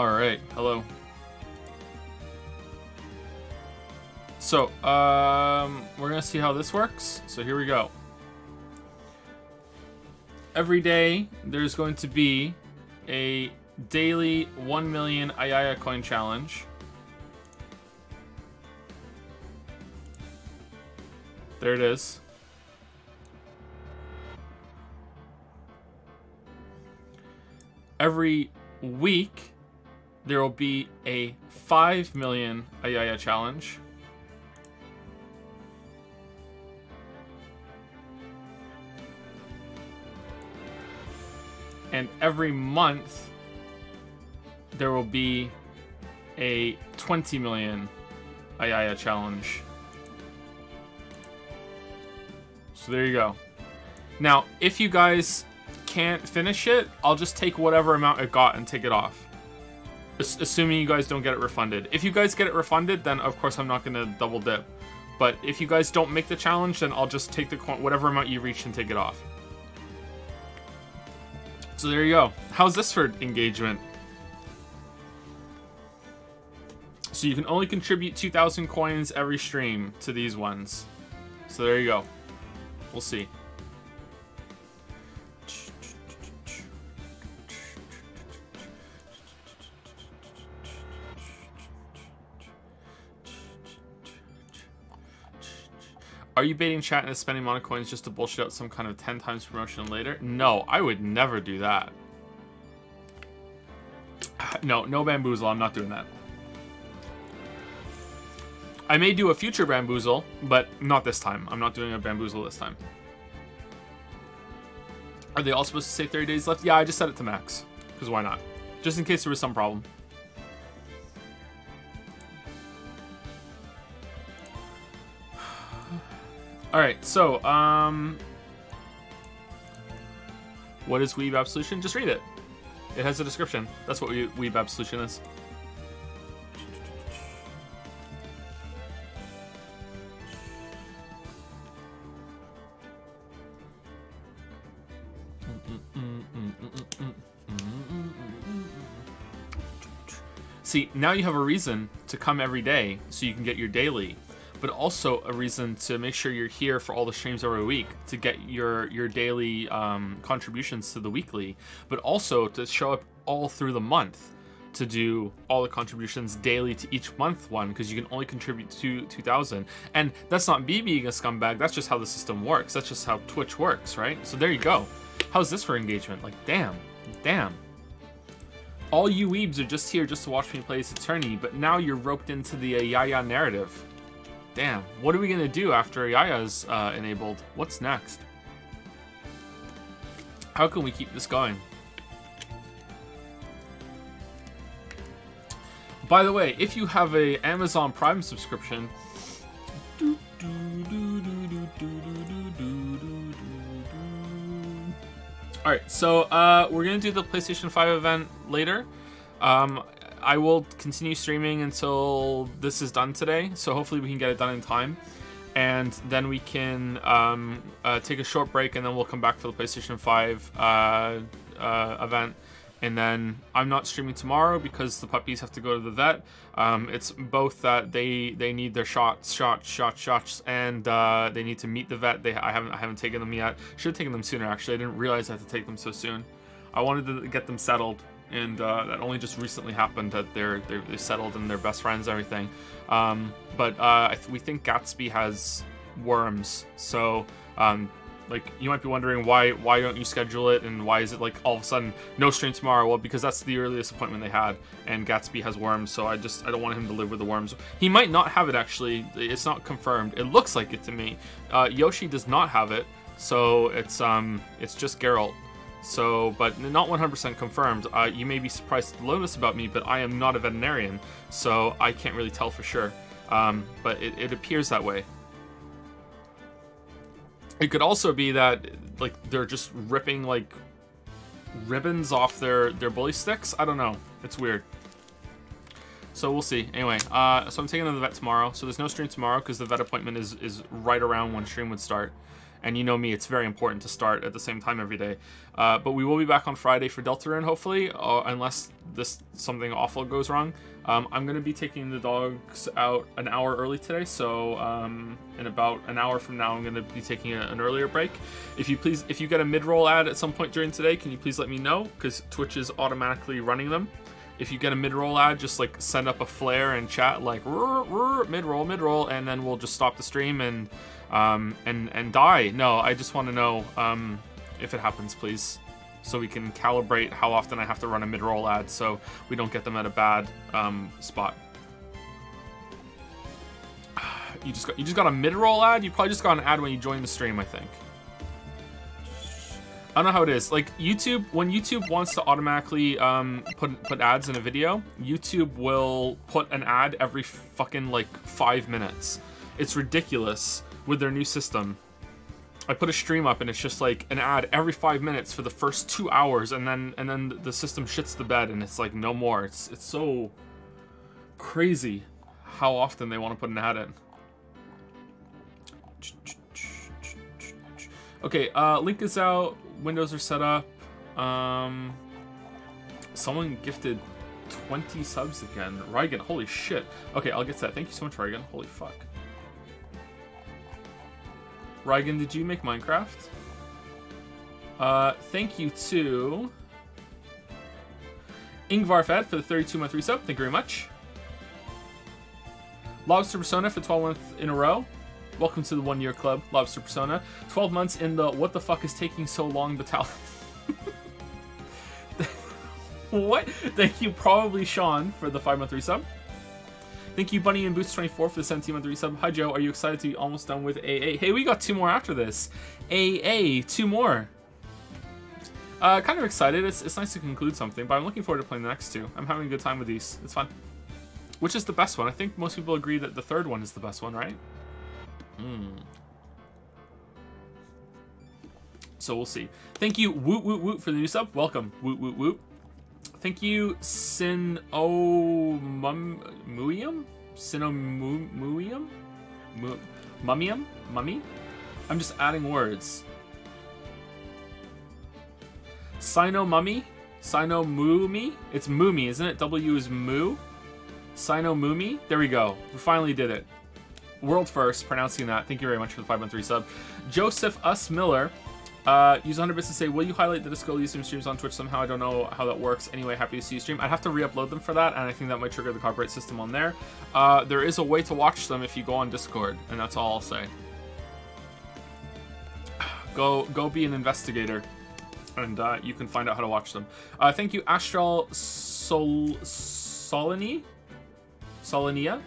Alright, hello. So, um, we're gonna see how this works. So here we go. Every day, there's going to be a daily 1 million Ayaya coin challenge. There it is. Every week, there will be a 5 million Ayaya challenge. And every month, there will be a 20 million Ayaya challenge. So there you go. Now, if you guys can't finish it, I'll just take whatever amount it got and take it off. Assuming you guys don't get it refunded. If you guys get it refunded, then of course I'm not going to double dip. But if you guys don't make the challenge, then I'll just take the coin, whatever amount you reach and take it off. So there you go. How's this for engagement? So you can only contribute 2,000 coins every stream to these ones. So there you go. We'll see. Are you baiting chat into spending mono coins just to bullshit out some kind of 10 times promotion later? No, I would never do that. No, no bamboozle. I'm not doing that. I may do a future bamboozle, but not this time. I'm not doing a bamboozle this time. Are they all supposed to say 30 days left? Yeah, I just set it to max. Because why not? Just in case there was some problem. Alright, so, um... What is Weeb Absolution? Just read it. It has a description. That's what Weeb Absolution is. See, now you have a reason to come every day so you can get your daily but also a reason to make sure you're here for all the streams every week to get your your daily um, contributions to the weekly, but also to show up all through the month to do all the contributions daily to each month one because you can only contribute to 2000 and that's not me being a scumbag that's just how the system works that's just how twitch works right? So there you go. How's this for engagement? Like damn damn. All you weebs are just here just to watch me play Ace Attorney but now you're roped into the uh, yaya narrative Damn, what are we gonna do after Yaya's uh, enabled? What's next? How can we keep this going? By the way, if you have a Amazon Prime subscription, Alright, so uh, we're to do the PlayStation 5 event later. Um, I will continue streaming until this is done today, so hopefully we can get it done in time. And then we can um, uh, take a short break, and then we'll come back for the PlayStation 5 uh, uh, event. And then I'm not streaming tomorrow because the puppies have to go to the vet. Um, it's both that they they need their shots, shots, shots, shots, and uh, they need to meet the vet. They I haven't I haven't taken them yet. Should have taken them sooner actually. I didn't realize I had to take them so soon. I wanted to get them settled and uh, that only just recently happened that they're they're, they're settled and they're best friends and everything. Um, but uh, th we think Gatsby has worms, so um, like you might be wondering why why don't you schedule it and why is it like all of a sudden no stream tomorrow? Well, because that's the earliest appointment they had, and Gatsby has worms, so I just I don't want him to live with the worms. He might not have it actually. It's not confirmed. It looks like it to me. Uh, Yoshi does not have it, so it's um it's just Geralt. So, but not 100% confirmed. Uh, you may be surprised to learn this about me, but I am not a veterinarian, so I can't really tell for sure. Um, but it, it appears that way. It could also be that, like, they're just ripping, like, ribbons off their, their bully sticks. I don't know. It's weird. So we'll see. Anyway, uh, so I'm taking them to the vet tomorrow. So there's no stream tomorrow because the vet appointment is, is right around when stream would start. And you know me, it's very important to start at the same time every day. Uh, but we will be back on Friday for Deltarune, hopefully, uh, unless this something awful goes wrong. Um, I'm going to be taking the dogs out an hour early today, so um, in about an hour from now, I'm going to be taking a, an earlier break. If you please, if you get a mid-roll ad at some point during today, can you please let me know? Because Twitch is automatically running them. If you get a mid-roll ad, just like send up a flare and chat like mid-roll, mid-roll, and then we'll just stop the stream and um, and and die. No, I just want to know um, if it happens, please so we can calibrate how often I have to run a mid-roll ad so we don't get them at a bad um, spot. You just got you just got a mid-roll ad. You probably just got an ad when you joined the stream, I think. I don't know how it is. Like YouTube, when YouTube wants to automatically um, put put ads in a video, YouTube will put an ad every fucking like five minutes. It's ridiculous with their new system. I put a stream up and it's just like an ad every five minutes for the first two hours, and then and then the system shits the bed, and it's like no more. It's it's so crazy how often they want to put an ad in. Okay, uh, link is out. Windows are set up. Um, someone gifted 20 subs again. Rygan, holy shit. Okay, I'll get to that. Thank you so much, Rygan. Holy fuck. Rygan, did you make Minecraft? Uh, thank you to Ingvar Fed for the 32 month resub. Thank you very much. Lobster Persona for 12 months in a row. Welcome to the one year club, Lobster Persona. 12 months in the what the fuck is taking so long battalion. what? Thank you, probably Sean, for the 5 month resub. Thank you, Bunny and Boots24 for the 17 month resub. Hi, Joe. Are you excited to be almost done with AA? Hey, we got two more after this. AA, two more. Uh, kind of excited. It's, it's nice to conclude something, but I'm looking forward to playing the next two. I'm having a good time with these. It's fun. Which is the best one? I think most people agree that the third one is the best one, right? Hmm. So we'll see. Thank you, Woot Woot Woot, for the new sub. Welcome, Woot Woot Woot. Thank you, Sin O Mumium? Sinomumium? Mummium? Mummy? I'm just adding words. Sino Mummy? It's Mumi, isn't it? W is Moo? Sino Mumi? There we go. We finally did it. World first, pronouncing that. Thank you very much for the 513 sub. Joseph Us Miller uh, use 100 bits to say, will you highlight the Disco Elysium streams on Twitch somehow? I don't know how that works. Anyway, happy to see you stream. I'd have to re-upload them for that, and I think that might trigger the copyright system on there. Uh, there is a way to watch them if you go on Discord, and that's all I'll say. Go, go be an investigator, and uh, you can find out how to watch them. Uh, thank you, Astral Sol Solini? Solinia?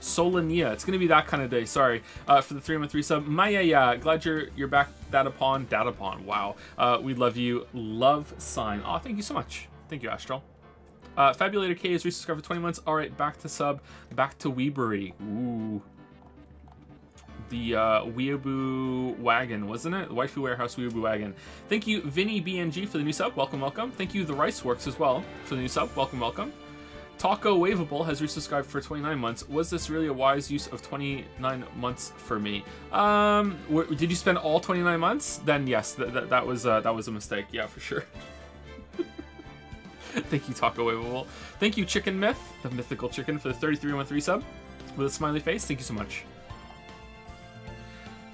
Solania. It's gonna be that kind of day. Sorry uh, for the three month three sub. Maya, yeah. Glad you're you're back. Datapon, Datapon. Wow. Uh, we love you. Love sign. Oh, thank you so much. Thank you, Astral. Uh, Fabulator K is resubscribed for 20 months. All right, back to sub. Back to Weebury. Ooh. The uh, Weeaboo Wagon, wasn't it? The Waifu Warehouse Weeaboo Wagon. Thank you, Vinny BNG, for the new sub. Welcome, welcome. Thank you, The Rice Works, as well, for the new sub. Welcome, welcome. Taco Waveable has resubscribed for 29 months. Was this really a wise use of 29 months for me? Um, did you spend all 29 months? Then yes, th th that was uh, that was a mistake. Yeah, for sure. Thank you, Taco Waveable. Thank you, Chicken Myth, the mythical chicken, for the 3313 sub with a smiley face. Thank you so much.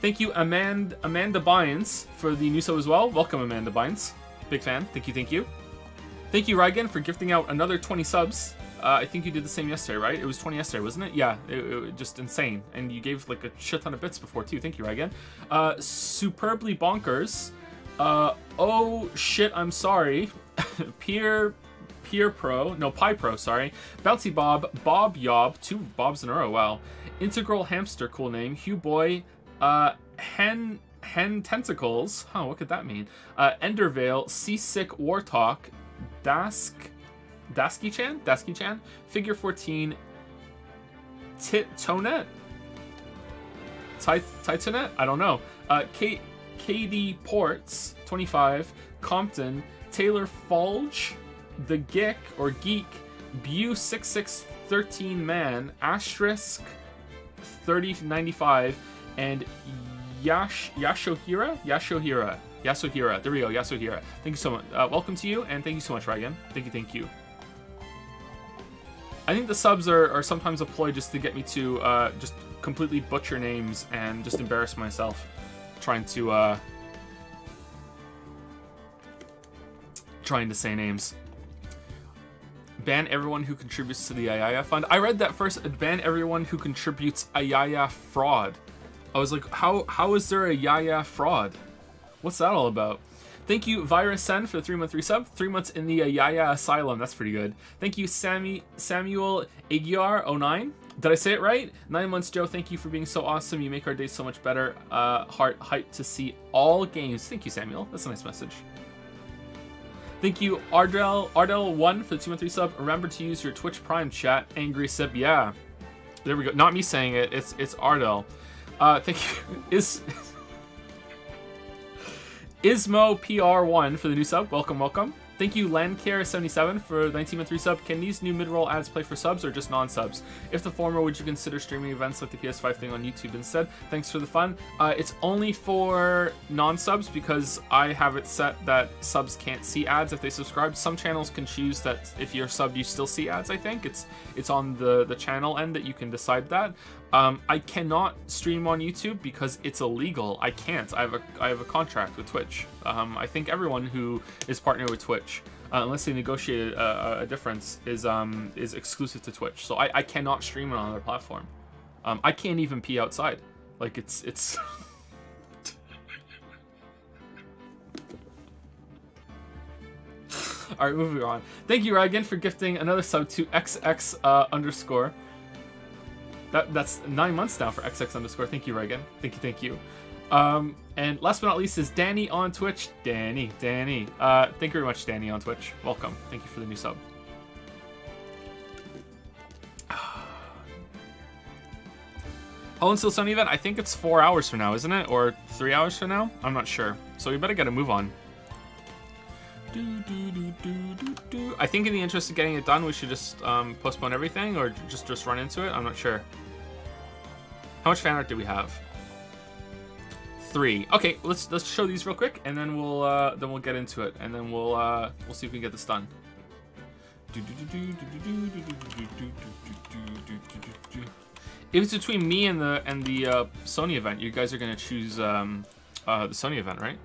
Thank you, Amanda Amanda Bynes, for the new sub as well. Welcome, Amanda Bynes. Big fan. Thank you, thank you. Thank you, Rygan, for gifting out another 20 subs. Uh, I think you did the same yesterday, right? It was 20 yesterday, wasn't it? Yeah, it, it, just insane. And you gave like a shit ton of bits before too. Thank you, again. Uh, superbly bonkers. Uh, oh shit, I'm sorry. Peer, Peer Pro, no Pi Pro, sorry. Bouncy Bob, Bob Yob, two Bobs in a row. Wow. Integral Hamster, cool name. Hugh Boy, uh, Hen Hen Tentacles. Huh, what could that mean? Uh, Endervale, Seasick War Talk, Dask. Dasky-chan? Dasky-chan? Figure 14. Tonet? Titonet? I don't know. Uh, Kate, KD Ports, 25. Compton. Taylor Fulge. The Geek, or Geek. Bu 6613 Man. Asterisk 3095. And Yash Yashohira Yashohira Yasuhira. There we go, Yasuhira. Thank you so much. Uh, welcome to you, and thank you so much, Ryan. Thank you, thank you. I think the subs are, are sometimes a ploy just to get me to uh, just completely butcher names and just embarrass myself trying to uh, trying to say names. Ban everyone who contributes to the Ayaya fund. I read that first. Ban everyone who contributes Ayaya fraud. I was like, how how is there a Yaya fraud? What's that all about? Thank you, Virus Sen, for the three month resub. Three months in the uh, Yaya Asylum. That's pretty good. Thank you, Sammy Samuel Aguiar09. Did I say it right? Nine months, Joe. Thank you for being so awesome. You make our days so much better. Uh, heart hyped to see all games. Thank you, Samuel. That's a nice message. Thank you, Ardell Ardell1 for the 213 sub. Remember to use your Twitch Prime chat. Angry sip. Yeah. There we go. Not me saying it. It's it's Ardell. Uh, thank you. Is Ismo PR1 for the new sub. Welcome, welcome. Thank you, Landcare77 for 19 month resub. Can these new mid-roll ads play for subs or just non-subs? If the former, would you consider streaming events like the PS5 thing on YouTube instead? Thanks for the fun. Uh, it's only for non-subs because I have it set that subs can't see ads if they subscribe. Some channels can choose that if you're subbed, you still see ads. I think it's it's on the the channel end that you can decide that. Um, I cannot stream on YouTube because it's illegal. I can't. I have a I have a contract with Twitch. Um, I think everyone who is partnered with Twitch, uh, unless they negotiate a, a difference, is um, is exclusive to Twitch. So I, I cannot stream on another platform. Um, I can't even pee outside. Like it's it's. All right, moving on. Thank you, Ryan, for gifting another sub to XX uh, underscore. That, that's nine months now for XX underscore. Thank you, Reagan. Thank you, thank you. Um, and last but not least is Danny on Twitch. Danny, Danny. Uh, thank you very much, Danny on Twitch. Welcome. Thank you for the new sub. Hell and Still Sunny event? I think it's four hours from now, isn't it? Or three hours from now? I'm not sure. So we better get a move on. I think in the interest of getting it done, we should just um, postpone everything or just just run into it. I'm not sure. How much fan art do we have? Three. Okay, let's let's show these real quick, and then we'll uh, then we'll get into it, and then we'll uh, we'll see if we can get this done. If it's between me and the and the uh, Sony event, you guys are gonna choose um, uh, the Sony event, right?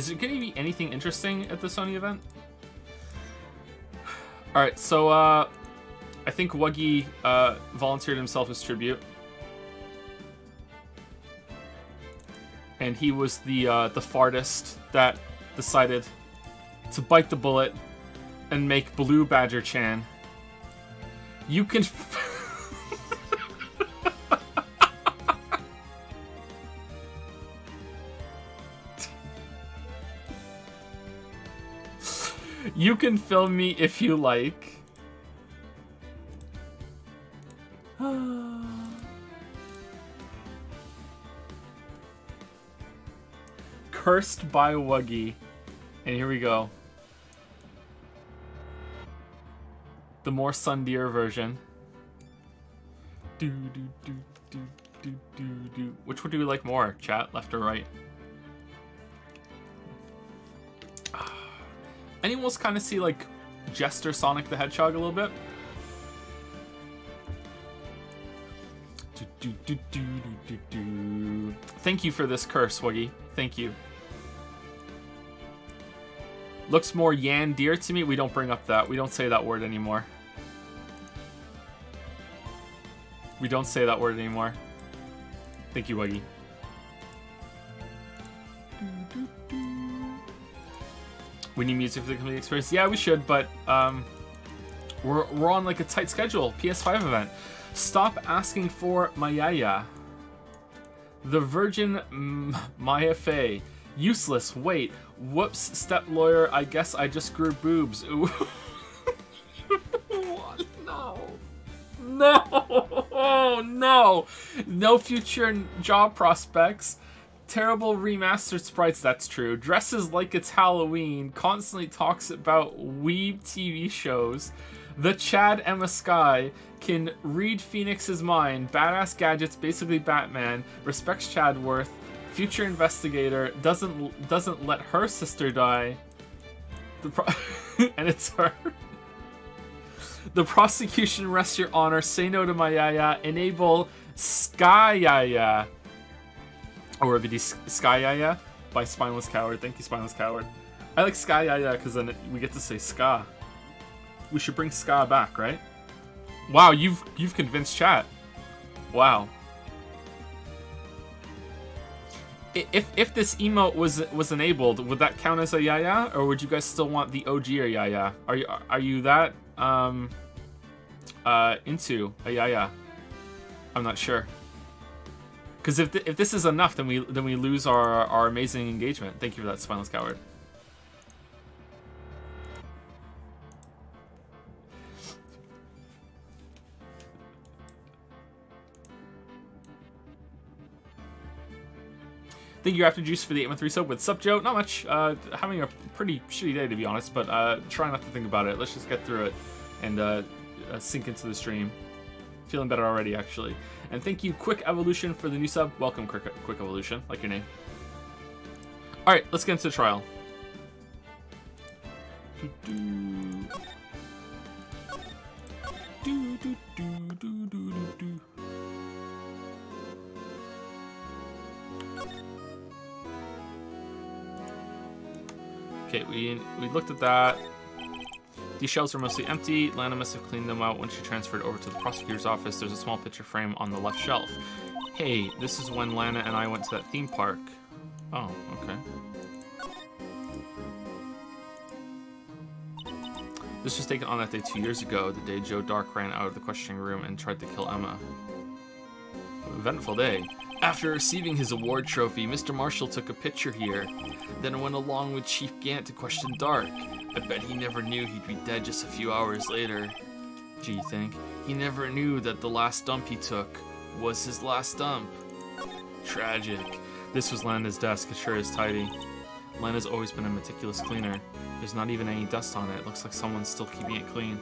Is it going to be anything interesting at the Sony event? Alright, so uh, I think Wuggy uh, volunteered himself as tribute. And he was the uh, the fartist that decided to bite the bullet and make Blue Badger Chan. You can. you can film me if you like. Cursed by Wuggy. And here we go. The more tsundere version. Do do do do do do. Which one do we like more? Chat, left or right? Else kind of see like Jester Sonic the Hedgehog a little bit? Do, do, do, Thank you for this curse, Wuggy. Thank you. Looks more yandere to me. We don't bring up that. We don't say that word anymore. We don't say that word anymore. Thank you, Wuggy. We need music for the complete experience. Yeah, we should, but um, we're, we're on like a tight schedule. PS5 event. Stop asking for Mayaya. The Virgin Maya Fey. Useless. Wait. Whoops. Step lawyer. I guess I just grew boobs. Ooh. no. no! No! No future job prospects. Terrible remastered sprites, that's true. Dresses like it's Halloween. Constantly talks about weeb TV shows. The Chad Ema Skye can read Phoenix's mind. Badass gadgets, basically Batman. Respects Chadworth. Future investigator doesn't doesn't let her sister die. and it's her. The prosecution rests your honor. Say no to my yaya. Enable Sky Yaya. Or it Sky Yaya by Spineless Coward. Thank you, Spineless Coward. I like Sky Yaya because then we get to say Ska. We should bring Ska back, right? Wow, you've you've convinced chat. Wow. If if this emote was was enabled, would that count as a yaya, or would you guys still want the OG or yaya? Are you are you that um uh into a yaya? I'm not sure. Because if th if this is enough, then we then we lose our our amazing engagement. Thank you for that, spineless coward. Thank you, After Juice, for the 8 month resub. With Sup, Joe? Not much. Uh, having a pretty shitty day, to be honest, but uh, try not to think about it. Let's just get through it and uh, uh, sink into the stream. Feeling better already, actually. And thank you, Quick Evolution, for the new sub. Welcome, Quick, Quick Evolution. Like your name. Alright, let's get into the trial. Okay, we we looked at that. These shelves are mostly empty. Lana must have cleaned them out when she transferred over to the prosecutor's office. There's a small picture frame on the left shelf. Hey, this is when Lana and I went to that theme park. Oh, okay. This was taken on that day two years ago, the day Joe Darke ran out of the questioning room and tried to kill Ema. Eventful day. After receiving his award trophy, Mr. Marshall took a picture here, then went along with Chief Gant to question Darke. I bet he never knew he'd be dead just a few hours later. Do you think? He never knew that the last dump he took was his last dump. Tragic. This was Lana's desk, it sure is tidy. Lana's always been a meticulous cleaner. There's not even any dust on it. Looks like someone's still keeping it clean.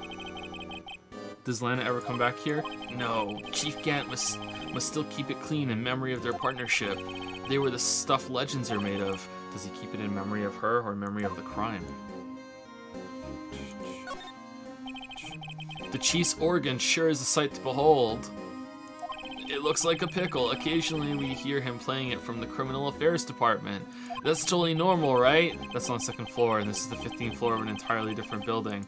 Does Lana ever come back here? No. Chief Gant must must still keep it clean in memory of their partnership. They were the stuff legends are made of. Does he keep it in memory of her or memory of the crime? The Chief's organ sure is a sight to behold. It looks like a pickle. Occasionally we hear him playing it from the criminal affairs department. That's totally normal, right? That's on the second floor, and this is the 15th floor of an entirely different building.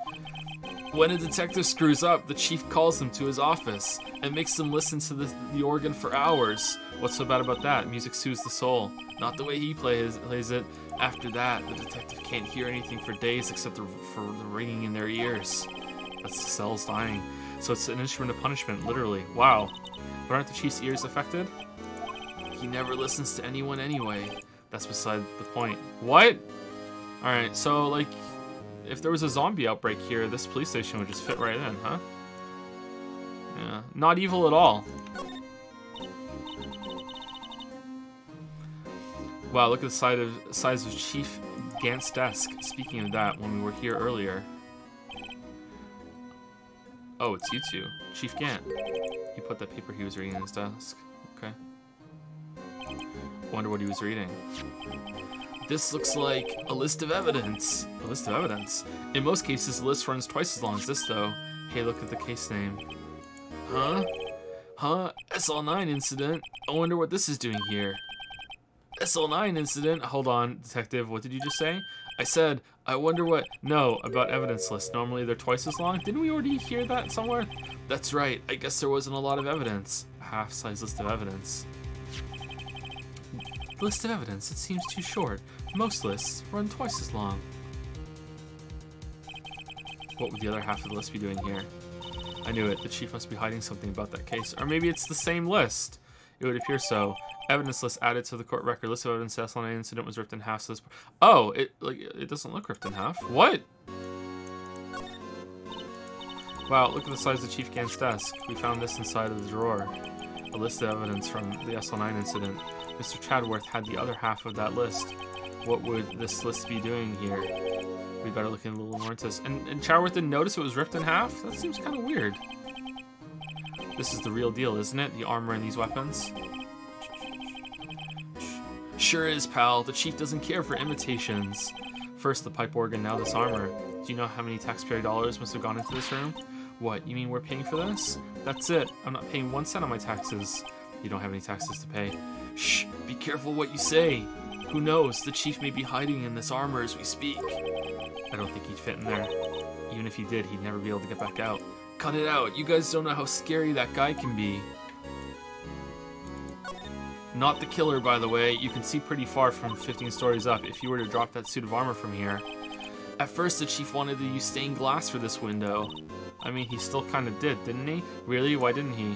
When a detective screws up, the chief calls him to his office and makes him listen to the, the organ for hours. What's so bad about that? Music soothes the soul. Not the way he plays, plays it. After that, the detective can't hear anything for days except the, for the ringing in their ears. That's cells dying. So it's an instrument of punishment, literally. Wow. But aren't the chief's ears affected? He never listens to anyone anyway. That's beside the point. What? Alright, so, like, if there was a zombie outbreak here, this police station would just fit right in, huh? Yeah, not evil at all. Wow, look at the size of, size of Chief Gant's desk. Speaking of that, when we were here earlier. Oh, it's you two. Chief Gant. He put that paper he was reading in his desk. Okay. Wonder what he was reading. This looks like a list of evidence. A list of evidence? In most cases, the list runs twice as long as this, though. Hey, look at the case name. Huh? Huh? SL9 incident? I wonder what this is doing here. SL9 incident? Hold on, detective, what did you just say? I said, I wonder what... No, about evidence lists. Normally they're twice as long. Didn't we already hear that somewhere? That's right. I guess there wasn't a lot of evidence. Half-size list of evidence. List of evidence. It seems too short. Most lists run twice as long. What would the other half of the list be doing here? I knew it. The chief must be hiding something about that case. Or maybe it's the same list. It would appear so. Evidence list added to the court record. List of evidence test on an incident was ripped in half. So this... Oh, it like it doesn't look ripped in half. What? Wow, look at the size of Chief Gant's desk. We found this inside of the drawer. A list of evidence from the SL9 incident. Mr. Chadworth had the other half of that list. What would this list be doing here? We better look in a little more into this. And, and Chadworth didn't notice it was ripped in half? That seems kind of weird. This is the real deal, isn't it? The armor and these weapons? Sure is, pal. The chief doesn't care for imitations. First the pipe organ, now this armor. Do you know how many taxpayer dollars must have gone into this room? What, you mean we're paying for this? That's it. I'm not paying one cent on my taxes. You don't have any taxes to pay. Shh, be careful what you say. Who knows, the chief may be hiding in this armor as we speak. I don't think he'd fit in there. Even if he did, he'd never be able to get back out. Cut it out. You guys don't know how scary that guy can be. Not the killer, by the way. You can see pretty far from 15 stories up if you were to drop that suit of armor from here. At first, the chief wanted to use stained glass for this window. I mean, he still kind of did, didn't he? Really? Why didn't he?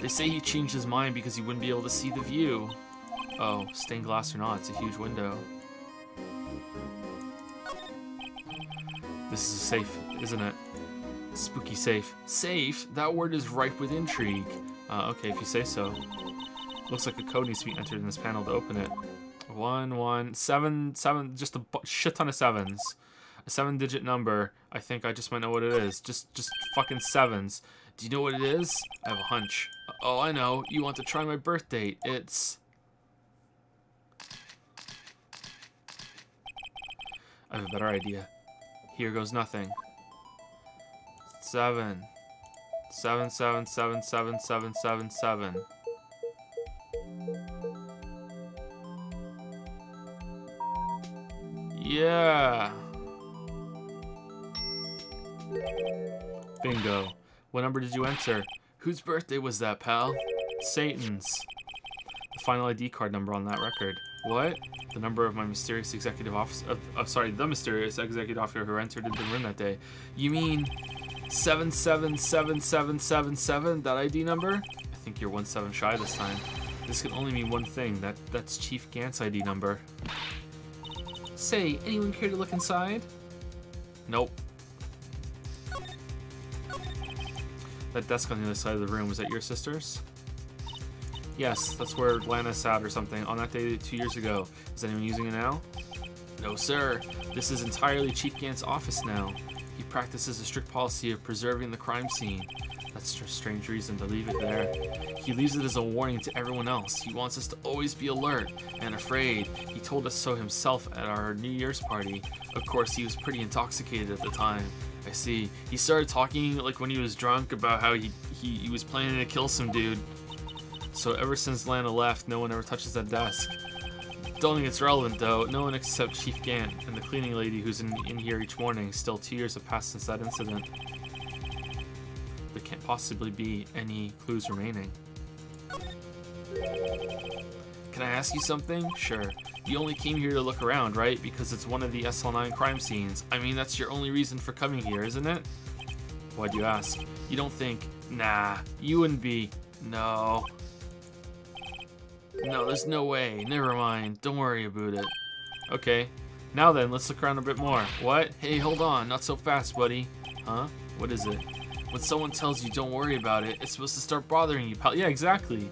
They say he changed his mind because he wouldn't be able to see the view. Oh, stained glass or not, it's a huge window. This is a safe, isn't it? Spooky safe. Safe? That word is ripe with intrigue. Uh, okay, if you say so. Looks like a code needs to be entered in this panel to open it. One, one, seven, seven, just a shit ton of sevens. A seven digit number. I think I just might know what it is. Just, just fucking sevens. Do you know what it is? I have a hunch. Oh, I know. You want to try my birth date. It's... I have a better idea. Here goes nothing. Seven. Seven, seven, seven, seven, seven, seven, seven. Yeah. Bingo. What number did you enter? Whose birthday was that, pal? Satan's. The final ID card number on that record. What? The number of my mysterious executive officer. Uh, sorry, the mysterious executive officer who entered into the room that day. You mean 777777, that ID number? I think you're one seven shy this time. This can only mean one thing, that that's Chief Gant's ID number. Say, anyone care to look inside? Nope. That desk on the other side of the room, was that your sister's? Yes, that's where Lana sat or something on that day two years ago. Is anyone using it now? No, sir. This is entirely Chief Gant's office now practices a strict policy of preserving the crime scene. That's a strange reason to leave it there. He leaves it as a warning to everyone else. He wants us to always be alert and afraid. He told us so himself at our New Year's party. Of course, he was pretty intoxicated at the time. I see. He started talking like when he was drunk about how he, he, he was planning to kill some dude. So ever since Lana left, no one ever touches that desk. Don't think it's relevant though. No one except Chief Gant and the cleaning lady who's in, in here each morning. Still two years have passed since that incident. There can't possibly be any clues remaining. Can I ask you something? Sure. You only came here to look around, right? Because it's one of the SL9 crime scenes. I mean, that's your only reason for coming here, isn't it? Why'd you ask? You don't think, nah, you wouldn't be, no. No, there's no way. Never mind. Don't worry about it. Okay. Now then, let's look around a bit more. What? Hey, hold on. Not so fast, buddy. Huh? What is it? When someone tells you don't worry about it, it's supposed to start bothering you, pal. Yeah, exactly.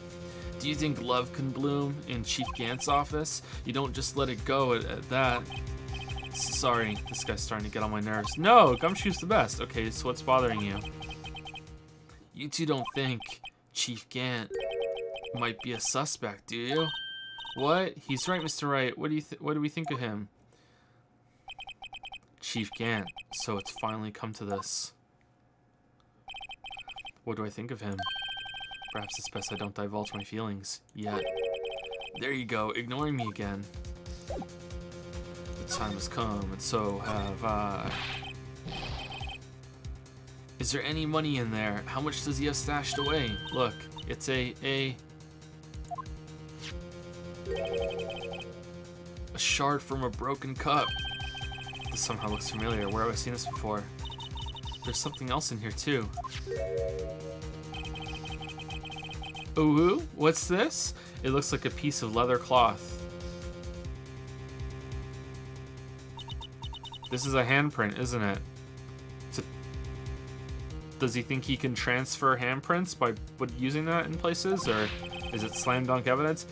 Do you think love can bloom in Chief Gant's office? You don't just let it go at, at that. Sorry, this guy's starting to get on my nerves. No, Gumshoe's the best. Okay, so what's bothering you? You two don't think Chief Gant might be a suspect, do you? What? He's right, Mr. Wright. What do you what do we think of him? Chief Gant. So it's finally come to this. What do I think of him? Perhaps it's best I don't divulge my feelings yet. There you go, ignoring me again. The time has come, and so have I. Is there any money in there? How much does he have stashed away? Look, it's a, a a shard from a broken cup. This somehow looks familiar. Where have I seen this before? There's something else in here too. Ooh, what's this? It looks like a piece of leather cloth. This is a handprint, isn't it? A Does he think he can transfer handprints by using that in places, or is it slam dunk evidence?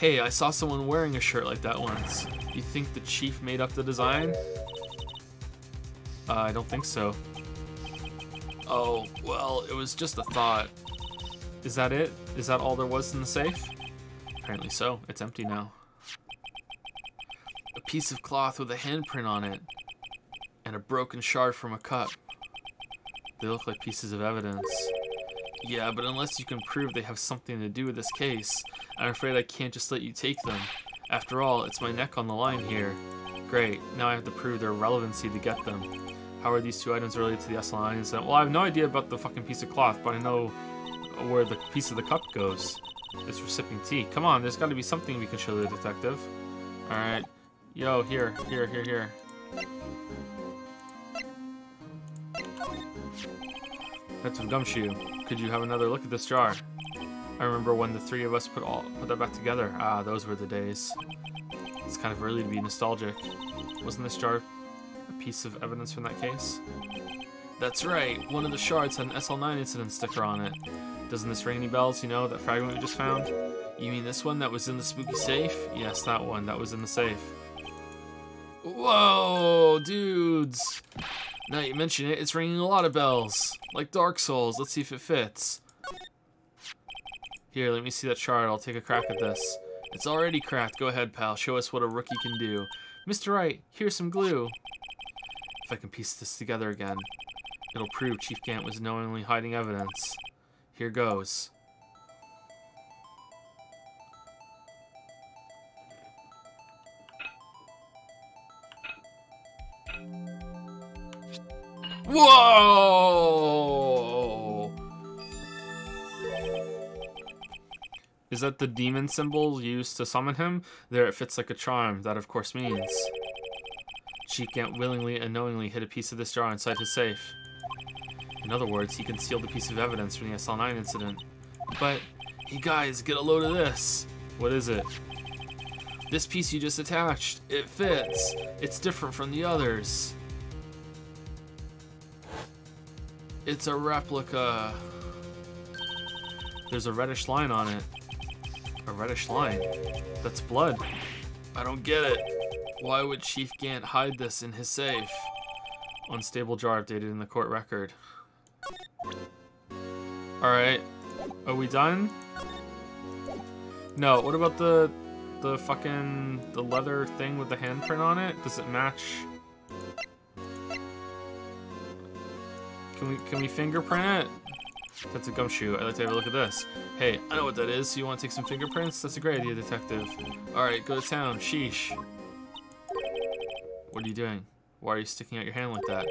Hey, I saw someone wearing a shirt like that once. You think the chief made up the design? Uh, I don't think so. Oh, well, it was just a thought. Is that it? Is that all there was in the safe? Apparently so. It's empty now. A piece of cloth with a handprint on it. And a broken shard from a cup. They look like pieces of evidence. Yeah, but unless you can prove they have something to do with this case, I'm afraid I can't just let you take them. After all, it's my neck on the line here. Great, now I have to prove their relevancy to get them. How are these two items related to the SL9 incident? Well, I have no idea about the fucking piece of cloth, but I know where the piece of the cup goes. It's for sipping tea. Come on, there's got to be something we can show the detective. Alright. Yo, here, here, here, here. That's of gumshoe. Could you have another look at this jar? I remember when the three of us put all put that back together. Ah, those were the days. It's kind of early to be nostalgic. Wasn't this jar a piece of evidence from that case? That's right. One of the shards had an SL9 incident sticker on it. Doesn't this ring any bells, you know, that fragment we just found? You mean this one that was in the spooky safe? Yes, that one. That was in the safe. Whoa, dudes! Now you mention it, it's ringing a lot of bells. Like Dark Souls. Let's see if it fits. Here, let me see that shard. I'll take a crack at this. It's already cracked. Go ahead, pal. Show us what a rookie can do. Mr. Wright, here's some glue. If I can piece this together again, it'll prove Chief Gant was knowingly hiding evidence. Here goes. Whoa! Is that the demon symbol used to summon him? There, it fits like a charm. That, of course, means... Chief Gant willingly and knowingly hid a piece of this jar inside his safe. In other words, he concealed a piece of evidence from the SL9 incident. But, hey guys, get a load of this! What is it? This piece you just attached. It fits. It's different from the others. It's a replica. There's a reddish line on it. A reddish line? That's blood. I don't get it. Why would Chief Gant hide this in his safe? Unstable jar updated in the court record. Alright. Are we done? No, what about the the fucking the leather thing with the handprint on it? Does it match Can we can we fingerprint it? That's a gumshoe. I'd like to have a look at this. Hey, I know what that is. You want to take some fingerprints? That's a great idea, detective. Alright, go to town. Sheesh. What are you doing? Why are you sticking out your hand like that?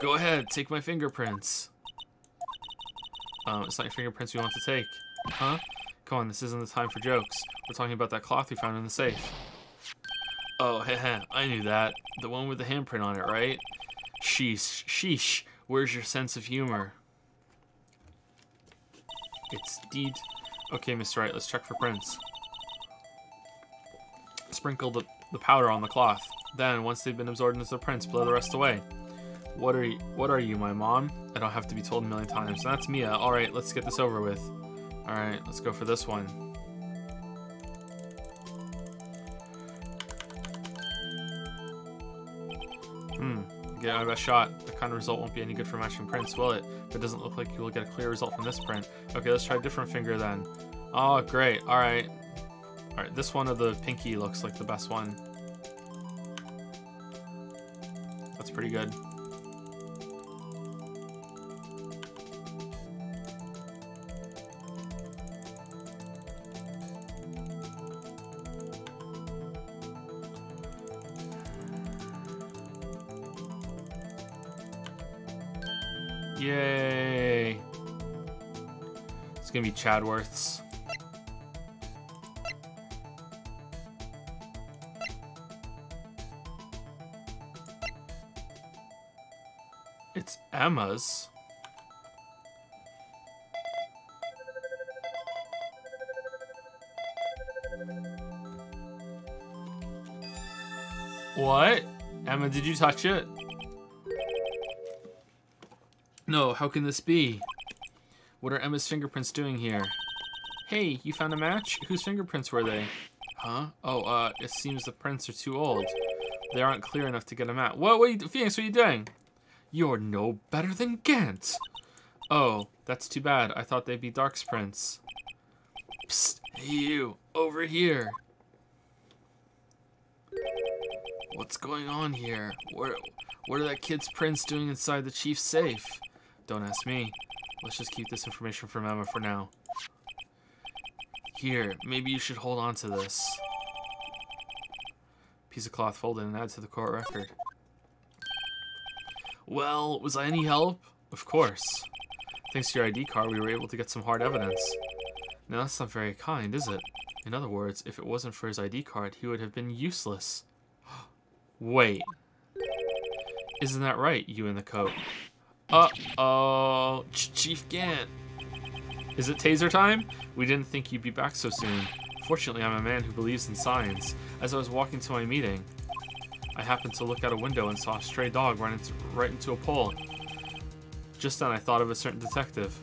Go ahead, take my fingerprints. Um, it's not your fingerprints we want to take. Huh? Come on, this isn't the time for jokes. We're talking about that cloth we found in the safe. Oh, heh I knew that. The one with the handprint on it, right? Sheesh, sheesh. Where's your sense of humor? It's deed. Okay, Mr. Wright, let's check for prints. Sprinkle the, the powder on the cloth. Then, once they've been absorbed into the prints, blow the rest away. What are you, what are you, my mom? I don't have to be told a million times. That's Mia. Alright, let's get this over with. Alright, let's go for this one. Get our best shot. The kind of result won't be any good for matching prints, will it? It doesn't look like you will get a clear result from this print. Okay, let's try a different finger then. Oh, great. Alright. Alright, this one of the pinky looks like the best one. That's pretty good. Gonna be Chadworth's. It's Ema's. What? Ema, did you touch it? No, how can this be? What are Ema's fingerprints doing here? Hey, you found a match? Whose fingerprints were they? Huh? Oh, uh, it seems the prints are too old. They aren't clear enough to get a match. What, what are you, Phoenix, what are you doing? You're no better than Gant. Oh, that's too bad. I thought they'd be Darke's prints. Psst, hey you, over here. What's going on here? What, what are that kid's prints doing inside the chief's safe? Don't ask me. Let's just keep this information from Ema for now. Here, maybe you should hold on to this. Piece of cloth folded and add to the court record. Well, was I any help? Of course. Thanks to your ID card, we were able to get some hard evidence. Now, that's not very kind, is it? In other words, if it wasn't for his ID card, he would have been useless. Wait. Isn't that right, you in the coat? Uh-oh. Ch Chief Gant. Is it taser time? We didn't think you'd be back so soon. Fortunately, I'm a man who believes in signs. As I was walking to my meeting, I happened to look out a window and saw a stray dog run into, right into a pole. Just then, I thought of a certain detective.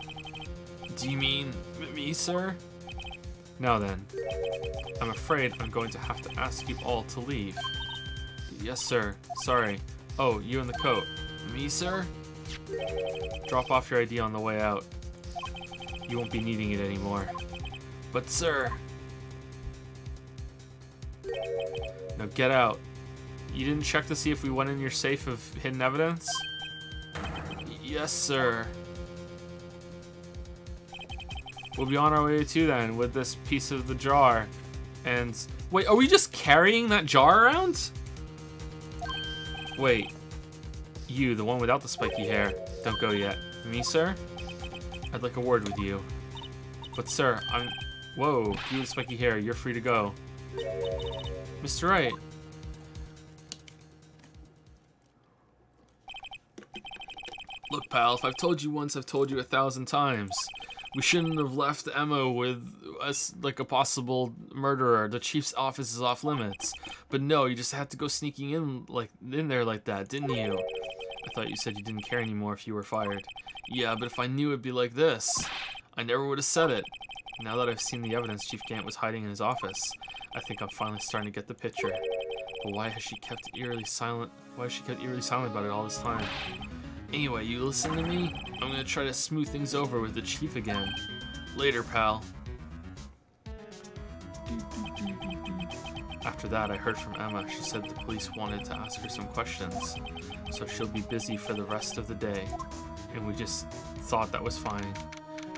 Do you mean me, sir? Now then, I'm afraid I'm going to have to ask you all to leave. Yes, sir. Sorry. Oh, you in the coat. Me, sir? Drop off your ID on the way out. You won't be needing it anymore. But sir... Now get out. You didn't check to see if we went in your safe of hidden evidence? Yes, sir. We'll be on our way too then with this piece of the jar. And wait, are we just carrying that jar around? Wait, you, the one without the spiky hair. Don't go yet. Me, sir? I'd like a word with you. But, sir, I'm... Whoa, you with spiky hair, you're free to go. Mr. Wright. Look, pal, if I've told you once, I've told you a thousand times. We shouldn't have left Ema with us like a possible murderer. The chief's office is off limits. But no, you just had to go sneaking in like in there like that, didn't you? I thought you said you didn't care anymore if you were fired. Yeah, but if I knew it'd be like this, I never would have said it. Now that I've seen the evidence Chief Gant was hiding in his office, I think I'm finally starting to get the picture. But why has she kept eerily silent? Why has she kept eerily silent about it all this time? Anyway, you listen to me? I'm gonna try to smooth things over with the Chief again. Later, pal. After that, I heard from Ema. She said the police wanted to ask her some questions, so she'll be busy for the rest of the day. And we just thought that was fine.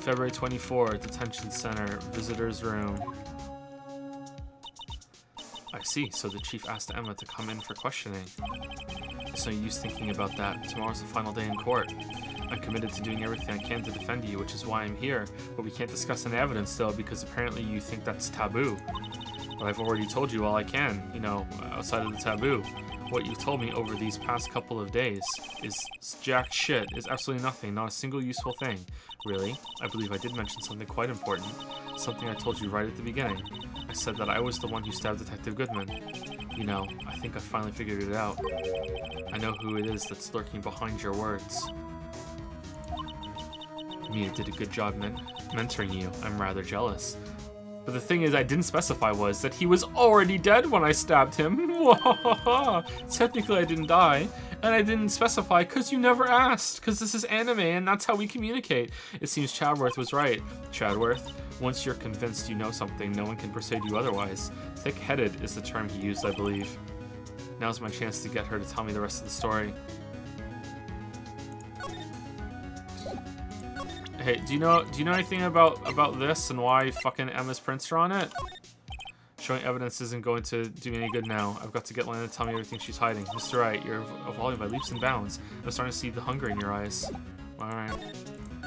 February 24, detention center, visitor's room. I see, so the chief asked Ema to come in for questioning. There's no use thinking about that. Tomorrow's the final day in court. I'm committed to doing everything I can to defend you, which is why I'm here. But we can't discuss any evidence, though, because apparently you think that's taboo. But I've already told you all I can, you know, outside of the taboo. What you've told me over these past couple of days is jack shit, is absolutely nothing, not a single useful thing. Really? I believe I did mention something quite important. Something I told you right at the beginning. I said that I was the one who stabbed Detective Goodman. You know, I think I finally figured it out. I know who it is that's lurking behind your words. Mia did a good job men mentoring you. I'm rather jealous. But the thing is I didn't specify was that he was already dead when I stabbed him. Technically I didn't die. And I didn't specify because you never asked. Because this is anime and that's how we communicate. It seems Chadworth was right. Chadworth, once you're convinced you know something, no one can persuade you otherwise. Thick-headed is the term he used, I believe. Now's my chance to get her to tell me the rest of the story. Hey, do you know do you know anything about about this and why fucking Ema's prints are on it? Showing evidence isn't going to do me any good now. I've got to get Lana to tell me everything she's hiding. Mr. Wright, you're evolving by leaps and bounds. I'm starting to see the hunger in your eyes. Alright.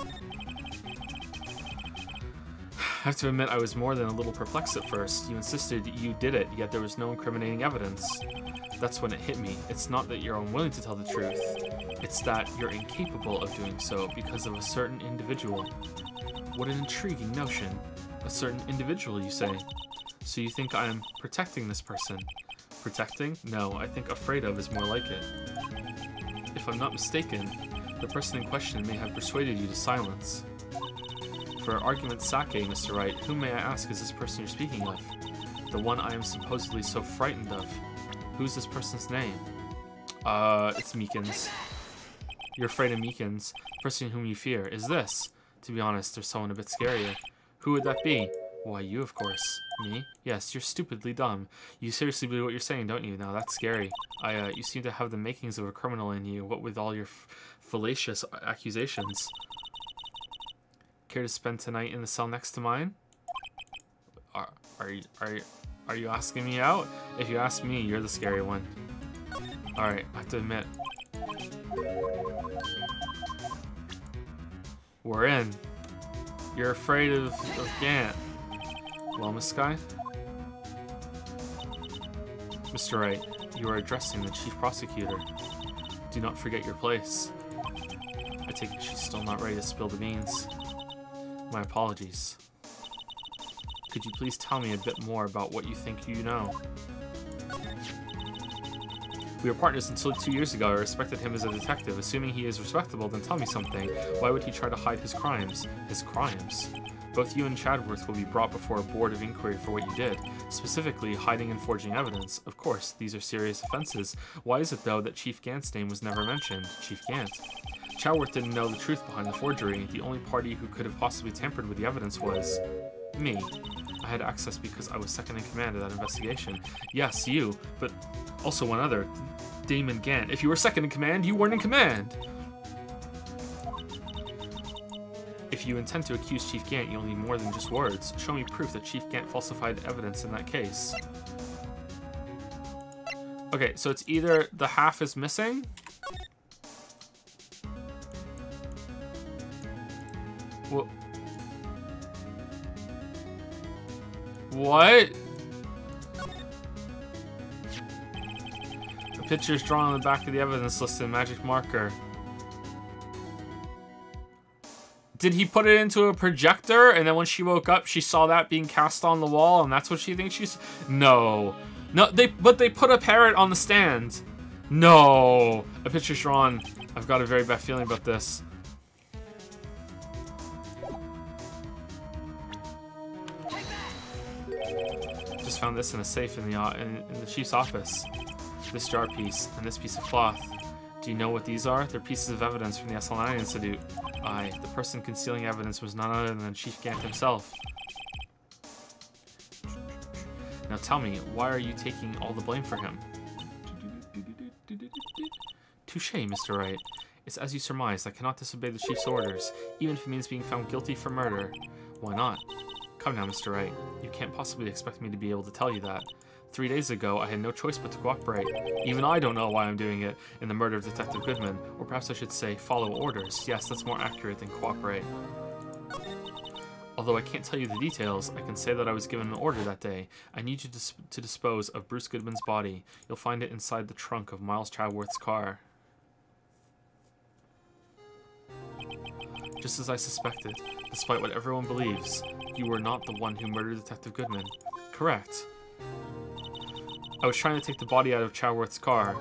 I have to admit I was more than a little perplexed at first. You insisted you did it, yet there was no incriminating evidence. That's when it hit me. It's not that you're unwilling to tell the truth. It's that you're incapable of doing so because of a certain individual. What an intriguing notion. A certain individual, you say. So you think I'm protecting this person? Protecting? No, I think afraid of is more like it. If I'm not mistaken, The person in question may have persuaded you to silence. For argument's sake, Mr. Wright, whom may I ask is this person you're speaking of? The one I am supposedly so frightened of. Who's this person's name? Uh, it's Meekins. You're afraid of Meekins. The person whom you fear is this. To be honest, there's someone a bit scarier. Who would that be? Why, you, of course. Me? Yes, you're stupidly dumb. You seriously believe what you're saying, don't you? Now, that's scary. I, uh, you seem to have the makings of a criminal in you, what with all your fallacious accusations. Care to spend tonight in the cell next to mine? Are, are, you, are, you, are you asking me out? If you ask me, you're the scary one. Alright, I have to admit. We're in. You're afraid of, of Gant. Well, Miss Skye? Mr. Wright, you are addressing the Chief Prosecutor. Do not forget your place. I take it she's still not ready to spill the beans. My apologies. Could you please tell me a bit more about what you think you know? We were partners until two years ago. I respected him as a detective. Assuming he is respectable, then tell me something. Why would he try to hide his crimes? His crimes? Both you and Chadworth will be brought before a board of inquiry for what you did. Specifically, hiding and forging evidence. Of course, these are serious offenses. Why is it, though, that Chief Gant's name was never mentioned? Chief Gant. Chadworth didn't know the truth behind the forgery. The only party who could have possibly tampered with the evidence was... me. I had access because I was second in command of that investigation. Yes, you, but also one other, Damon Gant. If you were second in command, you weren't in command! If you intend to accuse Chief Gant, you'll need more than just words. Show me proof that Chief Gant falsified evidence in that case. Okay, so it's either the half is missing... What? The picture is drawn on the back of the evidence list in magic marker. Did he put it into a projector and then when she woke up she saw that being cast on the wall and that's what she thinks she's No. No, they but they put a parrot on the stand. No. A picture's drawn. I've got a very bad feeling about this. Just found this in a safe in the, uh, in, in the chief's office. This jar piece and this piece of cloth. Do you know what these are? They're pieces of evidence from the SL9 incident. Aye, the person concealing evidence was none other than Chief Gant himself. Now tell me, why are you taking all the blame for him? Touche, Mr. Wright. It's as you surmised, I cannot disobey the Chief's orders, even if it means being found guilty for murder. Why not? Come now, Mr. Wright. You can't possibly expect me to be able to tell you that. Three days ago, I had no choice but to cooperate. Even I don't know why I'm doing it in the murder of Detective Goodman. Or perhaps I should say, follow orders. Yes, that's more accurate than cooperate. Although I can't tell you the details, I can say that I was given an order that day. I need you to, to dispose of Bruce Goodman's body. You'll find it inside the trunk of Miles Chadworth's car. Just as I suspected, despite what everyone believes, you were not the one who murdered Detective Goodman. Correct. I was trying to take the body out of Chadworth's car.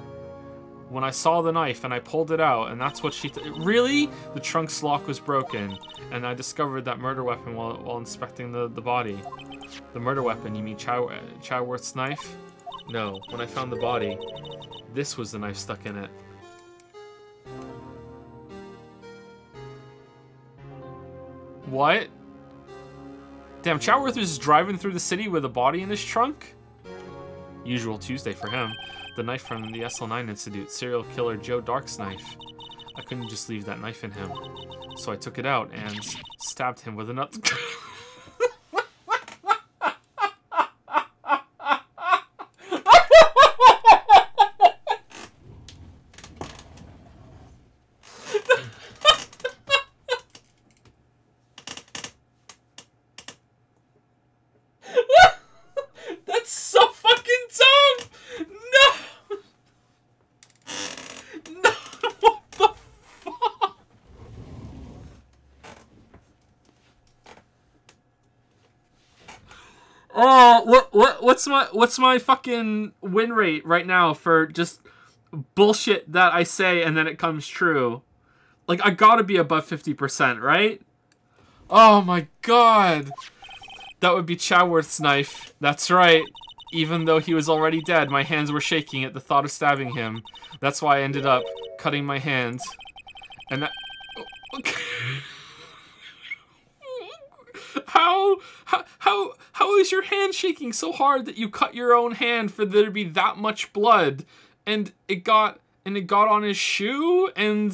When I saw the knife and I pulled it out, and that's what she... really? The trunk's lock was broken, and I discovered that murder weapon while, while inspecting the, the body. The murder weapon, you mean Chow, knife? No, when I found the body, this was the knife stuck in it. What? Damn, Chadworth was driving through the city with a body in his trunk? Usual Tuesday for him. The knife from the SL9 incident, serial killer Joe Darke's knife. I couldn't just leave that knife in him. So I took it out and stabbed him with a what's my what's my fucking win rate right now for just bullshit that I say and then it comes true? Like, I gotta be above 50%, right? Oh my god! That would be Chadworth's knife. That's right. Even though he was already dead, my hands were shaking at the thought of stabbing him. That's why I ended up cutting my hand. And that... how, how, how, how is your hand shaking so hard that you cut your own hand for there to be that much blood? And it got, and it got on his shoe and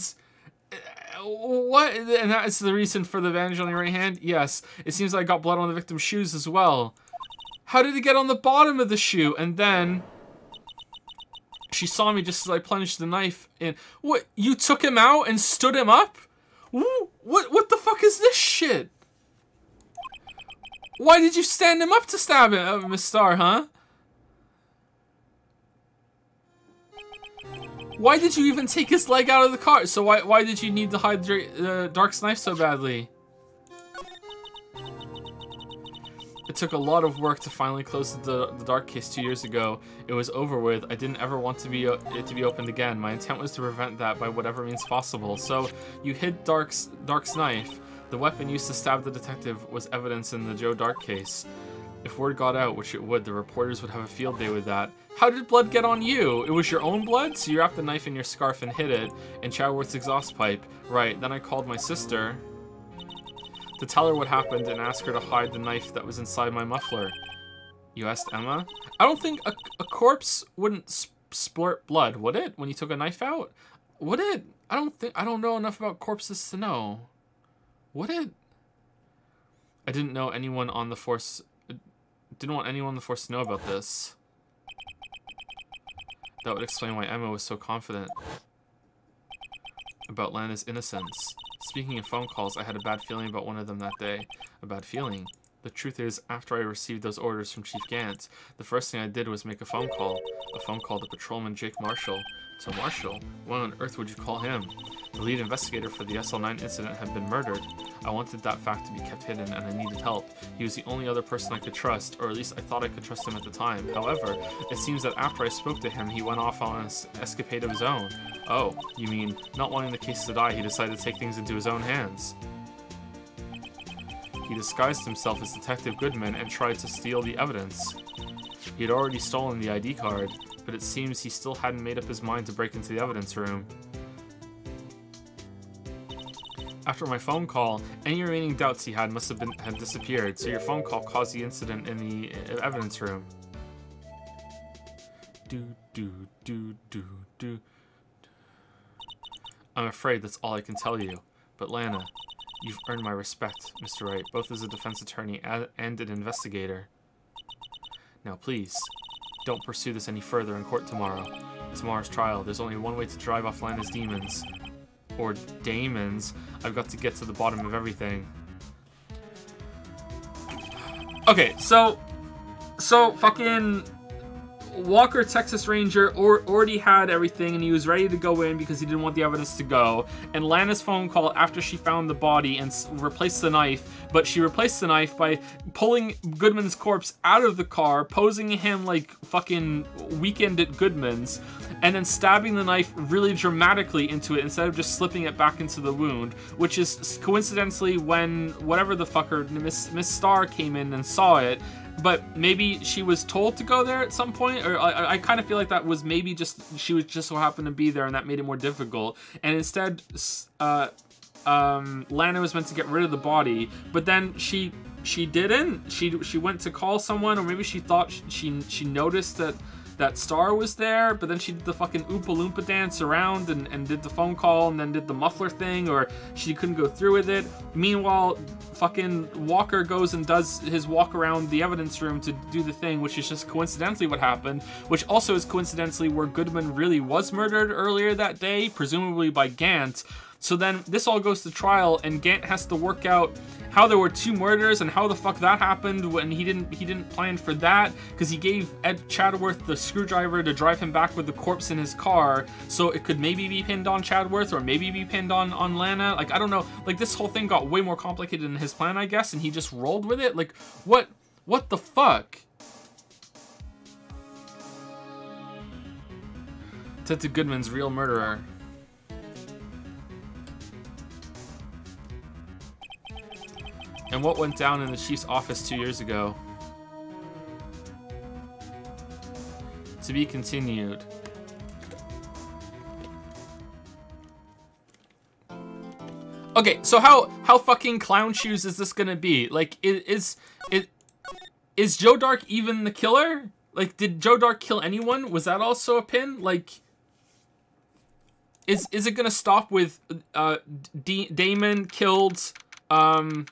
uh, what? And that is the reason for the bandage on your right hand? Yes. It seems like I got blood on the victim's shoes as well. How did it get on the bottom of the shoe? And then... She saw me just as I plunged the knife in. What? You took him out and stood him up? What? What the fuck is this shit? Why did you stand him up to stab him, uh, Miss Starr, huh? Why did you even take his leg out of the car? So why why did you need to hide uh, Darke's knife so badly? It took a lot of work to finally close the, the Darke case two years ago. It was over with. I didn't ever want to be uh, it to be opened again. My intent was to prevent that by whatever means possible. So you hid Darke's Darke's knife. The weapon used to stab the detective was evidence in the Joe Darke case. If word got out, which it would, the reporters would have a field day with that. How did blood get on you? It was your own blood? So you wrapped the knife in your scarf and hid it in Chadworth's exhaust pipe. Right, then I called my sister to tell her what happened and ask her to hide the knife that was inside my muffler. You asked Ema? I don't think a, a corpse wouldn't sp splurt blood, would it, when you took a knife out? Would it? I don't think, I don't know enough about corpses to know. Would it? I didn't know anyone on the force, didn't want anyone on the force to know about this. That would explain why Ema was so confident about Lana's innocence. Speaking of phone calls, I had a bad feeling about one of them that day. A bad feeling. The truth is, after I received those orders from Chief Gantz, the first thing I did was make a phone call. A phone call to Patrolman Jake Marshall. To Marshall? What on earth would you call him? The lead investigator for the SL9 incident had been murdered. I wanted that fact to be kept hidden and I needed help. He was the only other person I could trust, or at least I thought I could trust him at the time. However, it seems that after I spoke to him, he went off on an escapade of his own. Oh, you mean, not wanting the case to die, he decided to take things into his own hands. He disguised himself as Detective Goodman and tried to steal the evidence. He had already stolen the ID card, but it seems he still hadn't made up his mind to break into the evidence room. After my phone call, any remaining doubts he had must have been had disappeared, so your phone call caused the incident in the uh, evidence room. Do do do do do. I'm afraid that's all I can tell you. But Lana, you've earned my respect, Mr. Wright, both as a defense attorney and an investigator. Now please, don't pursue this any further in court tomorrow. Tomorrow's trial, there's only one way to drive off Lana's demons, or Damon's, I've got to get to the bottom of everything. Okay, so, so fucking Walker, Texas Ranger, or, already had everything and he was ready to go in because he didn't want the evidence to go. And Lana's phone call after she found the body and replaced the knife, but she replaced the knife by pulling Goodman's corpse out of the car, posing him like fucking weekend at Goodman's, and then stabbing the knife really dramatically into it instead of just slipping it back into the wound, which is coincidentally when whatever the fucker Miss Miss Starr came in and saw it but maybe she was told to go there at some point or I, I kind of feel like that was maybe just she was just so happened to be there and that made it more difficult. And instead uh, um, Lana was meant to get rid of the body but then she she didn't. She she went to call someone or maybe she thought she she, she noticed that that Starr was there, but then she did the fucking Oompa Loompa dance around and, and did the phone call and then did the muffler thing, or she couldn't go through with it. Meanwhile, fucking Walker goes and does his walk around the evidence room to do the thing, which is just coincidentally what happened, which also is coincidentally where Goodman really was murdered earlier that day, presumably by Gant. So then this all goes to trial, and Gant has to work out how there were two murders and how the fuck that happened when he didn't he didn't plan for that because he gave Ed Chadworth the screwdriver to drive him back with the corpse in his car, so it could maybe be pinned on Chadworth or maybe be pinned on on Lana. Like I don't know. Like this whole thing got way more complicated in his plan, I guess, and he just rolled with it. Like what what the fuck? Ted Goodman's real murderer. And what went down in the chief's office two years ago? To be continued. Okay, so how how fucking clown shoes is this gonna be? Like, is it is Joe Darke even the killer? Like, did Joe Darke kill anyone? Was that also a pin? Like, is is it gonna stop with uh, D Damon killed um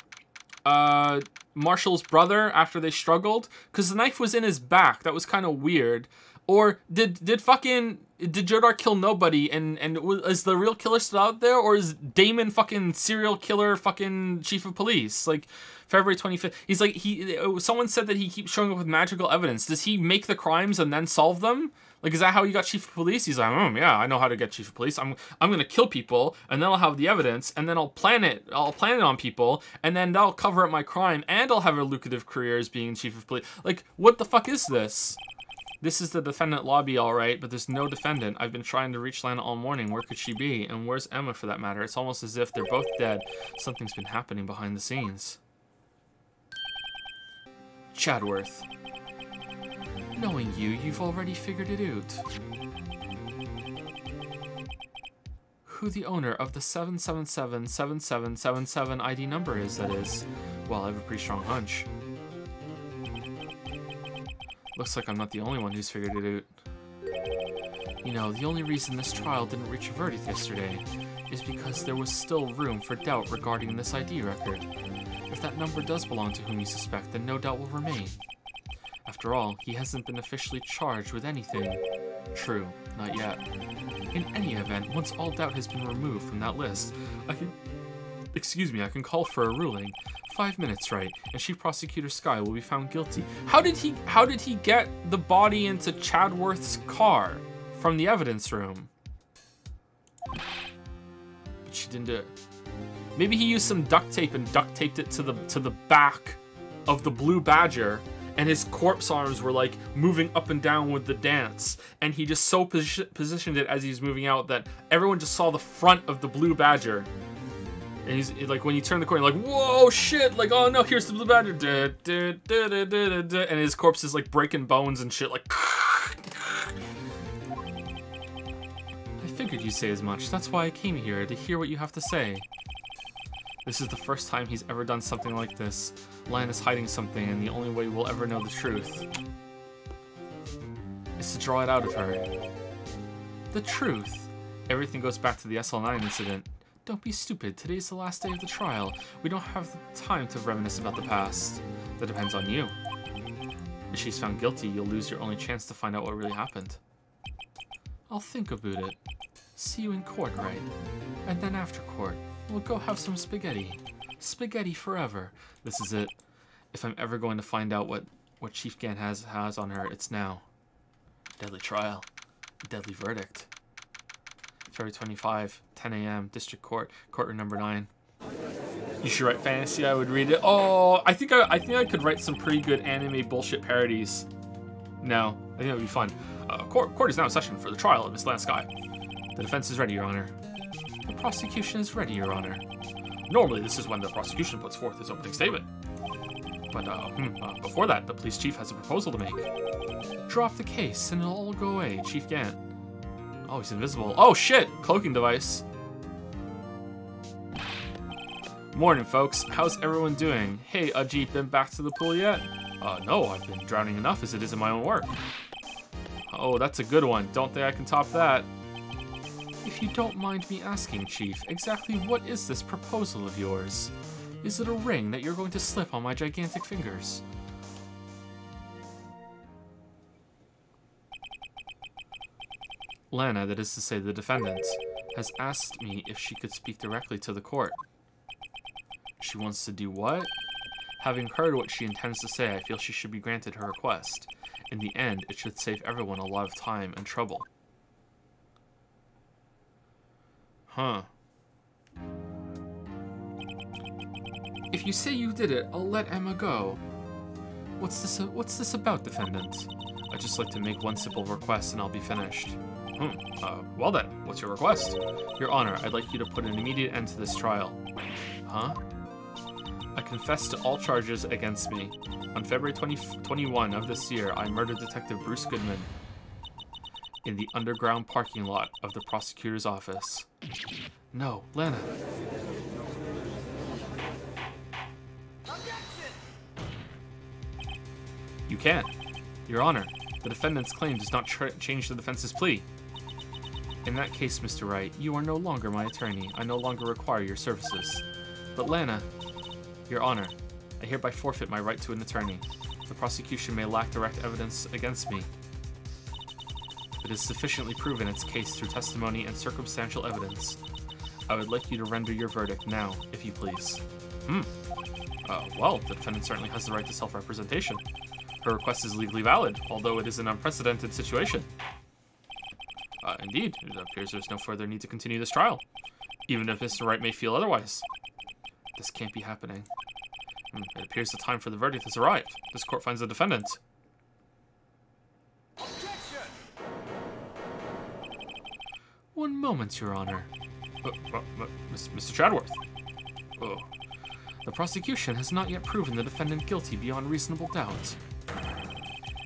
uh Marshall's brother after they struggled? Because the knife was in his back. That was kind of weird. Or did did fucking did Joe Darke kill nobody and and is the real killer still out there or is Damon fucking serial killer fucking chief of police like February 25th he's like he someone said that he keeps showing up with magical evidence does he make the crimes and then solve them like is that how you got chief of police he's like oh yeah I know how to get chief of police I'm I'm gonna kill people and then I'll have the evidence and then I'll plan it I'll plan it on people and then that'll cover up my crime and I'll have a lucrative career as being chief of police like what the fuck is this this is the defendant lobby, all right, but there's no defendant. I've been trying to reach Lana all morning. Where could she be? And where's Ema, for that matter? It's almost as if they're both dead. Something's been happening behind the scenes. Chadworth. Knowing you, you've already figured it out. Who the owner of the 777-7777 ID number is, that is. Well, I have a pretty strong hunch. Looks like I'm not the only one who's figured it out. You know, the only reason this trial didn't reach a verdict yesterday is because there was still room for doubt regarding this ID record. If that number does belong to whom you suspect, then no doubt will remain. After all, he hasn't been officially charged with anything. True, not yet. In any event, once all doubt has been removed from that list, I can... Excuse me, I can call for a ruling, Five minutes, right? And Chief Prosecutor Skye will be found guilty. How did he how did he get the body into Chadworth's car from the evidence room? But she didn't do it. Maybe he used some duct tape and duct taped it to the to the back of the blue badger and his corpse arms were like moving up and down with the dance and he just so posi positioned it as he's moving out that everyone just saw the front of the blue badger and he's like, when you turn the corner, like, whoa, shit! Like, oh no, here's the blue badger. Da, da, da, and his corpse is like breaking bones and shit. Like, I figured you'd say as much. That's why I came here to hear what you have to say. This is the first time he's ever done something like this. Lan is hiding something, and the only way we'll ever know the truth is to draw it out of her. The truth. Everything goes back to the SL9 incident. Don't be stupid. Today's the last day of the trial. We don't have the time to reminisce about the past. That depends on you. If she's found guilty, you'll lose your only chance to find out what really happened. I'll think about it. See you in court, right? And then after court, we'll go have some spaghetti. Spaghetti forever. This is it. If I'm ever going to find out what, what Chief Gant has, has on her, it's now. Deadly trial. Deadly verdict. February 25, 10 a.m., District Court, courtroom number 9. You should write fantasy, I would read it. Oh, I think I, I think I could write some pretty good anime bullshit parodies. No, I think it would be fun. Uh, court, court is now in session for the trial of Miss Skye. The defense is ready, Your Honor. The prosecution is ready, Your Honor. Normally, this is when the prosecution puts forth its opening statement. But uh, hmm, uh, before that, the police chief has a proposal to make. Drop the case and it'll all go away, Chief Gant. Oh, he's invisible. Oh, shit! Cloaking device. Morning, folks. How's everyone doing? Hey, Udgey, been back to the pool yet? Uh, no, I've been drowning enough as it is in my own work. Oh, that's a good one. Don't think I can top that. If you don't mind me asking, Chief, exactly what is this proposal of yours? Is it a ring that you're going to slip on my gigantic fingers? Lana, that is to say the defendant, has asked me if she could speak directly to the court. She wants to do what? Having heard what she intends to say, I feel she should be granted her request. In the end, it should save everyone a lot of time and trouble. Huh. If you say you did it, I'll let Ema go. What's this, what's this about, defendant? I'd just like to make one simple request and I'll be finished. Hmm. Uh, well then, what's your request? Your Honor, I'd like you to put an immediate end to this trial. Huh? I confess to all charges against me. On February 20, 21 of this year, I murdered Detective Bruce Goodman in the underground parking lot of the prosecutor's office. No, Lana. You can't. Your Honor, the defendant's claim does not change the defense's plea. In that case, Mr. Wright, you are no longer my attorney. I no longer require your services. But Lana, Your Honor, I hereby forfeit my right to an attorney. The prosecution may lack direct evidence against me. It has sufficiently proven its case through testimony and circumstantial evidence. I would like you to render your verdict now, if you please. Hmm. Uh, well, the defendant certainly has the right to self-representation. Her request is legally valid, although it is an unprecedented situation. Uh, indeed, it appears there's no further need to continue this trial, even if Mr. Wright may feel otherwise. This can't be happening. Hmm, it appears the time for the verdict has arrived. This court finds the defendant. Objection! One moment, Your Honor. Uh, uh, uh, Mr. Chadworth. Oh. The prosecution has not yet proven the defendant guilty beyond reasonable doubt.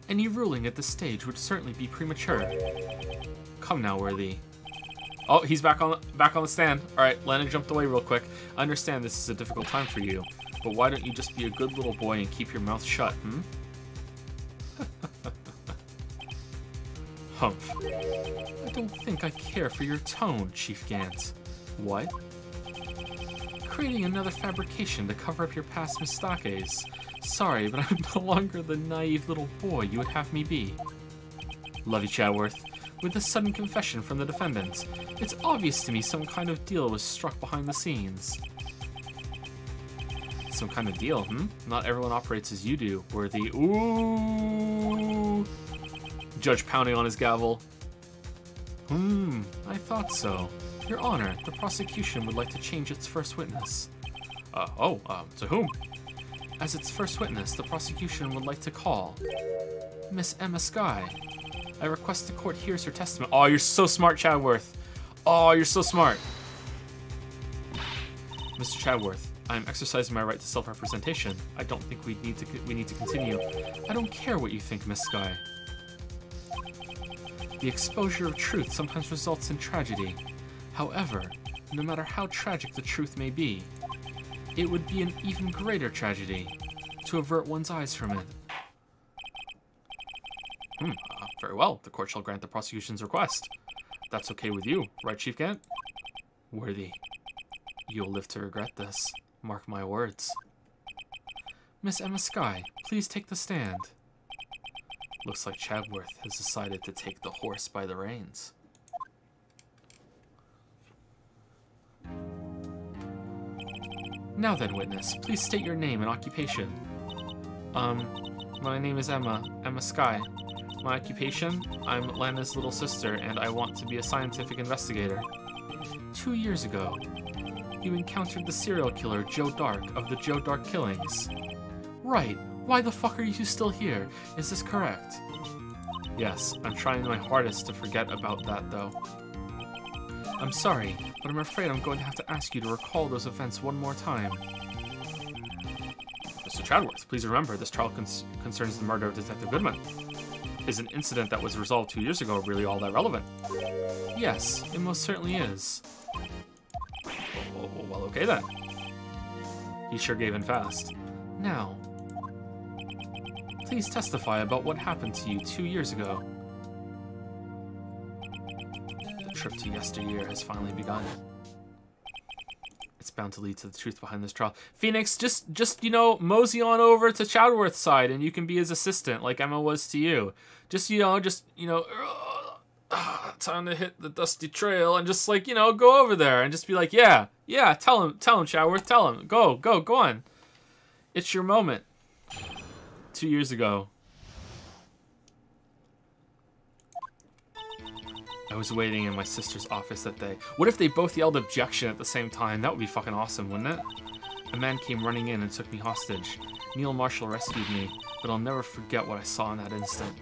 Any ruling at this stage would certainly be premature. Come now, Worthy. Oh, he's back on back on the stand. All right, Lana jumped away real quick. I understand this is a difficult time for you, but why don't you just be a good little boy and keep your mouth shut, hmm? Humph. I don't think I care for your tone, Chief Gant. What? Creating another fabrication to cover up your past mistakes. Sorry, but I'm no longer the naive little boy you would have me be. Love you, Chadworth. With a sudden confession from the defendant, it's obvious to me some kind of deal was struck behind the scenes. Some kind of deal, hmm? Not everyone operates as you do, Worthy. Ooh! Judge pounding on his gavel. Hmm, I thought so. Your Honor, the prosecution would like to change its first witness. Uh, oh, uh, to whom? As its first witness, the prosecution would like to call Miss Ema Skye. I request the court hears her testimony. Oh, you're so smart, Chadworth. Oh, you're so smart. Mr. Chadworth, I am exercising my right to self-representation. I don't think we need to we need to continue. I don't care what you think, Miss Skye. The exposure of truth sometimes results in tragedy. However, no matter how tragic the truth may be, it would be an even greater tragedy to avert one's eyes from it. Hmm, uh, very well. The court shall grant the prosecution's request. That's okay with you, right, Chief Gant? Worthy. You'll live to regret this. Mark my words. Miss Ema Skye, please take the stand. Looks like Chadworth has decided to take the horse by the reins. Now then, witness, please state your name and occupation. Um, my name is Ema, Ema Skye. My occupation? I'm Lana's little sister, and I want to be a scientific investigator. Two years ago, you encountered the serial killer Joe Darke of the Joe Darke killings. Right, why the fuck are you still here? Is this correct? Yes, I'm trying my hardest to forget about that though. I'm sorry, but I'm afraid I'm going to have to ask you to recall those events one more time. Mr. Chadworth, please remember this trial concerns the murder of Detective Goodman. Is an incident that was resolved two years ago really all that relevant? Yes, it most certainly is. Well, well, well okay then. He sure gave in fast. Now, please testify about what happened to you two years ago The trip to yesteryear has finally begun. It's bound to lead to the truth behind this trial. Phoenix, just, just you know, mosey on over to Chadworth's side and you can be his assistant like Ema was to you. Just, you know, just, you know, time to hit the dusty trail and just like, you know, go over there and just be like, yeah, yeah, tell him, tell him, Chadworth, tell him. Go, go, go on. It's your moment. Two years ago, I was waiting in my sister's office that day. What if they both yelled objection at the same time? That would be fucking awesome, wouldn't it? A man came running in and took me hostage. Neil Marshall rescued me, but I'll never forget what I saw in that instant.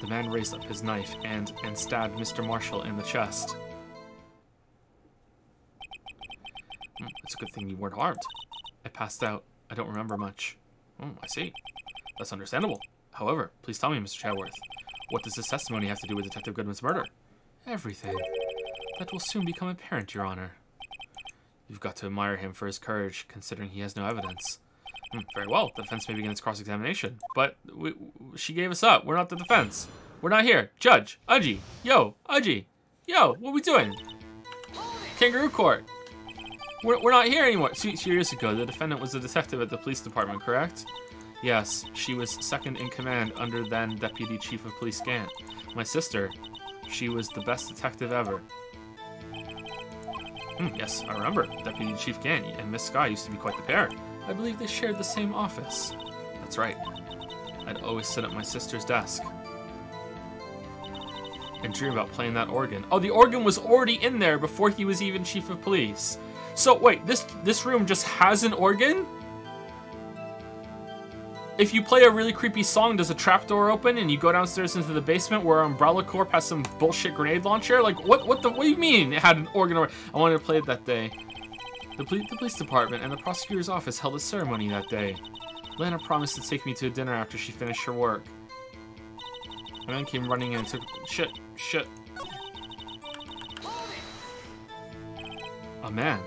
The man raised up his knife and, and stabbed Mr. Marshall in the chest. Hmm, it's a good Good thing you weren't harmed. I passed out. I don't remember much. Oh, I see. That's understandable. However, please tell me, Mr. Chadworth, what does this testimony have to do with Detective Goodman's murder? Everything. That will soon become apparent, Your Honor. You've got to admire him for his courage, considering he has no evidence. Hmm, very well. The defense may begin its cross-examination. But we, she gave us up. We're not the defense. We're not here. Judge, Udgey, yo, Udgey, yo, what are we doing? Kangaroo court. We're, we're not here anymore. Two, two years ago, the defendant was a detective at the police department, correct? Yes, she was second in command under then Deputy Chief of Police Gant. My sister, she was the best detective ever. Hmm, yes, I remember. Deputy Chief Gant and Miss Skye used to be quite the pair. I believe they shared the same office. That's right. I'd always sit at my sister's desk and dream about playing that organ. Oh, the organ was already in there before he was even chief of police. So wait, this this room just has an organ? If you play a really creepy song, does a trapdoor open and you go downstairs into the basement where Umbrella Corp has some bullshit grenade launcher? Like, what what the what do you mean it had an organ? Or I wanted to play it that day. The, police, the police department and the prosecutor's office held a ceremony that day. Lana promised to take me to dinner after she finished her work. A man came running in and took shit, shit. A man.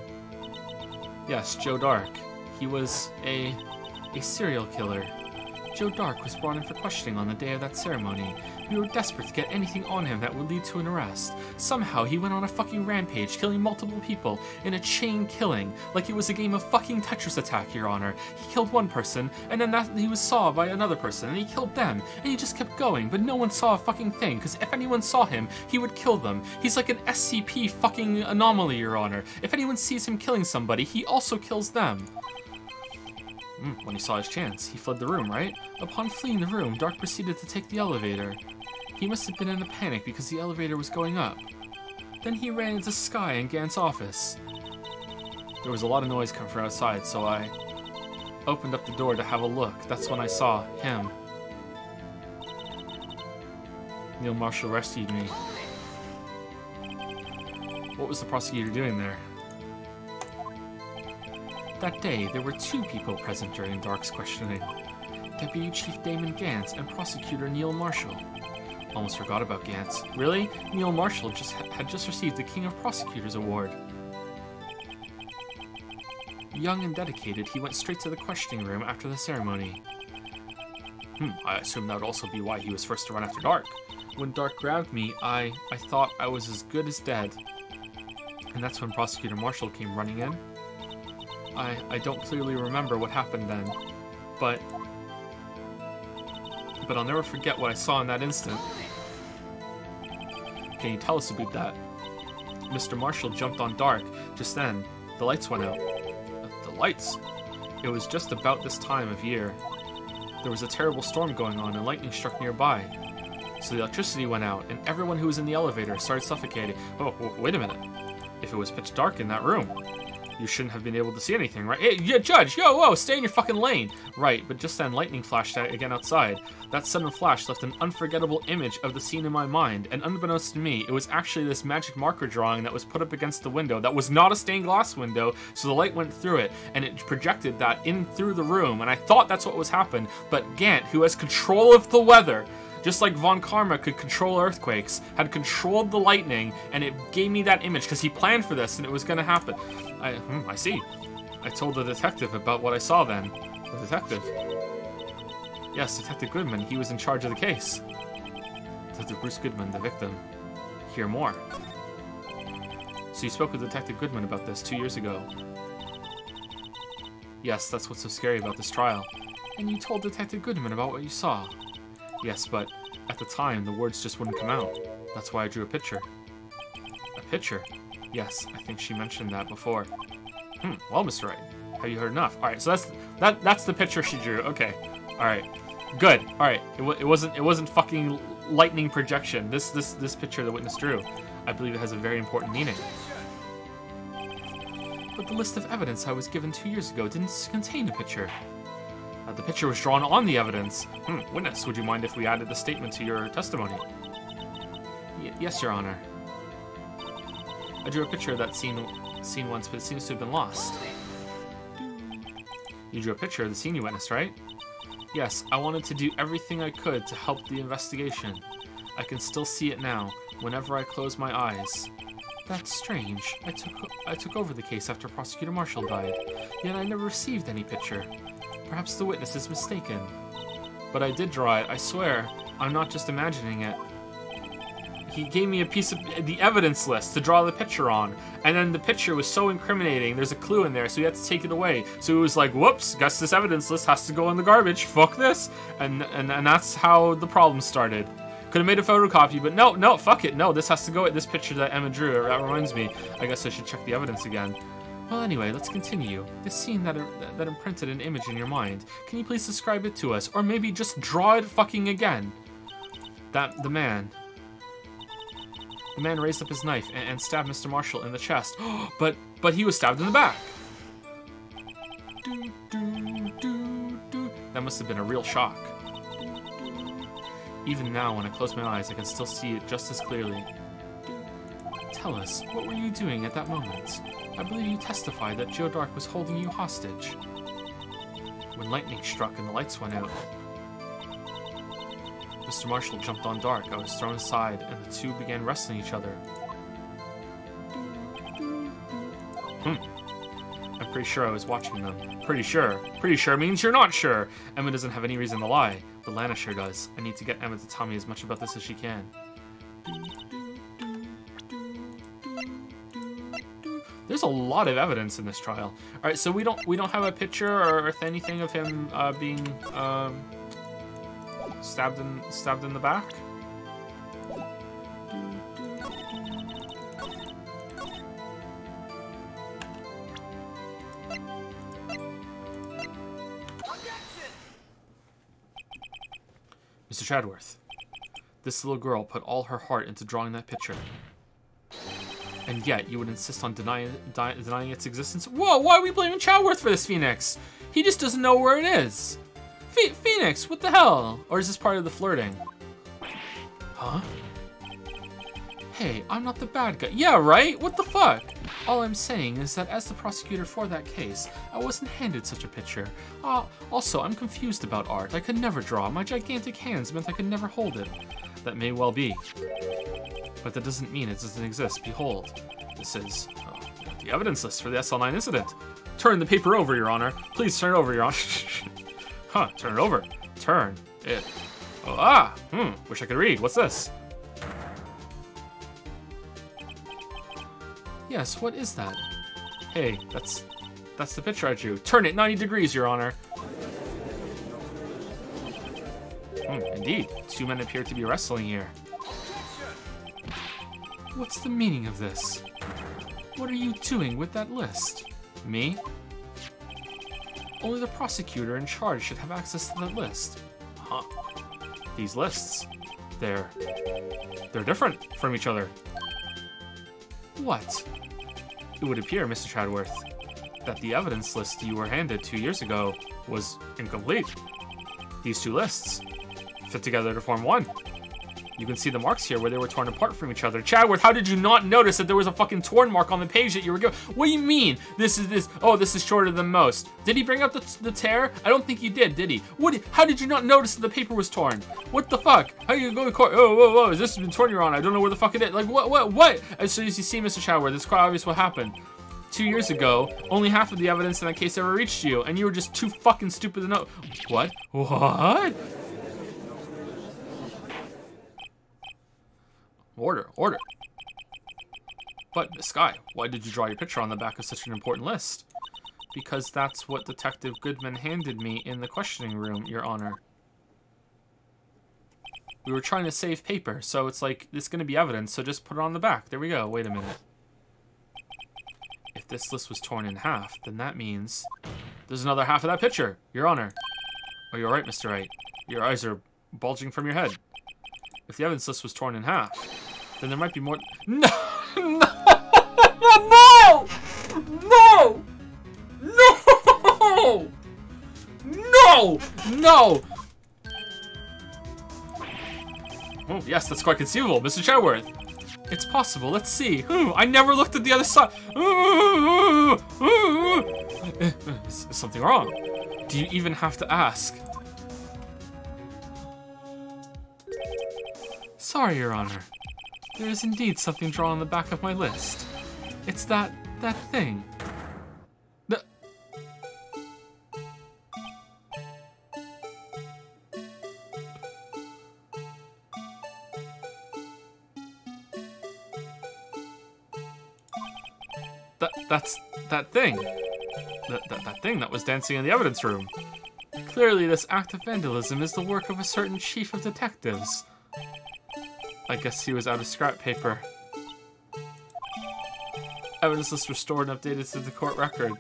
Yes, Joe Darke. He was a a serial killer. Joe Darke was brought in for questioning on the day of that ceremony. We were desperate to get anything on him that would lead to an arrest. Somehow he went on a fucking rampage, killing multiple people in a chain killing, like it was a game of fucking Tetris attack, Your Honor. He killed one person, and then that he was saw by another person, and he killed them, and he just kept going, but no one saw a fucking thing, because if anyone saw him, he would kill them. He's like an SCP fucking anomaly, Your Honor. If anyone sees him killing somebody, he also kills them. Mm, when he saw his chance, he fled the room, right? Upon fleeing the room, Darke proceeded to take the elevator. He must have been in a panic because the elevator was going up. Then he ran into Skye in Gant's office. There was a lot of noise coming from outside, so I opened up the door to have a look. That's when I saw him. Neil Marshall rescued me. What was the prosecutor doing there? That day, there were two people present during Darke's questioning. Deputy Chief Damon Gantz and Prosecutor Neil Marshall. Almost forgot about Gantz. Really? Neil Marshall just had just received the King of Prosecutors Award. Young and dedicated, he went straight to the questioning room after the ceremony. Hmm, I assume that would also be why he was first to run after Darke. When Darke grabbed me, I, I thought I was as good as dead. And that's when Prosecutor Marshall came running in. I, I don't clearly remember what happened then, but but I'll never forget what I saw in that instant. Can you tell us about that? Mr. Marshall jumped on Darke just then. The lights went out. The lights? It was just about this time of year. There was a terrible storm going on and lightning struck nearby. So the electricity went out and everyone who was in the elevator started suffocating. Oh, wait a minute. If it was pitch dark in that room, you shouldn't have been able to see anything, right? Hey, yeah, Judge, yo, whoa, stay in your fucking lane. Right, but just then lightning flashed out again outside. That sudden flash left an unforgettable image of the scene in my mind, and unbeknownst to me, it was actually this magic marker drawing that was put up against the window that was not a stained glass window, so the light went through it, and it projected that in through the room, and I thought that's what was happening, but Gant, who has control of the weather, just like Von Karma could control earthquakes, had controlled the lightning, and it gave me that image because he planned for this and it was going to happen. I, hmm, I see. I told the detective about what I saw then. The detective? Yes, Detective Goodman. He was in charge of the case. Detective Bruce Goodman, the victim. Hear more. So you spoke with Detective Goodman about this two years ago. Yes, that's what's so scary about this trial. And you told Detective Goodman about what you saw. Yes, but at the time, the words just wouldn't come out. That's why I drew a picture. A picture? Yes, I think she mentioned that before. Hmm, well, Mr. Wright, have you heard enough? Alright, so that's that that's the picture she drew. Okay. Alright. Good. Alright. It, it wasn't it wasn't fucking lightning projection. This this this picture the witness drew. I believe it has a very important meaning. But the list of evidence I was given two years ago didn't contain a picture. Uh, the picture was drawn on the evidence. Hmm, witness, would you mind if we added the statement to your testimony? Y yes, Your Honor. I drew a picture of that scene, scene once, but it seems to have been lost. You drew a picture of the scene you witnessed, right? Yes, I wanted to do everything I could to help the investigation. I can still see it now, whenever I close my eyes. That's strange. I took I took over the case after Prosecutor Marshall died, yet I never received any picture. Perhaps the witness is mistaken. But I did draw it, I swear. I'm not just imagining it. He gave me a piece of the evidence list to draw the picture on, and then the picture was so incriminating. There's a clue in there, so he had to take it away. So it was like, "Whoops! Guess this evidence list has to go in the garbage. Fuck this!" And and and that's how the problem started. Could have made a photocopy, but no, no, fuck it. No, this has to go this picture that Ema drew. That reminds me. I guess I should check the evidence again. Well, anyway, let's continue. This scene that, that imprinted an image in your mind, can you please describe it to us? Or maybe just draw it fucking again? That, the man. The man raised up his knife and, and stabbed Mr. Marshall in the chest. but, but he was stabbed in the back. Do, do, do, that must have been a real shock. Even now, when I close my eyes, I can still see it just as clearly. Tell us, what were you doing at that moment? I believe you testified that Joe Darke was holding you hostage. When lightning struck and the lights went out, Mr. Marshall jumped on Darke. I was thrown aside, and the two began wrestling each other. Hmm. I'm pretty sure I was watching them. Pretty sure. Pretty sure means you're not sure. Ema doesn't have any reason to lie. But Lana sure does. I need to get Ema to tell me as much about this as she can. There's a lot of evidence in this trial. All right, so we don't we don't have a picture or anything of him uh, being um, stabbed in stabbed in the back. Mr. Chadworth, this little girl put all her heart into drawing that picture. And yet, you would insist on denying, denying its existence? Whoa, why are we blaming Chadworth for this, Phoenix? He just doesn't know where it is. Phoenix, what the hell? Or is this part of the flirting? Huh? Hey, I'm not the bad guy. Yeah, right? What the fuck? All I'm saying is that as the prosecutor for that case, I wasn't handed such a picture. Uh, also, I'm confused about art. I could never draw. My gigantic hands meant I could never hold it. That may well be. But that doesn't mean it doesn't exist. Behold, this is uh, the evidence list for the SL9 incident. Turn the paper over, Your Honor. Please turn it over, Your Honor. huh, turn it over. Turn it. Oh, ah, hmm, wish I could read. What's this? Yes, what is that? Hey, that's that's the picture I drew. Turn it 90 degrees, Your Honor. Hmm, indeed, two men appear to be wrestling here. What's the meaning of this? What are you doing with that list? Me? Only the prosecutor in charge should have access to that list. Huh. These lists, they're... they're different from each other. What? It would appear, Mr. Chadworth, that the evidence list you were handed two years ago was incomplete. These two lists fit together to form one. You can see the marks here where they were torn apart from each other. Chadworth, how did you not notice that there was a fucking torn mark on the page that you were given? What do you mean? This is this, oh, this is shorter than most. Did he bring up the, the tear? I don't think he did, did he? What, how did you not notice that the paper was torn? What the fuck? How you going to court? Oh, whoa, whoa, is this been torn you're on? I don't know where the fuck it is. Like, what, what, what? As soon as you see Mr. Chadworth, it's quite obvious what happened two years ago, only half of the evidence in that case ever reached you, and you were just too fucking stupid to know. What? What? Order, order. But, Skye, why did you draw your picture on the back of such an important list? Because that's what Detective Goodman handed me in the questioning room, Your Honor. We were trying to save paper, so it's like, is going to be evidence, so just put it on the back. There we go. Wait a minute. If this list was torn in half, then that means there's another half of that picture, Your Honor. Are you alright, Mr. Wright? Your eyes are bulging from your head. If the evidence list was torn in half, then there might be more. No! No! No! No! No! No! Oh, yes, that's quite conceivable, Mr. Chadworth. It's possible. Let's see. Ooh, I never looked at the other side. Is, uh, uh, is something wrong? Do you even have to ask? Sorry, Your Honor. There is indeed something drawn on the back of my list. It's that... that thing. The... That, that's that thing. That, that, that thing that was dancing in the evidence room. Clearly, this act of vandalism is the work of a certain chief of detectives. I guess he was out of scrap paper. Evidence list restored and updated to the court record.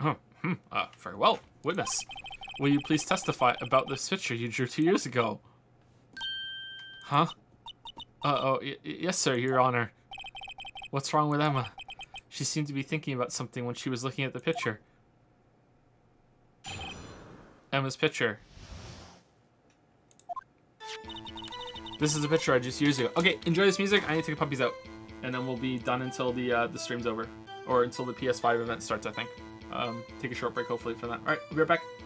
Oh, hmm, uh, very well. Witness, will you please testify about this picture you drew two years ago? Huh? Uh oh, yes, sir, Your Honor. What's wrong with Ema? She seemed to be thinking about something when she was looking at the picture. Ema's picture. This is a picture I just used ago. Okay, enjoy this music. I need to take the puppies out. And then we'll be done until the uh, the stream's over. Or until the PS5 event starts, I think. Um, take a short break, hopefully, for that. Alright, we'll be right back.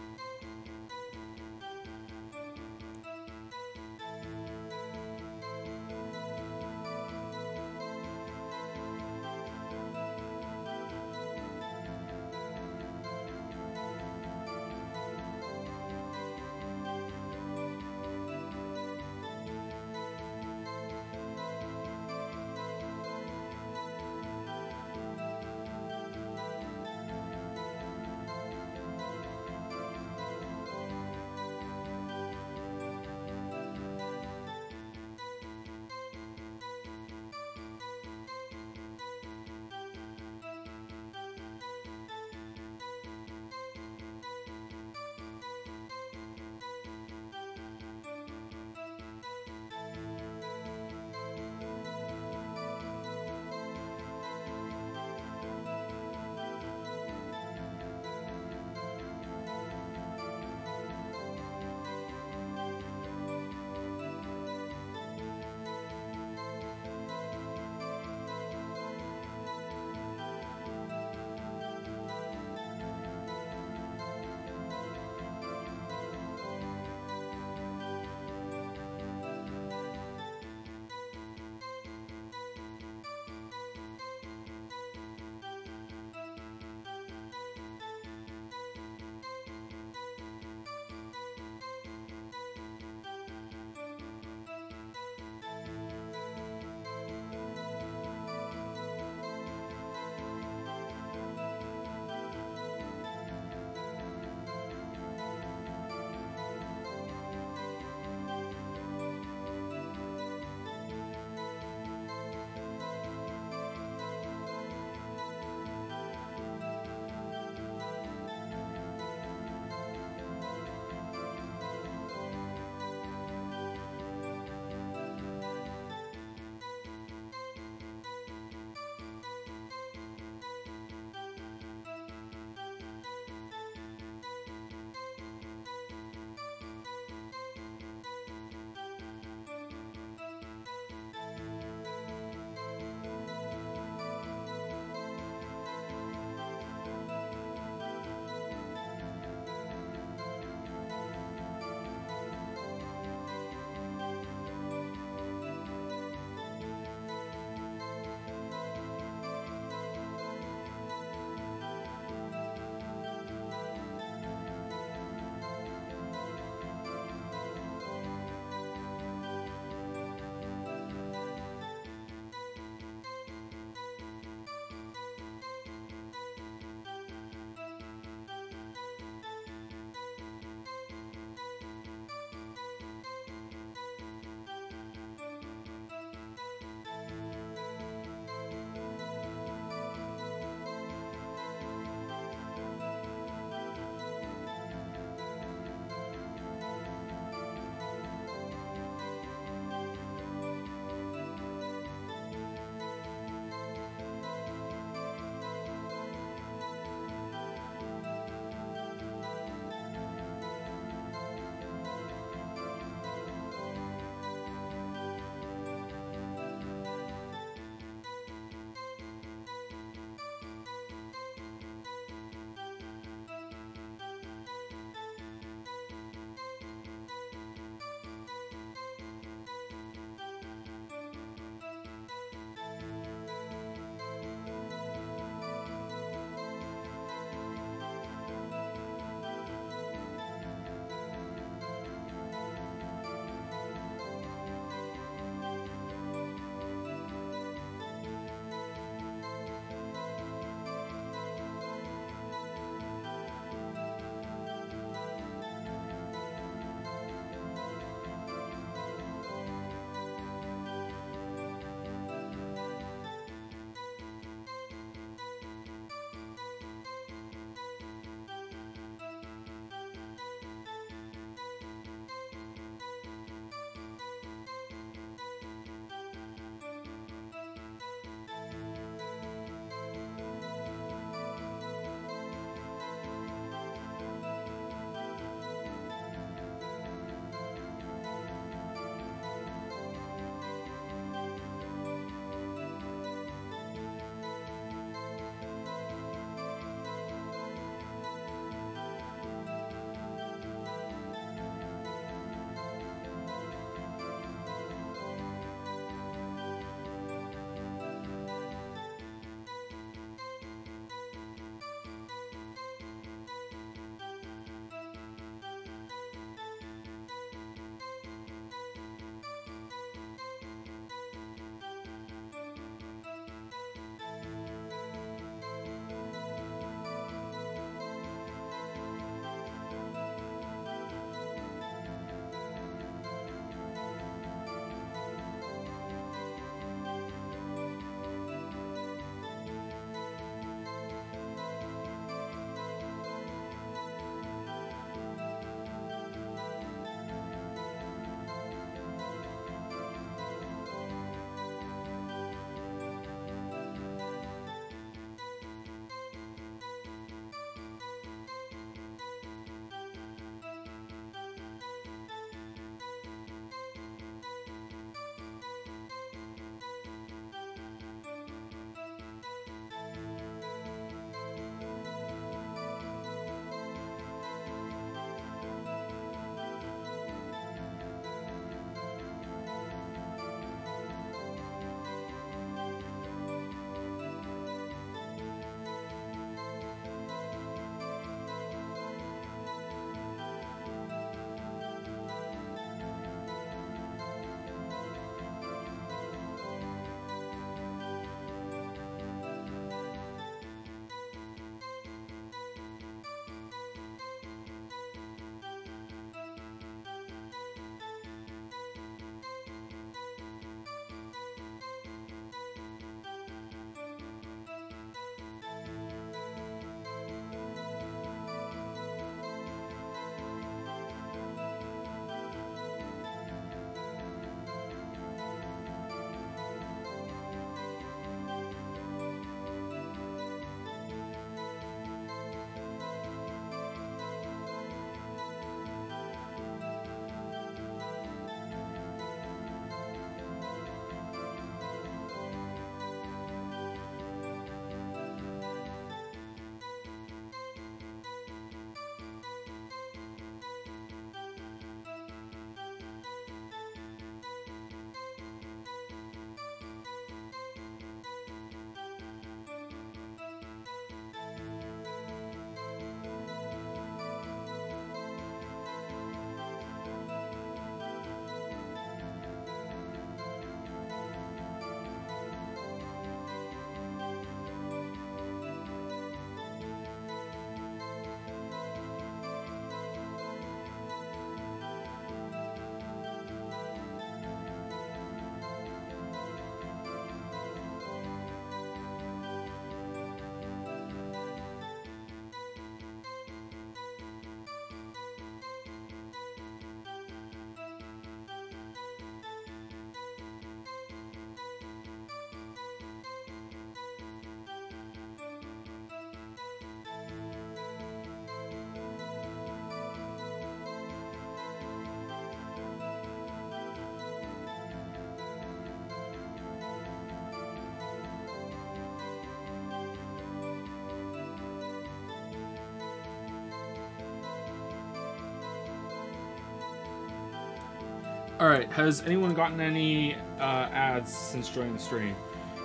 Alright, has anyone gotten any uh, ads since joining the stream?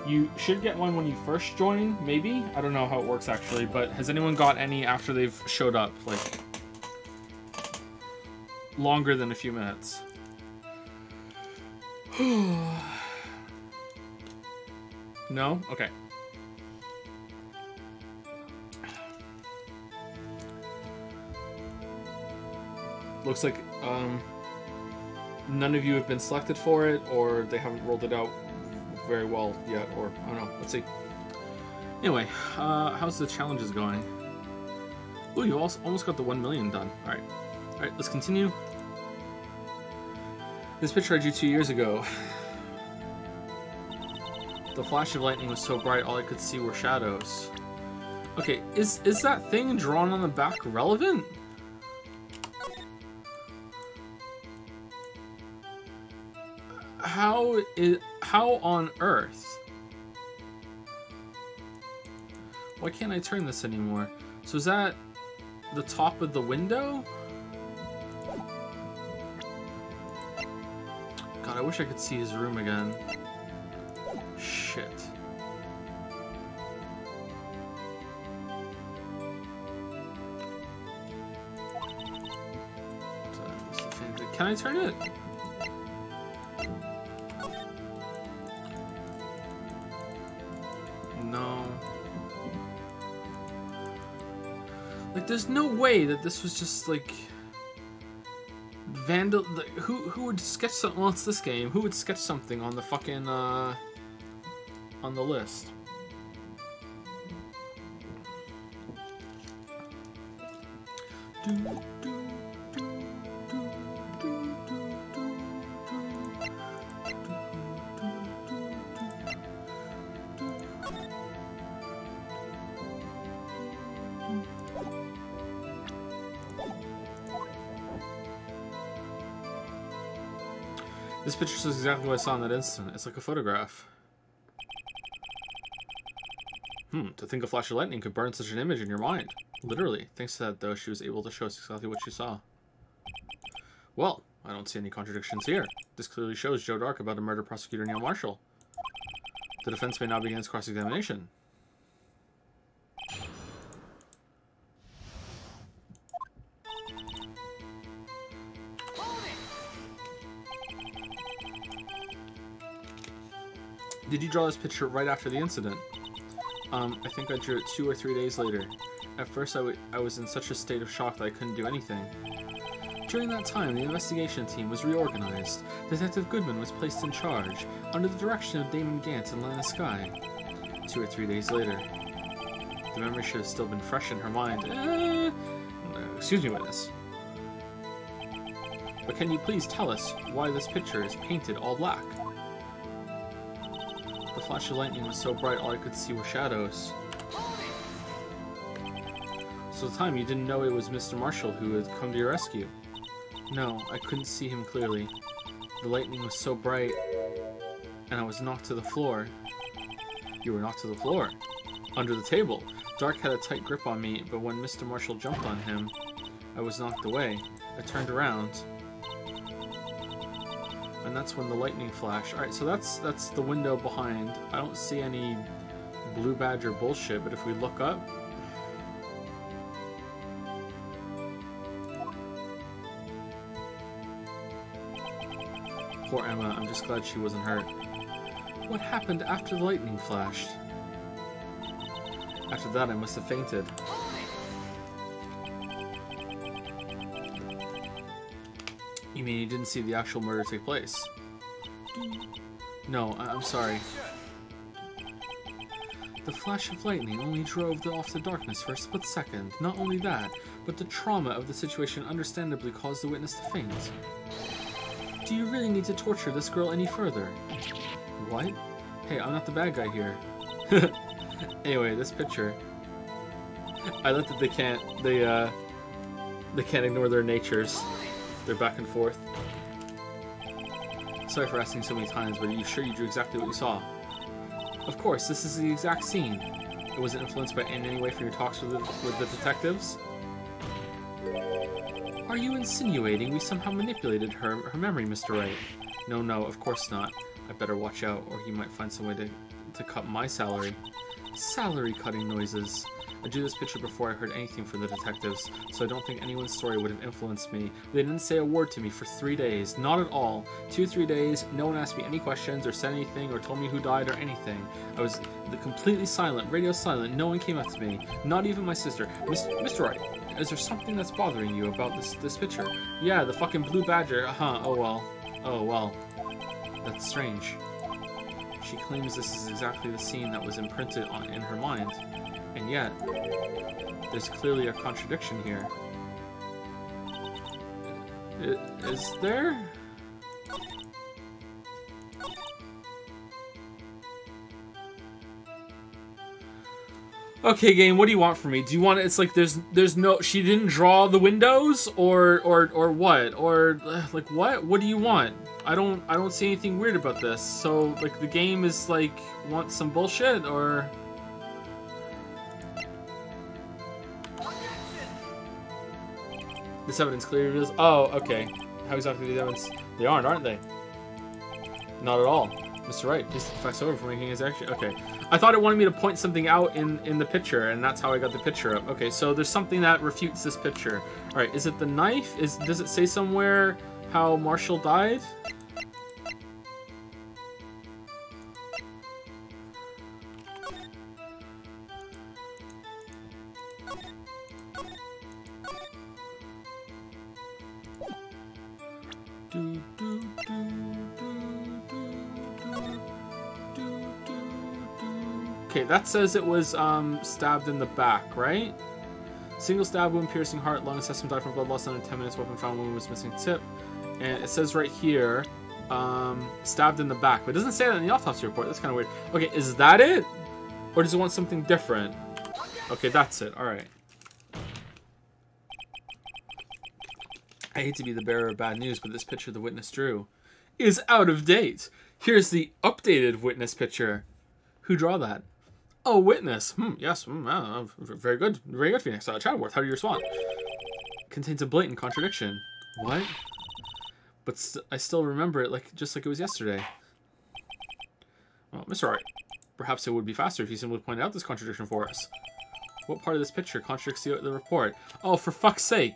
You should get one when you first join, maybe? I don't know how it works actually, but has anyone got any after they've showed up? Like, longer than a few minutes. no? Okay. Looks like um, none of you have been selected for it, or they haven't rolled it out very well yet, or I don't know. Let's see. Anyway, uh, how's the challenges going? Ooh, you almost got the 1 million done. Alright. Alright, let's continue. This picture I drew two years ago. The flash of lightning was so bright, all I could see were shadows. Okay, is is that thing drawn on the back relevant? Is how on earth? Why can't I turn this anymore? So is that the top of the window? God, I wish I could see his room again. Shit. Can I turn it? There's no way that this was just, like... Vandal... Who, who would sketch something... Well, it's this game. Who would sketch something on the fucking, uh... On the list? This picture shows exactly what I saw in that instant. It's like a photograph. Hmm, to think a flash of lightning could burn such an image in your mind. Literally. Thanks to that, though, she was able to show us exactly what she saw. Well, I don't see any contradictions here. This clearly shows Joe Darke about a murder prosecutor Neil Marshall. The defense may now begin its cross-examination. Did you draw this picture right after the incident? Um, I think I drew it two or three days later. At first, I, I was in such a state of shock that I couldn't do anything. During that time, the investigation team was reorganized. Detective Goodman was placed in charge, under the direction of Damon Gant and Lana Skye. Two or three days later. The memory should have still been fresh in her mind. Eh, excuse me, witness. But can you please tell us why this picture is painted all black? Flash of lightning was so bright all I could see were shadows. So the time you didn't know it was Mr. Marshall who had come to your rescue? No, I couldn't see him clearly. The lightning was so bright, and I was knocked to the floor. You were knocked to the floor? Under the table. Darke had a tight grip on me, but when Mr. Marshall jumped on him, I was knocked away. I turned around, and that's when the lightning flashed. Alright, so that's that's the window behind. I don't see any blue badger bullshit, but if we look up, Poor Ema, I'm just glad she wasn't hurt. What happened after the lightning flashed? After that, I must have fainted. You mean you didn't see the actual murder take place? No, I am sorry. The flash of lightning only drove the, off the darkness for a split second. Not only that, but the trauma of the situation understandably caused the witness to faint. Do you really need to torture this girl any further? What? Hey, I'm not the bad guy here. anyway, this picture. I like that they can't they uh they can't ignore their natures. They're back and forth. Sorry for asking so many times, but are you sure you drew exactly what you saw? Of course, this is the exact scene. It wasn't influenced by in any way from your talks with the, with the detectives? Are you insinuating we somehow manipulated her, her memory, Mr. Wright? No, no, of course not. I better watch out, or he might find some way to, to cut my salary. Salary cutting noises. I drew this picture before I heard anything from the detectives, so I don't think anyone's story would have influenced me. They didn't say a word to me for three days. Not at all. Two, three days, no one asked me any questions or said anything or told me who died or anything. I was completely silent, radio silent, no one came up to me. Not even my sister. Mr. Wright, is there something that's bothering you about this this picture? Yeah, the fucking blue badger. Uh-huh. oh well. Oh well. That's strange. She claims this is exactly the scene that was imprinted on in her mind. And yet, there's clearly a contradiction here. Is there? Okay, game. What do you want from me? Do you want? It's like there's there's no. She didn't draw the windows, or or or what? Or like what? What do you want? I don't I don't see anything weird about this. So like the game is like want some bullshit or. This evidence clearly reveals. Oh, okay. How exactly the evidence? They aren't, aren't they? Not at all. Mr. Wright, please flex over for making his action. Okay. I thought it wanted me to point something out in, in the picture, and that's how I got the picture up. Okay, so there's something that refutes this picture. Alright, is it the knife? Is Does it say somewhere how Marshall died? That says it was um, stabbed in the back, right? Single stab wound, piercing heart, lung assessment died from blood loss under 10 minutes. Weapon found wound was missing tip. And it says right here, um, stabbed in the back. But it doesn't say that in the autopsy report. That's kind of weird. Okay, is that it? Or does it want something different? Okay, that's it. Alright. I hate to be the bearer of bad news, but this picture the witness drew is out of date. Here's the updated witness picture. Who draw that? Oh, witness. Hmm, yes. Hmm, uh, very good. Very good, Phoenix. Uh, Chadworth, how do you respond? Contains a blatant contradiction. What? But st I still remember it like just like it was yesterday. Well, Mr. Wright, perhaps it would be faster if you simply pointed out this contradiction for us. What part of this picture contradicts the, the report? Oh, for fuck's sake.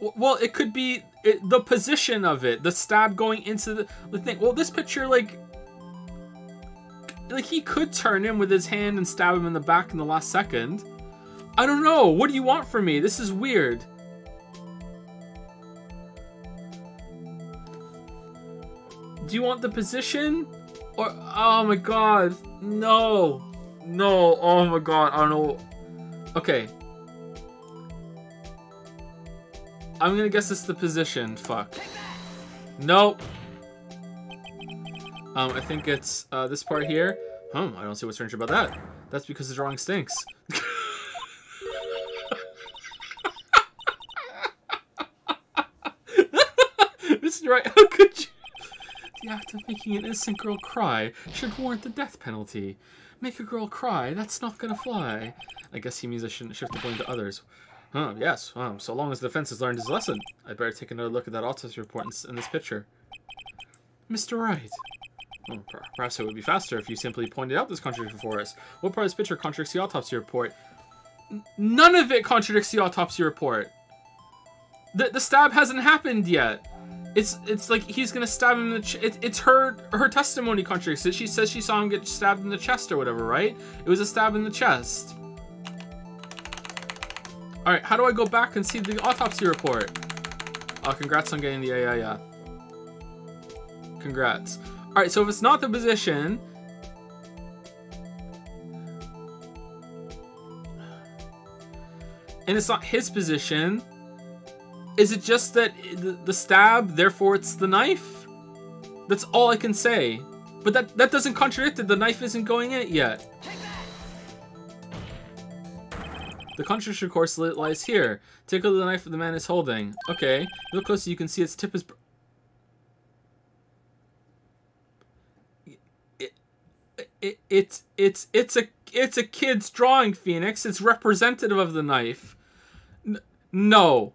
Well, it could be it, the position of it, the stab going into the, the thing. Well, this picture, like, like, he could turn him with his hand and stab him in the back in the last second. I don't know. What do you want from me? This is weird. Do you want the position? Or, oh my god. No. No. Oh my god. I don't know. Okay. I'm gonna guess it's the position. Fuck. Nope. Um, I think it's uh, this part here. Hmm, I don't see what's strange about that. That's because the drawing stinks. Mr. Wright, how could you? The act of making an innocent girl cry should warrant the death penalty. Make a girl cry, that's not gonna fly. I guess he means I shouldn't shift the blame to others. Huh, yes, um, so long as the defense has learned his lesson. I'd better take another look at that autopsy report in, this picture. Mr. Wright, well, perhaps it would be faster if you simply pointed out this contradiction for us. What part of this picture contradicts the autopsy report? N none of it contradicts the autopsy report. The, the stab hasn't happened yet. It's it's like he's gonna stab him in the it, it's her her testimony contradicts it. She says she saw him get stabbed in the chest or whatever, right? It was a stab in the chest. All right, how do I go back and see the autopsy report? Oh, congrats on getting the yeah yeah yeah. Congrats. Alright, so if it's not the position... And it's not his position... Is it just that the stab, therefore it's the knife? That's all I can say. But that, that doesn't contradict it. The knife isn't going in yet. The of course, lies here. Take a look at the knife the man is holding. Okay. Look closer, you can see its tip is it, it's it's it's a it's a kid's drawing, Phoenix. It's representative of the knife. N no,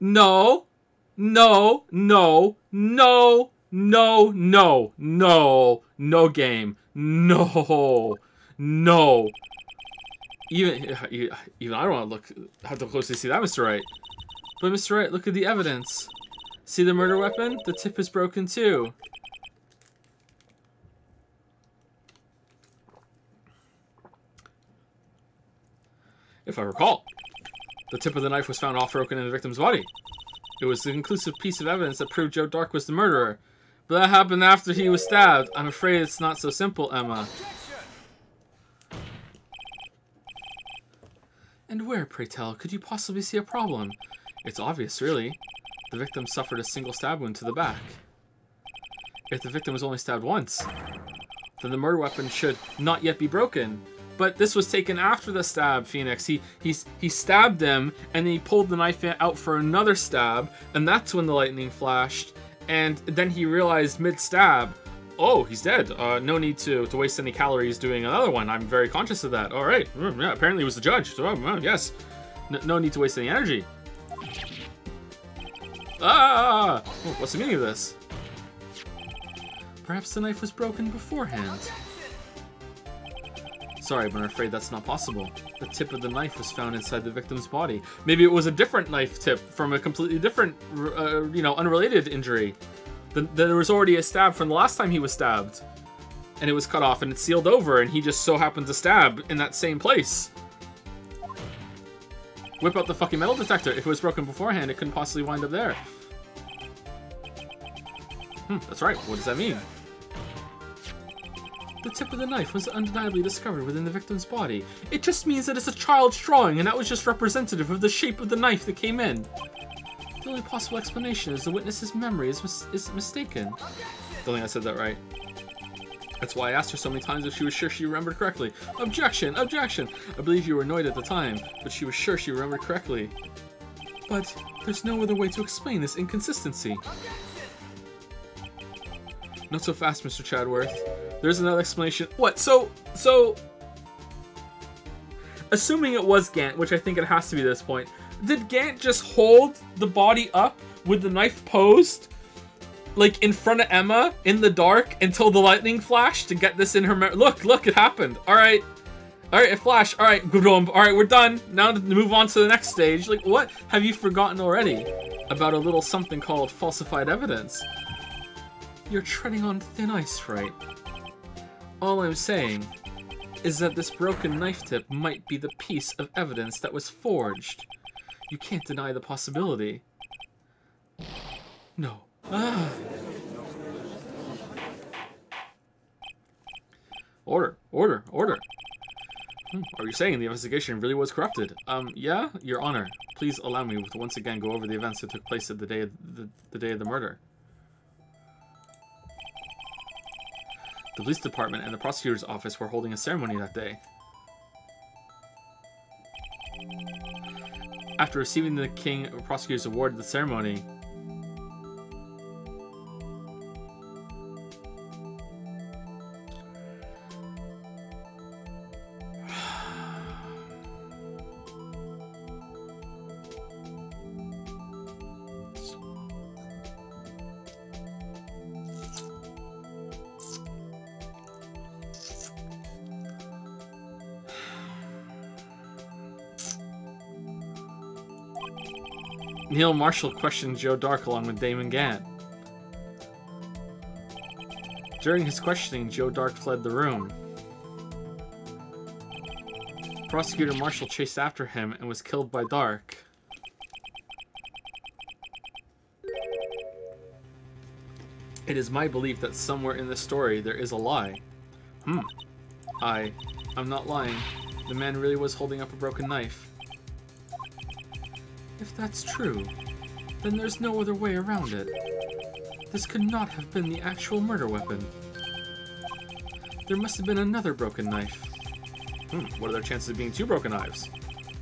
no, no, no, no, no, no, no, no game, no, no. Even, even I don't want to look, have to closely see that, Mr. Wright. But Mr. Wright, look at the evidence. See the murder weapon? The tip is broken too. If I recall, the tip of the knife was found off broken in the victim's body. It was the conclusive piece of evidence that proved Joe Darke was the murderer. But that happened after he was stabbed. I'm afraid it's not so simple, Ema. And where, pray tell, could you possibly see a problem? It's obvious, really. The victim suffered a single stab wound to the back. If the victim was only stabbed once, then the murder weapon should not yet be broken. But this was taken after the stab, Phoenix. He he he stabbed him, and then he pulled the knife out for another stab, and that's when the lightning flashed. And then he realized mid-stab, oh, he's dead. Uh, no need to, to waste any calories doing another one. I'm very conscious of that. All right. Mm, yeah, apparently it was the judge. So, oh, yes. N no need to waste any energy. Ah! What's the meaning of this? Perhaps the knife was broken beforehand. Sorry, but I'm afraid that's not possible. The tip of the knife was found inside the victim's body. Maybe it was a different knife tip from a completely different, uh, you know, unrelated injury. The, there was already a stab from the last time he was stabbed. And it was cut off and it's sealed over and he just so happened to stab in that same place. Whip out the fucking metal detector. If it was broken beforehand, it couldn't possibly wind up there. Hmm, that's right. What does that mean? The tip of the knife was undeniably discovered within the victim's body. It just means that it's a child's drawing, and that was just representative of the shape of the knife that came in. The only possible explanation is the witness's memory is, mis is mistaken. Don't think I said that right. That's why I asked her so many times if she was sure she remembered correctly. Objection! Objection! I believe you were annoyed at the time, but she was sure she remembered correctly. But there's no other way to explain this inconsistency. Not so fast, Mr. Chadworth. There's another explanation. What? So, so... Assuming it was Gant, which I think it has to be at this point, did Gant just hold the body up with the knife posed, like in front of Ema in the dark until the lightning flashed to get this in her memory? Look, look, it happened. All right. All right, it flashed. All right, all right, we're done. Now to move on to the next stage. Like, what have you forgotten already about a little something called falsified evidence? You're treading on thin ice, right? All I'm saying is that this broken knife tip might be the piece of evidence that was forged. You can't deny the possibility. No. Ah. Order, order, order. Hmm, are you saying the investigation really was corrupted? Um, yeah, Your Honor. Please allow me to once again go over the events that took place at the day of the, the day of the murder. The police department and the prosecutor's office were holding a ceremony that day. After receiving the King Prosecutor's Award at the ceremony, Neil Marshall questioned Joe Darke along with Damon Gant. During his questioning, Joe Darke fled the room. Prosecutor Marshall chased after him and was killed by Darke. It is my belief that somewhere in this story there is a lie. Hmm. I... I'm not lying. The man really was holding up a broken knife. If that's true, then there's no other way around it. This could not have been the actual murder weapon. There must have been another broken knife. Hmm, what are their chances of being two broken knives?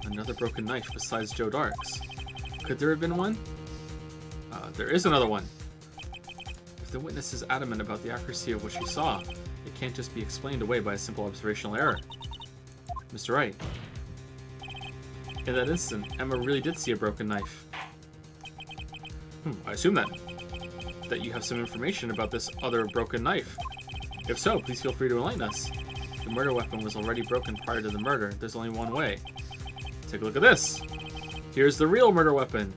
Another broken knife besides Joe Darke's. Could there have been one? Uh, there is another one. If the witness is adamant about the accuracy of what she saw, it can't just be explained away by a simple observational error. Mr. Wright, in that instant, Ema really did see a broken knife. Hmm, I assume that that you have some information about this other broken knife. If so, please feel free to enlighten us. The murder weapon was already broken prior to the murder. There's only one way. Take a look at this. Here's the real murder weapon.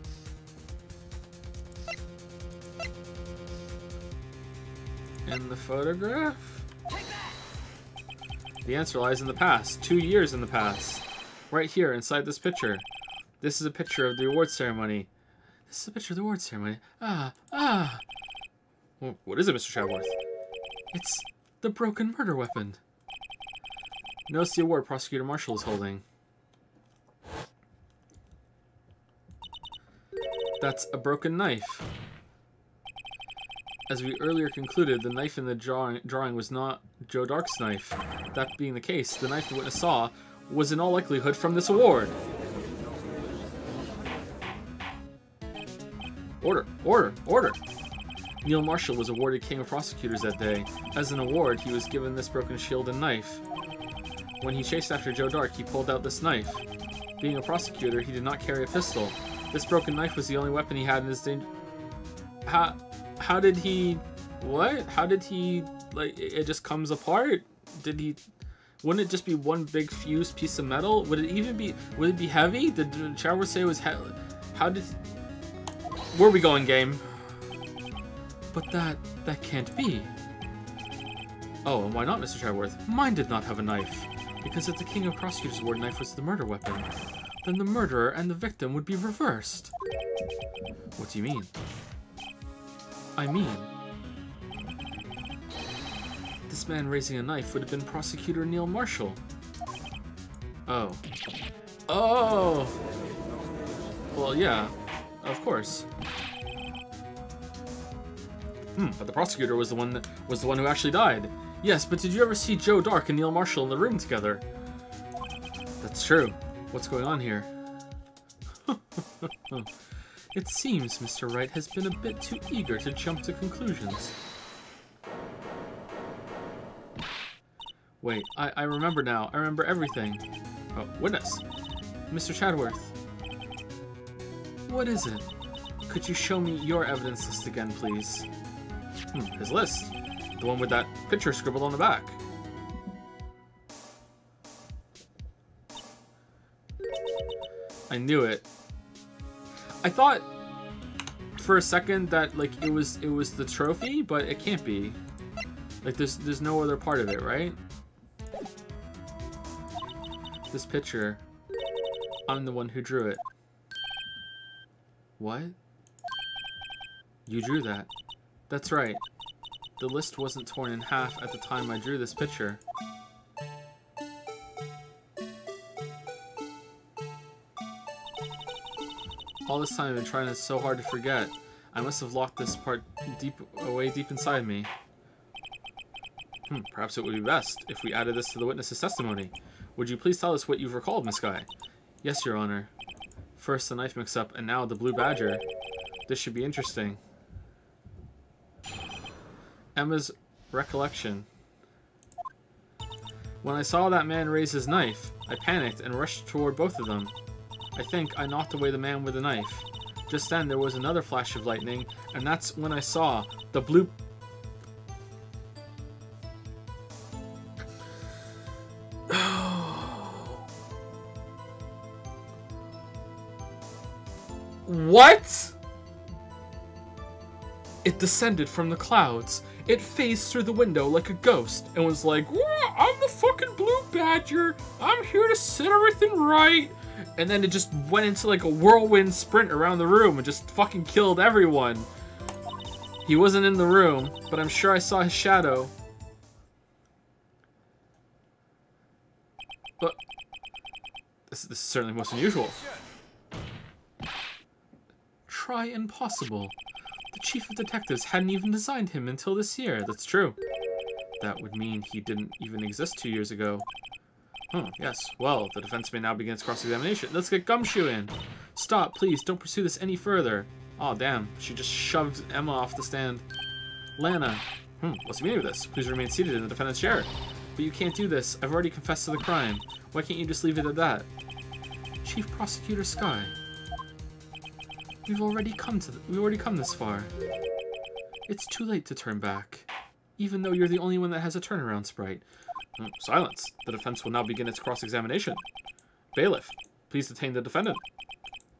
And the photograph? The answer lies in the past. Two years in the past. Right here, inside this picture. This is a picture of the award ceremony. This is a picture of the award ceremony. Ah, ah. What is it, Mr. Chadworth? It's the broken murder weapon. Notice the award Prosecutor Marshall is holding. That's a broken knife. As we earlier concluded, the knife in the drawing, drawing was not Joe Darke's knife. That being the case, the knife the witness saw was in all likelihood from this award. Order, order, order! Neil Marshall was awarded King of Prosecutors that day. As an award, he was given this broken shield and knife. When he chased after Joe Darke, he pulled out this knife. Being a prosecutor, he did not carry a pistol. This broken knife was the only weapon he had in his danger. How, how did he, what? How did he, like, it just comes apart? Did he, wouldn't it just be one big fused piece of metal? Would it even be, would it be heavy? Did Chadworth say it was heavy? How did, where are we going, game? But that, that can't be. Oh, and why not, Mr. Chadworth? Mine did not have a knife. Because if the King of Prosecutors Award knife was the murder weapon, then the murderer and the victim would be reversed. What do you mean? I mean... Man raising a knife would have been Prosecutor Neil Marshall. Oh. Oh! Well, yeah. Of course. Hmm, but the prosecutor was the one that was the one who actually died. Yes, but did you ever see Joe Darke and Neil Marshall in the room together? That's true. What's going on here? it seems Mr. Wright has been a bit too eager to jump to conclusions. Wait, I, I remember now. I remember everything. Oh, witness. Mr. Chadworth. What is it? Could you show me your evidence list again, please? Hmm, his list. The one with that picture scribbled on the back. I knew it. I thought for a second that like it was it was the trophy, but it can't be. Like there's there's no other part of it, right? This picture. I'm the one who drew it. What? You drew that. That's right. The list wasn't torn in half at the time I drew this picture. All this time I've been trying so hard to forget. I must have locked this part deep away deep inside me. Hmm, perhaps it would be best if we added this to the witness's testimony. Would you please tell us what you've recalled, Miss Guy? Yes, Your Honor. First the knife mix-up, and now the blue badger. This should be interesting. Ema's recollection. When I saw that man raise his knife, I panicked and rushed toward both of them. I think I knocked away the man with the knife. Just then, there was another flash of lightning, and that's when I saw the blue... what? It descended from the clouds it phased through the window like a ghost and was like, I'm the fucking blue badger. I'm here to set everything right. And then it just went into like a whirlwind sprint around the room and just fucking killed everyone. He wasn't in the room, but I'm sure I saw his shadow. But this, this is certainly most unusual. Try impossible. The chief of detectives hadn't even designed him until this year. That's true. That would mean he didn't even exist two years ago. Oh, yes. Well, the defense may now begin its cross-examination. Let's get Gumshoe in. Stop, please. Don't pursue this any further. Oh, damn. She just shoved Ema off the stand. Lana. Hmm, what's the meaning of this? Please remain seated in the defendant's chair. But you can't do this. I've already confessed to the crime. Why can't you just leave it at that? Chief Prosecutor Skye. We've already come to we've already come this far. It's too late to turn back, even though you're the only one that has a turnaround sprite. Mm, silence. The defense will now begin its cross-examination. Bailiff, please detain the defendant.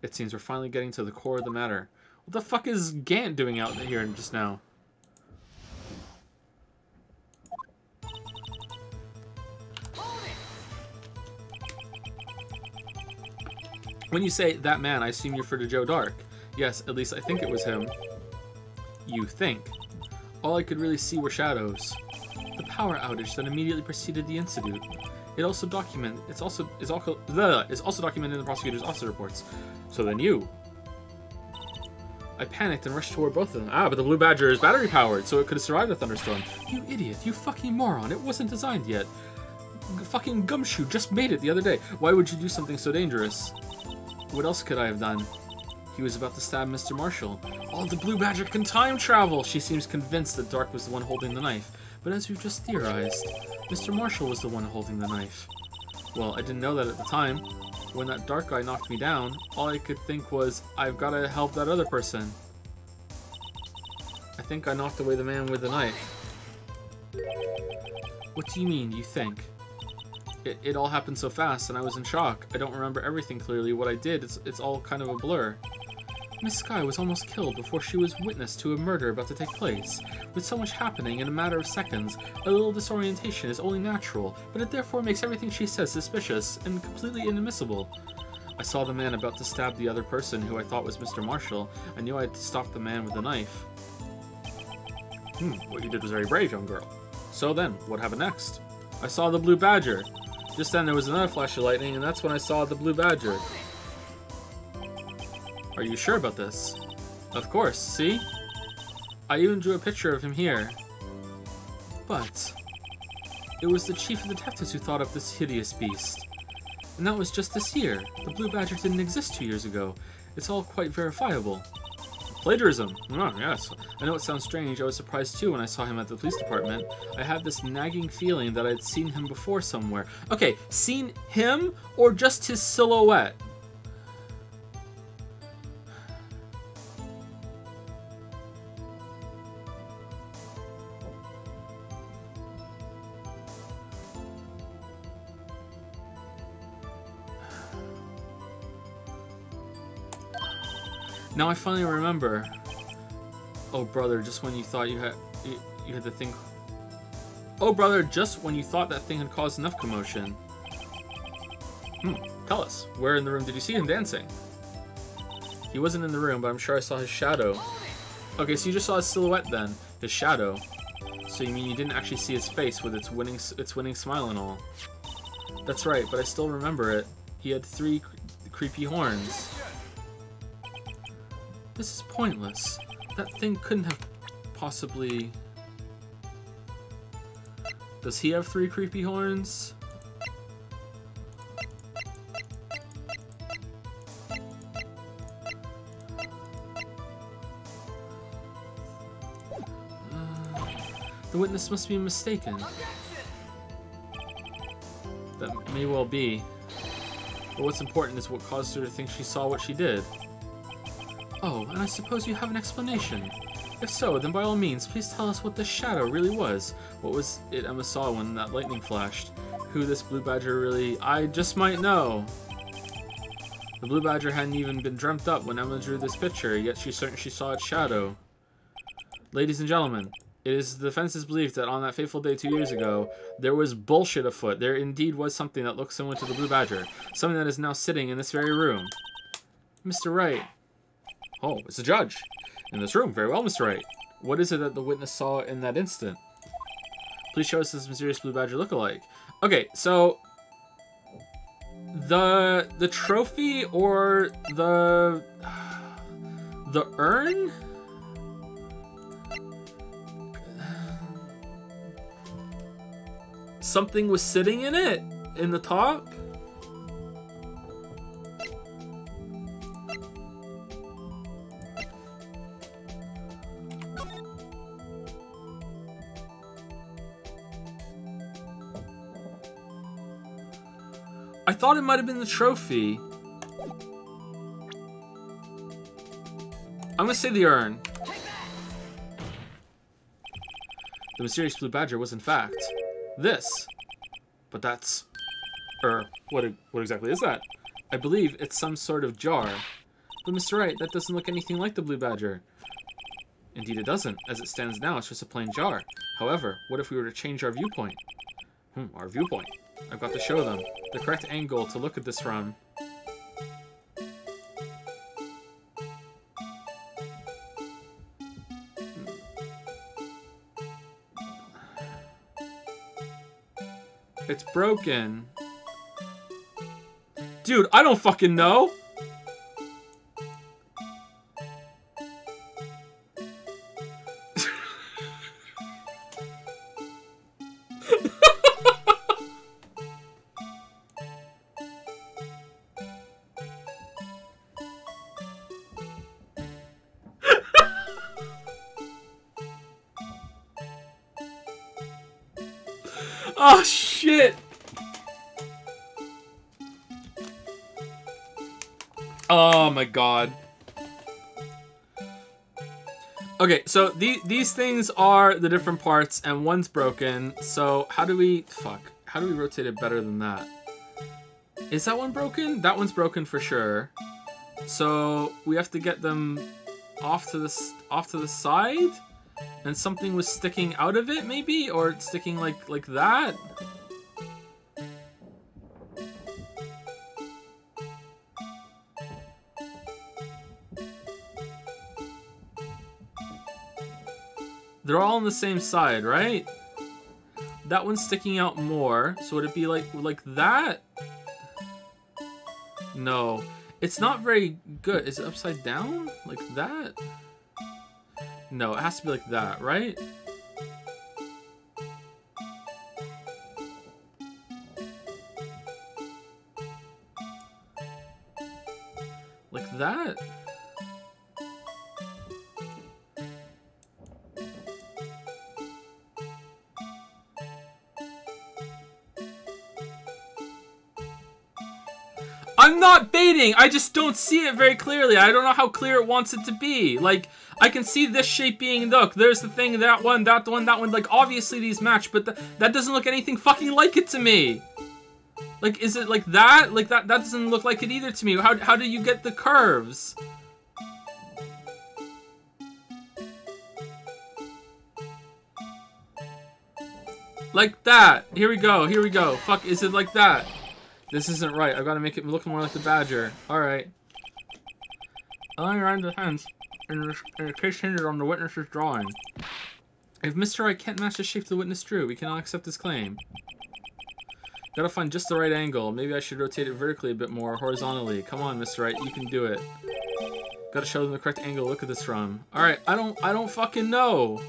It seems we're finally getting to the core of the matter. What the fuck is Gant doing out here just now? When you say that man, I assume you're refer to Joe Darke. Yes, at least I think it was him. You think. All I could really see were shadows. The power outage that immediately preceded the incident. It also document. It's also is also is also documented in the prosecutor's officer reports. So then you. I panicked and rushed toward both of them. Ah, but the Blue Badger is battery powered, so it could have survived the thunderstorm. You idiot! You fucking moron! It wasn't designed yet. G fucking Gumshoe just made it the other day. Why would you do something so dangerous? What else could I have done? He was about to stab Mr. Marshall. Oh, the Blue Badger can time travel! She seems convinced that Darke was the one holding the knife. But as we've just theorized, Mr. Marshall was the one holding the knife. Well, I didn't know that at the time. When that dark guy knocked me down, all I could think was, I've got to help that other person. I think I knocked away the man with the knife. What do you mean, you think? It, it all happened so fast, and I was in shock. I don't remember everything clearly. What I did, it's, it's all kind of a blur. Miss Skye was almost killed before she was witness to a murder about to take place. With so much happening in a matter of seconds, a little disorientation is only natural, but it therefore makes everything she says suspicious and completely inadmissible. I saw the man about to stab the other person who I thought was Mr. Marshall. I knew I had to stop the man with the knife. Hmm, what you did was very brave, young girl. So then, what happened next? I saw the blue badger. Just then there was another flash of lightning, and that's when I saw the blue badger. Are you sure about this? Of course, see? I even drew a picture of him here. But... It was the chief of the detectives who thought up this hideous beast. And that was just this year. The Blue Badger didn't exist two years ago. It's all quite verifiable. Plagiarism. Oh, yes. I know it sounds strange. I was surprised too when I saw him at the police department. I had this nagging feeling that I'd seen him before somewhere. Okay, seen him or just his silhouette? Now I finally remember. Oh, brother, just when you thought you had you, you had the thing. Oh, brother, just when you thought that thing had caused enough commotion. Hmm. Tell us, where in the room did you see him dancing? He wasn't in the room, but I'm sure I saw his shadow. Okay, so you just saw his silhouette then, his shadow. So you mean you didn't actually see his face with its winning its winning smile and all? That's right, but I still remember it. He had three creepy horns. This is pointless. That thing couldn't have possibly... Does he have three creepy horns? Uh, the witness must be mistaken. That may well be. But what's important is what caused her to think she saw what she did. Oh, and I suppose you have an explanation. If so, then by all means, please tell us what the shadow really was. What was it Ema saw when that lightning flashed? Who this blue badger really... I just might know. The blue badger hadn't even been dreamt up when Ema drew this picture, yet she certain she saw its shadow. Ladies and gentlemen, it is the defense's belief that on that fateful day two years ago, there was bullshit afoot. There indeed was something that looked similar to the blue badger. Something that is now sitting in this very room. Mr. Wright, Oh, it's the judge. In this room. Very well, Mr. Wright. What is it that the witness saw in that instant? Please show us this mysterious blue badger look-alike. Okay, so the the trophy or the the urn something was sitting in it in the top I thought it might have been the trophy. I'm gonna say the urn. The mysterious blue badger was in fact this. But that's... Er, what, what exactly is that? I believe it's some sort of jar. But Mr. Wright, that doesn't look anything like the blue badger. Indeed it doesn't. As it stands now, it's just a plain jar. However, what if we were to change our viewpoint? Hmm, our viewpoint. I've got to show them the correct angle to look at this from. Hmm. It's broken. Dude, I don't fucking know. Okay, so the, these things are the different parts, and one's broken. So how do we... Fuck. How do we rotate it better than that? Is that one broken? That one's broken for sure. So we have to get them off to the off to the side, and something was sticking out of it, maybe, or sticking like like that. They're all on the same side, right? That one's sticking out more. So would it be like like that? No. It's not very good. Is it upside down? Like that? No, it has to be like that, right? I just don't see it very clearly. I don't know how clear it wants it to be. Like, I can see this shape being, look, there's the thing, that one, that one, that one. Like, obviously these match, but th that doesn't look anything fucking like it to me. Like, is it like that? Like, that, that doesn't look like it either to me. How, how do you get the curves? Like that. Here we go. Here we go. Fuck, is it like that? This isn't right. I've got to make it look more like the badger. Alright. Allowing around the hands the case hindered on the witness's drawing. If Mr. Wright can't match the shape the witness drew, we cannot accept his claim. Gotta find just the right angle. Maybe I should rotate it vertically a bit more, horizontally. Come on, Mr. Wright, you can do it. Gotta show them the correct angle look at this from. Alright, I don't I don't fucking know.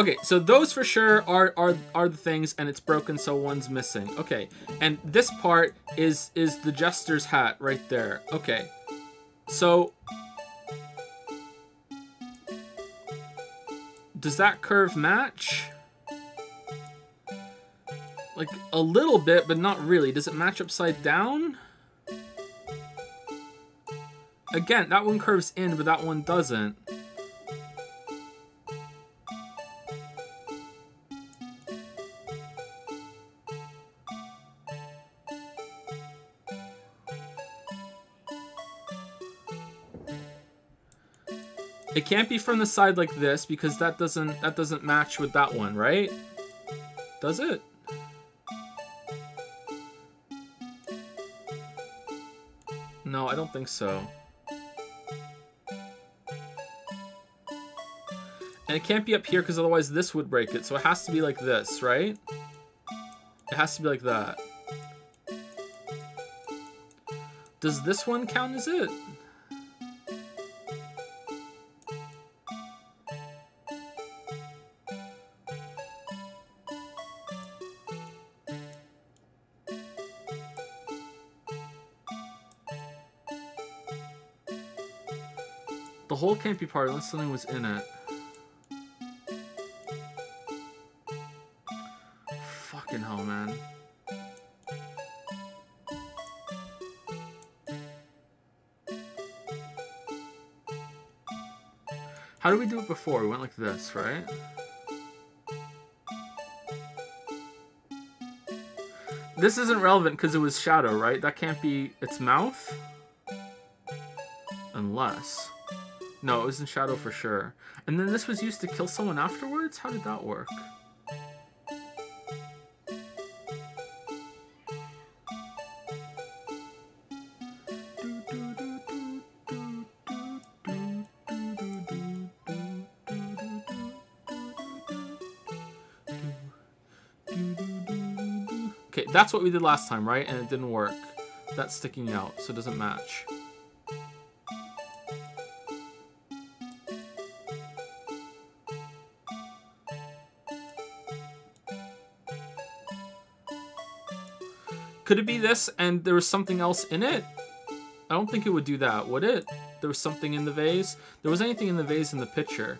Okay, so those for sure are are are the things, and it's broken, so one's missing. Okay, and this part is is the jester's hat right there. Okay, so does that curve match? Like a little bit, but not really. Does it match upside down? Again, that one curves in, but that one doesn't. It can't be from the side like this because that doesn't that doesn't match with that one, right? Does it? No, I don't think so. And it can't be up here because otherwise this would break it. So it has to be like this, right? It has to be like that. Does this one count as it? can't be part of it unless something was in it. Fucking hell, man. How did we do it before? We went like this, right? This isn't relevant because it was shadow, right? That can't be its mouth? Unless... No, it was in shadow for sure. And then this was used to kill someone afterwards? How did that work? Okay, that's what we did last time, right? And it didn't work. That's sticking out, so it doesn't match. Could it be this and there was something else in it? I don't think it would do that, would it? There was something in the vase? There was anything in the vase in the picture.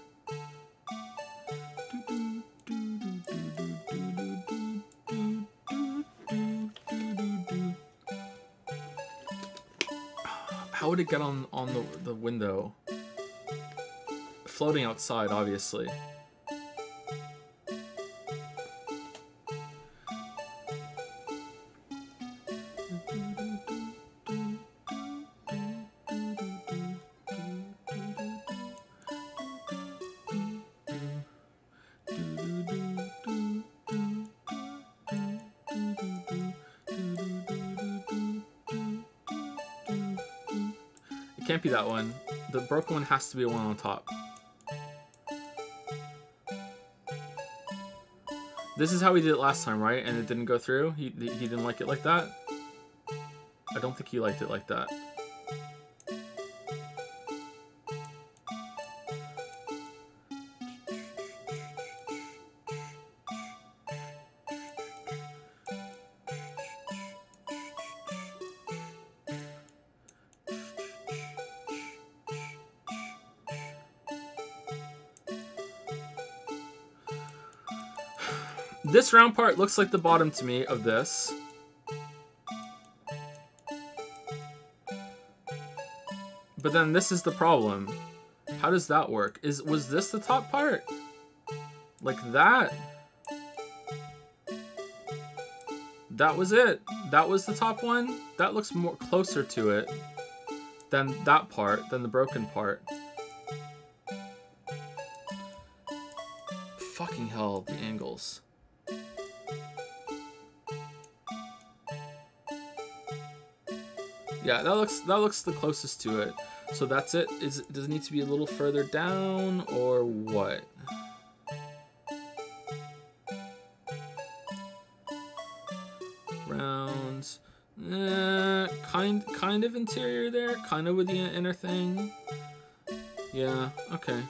How would it get on, on the, the window? Floating outside, obviously. Can't be that one. The broken one has to be the one on top. This is how we did it last time, right? And it didn't go through? He, he didn't like it like that? I don't think he liked it like that. This round part looks like the bottom to me of this. But then this is the problem. How does that work? Is Was this the top part? Like that? That was it. That was the top one. That looks more closer to it than that part, than the broken part. Fucking hell, the angles. Yeah, that looks that looks the closest to it. So that's it. Is does it need to be a little further down or what? Rounds. Eh, kind kind of interior there, kind of with the inner thing. Yeah, okay.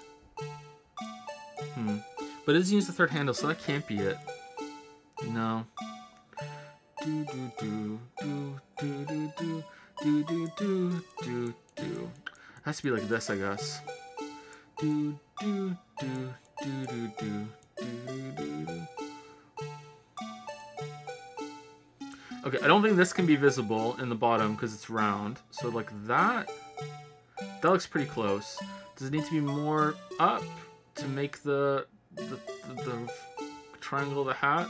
Hmm. But it doesn't use the third handle, so that can't be it. No. Do do do do do do do do do do do do. Has to be like this, I guess. Do do do do do do do do. Okay, I don't think this can be visible in the bottom because it's round. So like that, that looks pretty close. Does it need to be more up to make the the, the, the triangle of the hat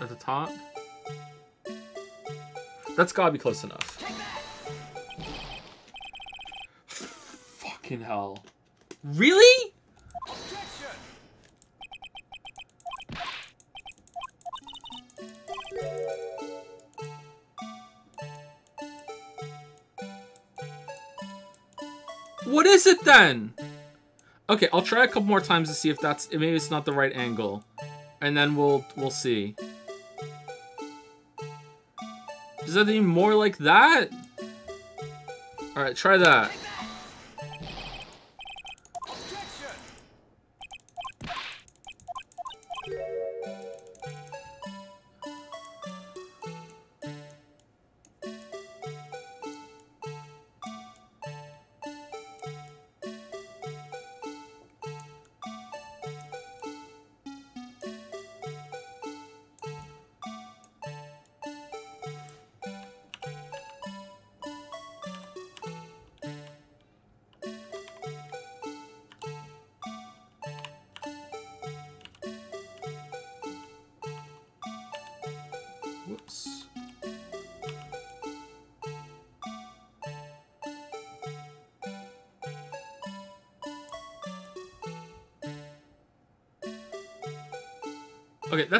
at the top? That's gotta be close enough. Fucking hell. Really? What is it then? Okay, I'll try a couple more times to see if that's maybe it's not the right angle. And then we'll we'll see. Is that even more like that? Alright, try that.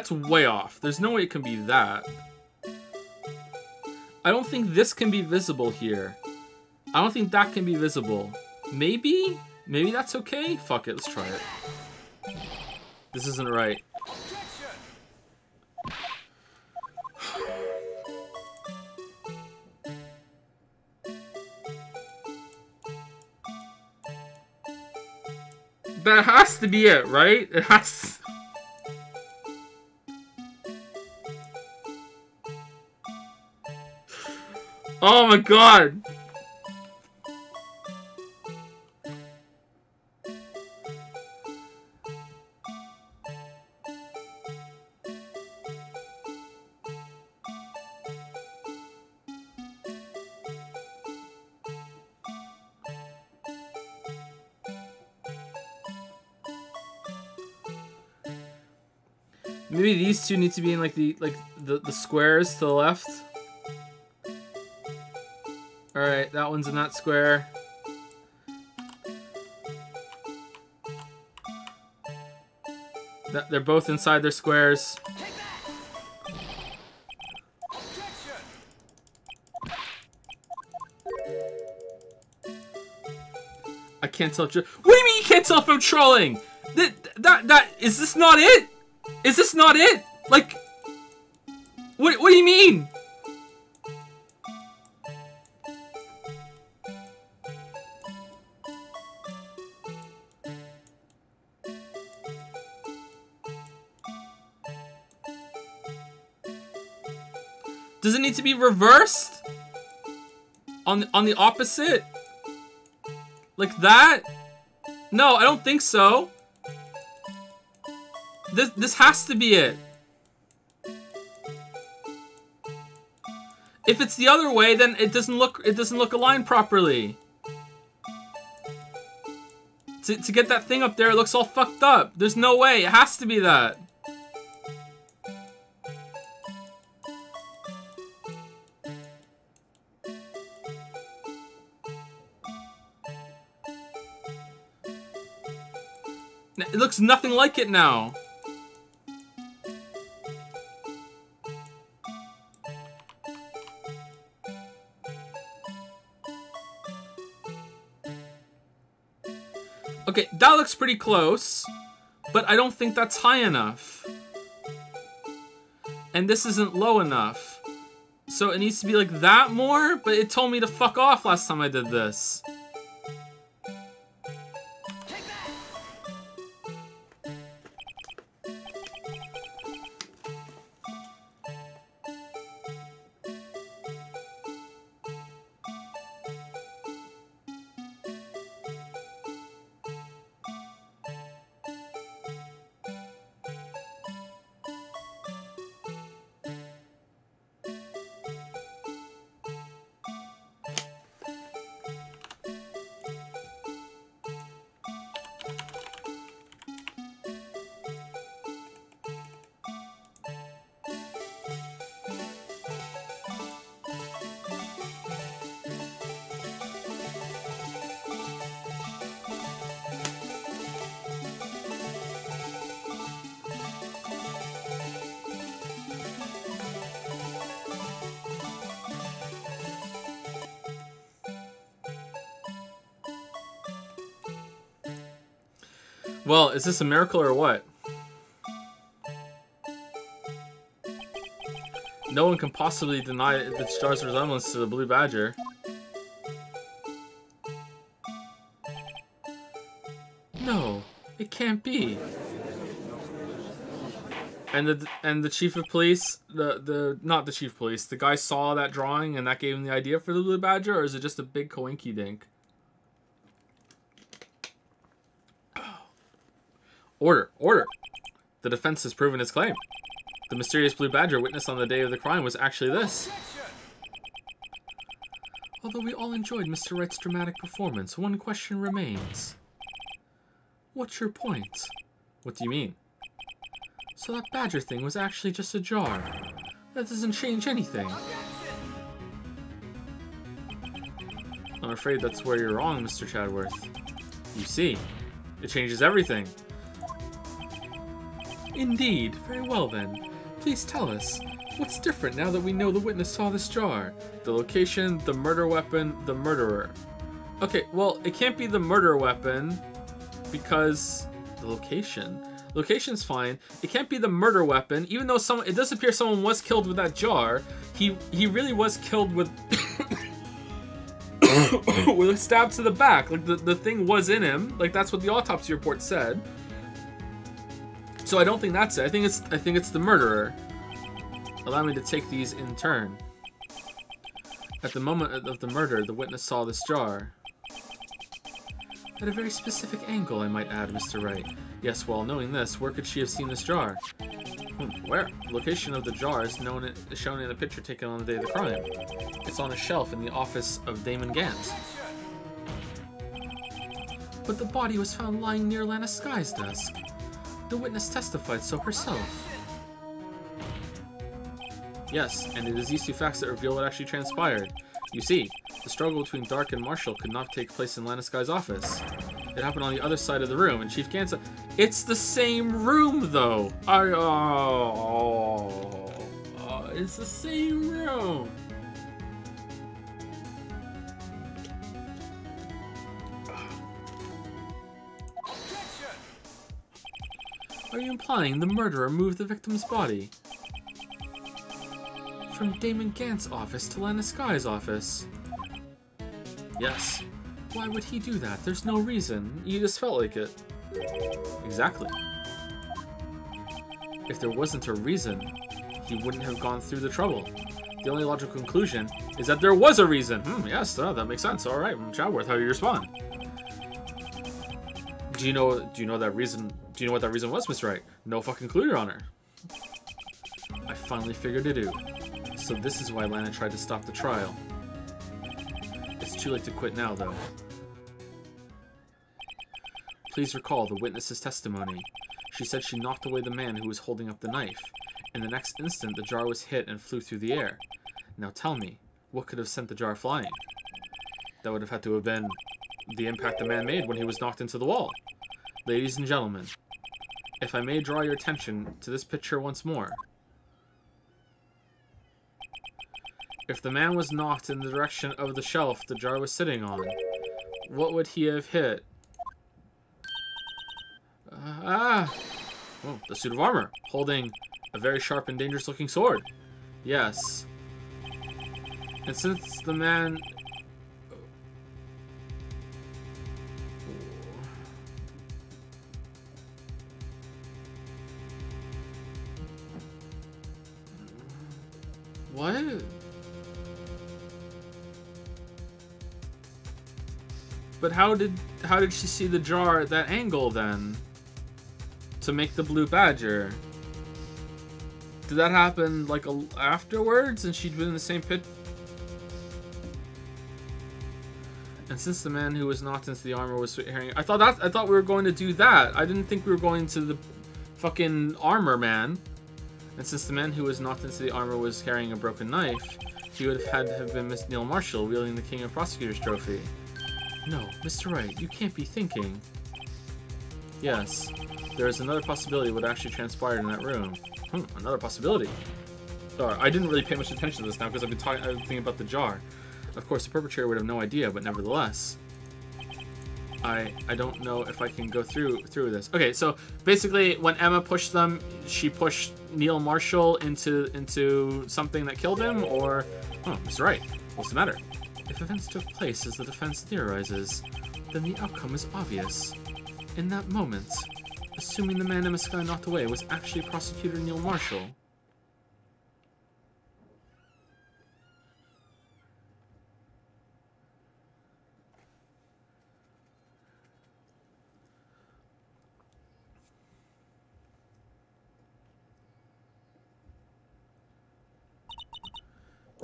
That's way off. There's no way it can be that. I don't think this can be visible here. I don't think that can be visible. Maybe? Maybe that's okay? Fuck it, let's try it. This isn't right. That has to be it, right? It has Oh my god! Maybe these two need to be in like the like the, the squares to the left. Alright, that one's in that square. That, they're both inside their squares. I can't tell. What do you mean you can't tell if I'm trolling? That that that is this not it? Is this not it? Like, what what do you mean? Does it need to be reversed? On on the opposite? Like that? No, I don't think so. This this has to be it. If it's the other way, then it doesn't look it doesn't look aligned properly. To, to get that thing up there, it looks all fucked up. There's no way. It has to be that. Nothing like it now. Okay, that looks pretty close, but I don't think that's high enough. And this isn't low enough. So it needs to be like that more, but it told me to fuck off last time I did this. Is this a miracle or what? No one can possibly deny the star's resemblance to the blue badger. No, it can't be. And the and the chief of police, the the not the chief of police, the guy saw that drawing and that gave him the idea for the blue badger, or is it just a big coinky dink? Order! Order! The defense has proven its claim. The mysterious blue badger witnessed on the day of the crime was actually this. Although we all enjoyed Mr. Wright's dramatic performance, one question remains. What's your point? What do you mean? So that badger thing was actually just a jar. That doesn't change anything. I'm afraid that's where you're wrong, Mr. Chadworth. You see, it changes everything. Indeed. Very well then. Please tell us, what's different now that we know the witness saw this jar? The location, the murder weapon, the murderer. Okay, well, it can't be the murder weapon because the location. Location's fine. It can't be the murder weapon, even though someone. It does appear someone was killed with that jar. He he really was killed with with a stab to the back. Like the the thing was in him. Like that's what the autopsy report said. So I don't think that's it. I think it's I think it's the murderer. Allow me to take these in turn. At the moment of the murder, the witness saw this jar. At a very specific angle, I might add, Mr. Wright. Yes, well, knowing this, where could she have seen this jar? Hmm, where? Location of the jar is known shown in a picture taken on the day of the crime. It's on a shelf in the office of Damon Gant. But the body was found lying near Lana Skye's desk. The witness testified so herself. Yes, and it is these two facts that reveal what actually transpired. You see, the struggle between Darke and Marshall could not take place in Lana Skye's office. It happened on the other side of the room, and Chief Gant's... It's the same room, though! I... Oh, oh, it's the same room! Are you implying the murderer moved the victim's body? From Damon Gant's office to Lana Skye's office? Yes. Why would he do that? There's no reason. You just felt like it. Exactly. If there wasn't a reason, he wouldn't have gone through the trouble. The only logical conclusion is that there was a reason. Hmm, yes, oh, that makes sense. All right, Chadworth, how do you respond? Do you know? Do you know that reason? Do you know what that reason was, Mr. Wright? No fucking clue, Your Honor. I finally figured it out. So this is why Lana tried to stop the trial. It's too late to quit now, though. Please recall the witness's testimony. She said she knocked away the man who was holding up the knife. In the next instant, the jar was hit and flew through the air. Now tell me, what could have sent the jar flying? That would have had to have been the impact the man made when he was knocked into the wall. Ladies and gentlemen, if I may draw your attention to this picture once more. If the man was knocked in the direction of the shelf the jar was sitting on, what would he have hit? Uh, ah! Oh, the suit of armor, holding a very sharp and dangerous looking sword. Yes. And since the man What? But how did how did she see the jar at that angle then? To make the blue badger? Did that happen like a, afterwards and she'd been in the same pit? And since the man who was knocked into the armor was hearing, I thought that I thought we were going to do that. I didn't think we were going to the fucking armor man. And since the man who was knocked into the armor was carrying a broken knife, he would have had to have been Miss Neil Marshall wielding the King of Prosecutors trophy. No, Mr. Wright, you can't be thinking. Yes, there is another possibility what actually transpired in that room. Hmm, another possibility. Sorry, I didn't really pay much attention to this now because I've been talking, I've thinking about the jar. Of course, the perpetrator would have no idea, but nevertheless, I I don't know if I can go through through this. Okay, so basically, when Ema pushed them, she pushed Neil Marshall into into something that killed him, or oh, Mr. Wright, what's the matter? If events took place as the defense theorizes, then the outcome is obvious. In that moment, assuming the man Ema Skye knocked away was actually Prosecutor Neil Marshall,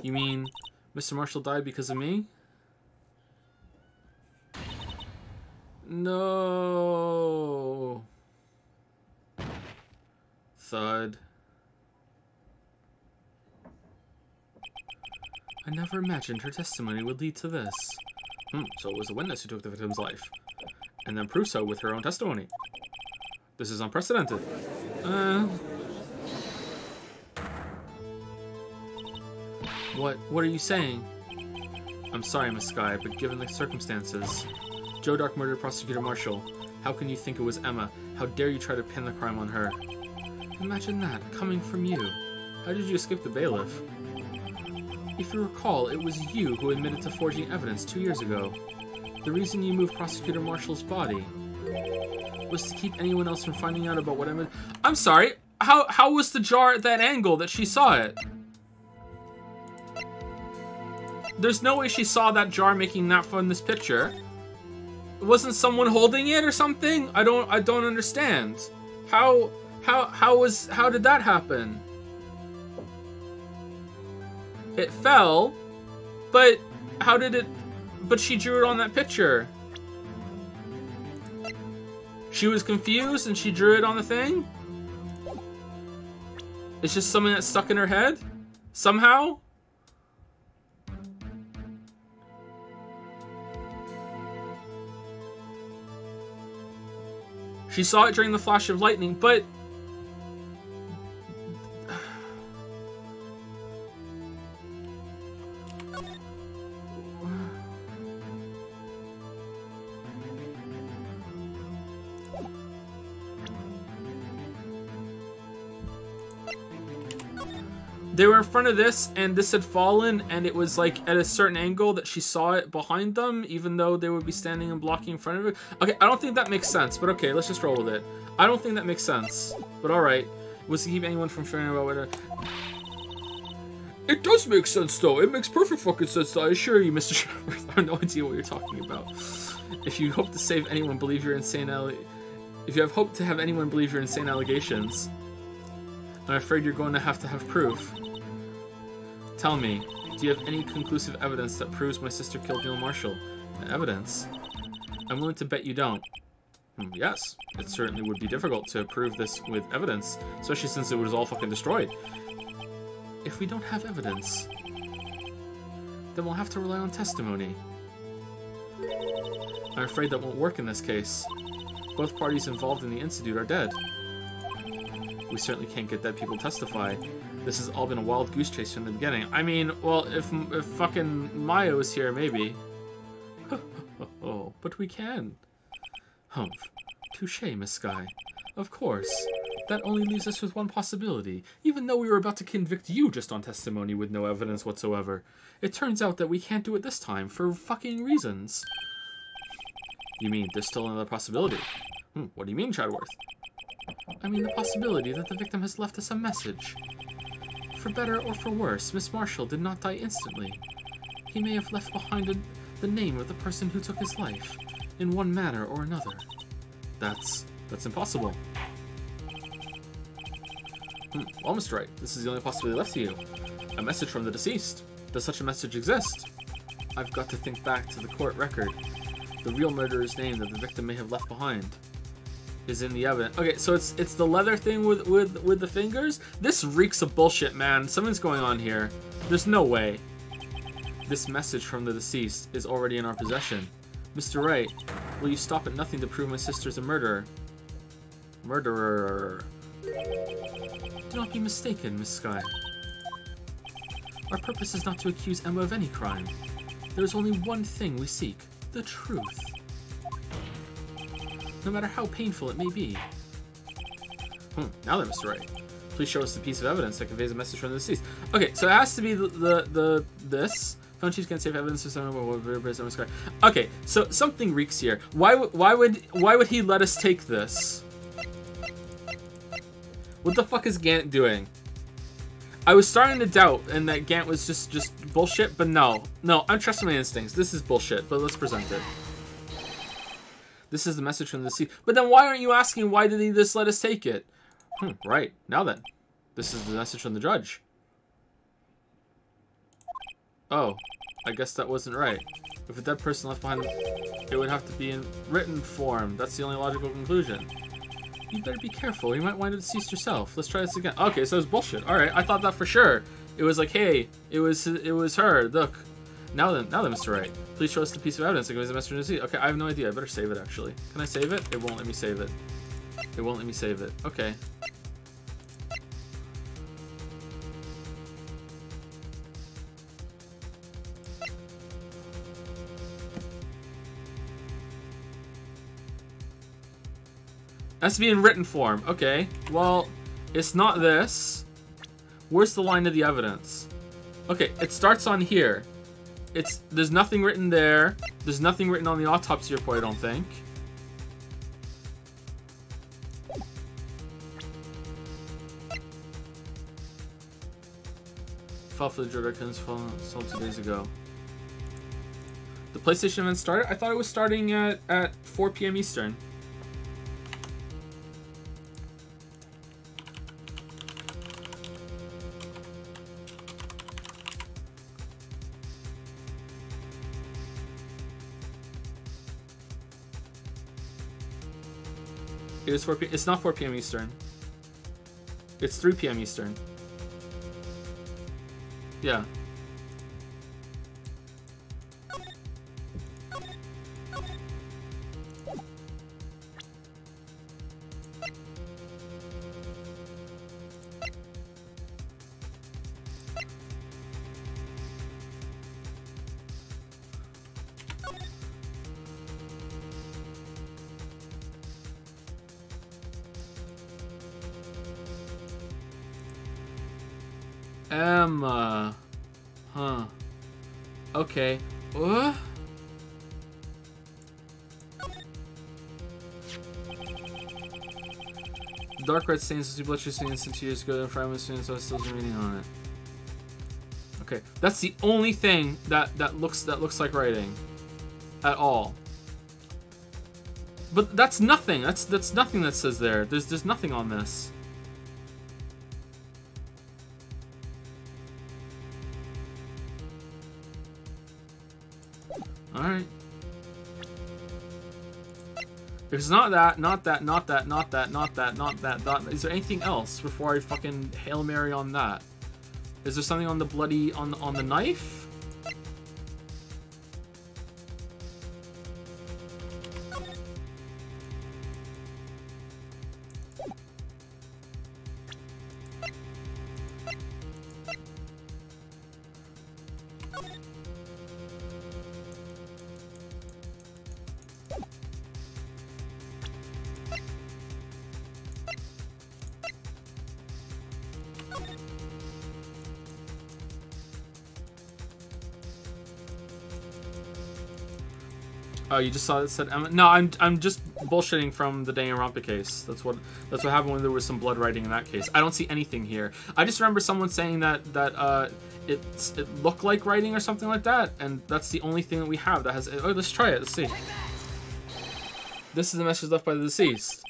You mean Mr. Marshall died because of me? No. Thud. I never imagined her testimony would lead to this. Hmm, so it was the witness who took the victim's life. And then proved so with her own testimony. This is unprecedented. Uh... What, what are you saying? I'm sorry, Miss Skye, but given the circumstances... Joe Darke murdered Prosecutor Marshall. How can you think it was Ema? How dare you try to pin the crime on her? Imagine that, coming from you. How did you escape the bailiff? If you recall, it was you who admitted to forging evidence two years ago. The reason you moved Prosecutor Marshall's body was to keep anyone else from finding out about what Ema... I'm sorry, how, how was the jar at that angle that she saw it? There's no way she saw that jar making that from this picture. Wasn't someone holding it or something? I don't I don't understand. How how how was how did that happen? It fell, but how did it but she drew it on that picture. She was confused and she drew it on the thing? It's just something that's stuck in her head? Somehow? She saw it during the flash of lightning, but they were in front of this and this had fallen and it was like at a certain angle that she saw it behind them even though they would be standing and blocking in front of it okay i don't think that makes sense but okay let's just roll with it i don't think that makes sense but all right was to keep anyone from figuring out what it does make sense though it makes perfect fucking sense though. i assure you mr Shepard. i have no idea what you're talking about if you hope to save anyone believe your insane if you have hope to have anyone believe your insane allegations I'm afraid you're going to have to have proof. Tell me, do you have any conclusive evidence that proves my sister killed Neil Marshall? Evidence? I'm willing to bet you don't. Hmm, yes, it certainly would be difficult to prove this with evidence, especially since it was all fucking destroyed. If we don't have evidence, then we'll have to rely on testimony. I'm afraid that won't work in this case. Both parties involved in the Institute are dead. We certainly can't get dead people to testify. This has all been a wild goose chase from the beginning. I mean, well, if, if fucking Maya was here, maybe. oh, but we can. Humph. Touche, Miss Skye. Of course. That only leaves us with one possibility, even though we were about to convict you just on testimony with no evidence whatsoever. It turns out that we can't do it this time, for fucking reasons. You mean, there's still another possibility? Hmm, what do you mean, Chadworth? I mean the possibility that the victim has left us a message. For better or for worse, Miss Marshall did not die instantly. He may have left behind a, the name of the person who took his life, in one manner or another. That's... that's impossible. Hmm, well, Mr. Wright, this is the only possibility left to you. A message from the deceased. Does such a message exist? I've got to think back to the court record. The real murderer's name that the victim may have left behind is in the oven. Okay, so it's it's the leather thing with with with the fingers. This reeks of bullshit, man. Something's going on here. There's no way. This message from the deceased is already in our possession. Mr. Wright, will you stop at nothing to prove my sister's a murderer? Murderer. Do not be mistaken, Miss Skye. Our purpose is not to accuse Ema of any crime. There is only one thing we seek, the truth no matter how painful it may be. Hmm, now then, Mr. Wright, please show us the piece of evidence that conveys a message from the deceased. Okay, so it has to be the, the, the this. Phone chiefs can save evidence of someone. Okay, so something reeks here. Why why would why would he let us take this? What the fuck is Gant doing? I was starting to doubt, and that Gant was just just bullshit, but no, no, I'm trusting my instincts. This is bullshit, but let's present it. This is the message from the sea. But then why aren't you asking why did he just let us take it? Hmm, right. Now then. This is the message from the judge. Oh. I guess that wasn't right. If a dead person left behind, it would have to be in written form. That's the only logical conclusion. You better be careful. You might wind up deceased yourself. Let's try this again. Okay, so it's bullshit. All right, I thought that for sure. It was like, hey, it was it was her. Look, now then, now then, Mr. Wright, please show us the piece of evidence that gives the message to see. Okay, I have no idea. I better save it, actually. Can I save it? It won't let me save it. It won't let me save it. Okay. Has to be in written form. Okay. Well, it's not this. Where's the line of the evidence? Okay, it starts on here. It's there's nothing written there. There's nothing written on the autopsy report, I don't think. Fell for the Jordan sold two days ago. The PlayStation event started? I thought it was starting at, at 4 p.m. Eastern. Is 4 p. It's not 4 p.m. Eastern. It's 3 p.m. Eastern. Yeah. Red stains as you stains since years ago and fragments soon, so it's still remaining on it. Okay, that's the only thing that that looks that looks like writing, at all. But that's nothing. That's that's nothing that says there. There's there's nothing on this. Alright. If it's not that, not that, not that, not that, not that, not that, that, is there anything else before I fucking Hail Mary on that? Is there something on the bloody, on, on the knife? Oh, you just saw it said Ema? No, I'm I'm just bullshitting from the Danganronpa case. That's what that's what happened when there was some blood writing in that case. I don't see anything here. I just remember someone saying that that uh, it it looked like writing or something like that, and that's the only thing that we have that has. Oh, let's try it. Let's see. This is the message left by the deceased.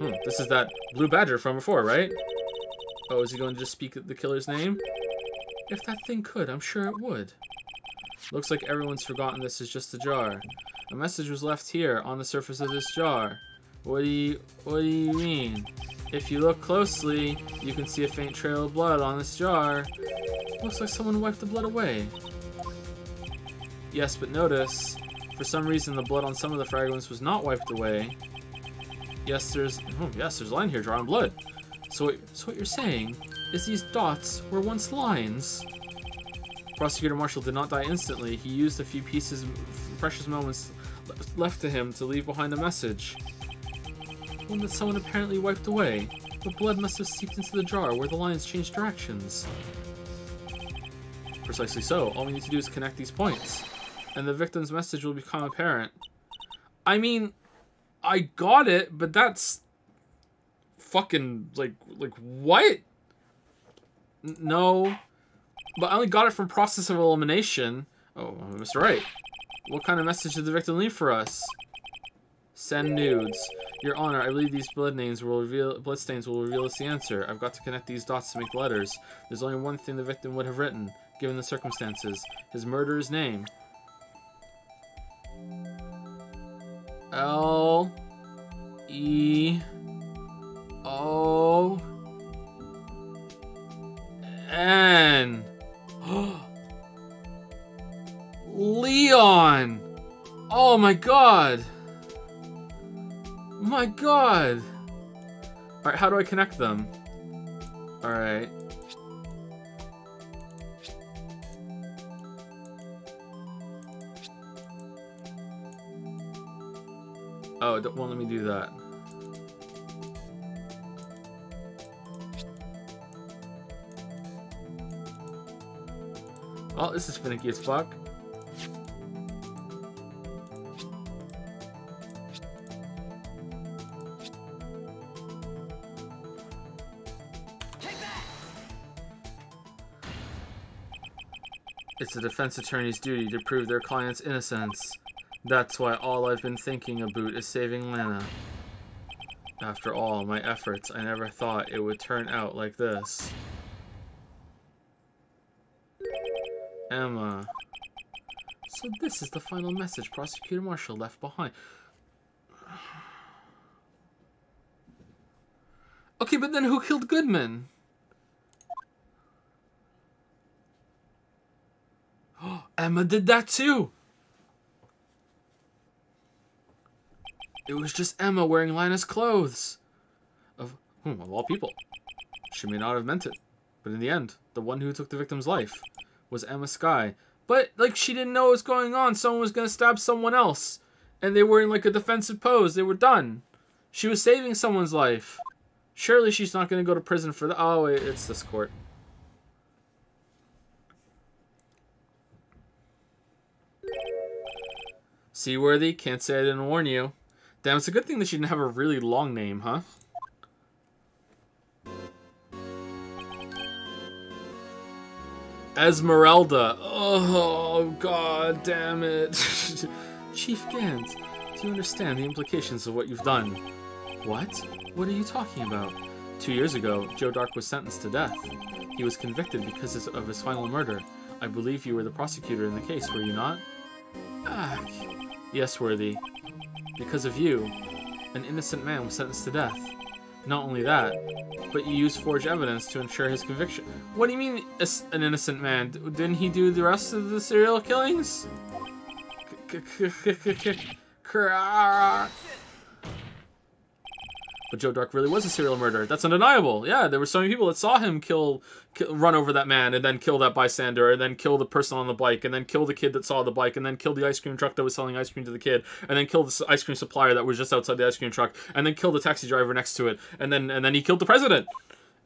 Hmm, this is that blue badger from before, right? Oh, is he going to just speak the killer's name? If that thing could, I'm sure it would. Looks like everyone's forgotten this is just a jar. A message was left here on the surface of this jar. What do you what do you mean? If you look closely, you can see a faint trail of blood on this jar. Looks like someone wiped the blood away. Yes, but notice, for some reason the blood on some of the fragments was not wiped away. Yes, there's oh, yes, there's a line here drawing blood. So what, so what you're saying is these dots were once lines. Prosecutor Marshall did not die instantly. He used a few pieces, precious moments left to him to leave behind a message. One that someone apparently wiped away. The blood must have seeped into the jar where the lines changed directions. Precisely so. All we need to do is connect these points. And the victim's message will become apparent. I mean, I got it, but that's fucking like like what? N no. But I only got it from process of elimination. Oh, Mr. Wright. What kind of message did the victim leave for us? Send nudes. Your Honor, I believe these blood names will reveal bloodstains will reveal us the answer. I've got to connect these dots to make letters. There's only one thing the victim would have written, given the circumstances. His murderer's name. L E O N oh. Leon! Oh my god! My god! Alright, how do I connect them? Alright. Oh, it won't let me do that. Oh, this is finicky as fuck. It's a defense attorney's duty to prove their client's innocence. That's why all I've been thinking about is saving Lana. After all my efforts, I never thought it would turn out like this. Ema. So this is the final message Prosecutor Marshall left behind. Okay, but then who killed Goodman? Ema did that too! It was just Ema wearing Lana's clothes. Of, hmm, of all people. She may not have meant it. But in the end, the one who took the victim's life was Ema Skye. But, like, she didn't know what was going on. Someone was going to stab someone else. And they were in, like, a defensive pose. They were done. She was saving someone's life. Surely she's not going to go to prison for the... Oh, it's this court. Seaworthy, can't say I didn't warn you. Damn, it's a good thing that she didn't have a really long name, huh? Esmeralda. Oh, god damn it. Chief Gans, do you understand the implications of what you've done? What? What are you talking about? Two years ago, Joe Darke was sentenced to death. He was convicted because of his final murder. I believe you were the prosecutor in the case, were you not? Ah, yes, Worthy. Because of you, an innocent man was sentenced to death. Not only that, but you used forged evidence to ensure his conviction. What do you mean, an innocent man? Didn't he do the rest of the serial killings? But Joe Darke really was a serial murderer. That's undeniable. Yeah, there were so many people that saw him kill, kill, run over that man, and then kill that bystander, and then kill the person on the bike, and then kill the kid that saw the bike, and then kill the ice cream truck that was selling ice cream to the kid, and then kill the ice cream supplier that was just outside the ice cream truck, and then kill the taxi driver next to it, and then and then he killed the president.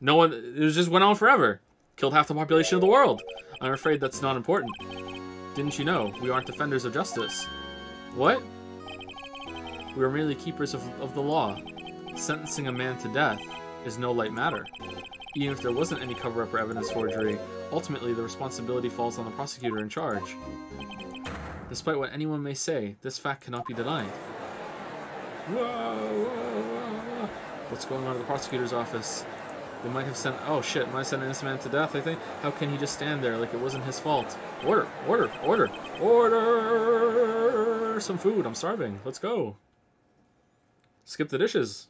No one. It just went on forever. Killed half the population of the world. I'm afraid that's not important. Didn't you know we aren't defenders of justice? What? We are merely keepers of, of the law. Sentencing a man to death is no light matter. Even if there wasn't any cover-up or evidence forgery, ultimately the responsibility falls on the prosecutor in charge. Despite what anyone may say, this fact cannot be denied. Whoa, whoa, whoa, What's going on at the prosecutor's office? They might have sent... Oh, shit. Might have sent an innocent man to death, I think. How can he just stand there like it wasn't his fault? Order! Order! Order! Order! Some food. I'm starving. Let's go. Skip the dishes.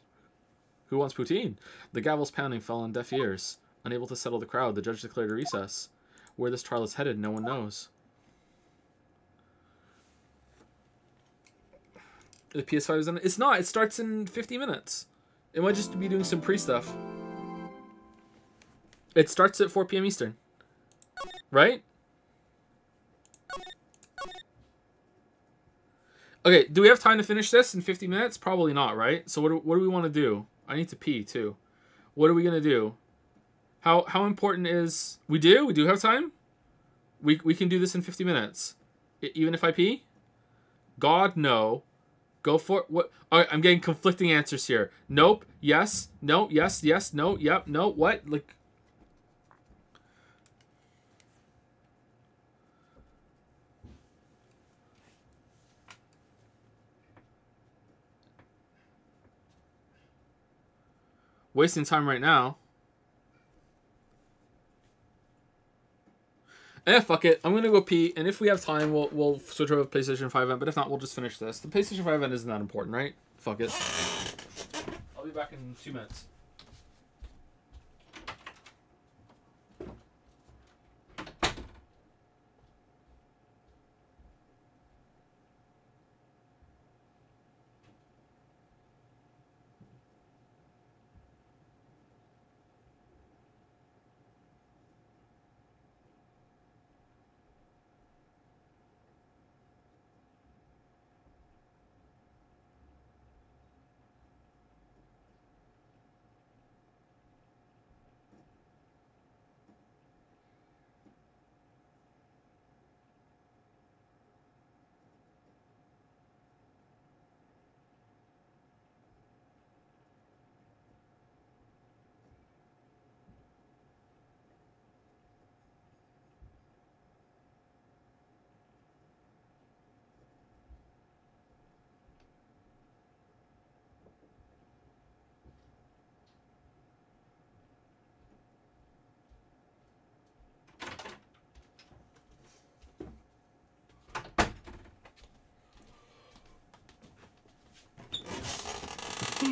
Who wants poutine? The gavel's pounding fell on deaf ears. Unable to settle the crowd, the judge declared a recess. Where this trial is headed, no one knows. The PS5 is in. It's not. It starts in 50 minutes. It might just be doing some pre stuff. It starts at 4 p.m. Eastern. Right? Okay, do we have time to finish this in 50 minutes? Probably not, right? So what do, what do we want to do? I need to pee too. What are we gonna do? How how important is we do? We do have time? We we can do this in 50 minutes. I, even if I pee? God no. Go for. What right, I'm getting conflicting answers here. Nope, yes, no, yes, yes, no, yep, no, what? Like wasting time right now. Eh, fuck it. I'm gonna go pee, and if we have time, we'll we'll switch over to PlayStation 5 event. But if not, we'll just finish this. The PlayStation 5 event isn't that important, right? Fuck it. I'll be back in two minutes.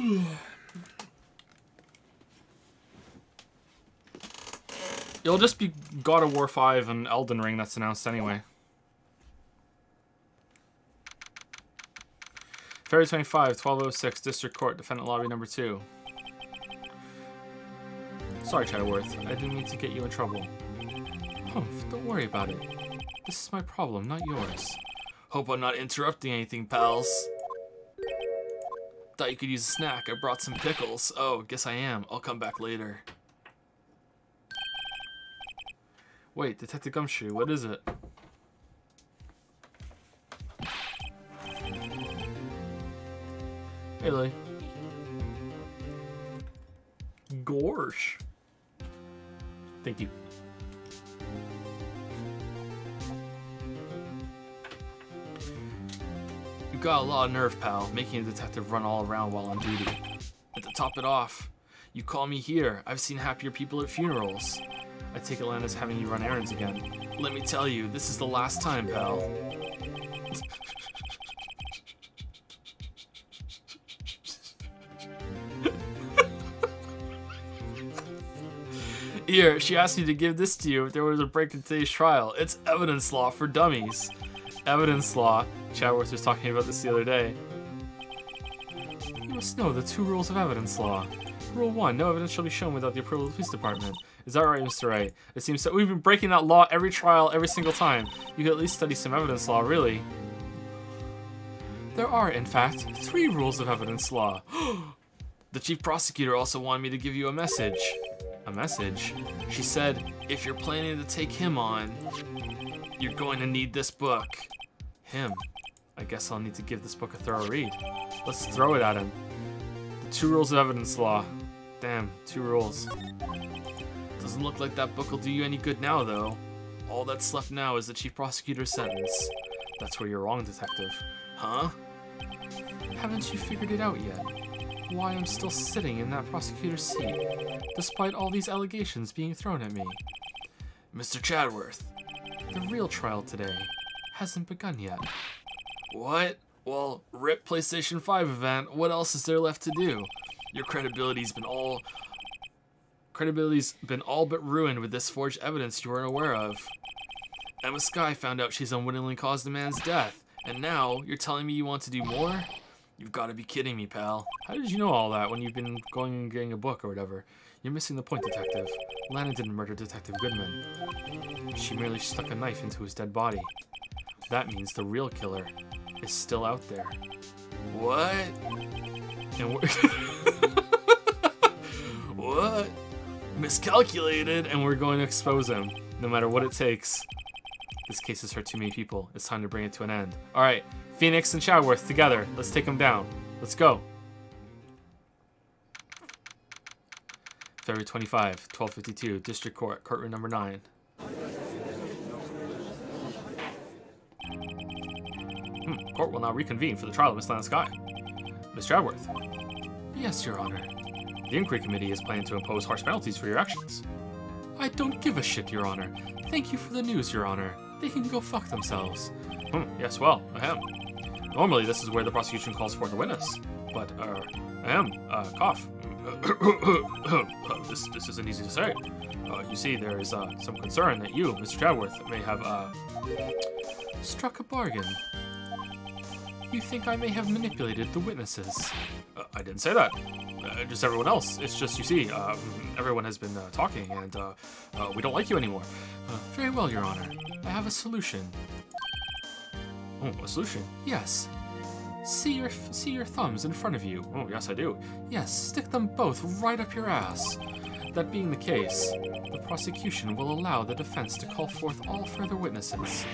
It'll just be God of War 5 and Elden Ring that's announced anyway. February 25, 1206, District Court, Defendant Lobby number 2. Sorry, Chadworth. I didn't mean to get you in trouble. Humph, don't worry about it. This is my problem, not yours. Hope I'm not interrupting anything, pals. Thought you could use a snack. I brought some pickles. Oh, guess I am. I'll come back later. Wait, Detective Gumshoe, what is it? Hey, Lily. Gorsh. Thank you. Got a lot of nerve, pal, making a detective run all around while on duty. And to top it off, you call me here. I've seen happier people at funerals. I take it having you run errands again. Let me tell you, this is the last time, pal. Here, she asked me to give this to you if there was a break in today's trial. It's evidence law for dummies. Evidence law. Chadworth was talking about this the other day. You must know the two rules of evidence law. Rule 1. No evidence shall be shown without the approval of the police department. Is that right, Mr. Wright? It seems that we've been breaking that law every trial, every single time. You could at least study some evidence law, really. There are, in fact, three rules of evidence law. the chief prosecutor also wanted me to give you a message. A message? She said, if you're planning to take him on, you're going to need this book. Him. I guess I'll need to give this book a thorough read. Let's throw it at him. The two rules of evidence law. Damn, two rules. Doesn't look like that book will do you any good now, though. All that's left now is the chief prosecutor's sentence. That's where you're wrong, detective. Huh? Haven't you figured it out yet? Why I'm still sitting in that prosecutor's seat, despite all these allegations being thrown at me. Mr. Chadworth, the real trial today hasn't begun yet. What? Well, RIP PlayStation 5 event, what else is there left to do? Your credibility's been all... Credibility's been all but ruined with this forged evidence you weren't aware of. Ema Skye found out she's unwittingly caused a man's death, and now you're telling me you want to do more? You've got to be kidding me, pal. How did you know all that when you've been going and getting a book or whatever? You're missing the point, Detective. Lana didn't murder Detective Goodman. She merely stuck a knife into his dead body. That means the real killer is still out there. What? And we're what? Miscalculated, and we're going to expose him, no matter what it takes. This case has hurt too many people. It's time to bring it to an end. All right, Phoenix and Chadworth together. Let's take them down. Let's go. February 25, 1252, District Court, courtroom number 9. Hmm, court will now reconvene for the trial of Miss Lana Skye. Miss Chadworth. Yes, Your Honor. The Inquiry Committee is planning to impose harsh penalties for your actions. I don't give a shit, Your Honor. Thank you for the news, Your Honor. They can go fuck themselves. Hmm, yes, well, I am. Normally, this is where the prosecution calls for the witness. But, uh, I am, uh, cough. this, this isn't easy to say. Uh, you see, there is, uh, some concern that you, Mr. Chadworth, may have, uh, struck a bargain. You think I may have manipulated the witnesses? Uh, I didn't say that. Uh, just everyone else. It's just, you see, um, everyone has been uh, talking, and uh, uh, we don't like you anymore. Uh, very well, Your Honor. I have a solution. Oh, a solution? Yes. See your see your thumbs in front of you. Oh, yes, I do. Yes, stick them both right up your ass. That being the case, the prosecution will allow the defense to call forth all further witnesses.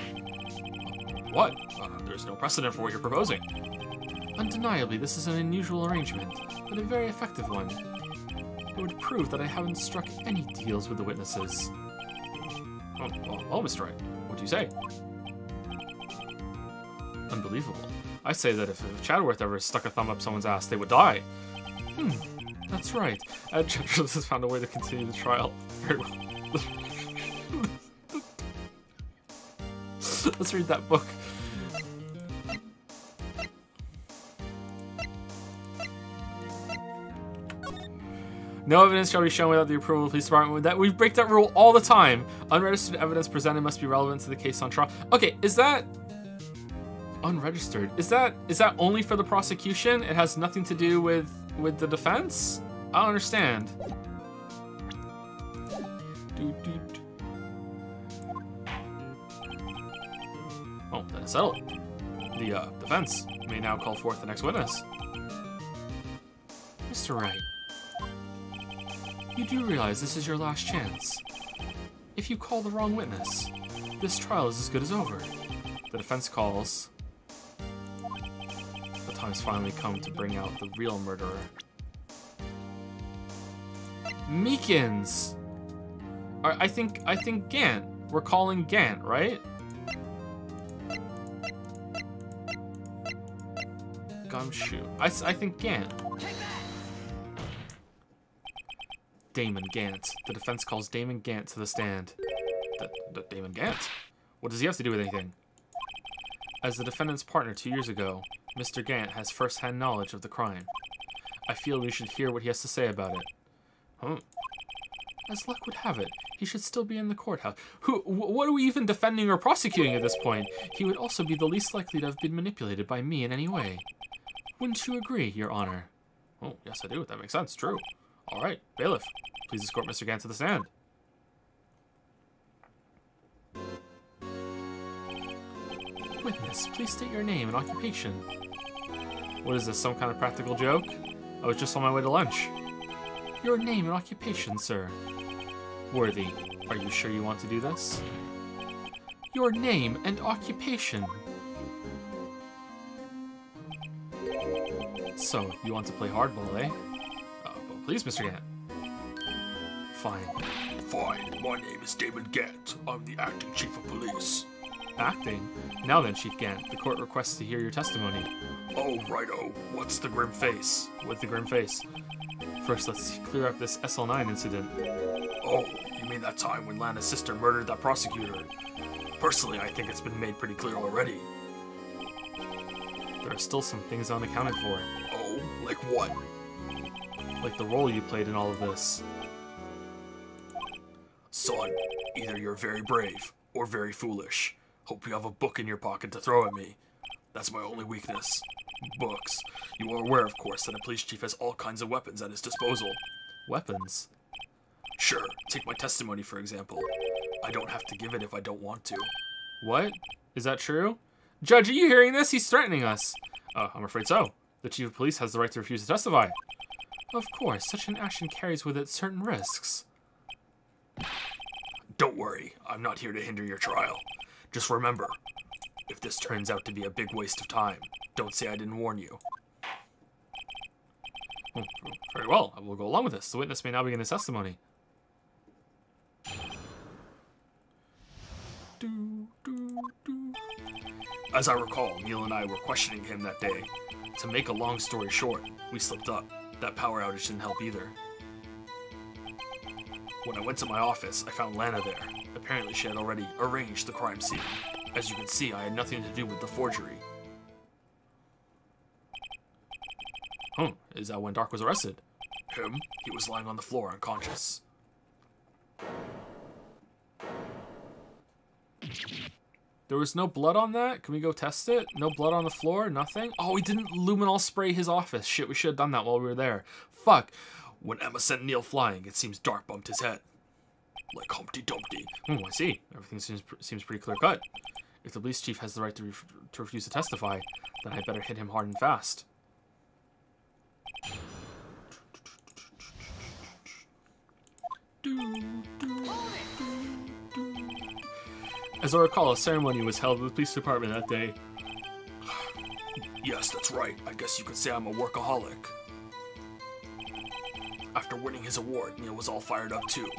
What? Uh, there's no precedent for what you're proposing. Undeniably, this is an unusual arrangement, but a very effective one. It would prove that I haven't struck any deals with the witnesses. Oh, well, oh Mr. Wright, what do you say? Unbelievable. I say that if, if Chadworth ever stuck a thumb up someone's ass, they would die. Hmm, that's right. Ed Chadworth has found a way to continue the trial. Very well. Let's read that book. No evidence shall be shown without the approval of the police department. That we break that rule all the time. Unregistered evidence presented must be relevant to the case on trial. Okay, is that unregistered? Is that is that only for the prosecution? It has nothing to do with with the defense? I don't understand. Oh, then settle it. The uh, defense may now call forth the next witness. Mr. Wright, you do realize this is your last chance. If you call the wrong witness, this trial is as good as over. The defense calls. The time's finally come to bring out the real murderer. Meekins! I think I think Gant. We're calling Gant, right? Gumshoe. I, I think Gant. Damon Gant. The defense calls Damon Gant to the stand. D- D- Damon Gant? What does he have to do with anything? As the defendant's partner two years ago, Mr. Gant has first-hand knowledge of the crime. I feel we should hear what he has to say about it. Huh. As luck would have it, he should still be in the courthouse. Who? Wh what are we even defending or prosecuting at this point? He would also be the least likely to have been manipulated by me in any way. Wouldn't you agree, Your Honor? Oh, yes, I do. That makes sense. True. All right, bailiff, please escort Mr. Gant to the stand. Witness, please state your name and occupation. What is this, some kind of practical joke? I was just on my way to lunch. Your name and occupation, sir. Worthy, are you sure you want to do this? Your name and occupation. So, you want to play hardball, eh? Please, Mr. Gant. Fine. Fine, my name is Damon Gant. I'm the acting chief of police. Acting. Now then, Chief Gant, the court requests to hear your testimony. Oh, righto. What's the grim face? With the grim face. First, let's clear up this SL9 incident. Oh, you mean that time when Lana's sister murdered that prosecutor? Personally, I think it's been made pretty clear already. There are still some things unaccounted for, Oh, like what? Like the role you played in all of this. Son, either you're very brave or very foolish. Hope you have a book in your pocket to throw at me. That's my only weakness. Books. You are aware, of course, that a police chief has all kinds of weapons at his disposal. Weapons. Sure, take my testimony for example. I don't have to give it if I don't want to. What? Is that true? Judge, are you hearing this? He's threatening us. Uh, I'm afraid so. The chief of police has the right to refuse to testify. Of course, such an action carries with it certain risks. Don't worry, I'm not here to hinder your trial. Just remember, if this turns out to be a big waste of time, don't say I didn't warn you. Oh, very well, I will go along with this. The witness may now begin his testimony. As I recall, Neil and I were questioning him that day. To make a long story short, we slipped up. That power outage didn't help either. When I went to my office, I found Lana there. Apparently, she had already arranged the crime scene. As you can see, I had nothing to do with the forgery. Huh, is that when Darke was arrested? Him? He was lying on the floor unconscious. There was no blood on that? Can we go test it? No blood on the floor? Nothing? Oh, we didn't luminol spray his office. Shit, we should have done that while we were there. Fuck. When Ema sent Neil flying, it seems Darke bumped his head. Like Humpty Dumpty. Oh, I see. Everything seems seems pretty clear cut. If the police chief has the right to, to refuse to testify, then I better hit him hard and fast. As I recall, a ceremony was held with the police department that day. Yes, that's right. I guess you could say I'm a workaholic. After winning his award, Neil was all fired up too.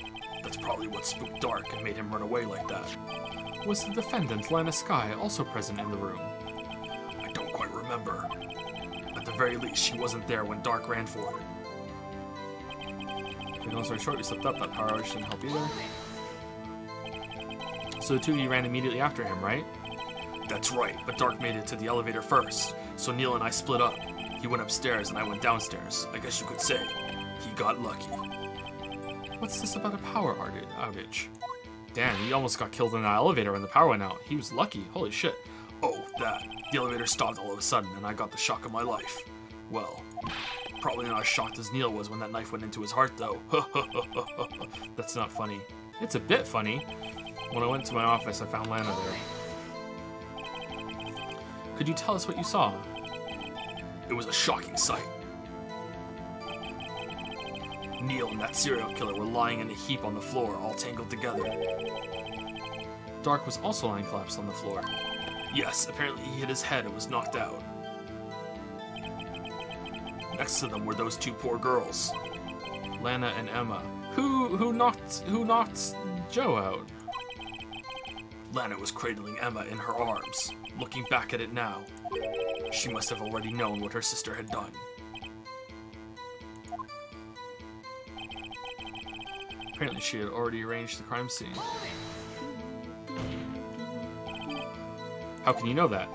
That's probably what spooked Darke and made him run away like that. Was the defendant, Lana Skye, also present in the room? I don't quite remember. At the very least, she wasn't there when Darke ran for it. Long story short, we slipped up. That power outage didn't help either. So the two of you ran immediately after him, right? That's right, but Darke made it to the elevator first, so Neil and I split up. He went upstairs and I went downstairs. I guess you could say he got lucky. What's this about a power outage- outage? Damn, he almost got killed in that elevator when the power went out. He was lucky. Holy shit. Oh, that. The elevator stopped all of a sudden, and I got the shock of my life. Well, probably not as shocked as Neil was when that knife went into his heart, though. That's not funny. It's a bit funny. When I went to my office, I found Lana there. Could you tell us what you saw? it was a shocking sight. Neil and that serial killer were lying in a heap on the floor, all tangled together. Darke was also lying collapsed on the floor. Yes, apparently he hit his head and was knocked out. Next to them were those two poor girls. Lana and Ema. Who who knocked who knocked Joe out? Lana was cradling Ema in her arms. Looking back at it now, she must have already known what her sister had done. Apparently she had already arranged the crime scene. How can you know that?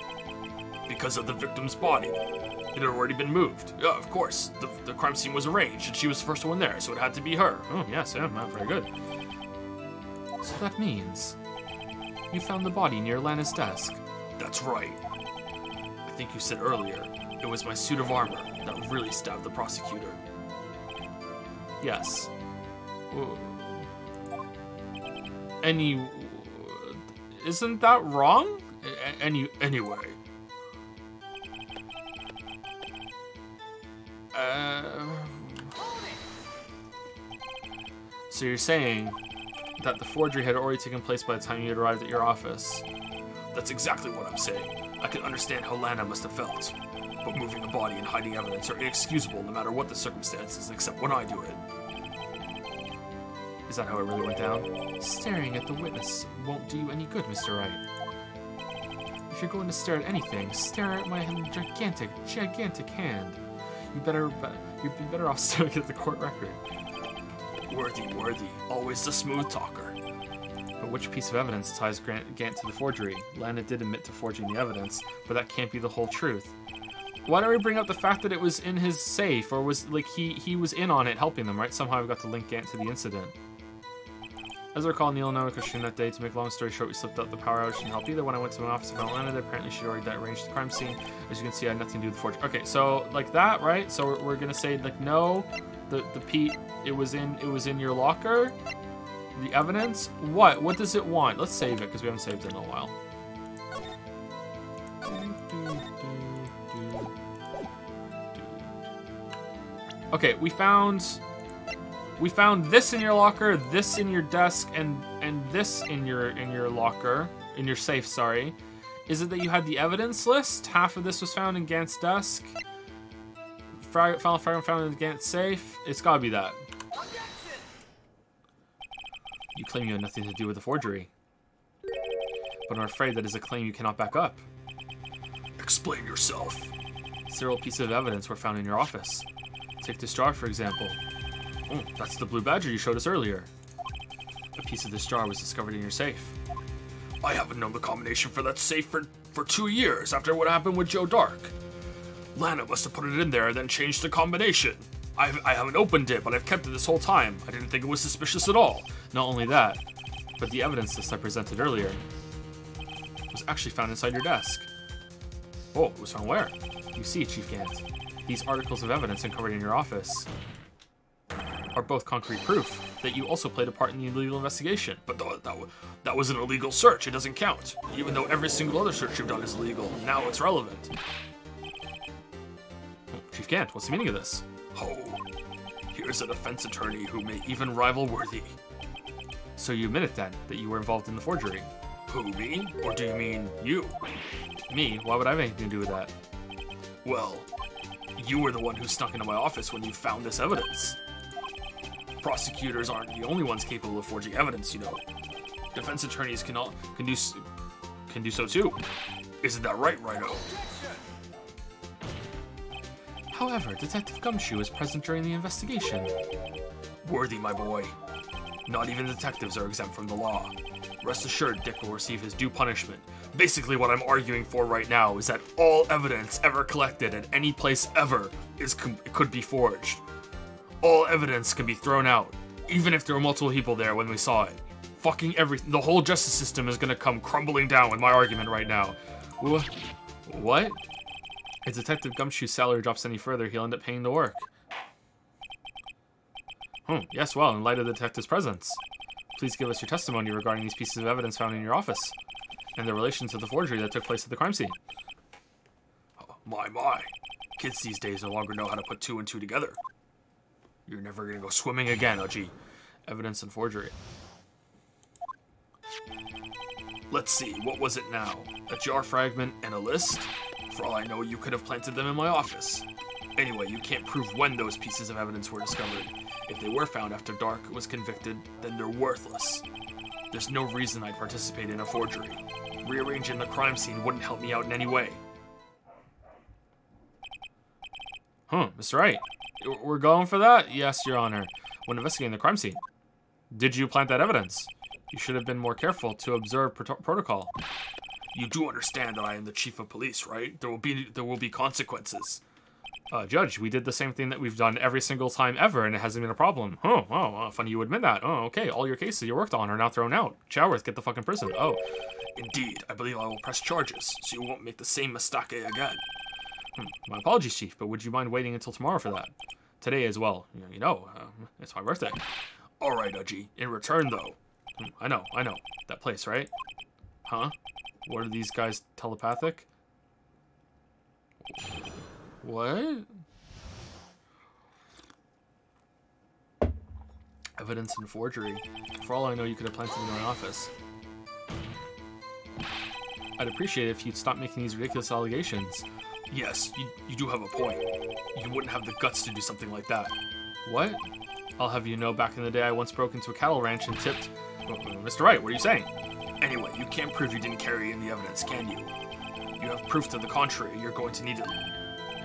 Because of the victim's body. It had already been moved. Yeah, of course. The, the crime scene was arranged, and she was the first one there, so it had to be her. Oh, yes, yeah, not very good. So that means you found the body near Lana's desk. That's right. I think you said earlier, it was my suit of armor that really stabbed the prosecutor. Yes. Whoa. Any. Isn't that wrong? Any, anyway, Uh, so you're saying that the forgery had already taken place by the time you had arrived at your office? that's exactly what I'm saying. I can understand how Lana must have felt. But moving a body and hiding evidence are inexcusable no matter what the circumstances, except when I do it. Is that how it really went down? Staring at the witness won't do you any good, Mr. Wright. If you're going to stare at anything, stare at my gigantic, gigantic hand. You better, be- you'd be better off staring at the court record. Worthy, worthy, always the smooth talker. But which piece of evidence ties Grant Gant to the forgery? Lana did admit to forging the evidence, but that can't be the whole truth. Why don't we bring up the fact that it was in his safe, or was like he he was in on it, helping them, right? Somehow we got to link Gant to the incident. As I recall, Neil and I were questioning that day. To make a long story short, we slipped out the power outage didn't help either. When I went to my office, in Atlanta, there. Apparently, she'd already arranged the crime scene. As you can see, I had nothing to do with the forge. Okay, so like that, right? So we're, we're gonna say like no, the the Pete, it was in it was in your locker. The evidence? What? What does it want? Let's save it because we haven't saved it in a while. Okay, we found we found this in your locker, this in your desk, and and this in your in your locker, in your safe. Sorry. Is it that you had the evidence list? Half of this was found in Gant's desk. Frag- final fragment found in Gant's safe. It's gotta be that. You claim you had nothing to do with the forgery. But I'm afraid that is a claim you cannot back up. Explain yourself. Several pieces of evidence were found in your office. Take this jar, for example. Oh, that's the blue badger you showed us earlier. A piece of this jar was discovered in your safe. I haven't known the combination for that safe for, for two years after what happened with Joe Darke. Lana must have put it in there and then changed the combination. I've, I haven't opened it, but I've kept it this whole time. I didn't think it was suspicious at all. Not only that, but the evidence list I presented earlier was actually found inside your desk. Oh, it was found where? You see, Chief Gant, these articles of evidence uncovered in your office are both concrete proof that you also played a part in the illegal investigation. But th- that, that was an illegal search. It doesn't count. Even though every single other search you've done is illegal, now it's relevant. Oh, Chief Gant, what's the meaning of this? Oh, here's a defense attorney who may even rival Worthy. So you admitted then that you were involved in the forgery. Who, me? Or do you mean you? Me? Why would I have anything to do with that? Well, you were the one who snuck into my office when you found this evidence. Prosecutors aren't the only ones capable of forging evidence, you know. Defense attorneys can all, can do can do so too. Isn't that right, Rhino? However, Detective Gumshoe is present during the investigation. Worthy, my boy. Not even detectives are exempt from the law. Rest assured, Dick will receive his due punishment. Basically, what I'm arguing for right now is that all evidence ever collected at any place ever is could be forged. All evidence can be thrown out. Even if there were multiple people there when we saw it. Fucking everything. The whole justice system is gonna come crumbling down with my argument right now. Wha- What? If Detective Gumshoe's salary drops any further, he'll end up paying to work. Hmm, yes, well, in light of the detective's presence, please give us your testimony regarding these pieces of evidence found in your office and their relation to the forgery that took place at the crime scene. My, my. Kids these days no longer know how to put two and two together. You're never gonna go swimming again, Udgey. Evidence and forgery. Let's see, what was it now? A jar fragment and a list? For all I know, you could have planted them in my office. Anyway, you can't prove when those pieces of evidence were discovered. If they were found after Darke was convicted, then they're worthless. There's no reason I'd participate in a forgery. Rearranging the crime scene wouldn't help me out in any way. Huh, Mr. Wright. We're going for that? Yes, Your Honor. When investigating the crime scene. Did you plant that evidence? You should have been more careful to observe proto- protocol. You do understand that I am the chief of police, right? There will be there will be consequences. Uh, Judge, we did the same thing that we've done every single time ever, and it hasn't been a problem. Oh, oh, uh, funny you admit that. Oh, okay. All your cases you worked on are now thrown out. Chadworth, get the fucking prison. Oh, Indeed, I believe I will press charges, so you won't make the same mistake again. My apologies, Chief, but would you mind waiting until tomorrow for that? Today as well. You know, uh, it's my birthday. Alright, Udgey. In return, though, Hmm, I know, I know. That place, right? Huh? What are these guys telepathic? What? Evidence and forgery. For all I know, you could have planted in my office. I'd appreciate it if you'd stop making these ridiculous allegations. Yes, you, you do have a point. You wouldn't have the guts to do something like that. What? I'll have you know, back in the day, I once broke into a cattle ranch and tipped. Mr. Wright, what are you saying? Anyway, you can't prove you didn't carry in the evidence, can you? You have proof to the contrary. You're going to need it.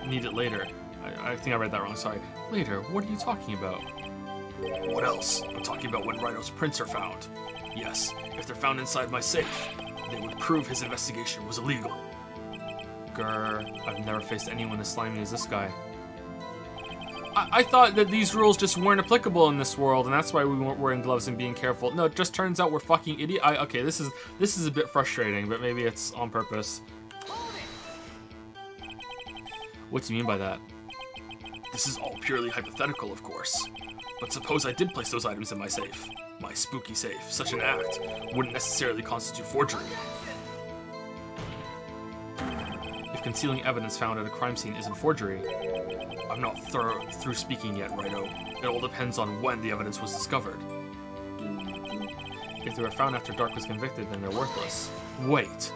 Need it later. I, I think I read that wrong, sorry. Later? What are you talking about? What else? I'm talking about when Rhino's prints are found. Yes, if they're found inside my safe, they would prove his investigation was illegal. Grr, I've never faced anyone as slimy as this guy. I, I thought that these rules just weren't applicable in this world, and that's why we weren't wearing gloves and being careful. No, it just turns out we're fucking idiot. I, okay, this is this is a bit frustrating, but maybe it's on purpose. What do you mean by that? This is all purely hypothetical, of course. But suppose I did place those items in my safe. My spooky safe. Such an act wouldn't necessarily constitute forgery. Concealing evidence found at a crime scene isn't forgery, I'm not through speaking yet, Righto. It all depends on when the evidence was discovered. if they were found after Darke was convicted, then they're worthless. Wait.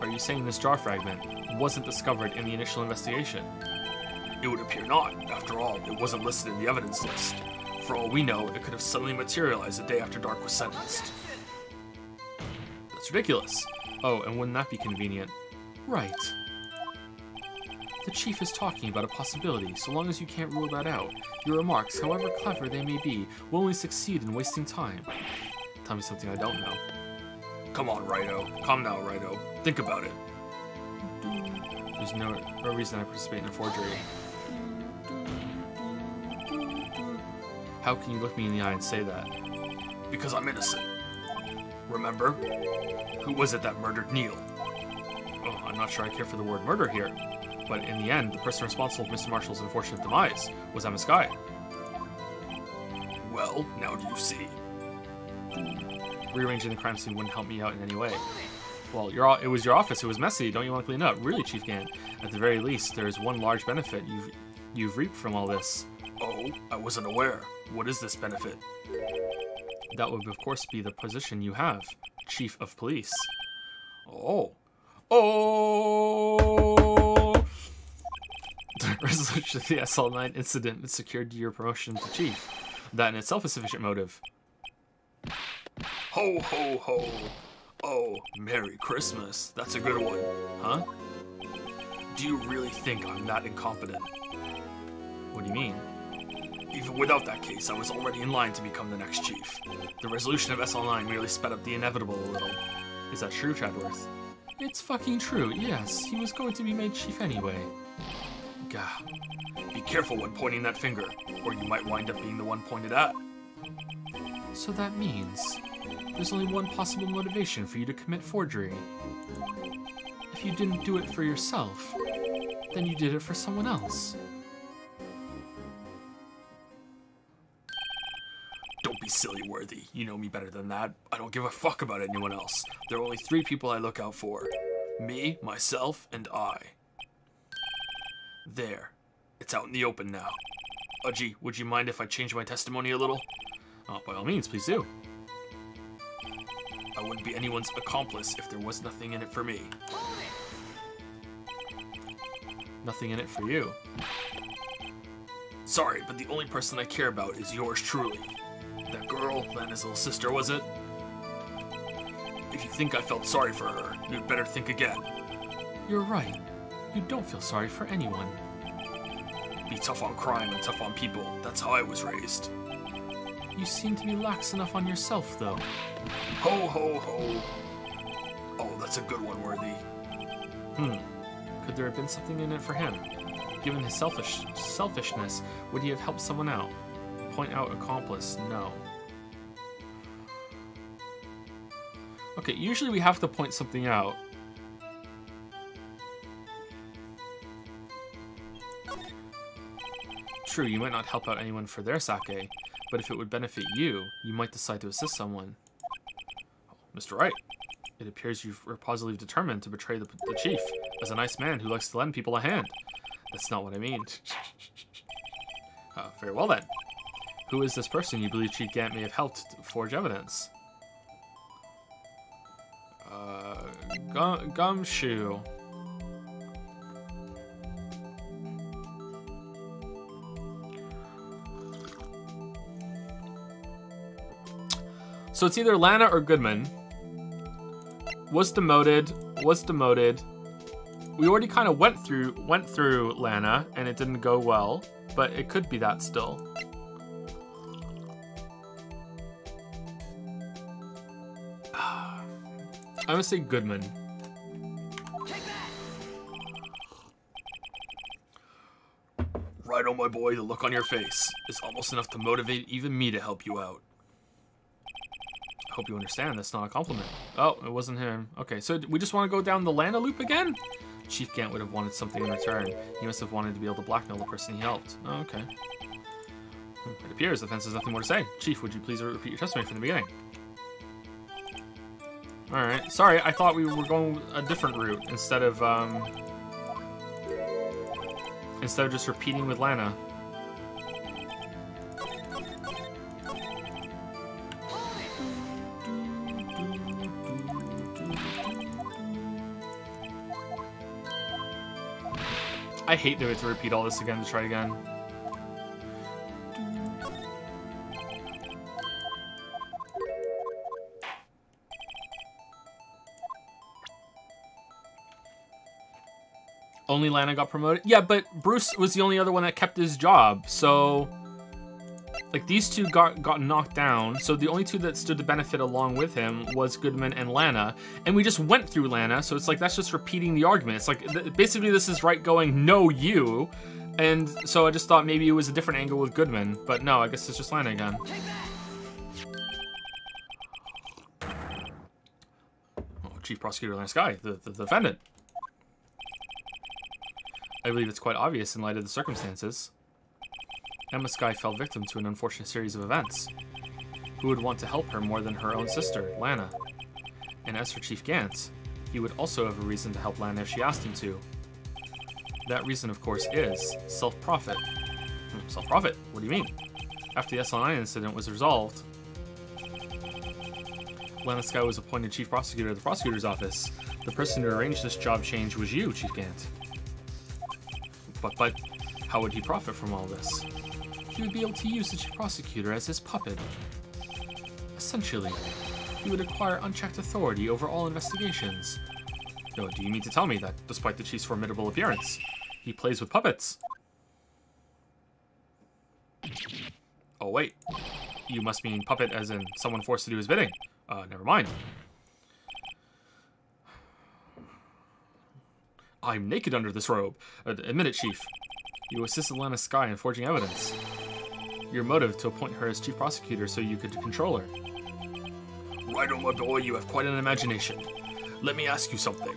Are you saying this jar fragment wasn't discovered in the initial investigation? It would appear not. After all, it wasn't listed in the evidence list. For all we know, it could have suddenly materialized the day after Darke was sentenced. That's ridiculous. Oh, and wouldn't that be convenient? Right. The chief is talking about a possibility, so long as you can't rule that out. Your remarks, however clever they may be, will only succeed in wasting time. Tell me something I don't know. Come on, Righto. Calm now, Righto. Think about it. There's no, no reason I participate in a forgery. How can you look me in the eye and say that? Because I'm innocent. Remember? Who was it that murdered Neil? Oh, I'm not sure I care for the word murder here, but in the end, the person responsible for Mr. Marshall's unfortunate demise was Ema Skye. Well, now do you see? Rearranging the crime scene wouldn't help me out in any way. Well, your, it was your office. It was messy. Don't you want to clean up? Really, Chief Gant. At the very least, there is one large benefit you've you've reaped from all this. Oh, I wasn't aware. What is this benefit? That would, of course, be the position you have, Chief of Police. Oh. Oh! Resolution of the SL9 incident secured your promotion to Chief. That in itself is sufficient motive. Ho, ho, ho. Oh, Merry Christmas. That's a good one. Huh? Do you really think I'm that incompetent? What do you mean? Even without that case, I was already in line to become the next chief. The resolution of SL9 merely sped up the inevitable a little. Is that true, Chadworth? It's fucking true, yes. He was going to be made chief anyway. Gah. Be careful when pointing that finger, or you might wind up being the one pointed at. So that means there's only one possible motivation for you to commit forgery. If you didn't do it for yourself, then you did it for someone else. Silly, Worthy. You know me better than that. I don't give a fuck about anyone else. There are only three people I look out for me, myself, and I. There. It's out in the open now. Udgey, would you mind if I change my testimony a little? Oh, by all means, please do. I wouldn't be anyone's accomplice if there was nothing in it for me. Nothing in it for you. Sorry, but the only person I care about is yours truly. That girl, Lana's little sister, was it? If you think I felt sorry for her, you'd better think again. You're right. You don't feel sorry for anyone. Be tough on crime and tough on people. That's how I was raised. You seem to be lax enough on yourself, though. Ho, ho, ho. Oh, that's a good one, Worthy. Hmm. Could there have been something in it for him? Given his selfish selfishness, would he have helped someone out? Point out accomplice, no. Okay, usually we have to point something out. True, you might not help out anyone for their sake, but if it would benefit you, you might decide to assist someone. Mr. Wright, it appears you are positively determined to betray the, the chief, as a nice man who likes to lend people a hand. That's not what I mean. uh, very well then. Who is this person you believe Chief Gant may have helped forge evidence? Uh, Gum Gumshoe. So it's either Lana or Goodman. Was demoted. Was demoted. We already kind of went through went through Lana, and it didn't go well. But it could be that still. I'm gonna say Goodman. Right on, my boy. The look on your face is almost enough to motivate even me to help you out. I hope you understand. That's not a compliment. Oh, it wasn't him. Okay, so we just want to go down the Lana loop again? Chief Gant would have wanted something in return. He must have wanted to be able to blackmail the person he helped. Oh, okay. Hmm, It appears the fence has nothing more to say. Chief, would you please repeat your testimony from the beginning? Alright, sorry, I thought we were going a different route instead of, um... Instead of just repeating with Lana. I hate have to repeat all this again to try again. Only Lana got promoted? Yeah, but Bruce was the only other one that kept his job, so... Like, these two got, got knocked down, so the only two that stood to benefit along with him was Goodman and Lana, and we just went through Lana, so it's like, that's just repeating the argument. It's like, th basically this is right going, no, you, and so I just thought maybe it was a different angle with Goodman, but no, I guess it's just Lana again. Oh, Chief Prosecutor Lana Skye, the, the defendant. I believe it's quite obvious in light of the circumstances. Ema Skye fell victim to an unfortunate series of events. Who would want to help her more than her own sister, Lana? And as for Chief Gant, he would also have a reason to help Lana if she asked him to. That reason, of course, is self-profit. Hmm, Self-profit? What do you mean? After the SL9 incident was resolved, Lana Skye was appointed Chief Prosecutor of the Prosecutor's Office. The person who arranged this job change was you, Chief Gant. But, but, how would he profit from all this? He would be able to use the chief prosecutor as his puppet. Essentially, he would acquire unchecked authority over all investigations. No, do you mean to tell me that, despite the chief's formidable appearance, he plays with puppets? Oh, wait. You must mean puppet as in someone forced to do his bidding. Uh, never mind. I'm naked under this robe. Admit it, Chief. You assisted Lana Skye in forging evidence. your motive to appoint her as chief prosecutor so you could control her. Right on, my boy, you have quite an imagination. Let me ask you something.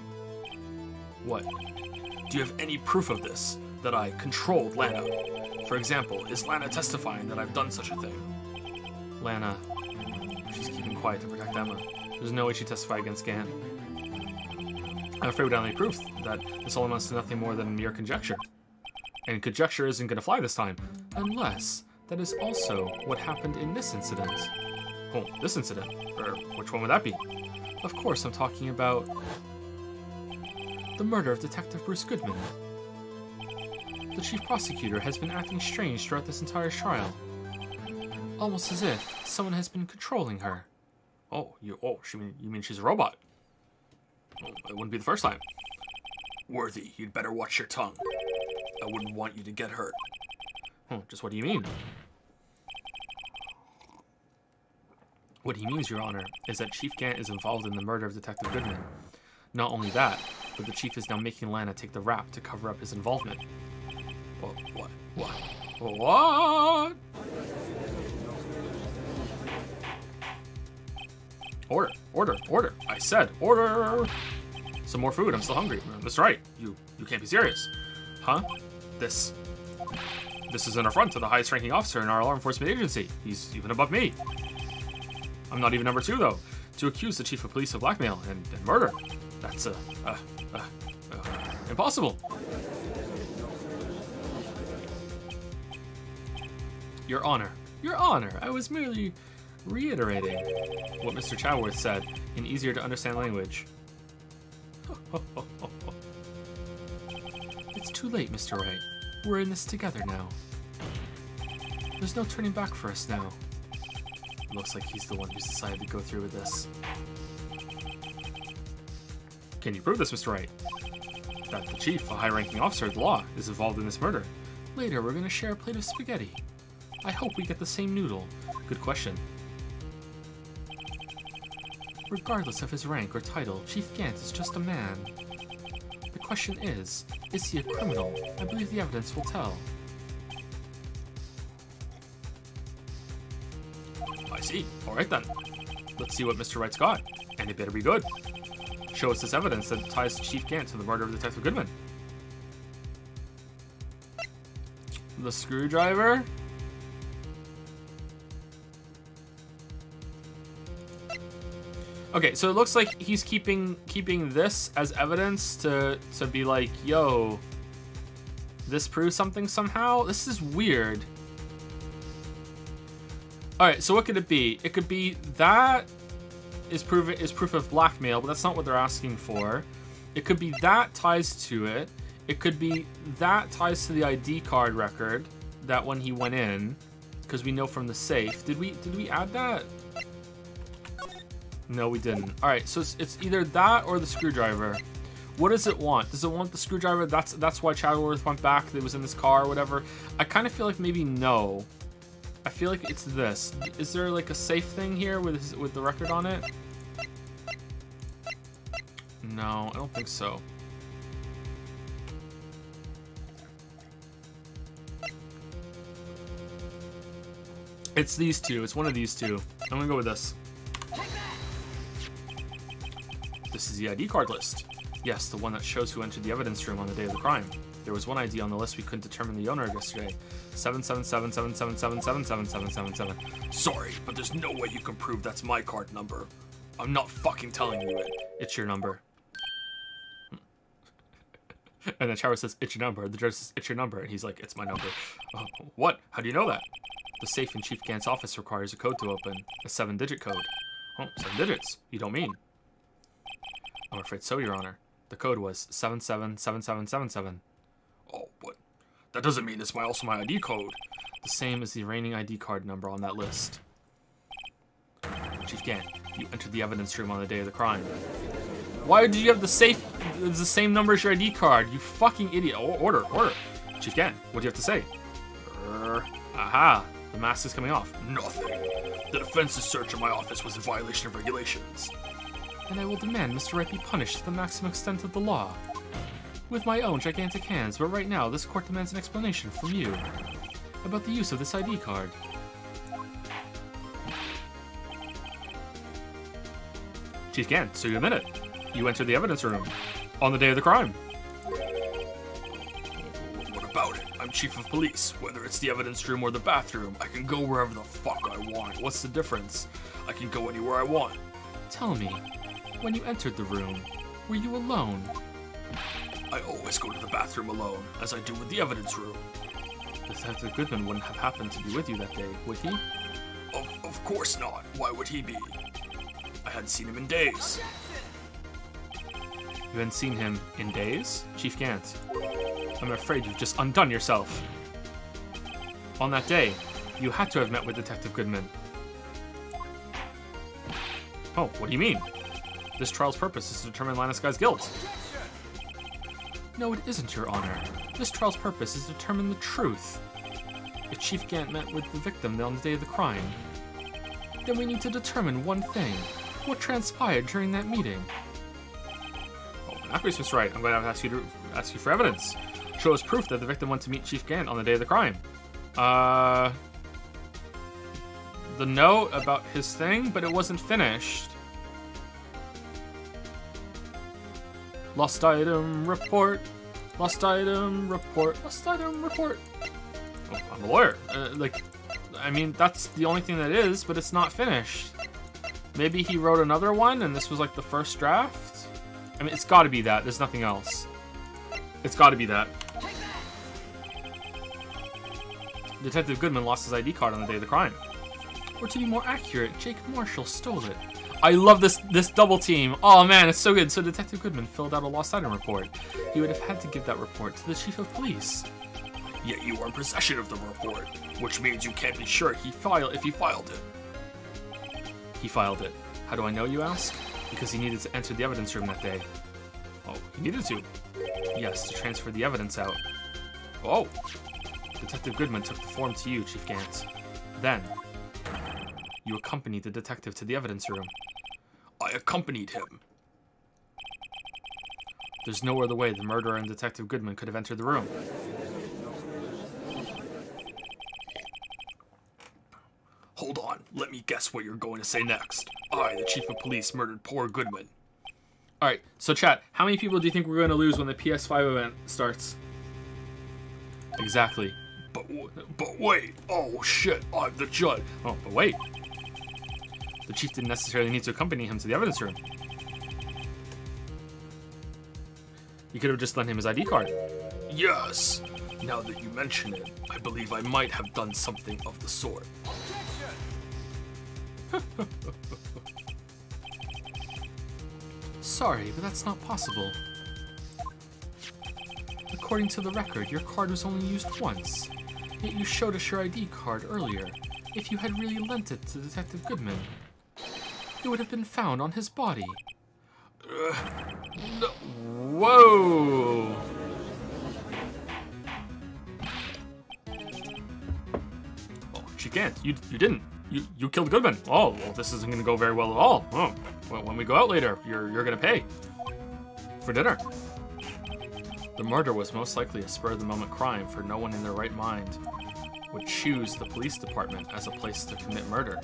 What? Do you have any proof of this? That I controlled Lana? For example, is Lana testifying that I've done such a thing? Lana. She's keeping quiet to protect Ema. There's no way she'd testify against Gant. I'm afraid without any proof that this all amounts to nothing more than mere conjecture. And conjecture isn't going to fly this time, unless that is also what happened in this incident. Oh, this incident? Or which one would that be? Of course, I'm talking about the murder of Detective Bruce Goodman. The chief prosecutor has been acting strange throughout this entire trial. Almost as if someone has been controlling her. Oh, you oh, she mean you mean she's a robot? It wouldn't be the first time. Worthy, you'd better watch your tongue. I wouldn't want you to get hurt. Oh, just what do you mean? What he means, Your Honor, is that Chief Gant is involved in the murder of Detective Goodman. Not only that, but the Chief is now making Lana take the rap to cover up his involvement. What? What? What? What? Order, order, order. I said order. Some more food. I'm still hungry. That's right. You you can't be serious. Huh? This this is an affront to the highest ranking officer in our law enforcement agency. He's even above me. I'm not even number two though. To accuse the chief of police of blackmail and, and murder. That's uh, uh, uh, uh, impossible. Your Honor, Your Honor, I was merely reiterating what Mr. Chadworth said in easier to understand language. it's too late, Mr. Wright. We're in this together now. There's no turning back for us now. Looks like he's the one who's decided to go through with this. Can you prove this, Mr. Wright? That the chief, a high-ranking officer of the law, is involved in this murder. Later, we're gonna share a plate of spaghetti. I hope we get the same noodle. Good question. Regardless of his rank or title, Chief Gant is just a man. The question is, is he a criminal? I believe the evidence will tell. I see. Alright then. Let's see what Mr. Wright's got. And it better be good. Show us this evidence that ties Chief Gant to the murder of Detective Goodman. The screwdriver? Okay, so it looks like he's keeping keeping this as evidence to to be like, yo, this proves something somehow. This is weird. All right, so what could it be? It could be that is proof is proof of blackmail, but that's not what they're asking for. It could be that ties to it. It could be that ties to the ID card record that when he went in, because we know from the safe. Did we did we add that? No, we didn't. All right, so it's, it's either that or the screwdriver. What does it want? Does it want the screwdriver? That's that's why Chadworth went back. It was in this car or whatever. I kind of feel like maybe no. I feel like it's this. Is there like a safe thing here with with the record on it? No, I don't think so. It's these two. It's one of these two. I'm gonna go with this. This is the ID card list. Yes, the one that shows who entered the evidence room on the day of the crime. There was one ID on the list we couldn't determine the owner of yesterday. 77777777777. Sorry, but there's no way you can prove that's my card number. I'm not fucking telling you it. It's your number. and then Shower says, it's your number. The judge says, it's your number. And he's like, it's my number. Oh, what? How do you know that? The safe in Chief Gant's office requires a code to open. A seven-digit code. Oh, seven digits. You don't mean. I'm afraid so, Your Honor. The code was 777777. Oh, but that doesn't mean it's my also my ID code. The same as the reigning ID card number on that list. Chief Gant, you entered the evidence room on the day of the crime. Why did you have the safe, it's the same number as your ID card? You fucking idiot. Oh, order, order. Chief Gant, what do you have to say? Er, Aha, the mask is coming off. nothing. The defense's search of my office was in violation of regulations. And I will demand Mr. Wright be punished to the maximum extent of the law. With my own gigantic hands, but right now, this court demands an explanation from you. about the use of this ID card. Chief Gant, so you admit it. You entered the evidence room on the day of the crime. What about it? I'm chief of police. Whether it's the evidence room or the bathroom, I can go wherever the fuck I want. What's the difference? I can go anywhere I want. Tell me, when you entered the room, were you alone? I always go to the bathroom alone, as I do with the evidence room. Detective Goodman wouldn't have happened to be with you that day, would he? Of, of course not. Why would he be? I hadn't seen him in days. You hadn't seen him in days? Chief Gant, I'm afraid you've just undone yourself. On that day, you had to have met with Detective Goodman. Oh, what do you mean? This trial's purpose is to determine Lana Skye's guilt. No, it isn't, Your Honor. This trial's purpose is to determine the truth. If Chief Gant met with the victim on the day of the crime, then we need to determine one thing. What transpired during that meeting? Oh, Aquis was right. I'm going to have to ask you to ask you for evidence. Show us proof that the victim went to meet Chief Gant on the day of the crime. Uh, the note about his thing, but it wasn't finished. Lost item report. Lost item report. Lost item report. Oh, I'm a lawyer. Uh, like, I mean, that's the only thing that is, but it's not finished. Maybe he wrote another one and this was like the first draft? I mean, it's gotta be that. There's nothing else. It's gotta be that. Detective Goodman lost his ID card on the day of the crime. Or to be more accurate, Jake Marshall stole it. I love this this double team. Oh man, it's so good. So Detective Goodman filled out a lost item report. He would have had to give that report to the chief of police. Yet you are in possession of the report, which means you can't be sure he filed if he filed it. He filed it. How do I know, you ask? Because he needed to enter the evidence room that day. Oh, he needed to? Yes, to transfer the evidence out. Oh! Detective Goodman took the form to you, Chief Gantz. Then, you accompanied the detective to the evidence room. I accompanied him. There's no other way the murderer and Detective Goodman could have entered the room. Hold on, let me guess what you're going to say next. I, the chief of police, murdered poor Goodman. Alright, so chat, how many people do you think we're going to lose when the PS5 event starts? Exactly. But, but wait, oh shit, I'm the judge. Oh, but wait. The chief didn't necessarily need to accompany him to the evidence room. You could have just lent him his ID card. Yes. Now that you mention it, I believe I might have done something of the sort. Sorry, but that's not possible. According to the record, your card was only used once. Yet you showed us your ID card earlier. If you had really lent it to Detective Goodman, it would have been found on his body. Uh, no. Whoa! Oh, she can't. You, you didn't. You, you killed Goodman. Oh, well, this isn't going to go very well at all. Oh, well, when we go out later, you're, you're going to pay for dinner. The murder was most likely a spur-of-the-moment crime, for no one in their right mind would choose the police department as a place to commit murder.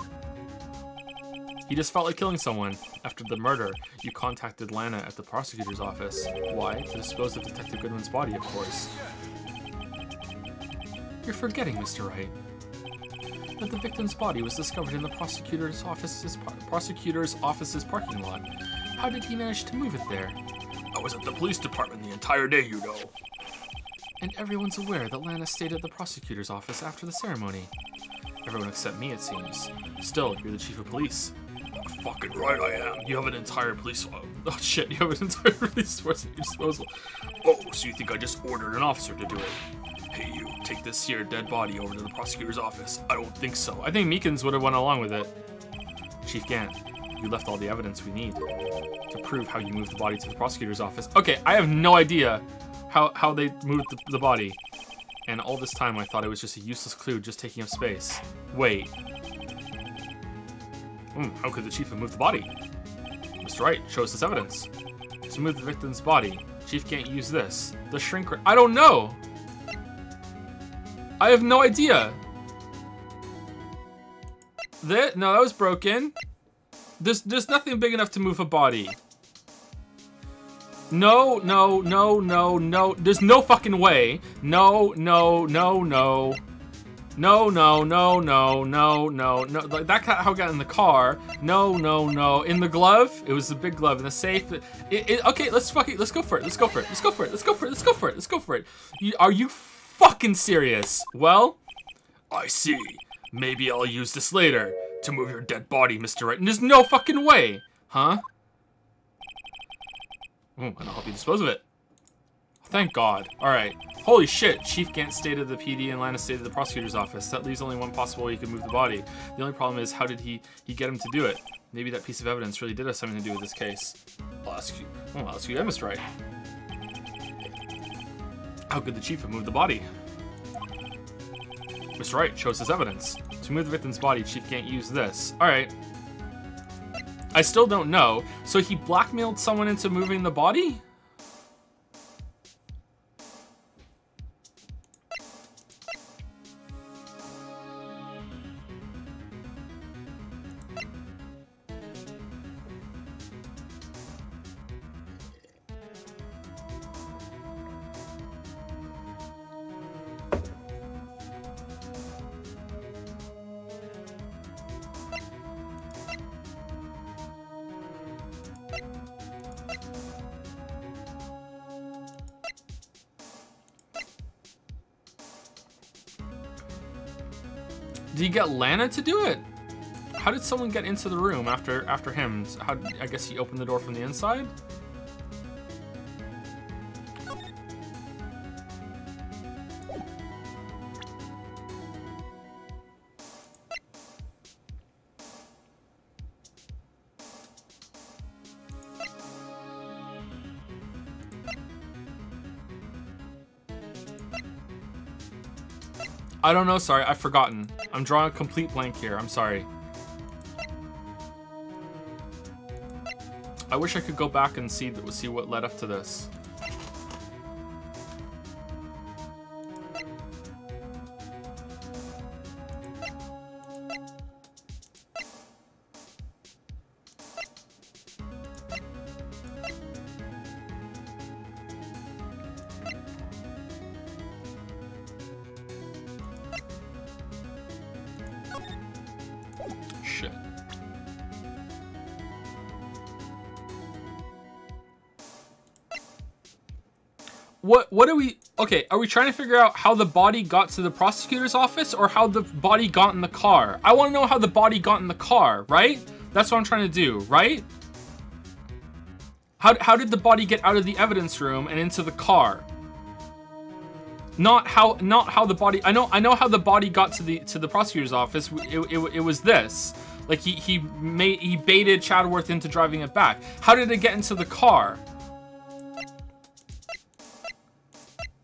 He just felt like killing someone. After the murder, you contacted Lana at the prosecutor's office. Why? To dispose of Detective Goodman's body, of course. You're forgetting, Mr. Wright that the victim's body was discovered in the prosecutor's office's prosecutor's office's parking lot. How did he manage to move it there? I was at the police department the entire day, you know. And everyone's aware that Lana stayed at the prosecutor's office after the ceremony. Everyone except me, it seems. Still, you're the chief of police. Fucking right I am. You have an entire police. Oh, oh shit! You have an entire police force at your disposal. Oh, so you think I just ordered an officer to do it? Hey, you, take this here dead body over to the prosecutor's office. I don't think so. I think Meekins would have went along with it. Chief Gant, you left all the evidence we need to prove how you moved the body to the prosecutor's office. Okay, I have no idea how, how they moved the, the body. And all this time I thought it was just a useless clue just taking up space. Wait. Hmm, how could the chief have moved the body? Mr. Wright, show us this evidence. To move the victim's body, Chief can't use this. The shrink I don't know! I have no idea. That no, that was broken. There's there's nothing big enough to move a body. No, no, no, no, no. There's no fucking way. No, no, no, no. No, no, no, no, no, no, no. Like that how it got in the car. No, no, no. In the glove, it was the big glove in the safe. It, it, okay, let's fuck it. Let's go for it. Let's go for it. Let's go for it. Let's go for it. Let's go for it. Let's go for it. You, are you fucking serious? Well, I see. Maybe I'll use this later to move your dead body, Mr. Wright. And there's no fucking way, huh? Oh, and I'll help you dispose of it. Thank God. Alright. Holy shit, Chief Gant stayed at the PD and Lana stayed at the prosecutor's office. That leaves only one possible way he could move the body. The only problem is, how did he, he get him to do it? Maybe that piece of evidence really did have something to do with this case. I'll ask you. Oh, I'll ask you. How could the Chief have moved the body? Mr. Wright shows his evidence. To move the victim's body, Chief Gant use this. Alright. I still don't know. So he blackmailed someone into moving the body? He get Lana to do it? How did someone get into the room after after him? How I guess he opened the door from the inside? I don't know, sorry, I've forgotten. I'm drawing a complete blank here, I'm sorry. I wish I could go back and see see what led up to this. What are we okay are we trying to figure out how the body got to the prosecutor's office or how the body got in the car? I want to know how the body got in the car right? That's what i'm trying to do right? How, how did the body get out of the evidence room and into the car? Not how not how the body i know i know how the body got to the to the prosecutor's office. It, it, it was this. Like he he made he baited chadworth into driving it back. How did it get into the car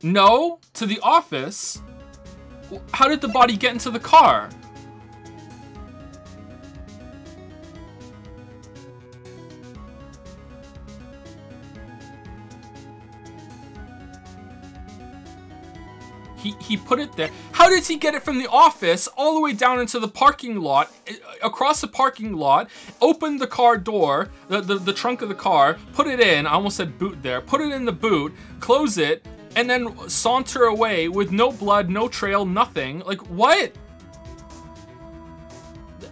No, to the office? How did the body get into the car? He, he put it there. How did he get it from the office all the way down into the parking lot, eh, across the parking lot, open the car door, the, the, the trunk of the car, put it in, I almost said boot there, put it in the boot, close it, and then saunter away with no blood, no trail, nothing. Like, what?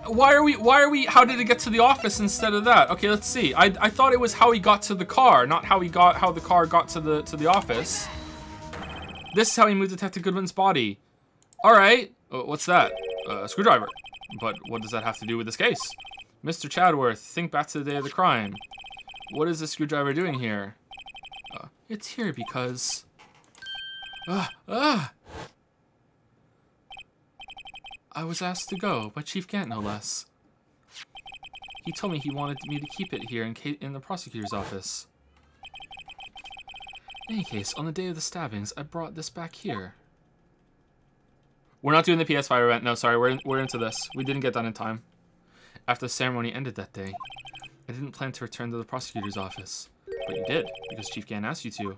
Why are we, why are we, how did it get to the office instead of that? Okay, let's see. I, I thought it was how he got to the car, not how he got, how the car got to the, to the office. This is how he moved Detective Goodman's body. All right, uh, what's that? Uh, a screwdriver. But what does that have to do with this case? Mr. Chadworth, think back to the day of the crime. What is this screwdriver doing here? Uh, it's here because... Ah, ah! I was asked to go by Chief Gant, no less. He told me he wanted me to keep it here in, in the prosecutor's office. In any case, on the day of the stabbings, I brought this back here. We're not doing the PS5 event. No, sorry, we're, in, we're into this. We didn't get done in time. After the ceremony ended that day, I didn't plan to return to the prosecutor's office. But you did, because Chief Gant asked you to.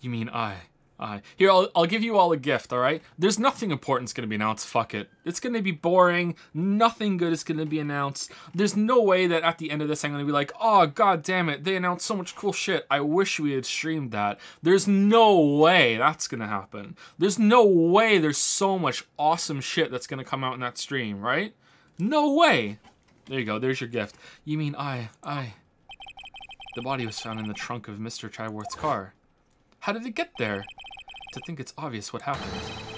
You mean I, I. here, I'll, I'll give you all a gift, all right? There's nothing important's to be announced. Fuck it. It's to be boring. Nothing good is to be announced. There's no way that at the end of this, I'm to be like, oh, god damn it. They announced so much cool shit. I wish we had streamed that. There's no way that's to happen. There's no way there's so much awesome shit that's to come out in that stream, right? No way. There you go. There's your gift. You mean I, I... The body was found in the trunk of Mr. Chadworth's car. How did it get there? To think it's obvious what happened.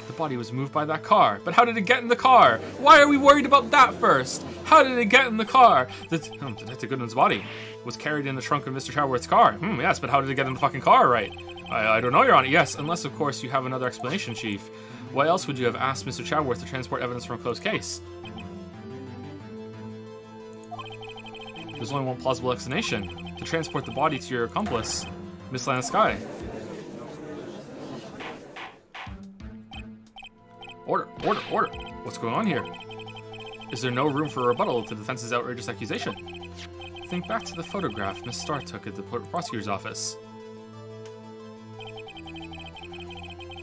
The body was moved by that car. But how did it get in the car? Why are we worried about that first? How did it get in the car? The, oh, Detective Goodman's body was carried in the trunk of Mr. Chadworth's car. Hmm, yes, but how did it get in the fucking car, right? I, I don't know, Your Honor. Yes, unless, of course, you have another explanation, Chief. Why else would you have asked Mr. Chadworth to transport evidence from a closed case? There's only one plausible explanation. To transport the body to your accomplice, Miss Lana. Order, order, order. What's going on here? Is there no room for a rebuttal to the defense's outrageous accusation? Think back to the photograph Miss Starr took at the prosecutor's office.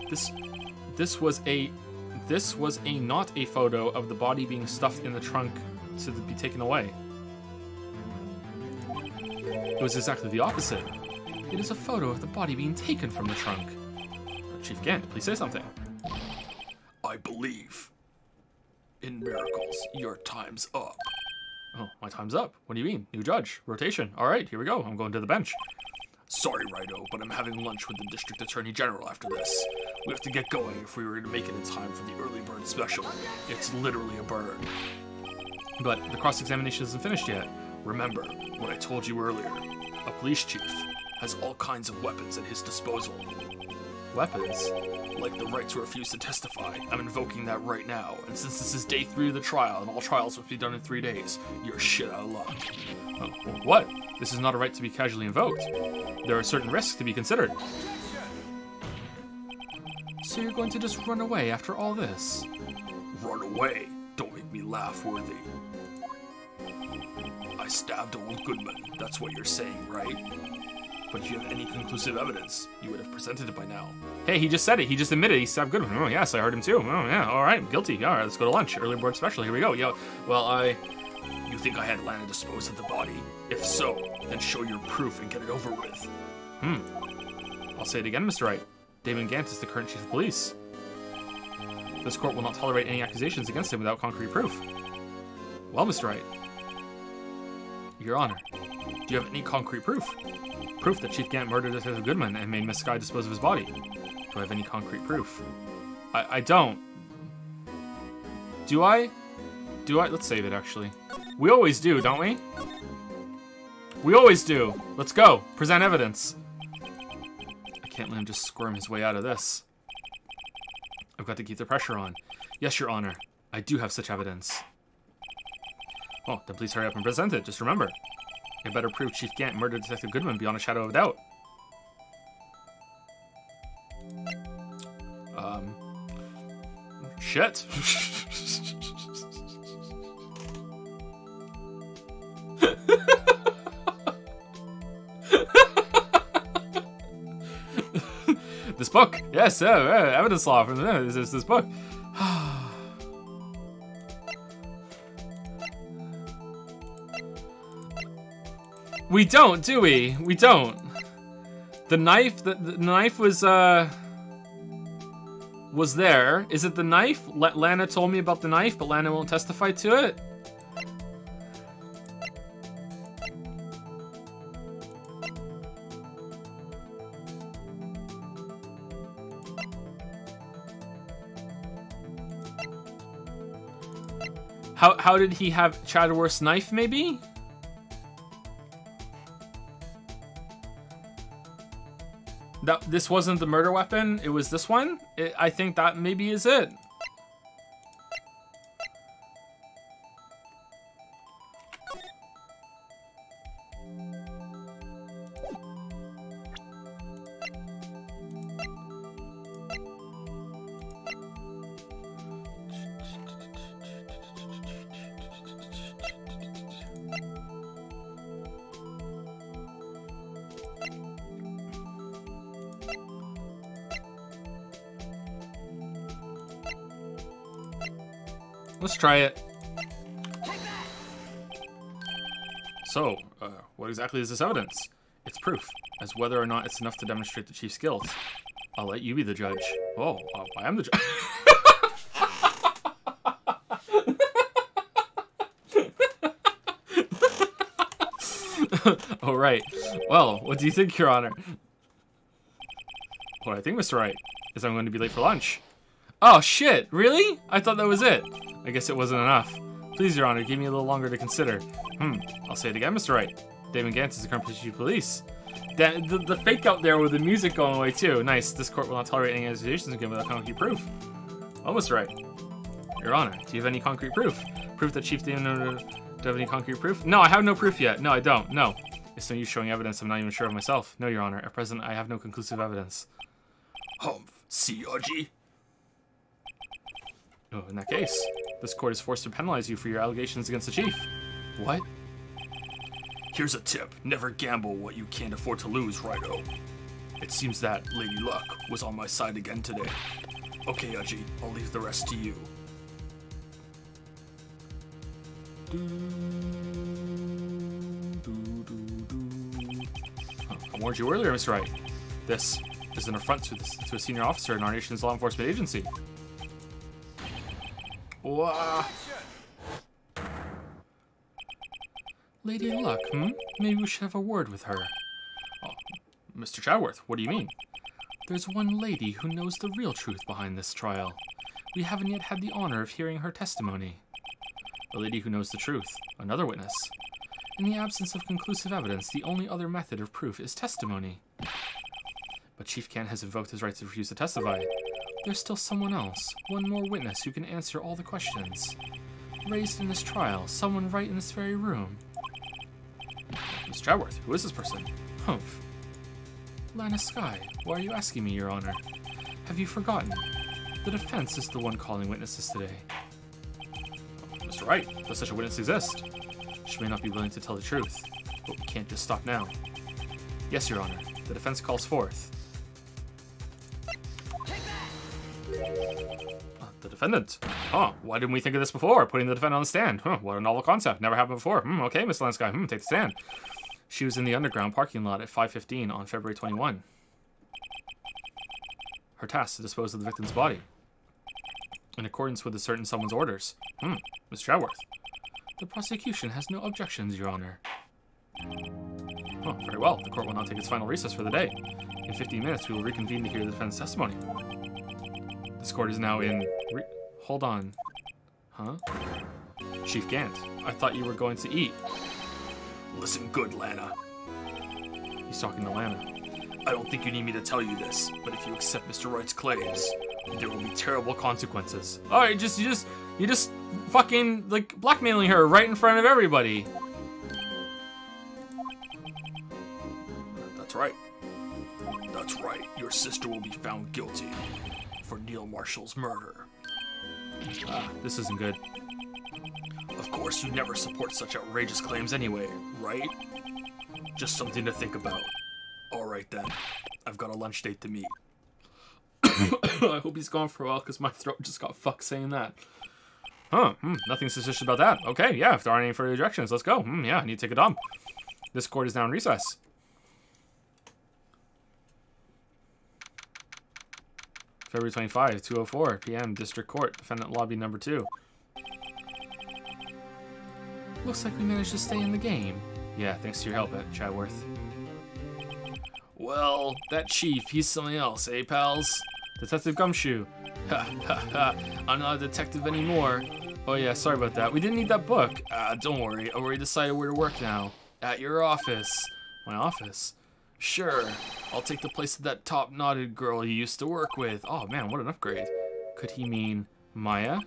This, this was a, this was a not a photo of the body being stuffed in the trunk to be taken away. It was exactly the opposite. It is a photo of the body being taken from the trunk. Chief Gant, please say something. I believe in miracles. Your time's up. Oh, my time's up. What do you mean? New judge. Rotation. All right, here we go. I'm going to the bench. Sorry, Rido, but I'm having lunch with the District Attorney General after this. We have to get going if we were to make it in time for the early bird special. It's literally a bird. But the cross-examination isn't finished yet. Remember what I told you earlier. A police chief has all kinds of weapons at his disposal. Weapons? Like the right to refuse to testify. I'm invoking that right now, and since this is day three of the trial, and all trials must be done in three days, you're shit out of luck. Oh, what? This is not a right to be casually invoked. There are certain risks to be considered. So you're going to just run away after all this? Run away? Don't make me laugh, Worthy. I stabbed old Goodman. That's what you're saying, right? But if you have any conclusive evidence, you would have presented it by now. Hey, he just said it. He just admitted he stabbed Goodman. Oh, yes, I heard him too. Oh, yeah, all right, guilty. All right, let's go to lunch. Early board special. Here we go. Yo, well, I... You think I had Lana dispose of the body? If so, then show your proof and get it over with. Hmm. I'll say it again, Mr. Wright. Damon Gant is the current chief of police. This court will not tolerate any accusations against him without concrete proof. Well, Mr. Wright. Your Honor, do you have any concrete proof? Proof that Chief Gant murdered Detective Goodman and made Miss Skye dispose of his body. Do I have any concrete proof? I, I don't. Do I? Do I? Let's save it, actually. We always do, don't we? We always do. Let's go. Present evidence. I can't let him just squirm his way out of this. I've got to keep the pressure on. Yes, Your Honor. I do have such evidence. Oh, then please hurry up and present it. Just remember, it better prove Chief Gant murdered Detective Goodman beyond a shadow of a doubt. Um. Shit. this book, yes, uh, uh, evidence law from uh, this, this, this book. We don't, do we? We don't. The knife, the, the knife was, uh, was there. Is it the knife? L Lana told me about the knife, but Lana won't testify to it. How, how did he have Chadworth's knife, maybe? That This wasn't the murder weapon, it was this one? It, I think that maybe is it. Try it. So, uh, what exactly is this evidence? It's proof, as whether or not it's enough to demonstrate the chief's skills. I'll let you be the judge. Oh, uh, I am the judge. All right. Well, what do you think, Your Honor? What I think, Mr. Wright, is I'm going to be late for lunch. Oh, shit. Really? I thought that was it. I guess it wasn't enough. Please, Your Honor, give me a little longer to consider. Hmm. I'll say it again, Mr. Wright. Damon Gantz is the current chief of police. The, the, the, fake out there with the music going away, too. Nice. This court will not tolerate any accusations given without concrete proof. Mr. Wright. Your Honor, do you have any concrete proof? Proof that Chief Damon... Do you have any concrete proof? No, I have no proof yet. No, I don't. No. It's no use showing evidence I'm not even sure of myself. No, Your Honor. At present, I have no conclusive evidence. Humph. See, Udgey? Oh, in that case, this court is forced to penalize you for your allegations against the chief. What? Here's a tip. Never gamble what you can't afford to lose, Wrighto. It seems that Lady Luck was on my side again today. Okay, Udgey, I'll leave the rest to you. I warned you earlier, Mr. Wright. This is an affront to, this, to a senior officer in our nation's law enforcement agency. Lady Luck, hmm? Maybe we should have a word with her. Oh, Mr. Chadworth, what do you mean? There's one lady who knows the real truth behind this trial. We haven't yet had the honor of hearing her testimony. A lady who knows the truth. Another witness. In the absence of conclusive evidence, the only other method of proof is testimony. But Chief Gant has invoked his right to refuse to testify. There's still someone else, one more witness who can answer all the questions. Raised in this trial, someone right in this very room. Miss Chadworth, who is this person? Humph. Lana Skye, why are you asking me, Your Honor? Have you forgotten? The defense is the one calling witnesses today. Mr. Wright, does such a witness exist? She may not be willing to tell the truth, but we can't just stop now. Yes, Your Honor, the defense calls forth. The defendant. Huh, why didn't we think of this before? Putting the defendant on the stand. Huh, what a novel concept. Never happened before. Hmm, okay, Miss Lansky. Hmm, take the stand. She was in the underground parking lot at 5.15 on February 21. Her task to dispose of the victim's body. In accordance with a certain someone's orders. Hmm, Miss Chadworth. The prosecution has no objections, Your Honor. Very well. The court will now take its final recess for the day. In 15 minutes, we will reconvene to hear the defense testimony. This court is now in... Hold on. Huh? Chief Gant, I thought you were going to eat. Listen good, Lana. He's talking to Lana. I don't think you need me to tell you this, but if you accept Mr. Wright's claims, there will be terrible consequences. Oh, All right, just you just you just fucking like blackmailing her right in front of everybody. That's right. That's right. Your sister will be found guilty for Neil Marshall's murder. Ah, this isn't good. Of course, you never support such outrageous claims anyway, right? Just something to think about. Alright then. I've got a lunch date to meet. I hope he's gone for a while because my throat just got fucked saying that. Huh, hmm, nothing suspicious about that. Okay, yeah, if there aren't any further directions, let's go. Hmm, yeah, I need to take a dump. This court is now in recess. February 25, 2.04 p.m., District Court, Defendant Lobby Number 2. Looks like we managed to stay in the game. Yeah, thanks to your help, at Chadworth. Well, that chief, he's something else, eh, pals? Detective Gumshoe. Ha ha ha, I'm not a detective anymore. Oh yeah, sorry about that. We didn't need that book. Uh, don't worry, I already decided where to work now. At your office. My office? Sure, I'll take the place of that top-knotted girl you used to work with. Oh man, what an upgrade. Could he mean Maya?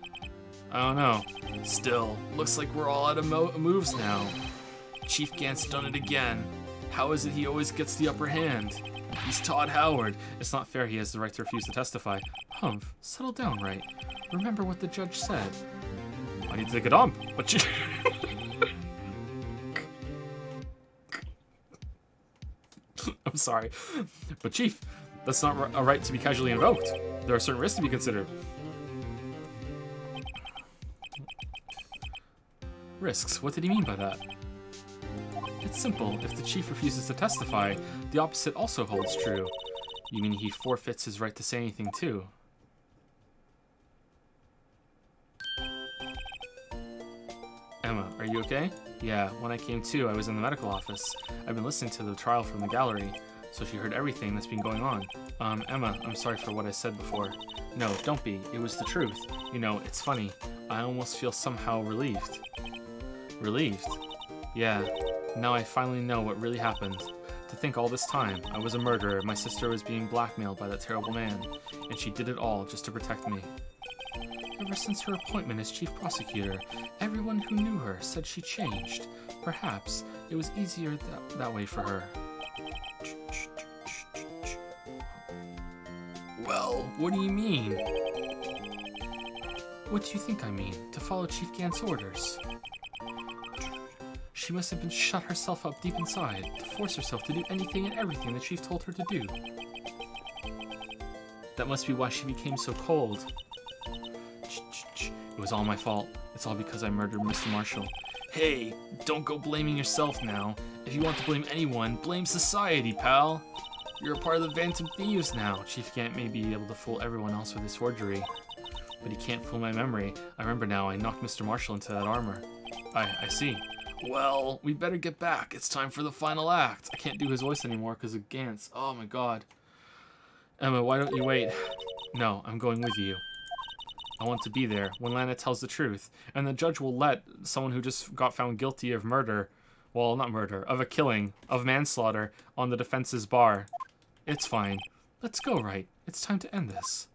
I don't know. Still, looks like we're all out of moves now. Chief Gant's done it again. How is it he always gets the upper hand? He's Todd Howard. It's not fair he has the right to refuse to testify. Humph, settle down, right? Remember what the judge said. I need to take a dump, but you... I'm sorry. But Chief, that's not a right to be casually invoked. There are certain risks to be considered. Risks? What did he mean by that? It's simple. If the chief refuses to testify, the opposite also holds true. You mean he forfeits his right to say anything too? Ema, are you okay? Yeah, when I came to, I was in the medical office. I've been listening to the trial from the gallery, so she heard everything that's been going on. Um, Ema, I'm sorry for what I said before. No, don't be. It was the truth. You know, it's funny. I almost feel somehow relieved. Relieved? Yeah. Now I finally know what really happened. To think all this time, I was a murderer, my sister was being blackmailed by that terrible man, and she did it all just to protect me. Ever since her appointment as chief prosecutor, everyone who knew her said she changed. Perhaps it was easier that, that way for her. Well, What do you mean? What do you think I mean? To follow Chief Gant's orders. She must have been shut herself up deep inside, to force herself to do anything and everything the Chief told her to do. That must be why she became so cold. It was all my fault. It's all because I murdered Mr. Marshall. Hey, don't go blaming yourself now. If you want to blame anyone, blame society, pal. You're a part of the Phantom Thieves now. Chief Gant may be able to fool everyone else with his forgery, but he can't fool my memory. I remember now I knocked Mr. Marshall into that armor. I, I see. Well, we better get back. It's time for the final act. I can't do his voice anymore because of Gantz. Oh my god. Ema, why don't you wait? No, I'm going with you. I want to be there when Lana tells the truth, and the judge will let someone who just got found guilty of murder, well, not murder, of a killing, of manslaughter, on the defense's bar. It's fine. Let's go, right? It's time to end this.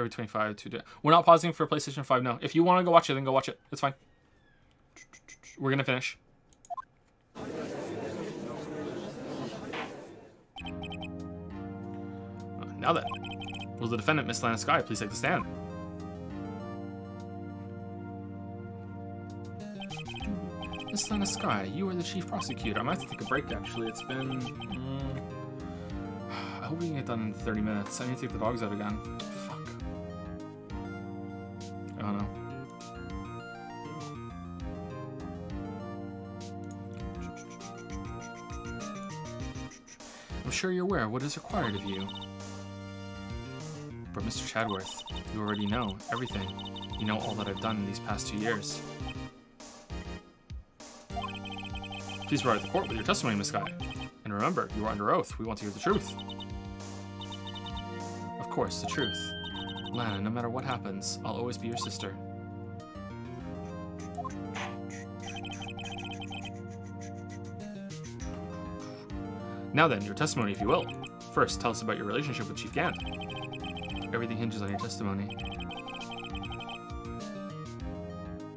February 25 to We're not pausing for PlayStation 5 no. If you want to go watch it, then go watch it. It's fine. We're gonna finish. Uh, Now then, will the defendant, Miss Lana Skye, please take the stand? Miss Lana Skye, you are the chief prosecutor. I might have to take a break, actually. It's been... mm, I hope we can get done in 30 minutes. I need to take the dogs out again. I don't know. I'm sure you're aware of what is required of you. But Mr. Chadworth, you already know everything. You know all that I've done in these past two years. Please provide the court with your testimony, Miss Guy. And remember, you are under oath. We want to hear the truth. Of course, the truth. Lana, no matter what happens, I'll always be your sister. Now then, your testimony, if you will. First, tell us about your relationship with Chief Gant. Everything hinges on your testimony.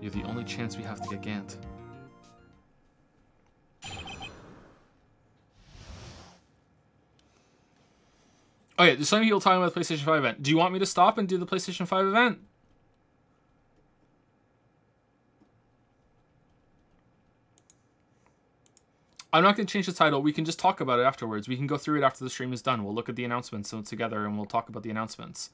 You're the only chance we have to get Gant. Okay, there's some people talking about the PlayStation 5 event. Do you want me to stop and do the PlayStation 5 event? I'm not going to change the title. We can just talk about it afterwards. We can go through it after the stream is done. We'll look at the announcements together and we'll talk about the announcements.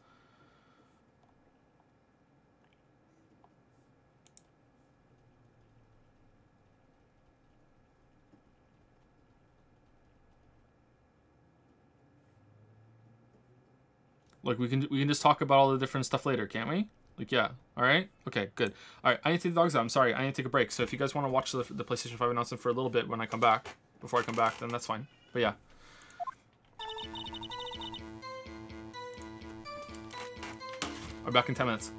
Like we can we can just talk about all the different stuff later, can't we? Like yeah. All right. Okay. Good. All right. I need to take the dogs out. I'm sorry. I need to take a break. So if you guys want to watch the, the PlayStation 5 announcement for a little bit when I come back, before I come back, then that's fine. But yeah. I'm back in 10 minutes.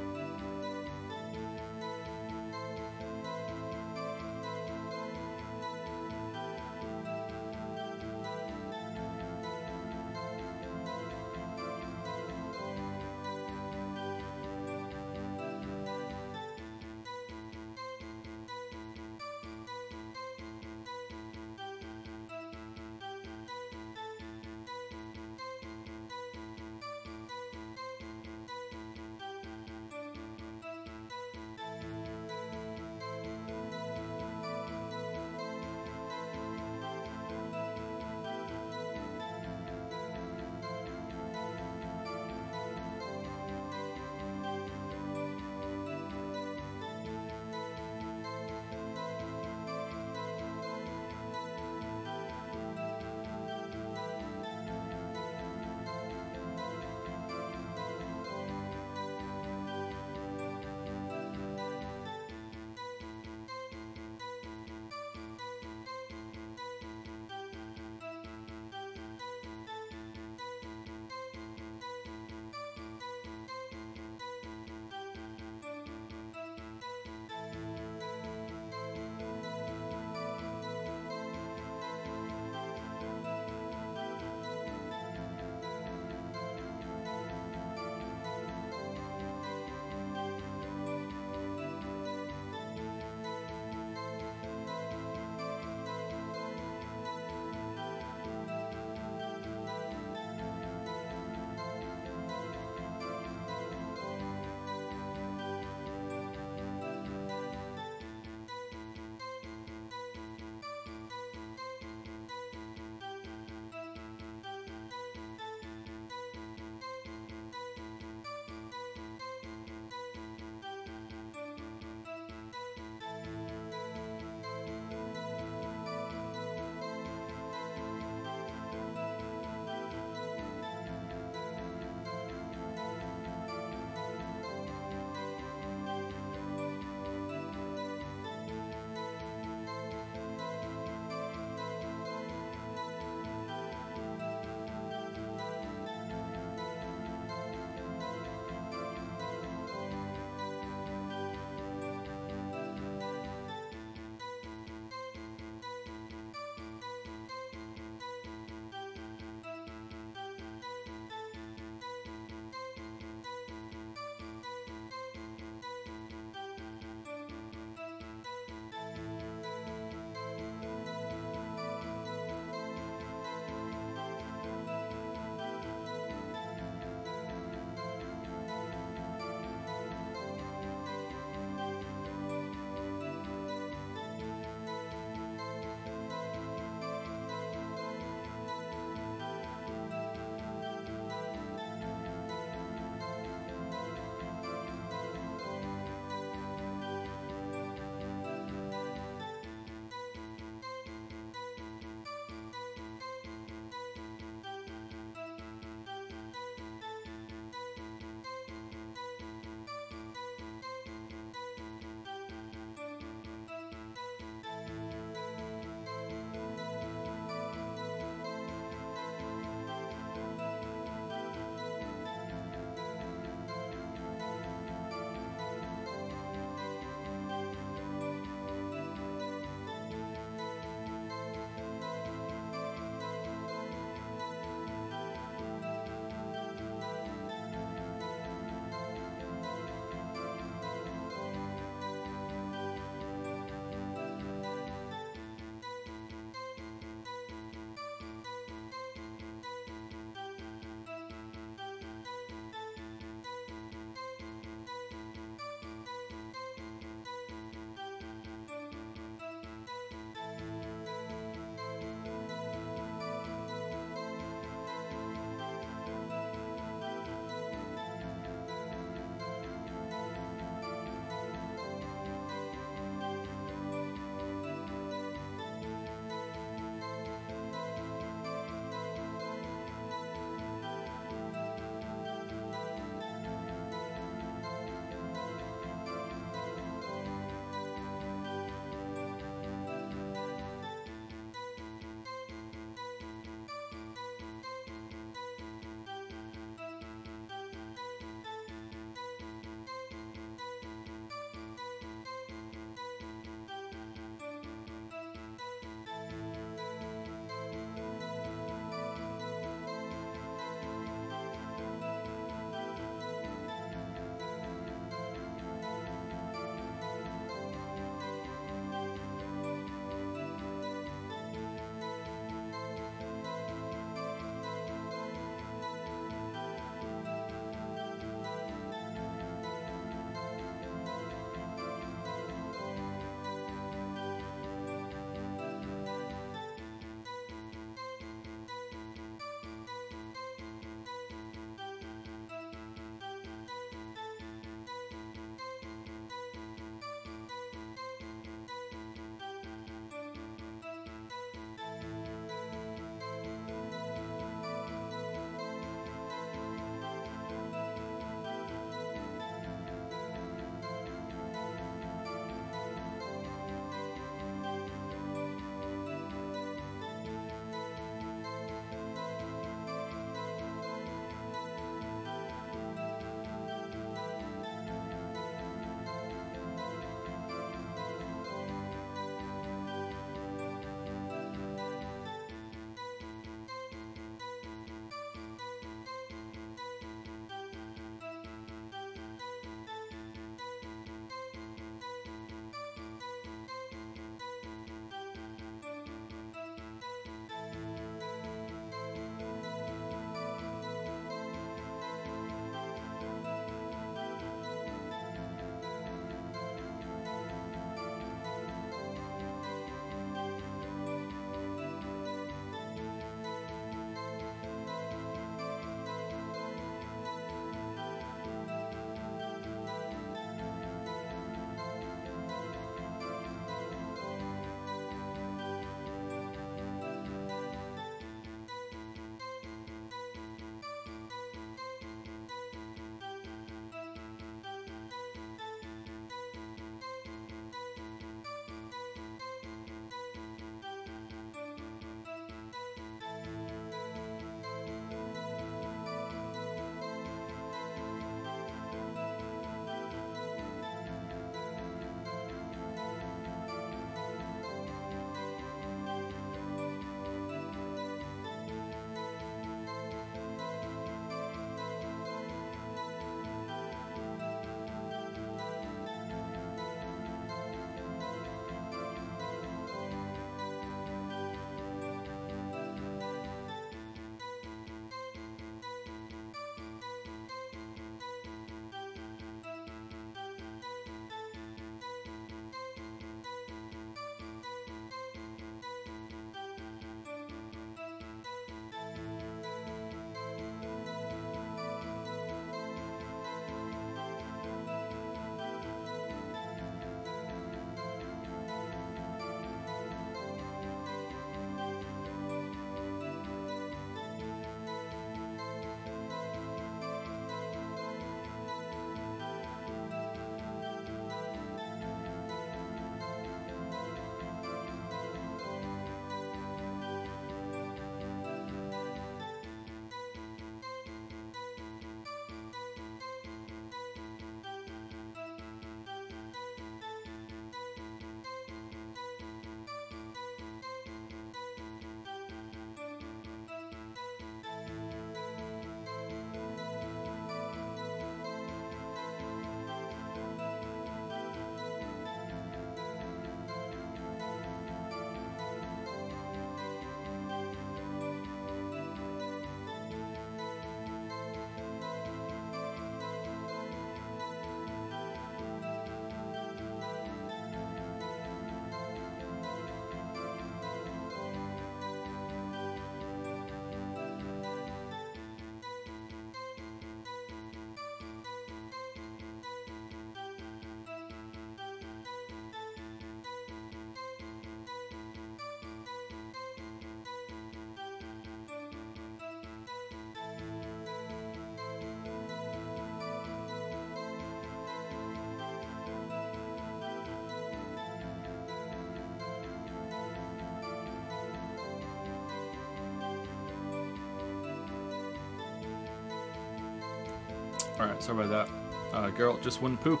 Alright, sorry about that. Uh, Geralt just wouldn't poop.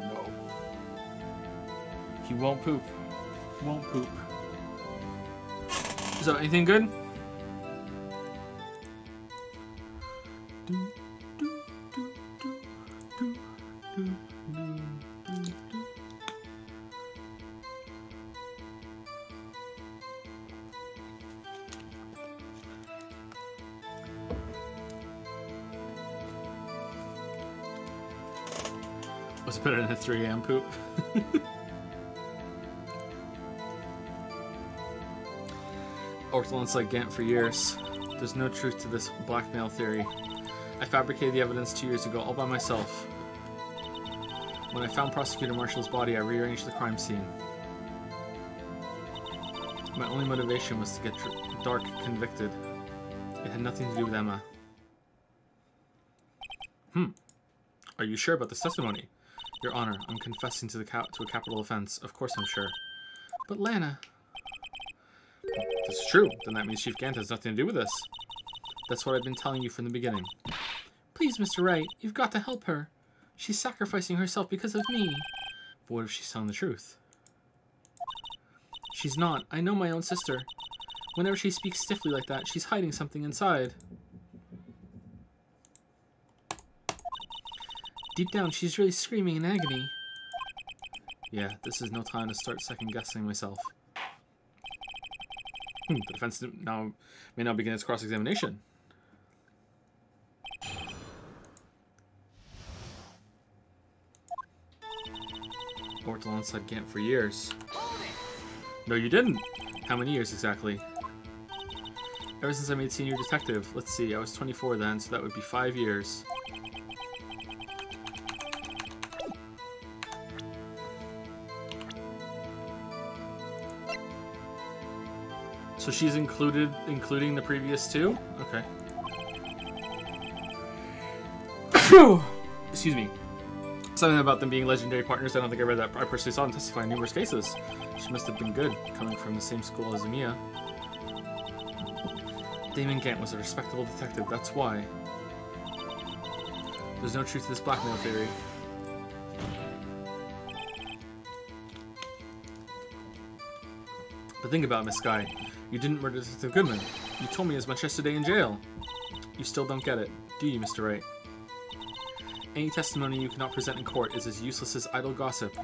No. He won't poop. Won't poop. So, anything good? Poop? Ortolan's like Gant for years. There's no truth to this blackmail theory. I fabricated the evidence two years ago all by myself. When I found Prosecutor Marshall's body, I rearranged the crime scene. My only motivation was to get Darke convicted. It had nothing to do with Ema. Hmm. Are you sure about this testimony? Your Honor, I'm confessing to the to a capital offense. Of course I'm sure. But Lana... This is true. Then that means Chief Gant has nothing to do with this. That's what I've been telling you from the beginning. Please, Mr. Wright, you've got to help her. She's sacrificing herself because of me. But what if she's telling the truth? She's not. I know my own sister. Whenever she speaks stiffly like that, she's hiding something inside. Deep down, she's really screaming in agony. Yeah, this is no time to start second-guessing myself. Hmm, the defense now may now begin its cross-examination. Ortolan said Gant for years. No, you didn't. How many years exactly? Ever since I made senior detective. Let's see, I was 24 then, so that would be five years. So she's included, including the previous two? Okay. Excuse me. Something about them being legendary partners, I don't think I read that. I personally saw them testify in numerous cases. She must have been good, coming from the same school as Emiya. Damon Gant was a respectable detective, that's why. There's no truth to this blackmail theory. But think about it, Miss Skye. You didn't murder Detective Goodman. You told me as much yesterday in jail. You still don't get it, do you, Mr. Wright? Any testimony you cannot present in court is as useless as idle gossip.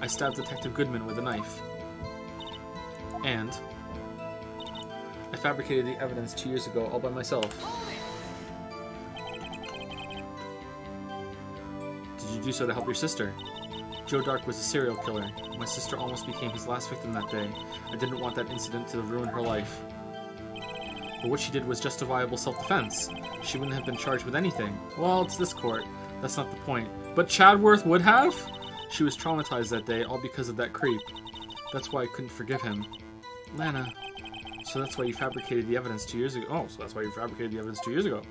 I stabbed Detective Goodman with a knife. And I fabricated the evidence two years ago all by myself. Did you do so to help your sister? Joe Darke was a serial killer. My sister almost became his last victim that day. I didn't want that incident to ruin her life. But what she did was justifiable self-defense. She wouldn't have been charged with anything. Well, it's this court. That's not the point. But Chadworth would have? She was traumatized that day, all because of that creep. That's why I couldn't forgive him. Lana. So that's why you fabricated the evidence two years ago. Oh, so that's why you fabricated the evidence two years ago.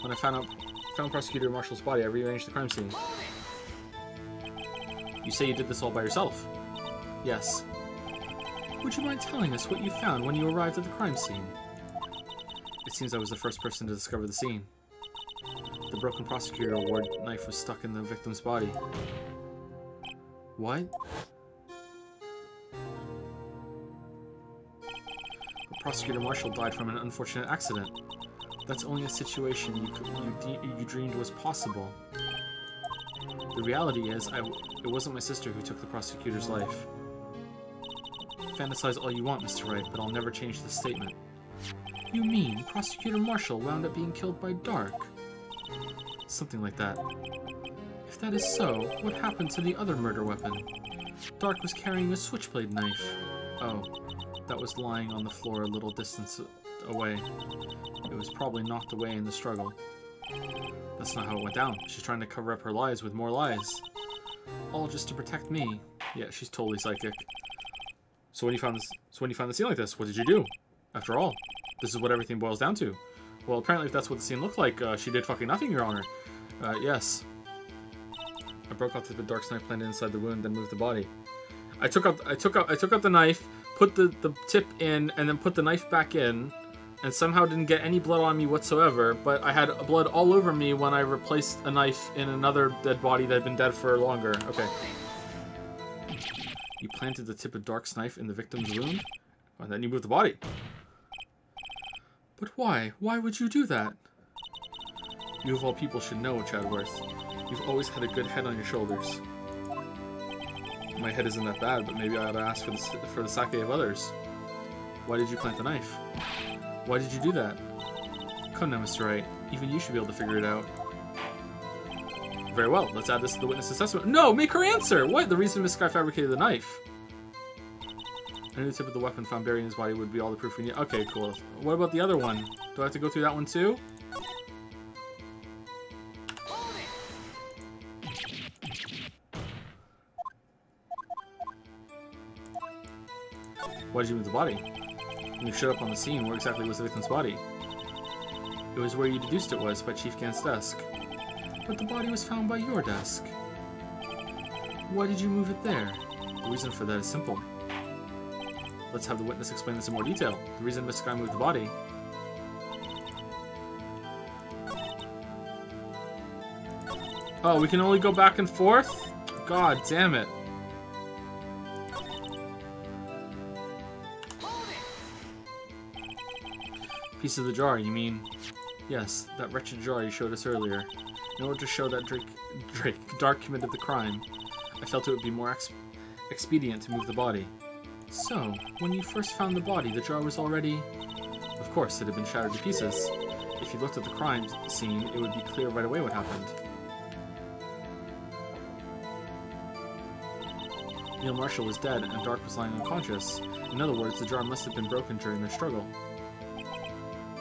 When I found out, found Prosecutor Marshall's body, I rearranged the crime scene. You say you did this all by yourself? Yes. Would you mind telling us what you found when you arrived at the crime scene? It seems I was the first person to discover the scene. The broken prosecutor award knife was stuck in the victim's body. What? Prosecutor Marshall died from an unfortunate accident. That's only a situation you, could, you, you dreamed was possible. The reality is, I w it wasn't my sister who took the prosecutor's life. Fantasize all you want, Mr. Wright, but I'll never change this statement. You mean Prosecutor Marshall wound up being killed by Darke? Something like that. If that is so, what happened to the other murder weapon? Darke was carrying a switchblade knife. Oh, that was lying on the floor a little distance away. It was probably knocked away in the struggle. That's not how it went down. She's trying to cover up her lies with more lies. All just to protect me. Yeah, she's totally psychic. So when you found this, so when you found the scene like this, what did you do? After all, this is what everything boils down to. Well, apparently, if that's what the scene looked like, uh, she did fucking nothing, Your Honor. Uh, yes. I broke off the dark knife planted inside the wound, then moved the body. I took out, I took out, I took out the knife, put the the tip in, and then put the knife back in. And somehow didn't get any blood on me whatsoever, but I had blood all over me when I replaced a knife in another dead body that had been dead for longer. Okay. You planted the tip of Darke's knife in the victim's wound, and then you moved the body. But why? Why would you do that? You of all people should know, Chadworth. You've always had a good head on your shoulders. My head isn't that bad, but maybe I ought to ask for the, for the sake of others. Why did you plant the knife? Why did you do that? Come now, Mr. Wright. Even you should be able to figure it out. Very well. Let's add this to the witness assessment. No! Make her answer! What? The reason Miss Skye fabricated the knife. I knew the tip of the weapon found buried in his body would be all the proof we need. Okay, cool. What about the other one? Do I have to go through that one too? Why did you move the body? When you showed up on the scene, where exactly was the victim's body? It was where you deduced it was, by Chief Gant's desk. But the body was found by your desk. Why did you move it there? The reason for that is simple. Let's have the witness explain this in more detail. The reason Miss Skye moved the body. Oh, we can only go back and forth? God damn it. Piece of the jar, you mean? Yes, that wretched jar you showed us earlier. In order to show that Drake, Drake Darke committed the crime, I felt it would be more ex expedient to move the body. So, when you first found the body, the jar was already... Of course, it had been shattered to pieces. If you looked at the crime scene, it would be clear right away what happened. Neil Marshall was dead, and Darke was lying unconscious. In other words, the jar must have been broken during their struggle.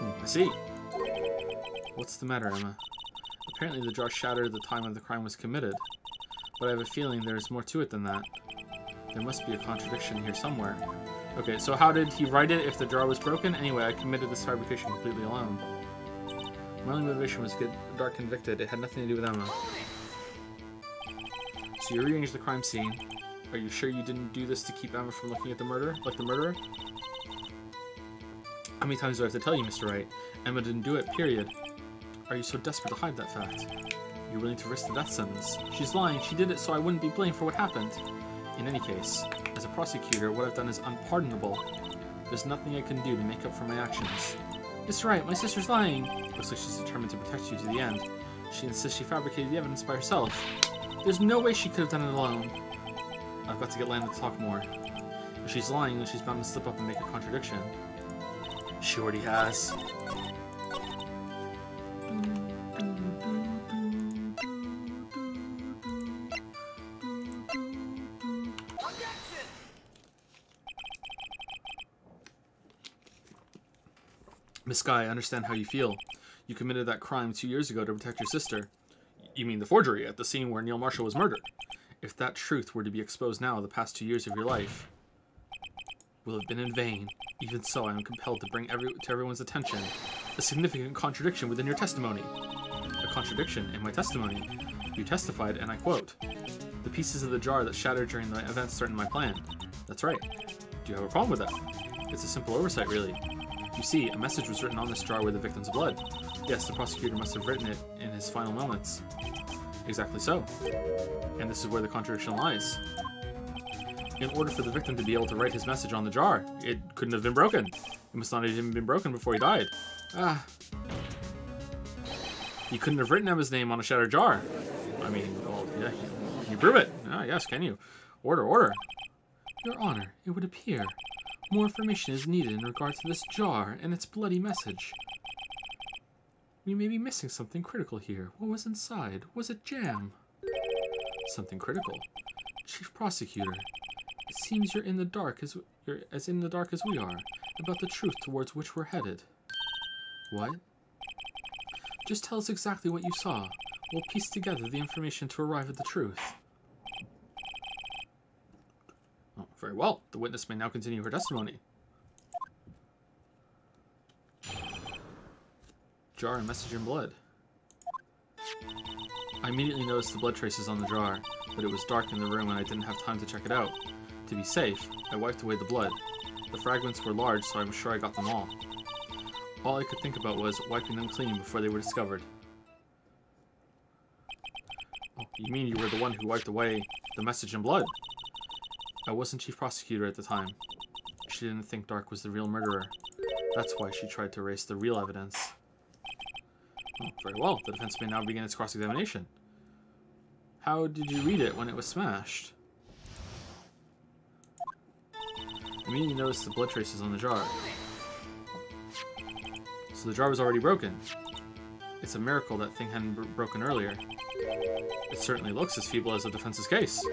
I see. What's the matter, Ema? Apparently the jar shattered at the time when the crime was committed. But I have a feeling there is more to it than that. There must be a contradiction here somewhere. Okay, so how did he write it if the jar was broken? Anyway, I committed this fabrication completely alone. My only motivation was to get Darke convicted. It had nothing to do with Ema. So you rearranged the crime scene. Are you sure you didn't do this to keep Ema from looking at the murder, like the murderer? How many times do I have to tell you, Mr. Wright? Ema didn't do it, period. Are you so desperate to hide that fact? You're willing to risk the death sentence. She's lying. She did it so I wouldn't be blamed for what happened. In any case, as a prosecutor, what I've done is unpardonable. There's nothing I can do to make up for my actions. Mr. Wright, my sister's lying. Looks like she's determined to protect you to the end. She insists she fabricated the evidence by herself. There's no way she could have done it alone. I've got to get Lana to talk more. If she's lying, then she's bound to slip up and make a contradiction. She already has. Miss Skye, I understand how you feel. You committed that crime two years ago to protect your sister. You mean the forgery at the scene where Neil Marshall was murdered? If that truth were to be exposed now, the past two years of your life will have been in vain. Even so, I am compelled to bring every, to everyone's attention a significant contradiction within your testimony. A contradiction in my testimony. You testified, and I quote, The pieces of the jar that shattered during the events threatened my plan. That's right. Do you have a problem with that? It's a simple oversight, really. You see, a message was written on this jar with the victim's blood. Yes, the prosecutor must have written it in his final moments. Exactly so. And this is where the contradiction lies in order for the victim to be able to write his message on the jar. It couldn't have been broken. It must not have even been broken before he died. Ah. He couldn't have written Ema's name on a shattered jar. I mean, well, yeah, can you prove it? Ah, yes, can you? Order, order. Your Honor, it would appear. More information is needed in regard to this jar and its bloody message. We may be missing something critical here. What was inside? Was it jam? Something critical. Chief Prosecutor, it seems you're in the dark as you're as in the dark as we are about the truth towards which we're headed. What? Just tell us exactly what you saw. We'll piece together the information to arrive at the truth. Oh, very well. The witness may now continue her testimony. Jar and message in blood. I immediately noticed the blood traces on the jar, but it was dark in the room and I didn't have time to check it out. To be safe, I wiped away the blood. The fragments were large, so I was sure I got them all. All I could think about was wiping them clean before they were discovered. Oh, you mean you were the one who wiped away the message in blood? I wasn't chief prosecutor at the time. She didn't think Darke was the real murderer. That's why she tried to erase the real evidence. Oh, very well. The defense may now begin its cross-examination. How did you read it when it was smashed? I immediately noticed the blood traces on the jar. So the jar was already broken. It's a miracle that thing hadn't broken earlier. It certainly looks as feeble as the defense's case.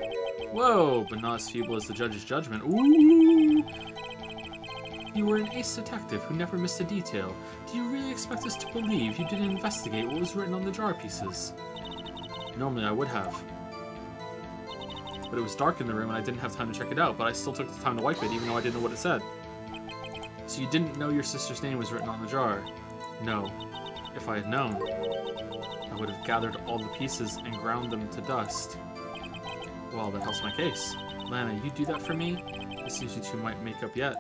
Whoa, but not as feeble as the judge's judgment. Ooh! You were an ace detective who never missed a detail. Do you really expect us to believe you didn't investigate what was written on the jar pieces? Normally I would have. But it was dark in the room and I didn't have time to check it out, but I still took the time to wipe it even though I didn't know what it said. So you didn't know your sister's name was written on the jar? No. If I had known, I would have gathered all the pieces and ground them to dust. Well, that helps my case. Lana, you do that for me? It seems you two might make up yet.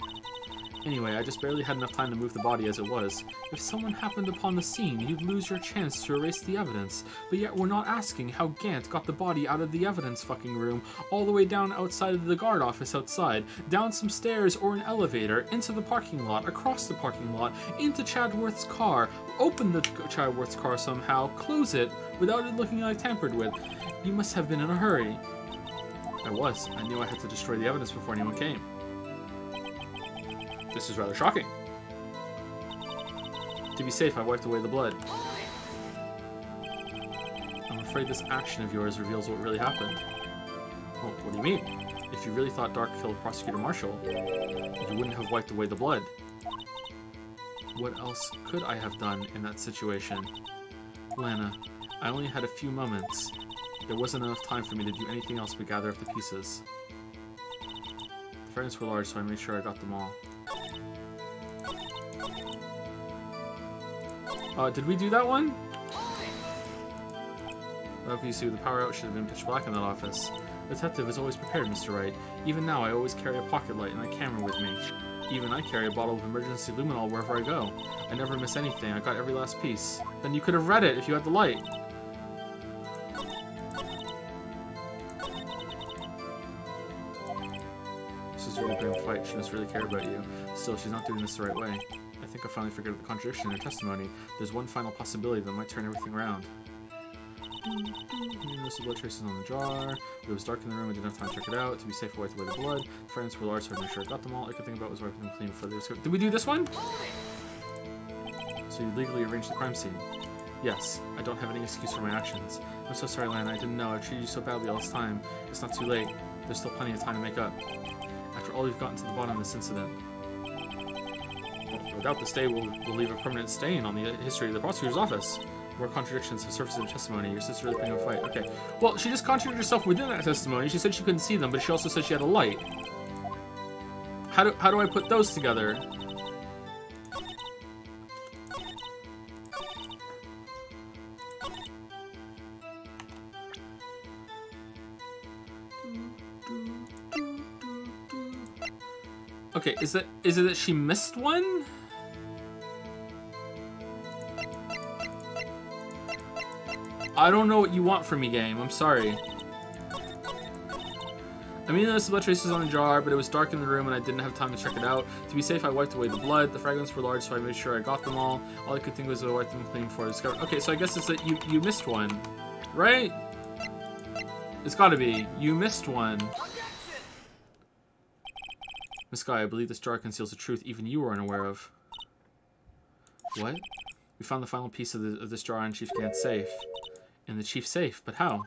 Anyway, I just barely had enough time to move the body as it was. If someone happened upon the scene, you'd lose your chance to erase the evidence. But yet we're not asking how Gant got the body out of the evidence fucking room, all the way down outside of the guard office outside, down some stairs or an elevator, into the parking lot, across the parking lot, into Chadworth's car, open the Chadworth's car somehow, close it, without it looking like tampered with. You must have been in a hurry. I was. I knew I had to destroy the evidence before anyone came. This is rather shocking. To be safe, I wiped away the blood. I'm afraid this action of yours reveals what really happened. Well, what do you mean? If you really thought Darke killed Prosecutor Marshall, you wouldn't have wiped away the blood. What else could I have done in that situation? Lana, I only had a few moments. There wasn't enough time for me to do anything else but gather up the pieces. The fragments were large, so I made sure I got them all. Uh, did we do that one? Obviously, the power out should have been pitch black in that office. The detective is always prepared, Mr. Wright. Even now, I always carry a pocket light and a camera with me. Even I carry a bottle of emergency luminol wherever I go. I never miss anything. I got every last piece. Then you could have read it if you had the light. This is really a big fight. She must really care about you. Still, she's not doing this the right way. I think I finally figured out the contradiction in her testimony. There's one final possibility that might turn everything around. Hmm, Notice the blood traces on the jar. It was dark in the room. I didn't have time to check it out. To be safe, I wiped away the blood. The were large, so I made sure I got them all. I could think about was wiping them clean before they was. Did we do this one? So you legally arranged the crime scene. Yes, I don't have any excuse for my actions. I'm so sorry, Lana. I didn't know. I treated you so badly all this time. It's not too late. There's still plenty of time to make up. After all, you've gotten to the bottom of this incident. Without this day, we'll, we'll leave a permanent stain on the history of the prosecutor's office. More contradictions have surfaced in testimony. Your sister really putting a fight. Okay. Well, she just contradicted herself within that testimony. She said she couldn't see them, but she also said she had a light. How do, how do I put those together? Okay, is it is it that she missed one? I don't know what you want from me, game. I'm sorry. I mean, there's blood traces on the jar, but it was dark in the room and I didn't have time to check it out. To be safe, I wiped away the blood. The fragments were large, so I made sure I got them all. All I could think was to wipe them clean before I discovered. Okay, so I guess it's that you you missed one, right? It's got to be. You missed one. Miss Skye, I believe this jar conceals a truth even you are unaware of. What? We found the final piece of, the, of this jar in Chief Gant's safe. In the chief's safe, but how?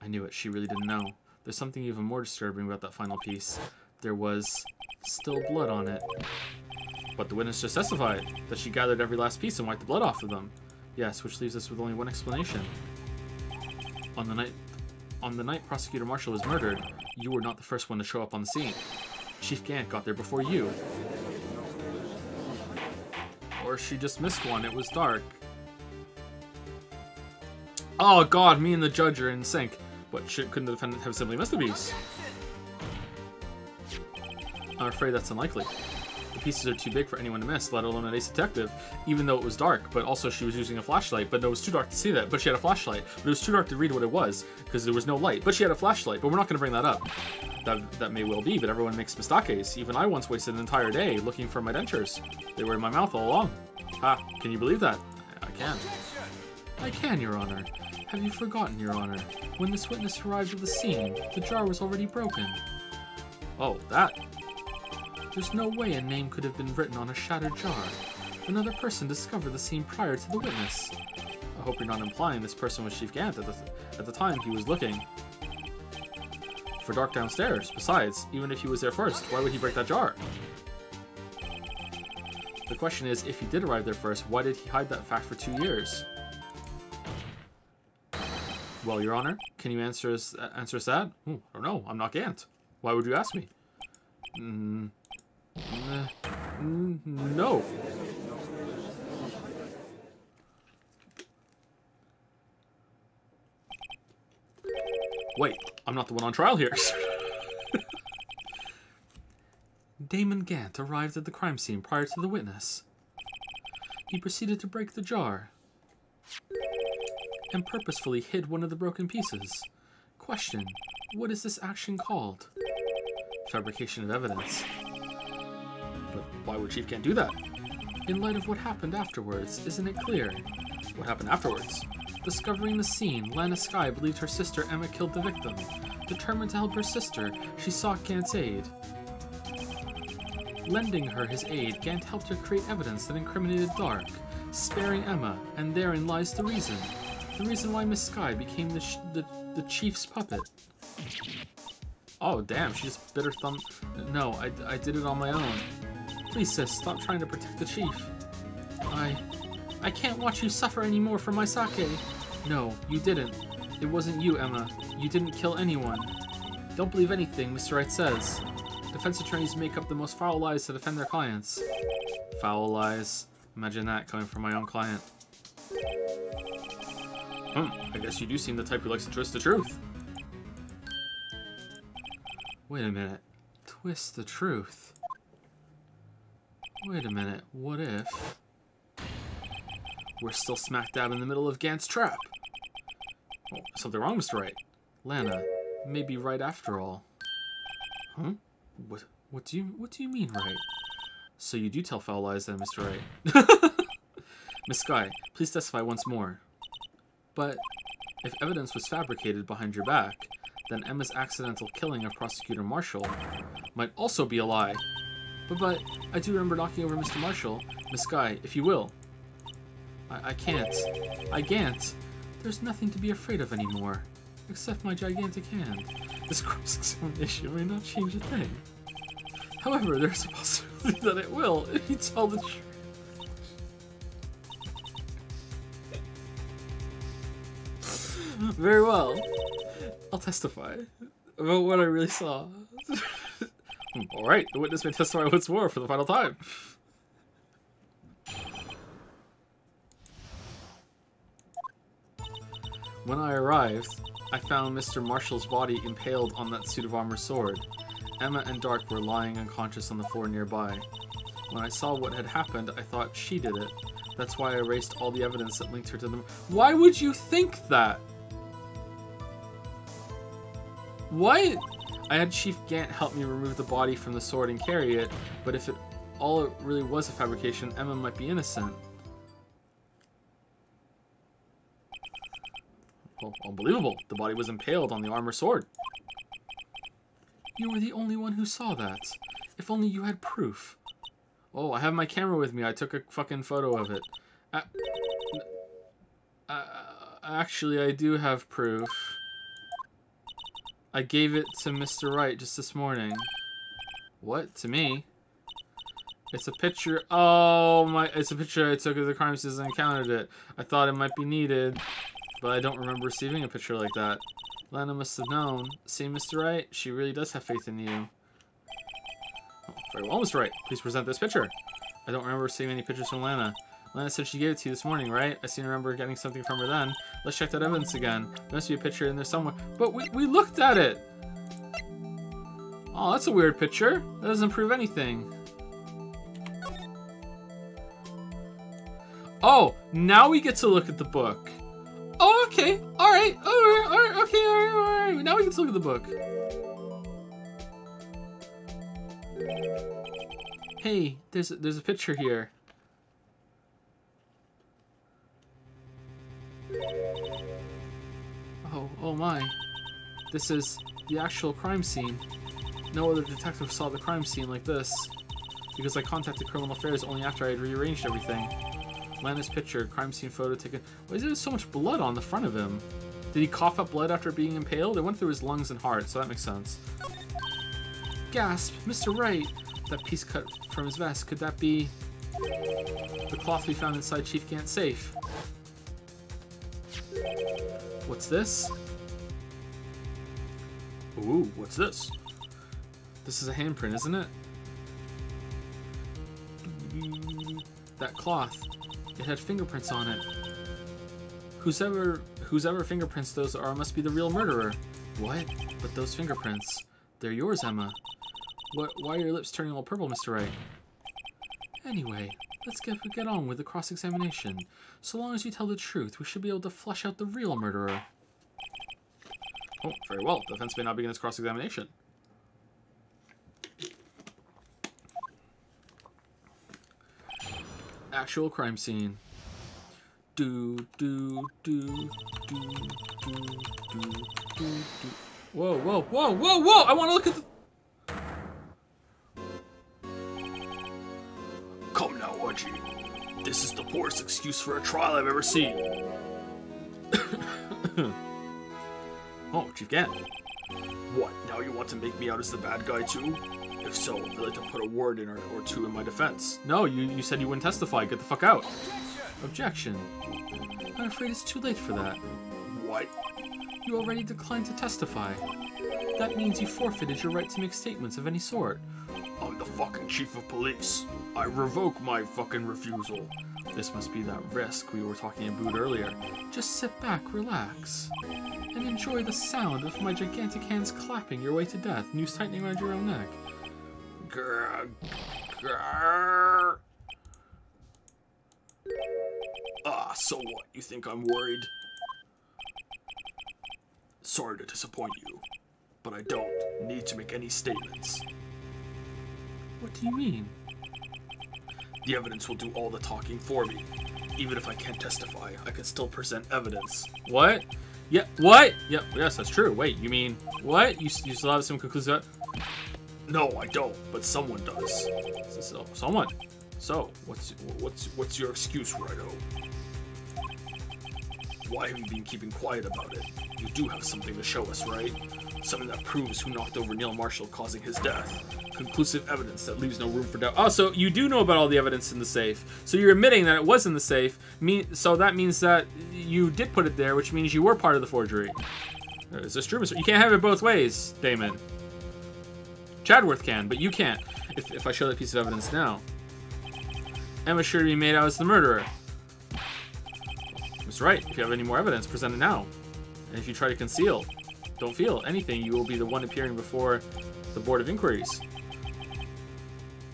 I knew it. She really didn't know. There's something even more disturbing about that final piece. There was still blood on it. But the witness just testified that she gathered every last piece and wiped the blood off of them. Yes, which leaves us with only one explanation. On the night on the night Prosecutor Marshall was murdered, you were not the first one to show up on the scene. Chief Gant got there before you. Or she just missed one, it was dark. Oh god, me and the judge are in sync. But couldn't the defendant have simply missed the piece? I'm afraid that's unlikely. Pieces are too big for anyone to miss, let alone an ace detective, even though it was dark. But also, she was using a flashlight, but it was too dark to see that. But she had a flashlight, but it was too dark to read what it was because there was no light. But she had a flashlight, but we're not going to bring that up. That, that may well be, but everyone makes mistakes. Even I once wasted an entire day looking for my dentures. They were in my mouth all along. Ha, can you believe that? I can. I can, Your Honor. Have you forgotten, Your Honor? When this witness arrived at the scene, the jar was already broken. Oh, that. There's no way a name could have been written on a shattered jar. Another person discovered the scene prior to the witness. I hope you're not implying this person was Chief Gant at the, at the time he was looking for Darke downstairs. Besides, even if he was there first, why would he break that jar? The question is, if he did arrive there first, why did he hide that fact for two years? Well, Your Honor, can you answer us, uh, answer us that? Ooh, I don't know. I'm not Gant. Why would you ask me? Mm, no. Wait, I'm not the one on trial here. Damon Gant arrived at the crime scene prior to the witness. He proceeded to break the jar and purposefully hid one of the broken pieces. Question What is this action called? Fabrication of evidence. But why would Chief Gant do that? In light of what happened afterwards, isn't it clear? What happened afterwards? Discovering the scene, Lana Skye believed her sister Ema killed the victim. Determined to help her sister, she sought Gant's aid. Lending her his aid, Gant helped her create evidence that incriminated Darke, sparing Ema, and therein lies the reason. The reason why Miss Skye became the, the, the chief's puppet. Oh, damn, she just bit her thumb. No, I, I did it on my own. Please, sis, stop trying to protect the chief. I... I can't watch you suffer anymore for my sake. No, you didn't. It wasn't you, Ema. You didn't kill anyone. Don't believe anything Mr. Wright says. Defense attorneys make up the most foul lies to defend their clients. Foul lies. Imagine that coming from my own client. Hmm, I guess you do seem the type who likes to twist the truth. Wait a minute. Twist the truth. Wait a minute. What if... We're still smack dab in the middle of Gant's trap. Oh, something wrong, Mr. Wright. Lana, maybe right after all. Huh? What? What do you? What do you mean, right? So you do tell foul lies, then, Mr. Wright? Miss Skye, please testify once more. But if evidence was fabricated behind your back, then Ema's accidental killing of Prosecutor Marshall might also be a lie. But, but, I do remember knocking over Mr. Marshall. Miss Skye, if you will. I, I can't. I can't. There's nothing to be afraid of anymore. Except my gigantic hand. This cross-examination may not change a thing. However, there's a possibility that it will if you tell the truth. Very well. I'll testify about what I really saw. Hmm. Alright, the witness may testify once more for the final time. When I arrived, I found Mr. Marshall's body impaled on that suit of armor sword. Ema and Darke were lying unconscious on the floor nearby. When I saw what had happened, I thought she did it. That's why I erased all the evidence that linked her to them. Why would you think that? What? I had Chief Gant help me remove the body from the sword and carry it, but if it all it really was a fabrication, Ema might be innocent. Well, unbelievable. The body was impaled on the armor sword. You were the only one who saw that. If only you had proof. Oh, I have my camera with me. I took a fucking photo of it. Uh, actually, I do have proof. I gave it to Mr. Wright just this morning. What? To me? It's a picture. Oh my! It's a picture I took of the crime scene and encountered it. I thought it might be needed but I don't remember receiving a picture like that. Lana must have known. See, Mr. Wright, she really does have faith in you. Oh, very well, Mr. Wright. Please present this picture. I don't remember receiving any pictures from Lana. Lana said she gave it to you this morning, right? I seem to remember getting something from her then. Let's check that evidence again. There must be a picture in there somewhere. But we, we looked at it! Oh, that's a weird picture. That doesn't prove anything. Oh, now we get to look at the book. Oh, okay. All right. Oh, all right. All right. Okay. All right. All right. Now we get to look at the book. Hey, there's a, there's a picture here. Oh, oh my. This is the actual crime scene. No other detective saw the crime scene like this. Because I contacted Criminal Affairs only after I had rearranged everything. Landis picture, crime scene photo taken. Why is there so much blood on the front of him? Did he cough up blood after being impaled? It went through his lungs and heart, so that makes sense. Gasp! Mr. Wright! That piece cut from his vest, could that be the cloth we found inside Chief Gant's safe? What's this? Ooh, what's this? This is a handprint, isn't it? That cloth. It had fingerprints on it. Whose ever, whose ever fingerprints those are must be the real murderer. What? But those fingerprints, they're yours, Ema. What, why are your lips turning all purple, Mr. Wright? Anyway, let's get, get on with the cross-examination. So long as you tell the truth, we should be able to flush out the real murderer. Oh, very well. The Defense may now begin its cross-examination. Actual crime scene. Do, do, do, do, do, do, do, do. Whoa, whoa, whoa, whoa, whoa! I want to look at the... This is the poorest excuse for a trial I've ever seen. Oh, Chief Gant. What, now you want to make me out as the bad guy too? If so, I'd like to put a word in or, or two in my defense. No, you, you said you wouldn't testify. Get the fuck out. Objection. I'm afraid it's too late for that. What? You already declined to testify. That means you forfeited your right to make statements of any sort. I'm the fucking chief of police. I revoke my fucking refusal. This must be that risk we were talking about earlier. Just sit back, relax, and enjoy the sound of my gigantic hands clapping your way to death, noose tightening around your own neck. Grr, grr. Ah, so what? You think I'm worried? Sorry to disappoint you, but I don't need to make any statements. What do you mean? The evidence will do all the talking for me. Even if I can't testify, I can still present evidence. What? Yeah, what? Yeah, yes, that's true. Wait, you mean, what? You, you still have some conclusive... No, I don't, but someone does. So, someone. So, what's what's what's your excuse, Wrighto? Why have you been keeping quiet about it? You do have something to show us, right? Something that proves who knocked over Neil Marshall, causing his death. Conclusive evidence that leaves no room for doubt. Oh, so you do know about all the evidence in the safe. So you're admitting that it was in the safe. So that means that you did put it there, which means you were part of the forgery. Uh, is this true, You can't have it both ways, Damon. Chadworth can, but you can't. If, if I show that piece of evidence now. Ema's sure to be made out as the murderer. Mr. right. if you have any more evidence, present it now. And if you try to conceal, don't feel anything, you will be the one appearing before the Board of Inquiries.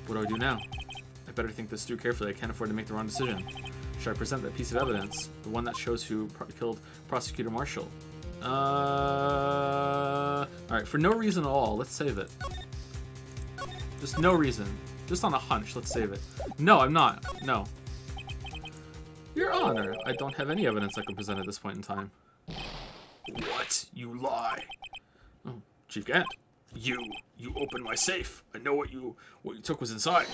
What do I do now? I better think this through carefully. I can't afford to make the wrong decision. Should I present that piece of evidence? The one that shows who killed Prosecutor Marshall? Uh... Alright, for no reason at all, let's save it. Just no reason. Just on a hunch, let's save it. No, I'm not. No. Your Honor, I don't have any evidence I can present at this point in time. What? You lie. Oh, Chief Gant. You, you opened my safe. I know what you, what you took was inside.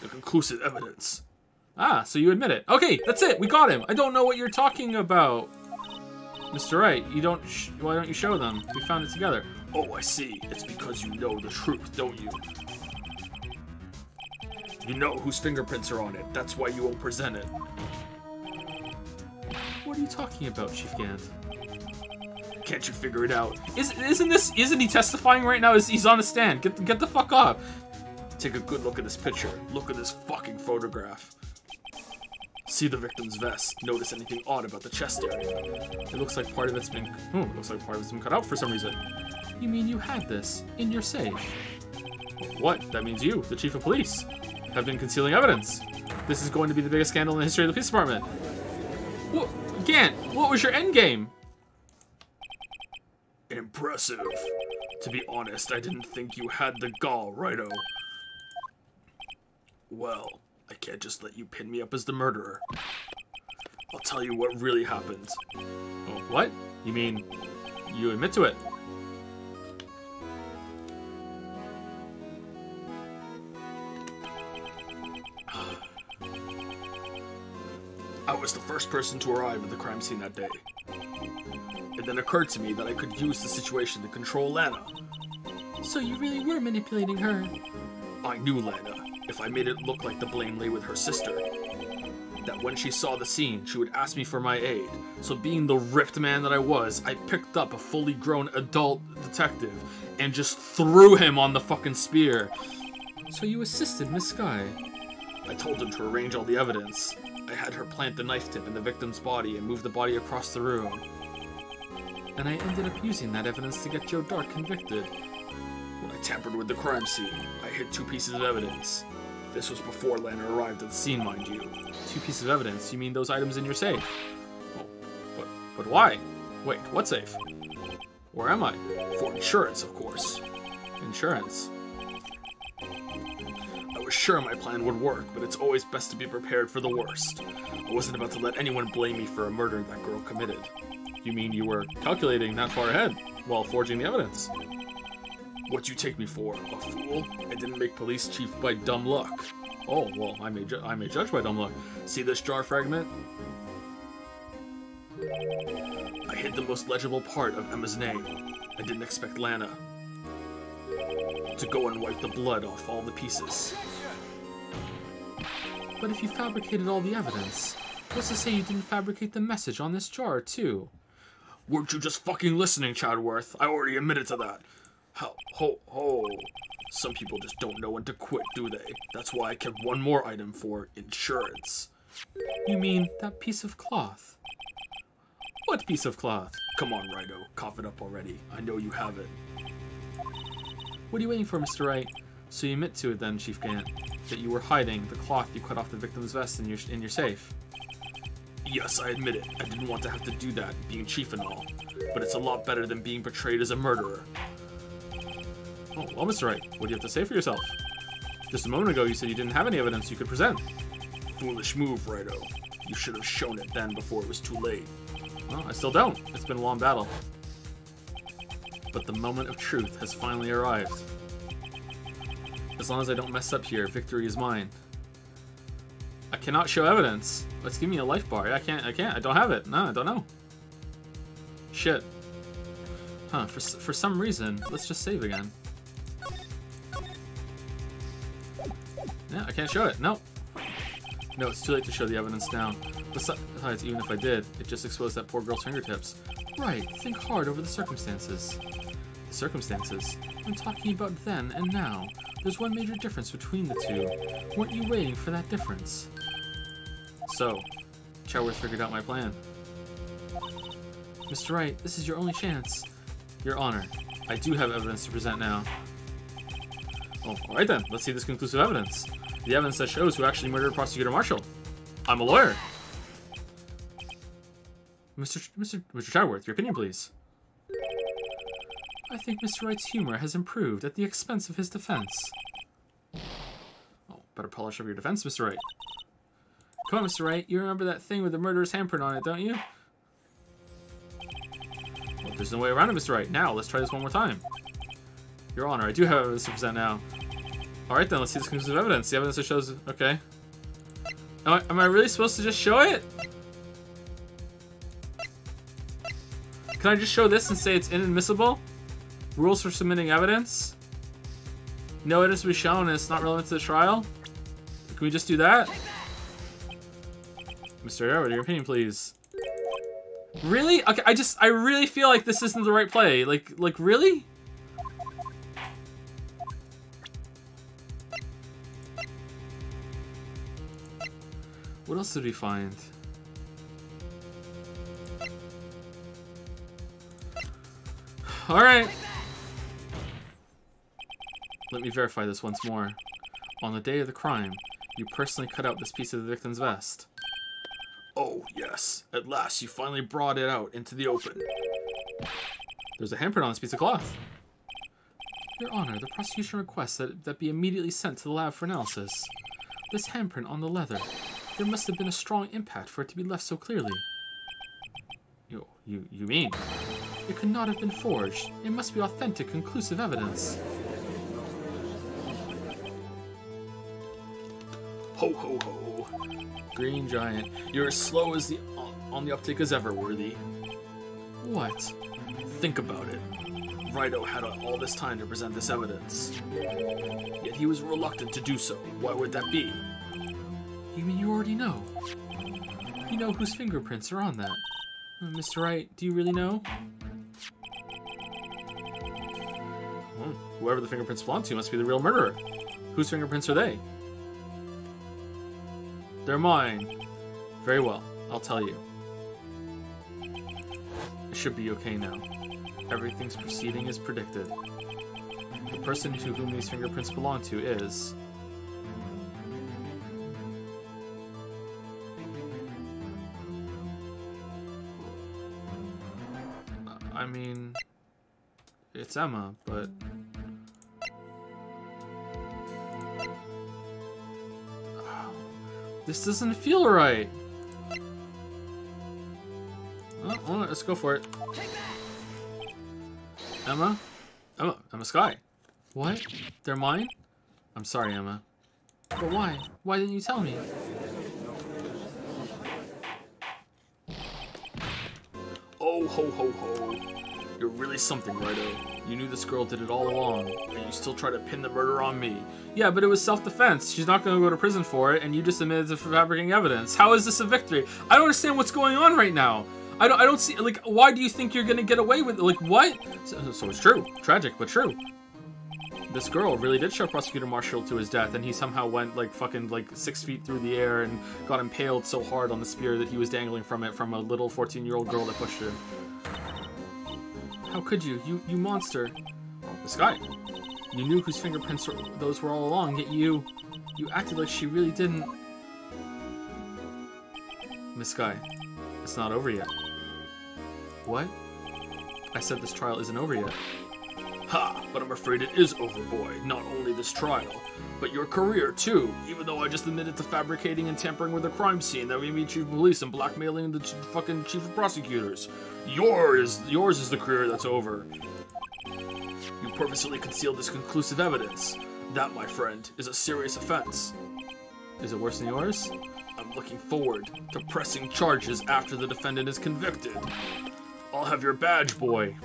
The conclusive evidence. Ah, so you admit it. Okay, that's it. We got him. I don't know what you're talking about. Mr. Wright, you don't. why don't you show them? We found it together. Oh, I see. It's because you know the truth, don't you? You know whose fingerprints are on it. That's why you won't present it. What are you talking about, Chief Gant? Can't you figure it out? Is, isn't this? Isn't he testifying right now? Is he's on a stand? Get get the fuck up. Take a good look at this picture. Look at this fucking photograph. See the victim's vest. Notice anything odd about the chest area. It looks like part of it's been. Oh, it looks like part of it's been cut out for some reason. You mean you had this in your safe? What? That means you, the chief of police, have been concealing evidence. This is going to be the biggest scandal in the history of the police department. What, Gant, what was your end game? Impressive. To be honest, I didn't think you had the gall, Wrighto. Well, I can't just let you pin me up as the murderer. I'll tell you what really happened. Oh, what? You mean you admit to it? I was the first person to arrive at the crime scene that day. It then occurred to me that I could use the situation to control Lana. So you really were manipulating her? I knew Lana, if I made it look like the blame lay with her sister, that when she saw the scene, she would ask me for my aid. So being the ripped man that I was, I picked up a fully grown adult detective and just threw him on the fucking spear. So you assisted Miss Skye? I told him to arrange all the evidence. I had her plant the knife tip in the victim's body and move the body across the room. And I ended up using that evidence to get Joe Darke convicted. When I tampered with the crime scene, I hid two pieces of evidence. This was before Lana arrived at the scene, mind you. Two pieces of evidence? You mean those items in your safe? Oh, but, but why? Wait, what safe? Where am I? For insurance, of course. Insurance? Was sure my plan would work, but it's always best to be prepared for the worst. I wasn't about to let anyone blame me for a murder that girl committed. You mean you were calculating that far ahead while forging the evidence? What you take me for? A fool? I didn't make police chief by dumb luck. Oh, well, I may, I may judge by dumb luck. See this jar fragment? I hid the most legible part of Ema's name. I didn't expect Lana to go and wipe the blood off all the pieces. But if you fabricated all the evidence, what's to say you didn't fabricate the message on this jar, too? Weren't you just fucking listening, Chadworth? I already admitted to that. Ho, ho, ho. Some people just don't know when to quit, do they? That's why I kept one more item for insurance. You mean that piece of cloth? What piece of cloth? Come on, Wrighto. Cough it up already. I know you have it. What are you waiting for, Mr. Wright? So you admit to it then, Chief Gant, that you were hiding the cloth you cut off the victim's vest in your, in your safe? Yes, I admit it. I didn't want to have to do that, being chief and all. But it's a lot better than being portrayed as a murderer. Oh, well, Mr. Wright, what do you have to say for yourself? Just a moment ago, you said you didn't have any evidence you could present. Foolish move, Wrighto. You should have shown it then before it was too late. Well, I still don't. It's been a long battle. But the moment of truth has finally arrived. As long as I don't mess up here, victory is mine. I cannot show evidence. Let's give me a life bar. I can't. I can't. I don't have it. No, I don't know. Shit. Huh, for, for some reason, let's just save again. Yeah, I can't show it. No. No, it's too late to show the evidence now. Besides, even if I did, it just exposed that poor girl's fingertips. Right, think hard over the circumstances. The circumstances? I'm talking about then and now. There's one major difference between the two. Weren't you waiting for that difference? So, Chadworth figured out my plan. Mr. Wright, this is your only chance. Your Honor, I do have evidence to present now. Oh, alright then, let's see this conclusive evidence. The evidence that shows who actually murdered Prosecutor Marshall. I'm a lawyer. Mr. Ch Mr. Mr. Your opinion, please. I think Mr. Wright's humor has improved at the expense of his defense. Oh, better polish up your defense, Mr. Wright. Come on, Mr. Wright. You remember that thing with the murderer's handprint on it, don't you? Well, there's no way around it, Mr. Wright. Now, let's try this one more time. Your Honor, I do have evidence to present now. Alright then, let's see this conclusive evidence. The evidence that shows... Okay. Am I, am I really supposed to just show it? Can I just show this and say it's inadmissible? Rules for submitting evidence? No evidence to be shown and it's not relevant to the trial? Can we just do that? Mr. Arrow, your opinion, please. Really? Okay, I just, I really feel like this isn't the right play. Like, like, really? What else did we find? Alright. Let me verify this once more. On the day of the crime, You personally cut out this piece of the victim's vest. Oh, yes. At last, you finally brought it out into the open. There's a handprint on this piece of cloth. Your Honor, the prosecution requests that that be immediately sent to the lab for analysis. This handprint on the leather. There must have been a strong impact for it to be left so clearly. You, you, you mean? It could not have been forged. It must be authentic, conclusive evidence. Ho ho ho. Green Giant. You're as slow as the on the uptake as ever, Worthy. What? Think about it. Wrighto had all this time to present this evidence. Yet he was reluctant to do so. Why would that be? You mean you already know? You know whose fingerprints are on that? Mr. Wright, do you really know? Hmm, whoever the fingerprints belong to must be the real murderer. Whose fingerprints are they? They're mine. Very well, I'll tell you. It should be okay now. Everything's proceeding as predicted. The person to whom these fingerprints belong to is... I mean... It's Ema, but... This doesn't feel right. Oh, well, let's go for it. Ema? Ema, Ema Skye. What? They're mine? I'm sorry, Ema. But why? Why didn't you tell me? Oh, ho, ho, ho. You're really something, Wrighto. You knew this girl did it all along, and you still try to pin the murder on me. Yeah, but it was self-defense. She's not going to go to prison for it, and you just admitted to fabricating evidence. How is this a victory? I don't understand what's going on right now. I don't, I don't see, like, why do you think you're gonna get away with it? Like, what? So, so it's true. Tragic, but true. This girl really did show Prosecutor Marshall to his death, and he somehow went, like, fucking, like, six feet through the air and got impaled so hard on the spear that he was dangling from it from a little 14-year-old girl that pushed him. How could you? You, you monster. Oh, this guy. You knew whose fingerprints those were all along, yet you... You acted like she really didn't... Miss Skye, it's not over yet. What? I said this trial isn't over yet. Ha! But I'm afraid it is over, boy. Not only this trial, but your career, too. Even though I just admitted to fabricating and tampering with a crime scene that we meet chief of police and blackmailing the fucking chief of prosecutors. Yours, yours is the career that's over. You purposely concealed this conclusive evidence. That, my friend, is a serious offense. Is it worse than yours? I'm looking forward to pressing charges after the defendant is convicted. I'll have your badge, boy.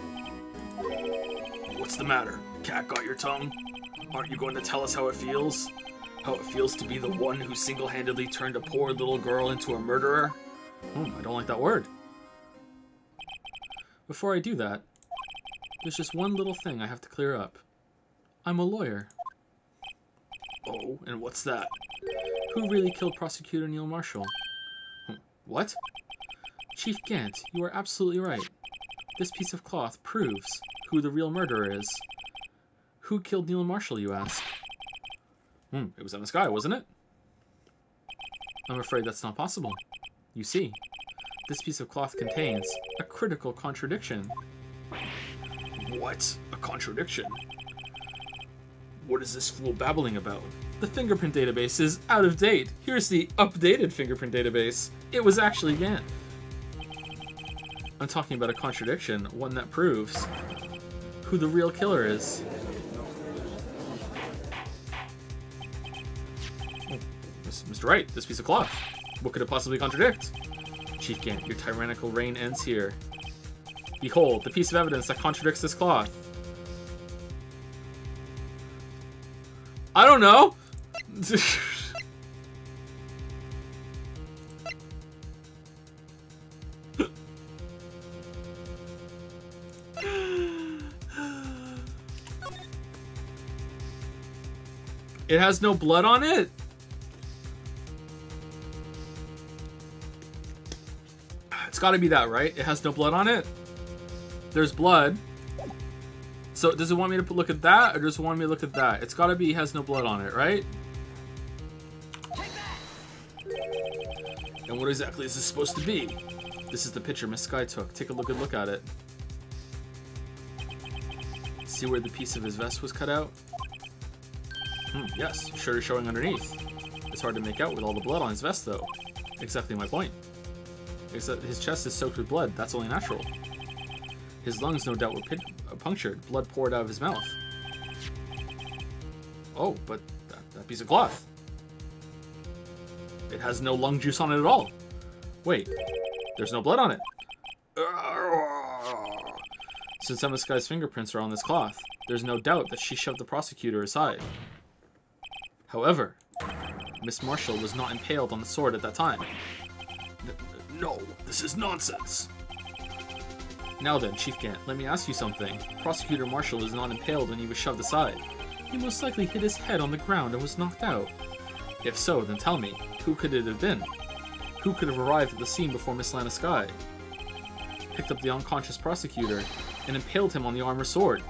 What's the matter? Cat got your tongue? Aren't you going to tell us how it feels? How it feels to be the one who single-handedly turned a poor little girl into a murderer? Hmm, I don't like that word. Before I do that, there's just one little thing I have to clear up. I'm a lawyer. Oh, and what's that? Who really killed Prosecutor Neil Marshall? Hmm, what? Chief Gant, you are absolutely right. This piece of cloth proves who the real murderer is. Who killed Neil Marshall, you ask? Hmm, it was Ema Skye, wasn't it? I'm afraid that's not possible. You see, this piece of cloth contains a critical contradiction. What? A contradiction? What is this fool babbling about? The fingerprint database is out of date. Here's the updated fingerprint database. It was actually Gant. I'm talking about a contradiction, one that proves who the real killer is. Hmm, oh, Mr. Wright, this piece of cloth. What could it possibly contradict? Chief your tyrannical reign ends here. Behold, the piece of evidence that contradicts this cloth. I don't know! It has no blood on it? Gotta be that, right? It has no blood on it? There's blood. So does it want me to look at that, or does it want me to look at that? It's gotta be has no blood on it, right? And what exactly is this supposed to be? This is the picture Miss Skye took. Take a look, good look at it. See where the piece of his vest was cut out? Hmm, yes, shirt showing underneath. It's hard to make out with all the blood on his vest, though. Exactly my point. Except his chest is soaked with blood. That's only natural. His lungs, no doubt, were uh, punctured. Blood poured out of his mouth. Oh, but that, that piece of cloth. It has no lung juice on it at all. Wait, there's no blood on it. Since Ema Skye's fingerprints are on this cloth, there's no doubt that she shoved the prosecutor aside. However, Miss Marshall was not impaled on the sword at that time. No, this is nonsense. Now then, Chief Gant, let me ask you something. Prosecutor Marshall was not impaled when he was shoved aside. He most likely hit his head on the ground and was knocked out. If so, then tell me, who could it have been? Who could have arrived at the scene before Miss Lana Skye? Picked up the unconscious prosecutor and impaled him on the armor sword.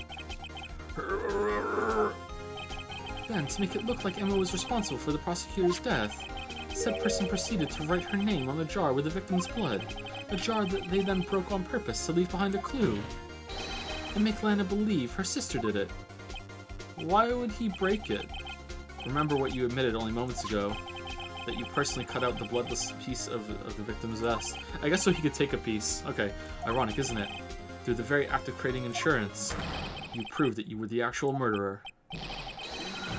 Then, to make it look like Ema was responsible for the prosecutor's death, said person proceeded to write her name on the jar with the victim's blood, a jar that they then broke on purpose to leave behind a clue, and make Lana believe her sister did it. Why would he break it? Remember what you admitted only moments ago, that you personally cut out the bloodless piece of, of the victim's vest. I guess so he could take a piece. Okay, ironic, isn't it? Through the very act of creating insurance, you proved that you were the actual murderer.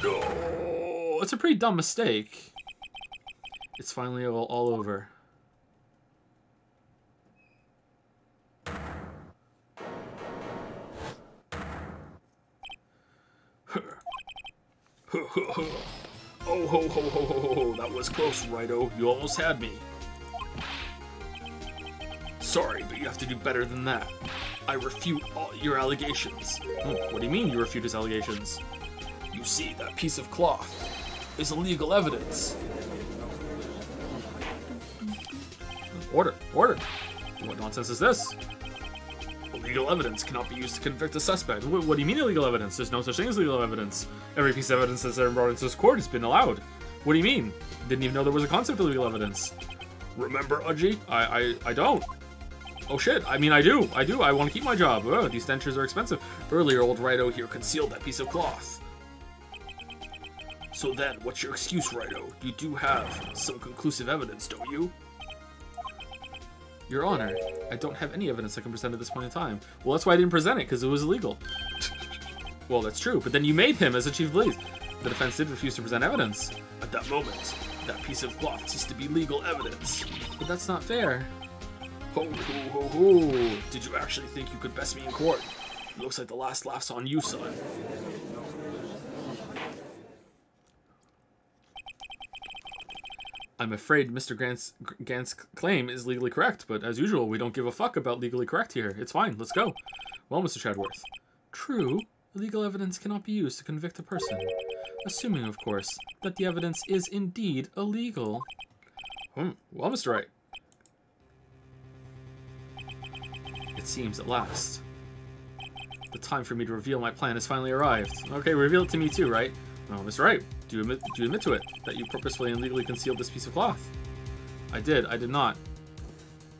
No! It's a pretty dumb mistake. It's finally all, all over. Oh ho ho ho ho ho that was close, Wrighto. You almost had me. Sorry, but you have to do better than that. I refute all your allegations. What do you mean you refute his allegations? You see, that piece of cloth is illegal evidence. Order, order. What nonsense is this? Illegal evidence cannot be used to convict a suspect. What, what do you mean illegal evidence? There's no such thing as legal evidence. Every piece of evidence that's ever brought into this court has been allowed. What do you mean? Didn't even know there was a concept of legal evidence. Remember, Udgey? I, I, I don't. Oh shit, I mean I do, I do, I want to keep my job. Ugh, these dentures are expensive. Earlier, old Wrighto here concealed that piece of cloth. So then, what's your excuse, Wrighto? You do have some conclusive evidence, don't you? Your Honor, I don't have any evidence I can present at this point in time. Well, that's why I didn't present it, because it was illegal. well, that's true, but then you made him as a chief of police. The defense did refuse to present evidence. At that moment, that piece of cloth ceased to be legal evidence. But that's not fair. Ho ho ho ho! Did you actually think you could best me in court? It looks like the last laugh's on you, son. I'm afraid Mr. Gant's, Gant's claim is legally correct, but as usual, we don't give a fuck about legally correct here. It's fine, let's go. Well, Mr. Chadworth. True, legal evidence cannot be used to convict a person. Assuming, of course, that the evidence is indeed illegal. Hmm, well, Mr. Wright. It seems at last. The time for me to reveal my plan has finally arrived. Okay, reveal it to me too, right? Oh, Mr. Wright, do you admit, do you admit to it that you purposefully and legally concealed this piece of cloth? I did. I did not.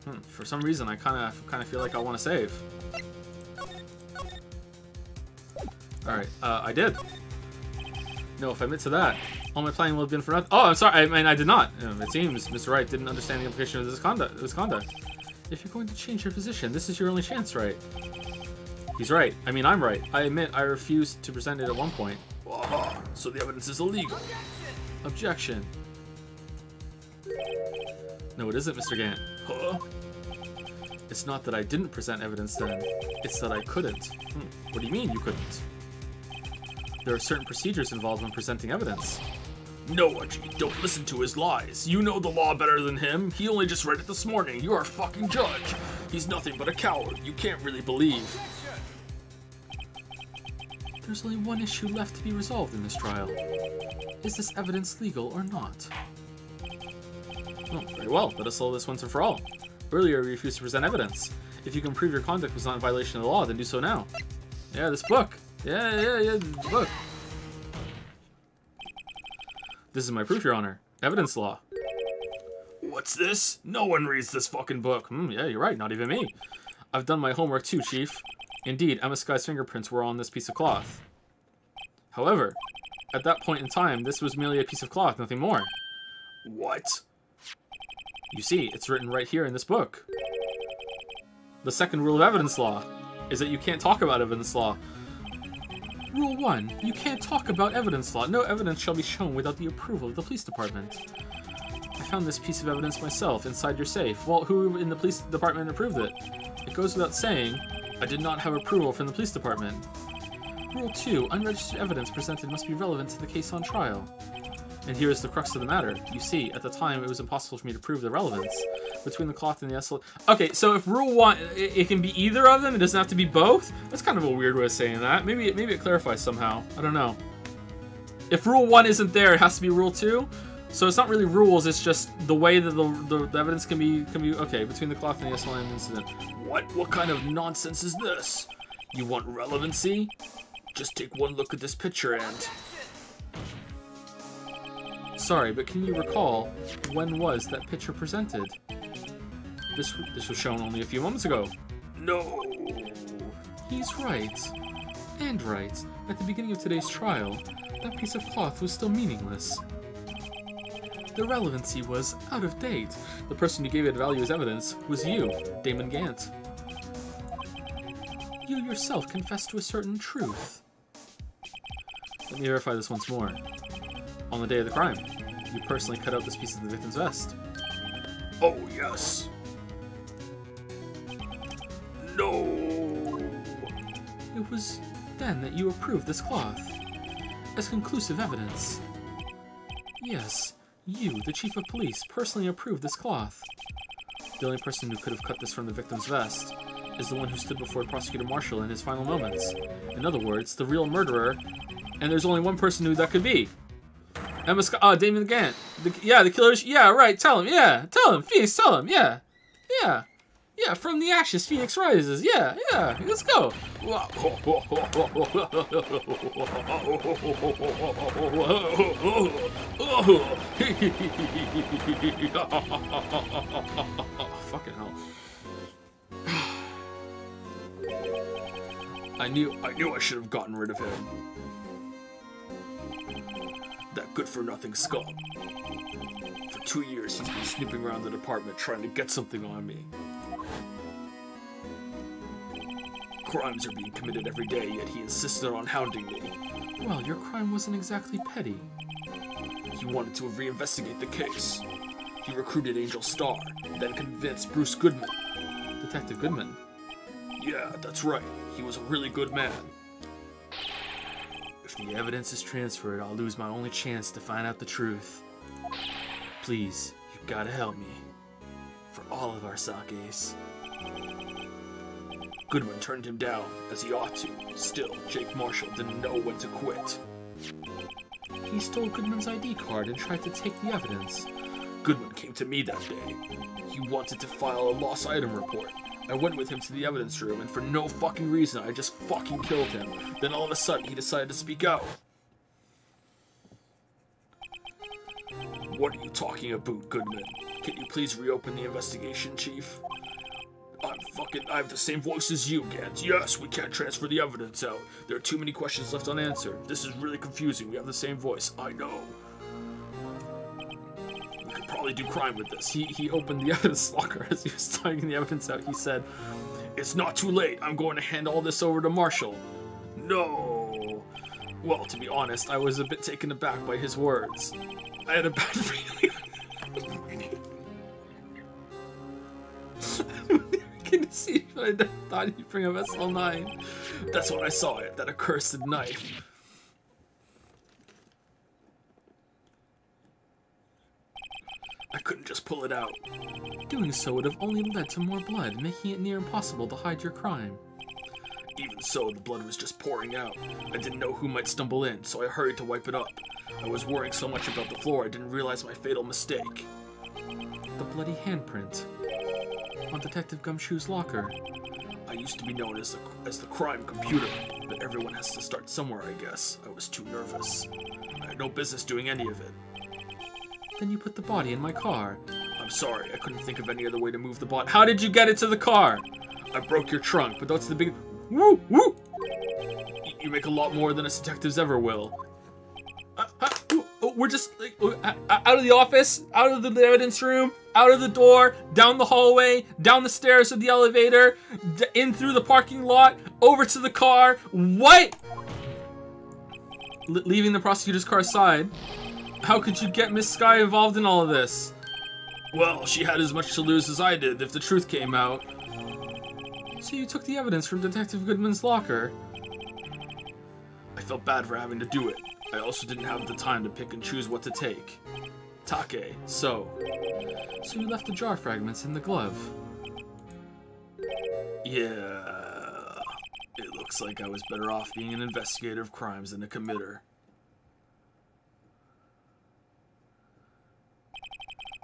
Hmm, for some reason, I kind of kind of feel like I want to save. All right, uh, I did. No, if I admit to that, all my planning will have been for nothing. Oh, I'm sorry. I mean, I did not. Um, it seems Mr. Wright didn't understand the implication of this conduct. This conduct. If you're going to change your position, this is your only chance, right? He's right. I mean, I'm right. I admit I refused to present it at one point. Aha, so the evidence is illegal. Objection. No, it isn't, Mr. Gant. Huh? It's not that I didn't present evidence then. It's that I couldn't. Hmm. What do you mean you couldn't? There are certain procedures involved when presenting evidence. No, Udgey, don't listen to his lies. You know the law better than him. He only just read it this morning. You're a fucking judge. He's nothing but a coward. You can't really believe. There's only one issue left to be resolved in this trial. Is this evidence legal or not? Oh, very well. Let us settle this once and for all. Earlier, you refused to present evidence. If you can prove your conduct was not in violation of the law, then do so now. Yeah, this book. Yeah, yeah, yeah, this book. This is my proof, Your Honor. Evidence law. What's this? No one reads this fucking book. Hmm, yeah, you're right. Not even me. I've done my homework too, Chief. Indeed, Ema Skye's fingerprints were on this piece of cloth. However, at that point in time, this was merely a piece of cloth, nothing more. What? You see, it's written right here in this book. The second rule of evidence law is that you can't talk about evidence law. Rule 1. You can't talk about evidence law. No evidence shall be shown without the approval of the police department. I found this piece of evidence myself inside your safe. Well, who in the police department approved it? It goes without saying, I did not have approval from the police department. Rule 2. Unregistered evidence presented must be relevant to the case on trial. And here is the crux of the matter. You see, at the time, it was impossible for me to prove the relevance between the cloth and the SL. Okay, so if rule one, it, it, can be either of them. It doesn't have to be both. That's kind of a weird way of saying that. Maybe, maybe it clarifies somehow. I don't know. If rule one isn't there, it has to be rule two. So it's not really rules. It's just the way that the, the, evidence can be can be okay between the cloth and the SL9 incident. What what kind of nonsense is this? You want relevancy? Just take one look at this picture and Sorry, but can you recall when was that picture presented? This this was shown only a few moments ago. No. He's right. And right. At the beginning of today's trial, that piece of cloth was still meaningless. The relevancy was out of date. The person who gave it value as evidence was you, Damon Gant. You yourself confessed to a certain truth. Let me verify this once more on the day of the crime. You personally cut out this piece of the victim's vest. Oh, yes. No. It was then that you approved this cloth as conclusive evidence. Yes, you, the chief of police, personally approved this cloth. The only person who could have cut this from the victim's vest is the one who stood before Prosecutor Marshall in his final moments. In other words, the real murderer, and there's only one person who that could be. Emma Scott. Oh, uh, Damon Gant. The, yeah, the killers. Yeah, right. Tell him. Yeah, tell him. Phoenix. Tell him. Yeah, yeah, yeah. From the ashes, Phoenix rises. Yeah, yeah. Let's go. Fucking hell. I knew. I knew I should have gotten rid of him that good-for-nothing scum. For two years, he's been snooping around the department trying to get something on me. Crimes are being committed every day, yet he insisted on hounding me. Well, your crime wasn't exactly petty. He wanted to reinvestigate the case. He recruited Angel Starr, then convinced Bruce Goodman. Detective Goodman? Yeah, that's right. He was a really good man. If the evidence is transferred, I'll lose my only chance to find out the truth. Please, you gotta help me. For all of our sakes. Goodman turned him down, as he ought to. Still, Jake Marshall didn't know when to quit. He stole Goodman's ID card and tried to take the evidence. Goodman came to me that day. He wanted to file a lost item report. I went with him to the evidence room, and for no fucking reason, I just fucking killed him. Then all of a sudden, he decided to speak out. What are you talking about, Goodman? Can you please reopen the investigation, Chief? I'm fucking. I have the same voice as you, Gans. Yes, we can't transfer the evidence out. There are too many questions left unanswered. This is really confusing. We have the same voice. I know. We could probably do crime with this. He, he opened the evidence locker as he was tying the evidence out. He said, It's not too late. I'm going to hand all this over to Marshall. No. Well, to be honest, I was a bit taken aback by his words. I had a bad feeling. Can see I thought he'd bring a SL9? That's when I saw it, that accursed knife. I couldn't just pull it out. Doing so would have only led to more blood, making it near impossible to hide your crime. Even so, the blood was just pouring out. I didn't know who might stumble in, so I hurried to wipe it up. I was worrying so much about the floor I didn't realize my fatal mistake. The bloody handprint. On Detective Gumshoe's locker. I used to be known as the, as the crime computer, but everyone has to start somewhere, I guess. I was too nervous. I had no business doing any of it. Then you put the body in my car. I'm sorry, I couldn't think of any other way to move the body. How did you get it to the car? I broke your trunk, But that's the big. Woo! Woo! you make a lot more than us detectives ever will. Uh, uh, oh, we're just like, uh, out of the office, out of the evidence room, out of the door, down the hallway, down the stairs of the elevator, in through the parking lot, over to the car. What? L- leaving the prosecutor's car aside, how could you get Miss Skye involved in all of this? Well, she had as much to lose as I did if the truth came out. So you took the evidence from Detective Goodman's locker. I felt bad for having to do it. I also didn't have the time to pick and choose what to take. Take, so. So you left the jar fragments in the glove. Yeah. It looks like I was better off being an investigator of crimes than a committer.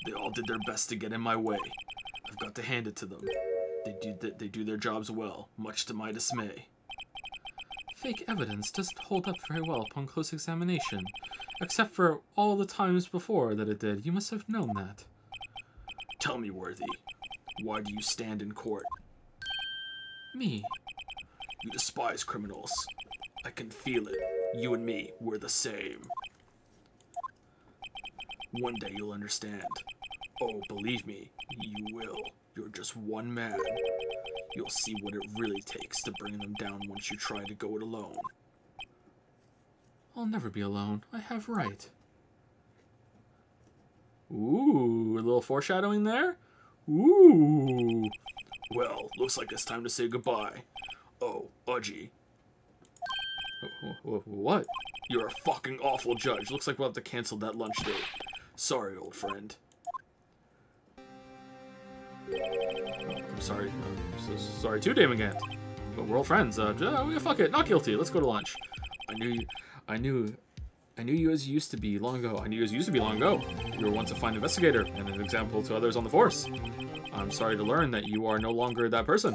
They all did their best to get in my way. I've got to hand it to them. They do, th- they do their jobs well, much to my dismay. Fake evidence doesn't hold up very well upon close examination. Except for all the times before that it did. You must have known that. Tell me, Worthy, why do you stand in court? Me. You despise criminals. I can feel it. You and me, we're the same. One day you'll understand. Oh, believe me, you will. You're just one man. You'll see what it really takes to bring them down once you try to go it alone. I'll never be alone. I have right. Ooh, a little foreshadowing there? Ooh. Well, looks like it's time to say goodbye. Oh, Udgey, Wh- wh- What? you're a fucking awful judge. Looks like we'll have to cancel that lunch date. Sorry, old friend. I'm sorry. I'm so sorry too, Damon Gant. But we're all friends. Uh, yeah, fuck it. Not guilty. Let's go to lunch. I knew you. I knew. I knew you as you used to be long ago. I knew you as you used to be long ago. You were once a fine investigator and an example to others on the force. I'm sorry to learn that you are no longer that person.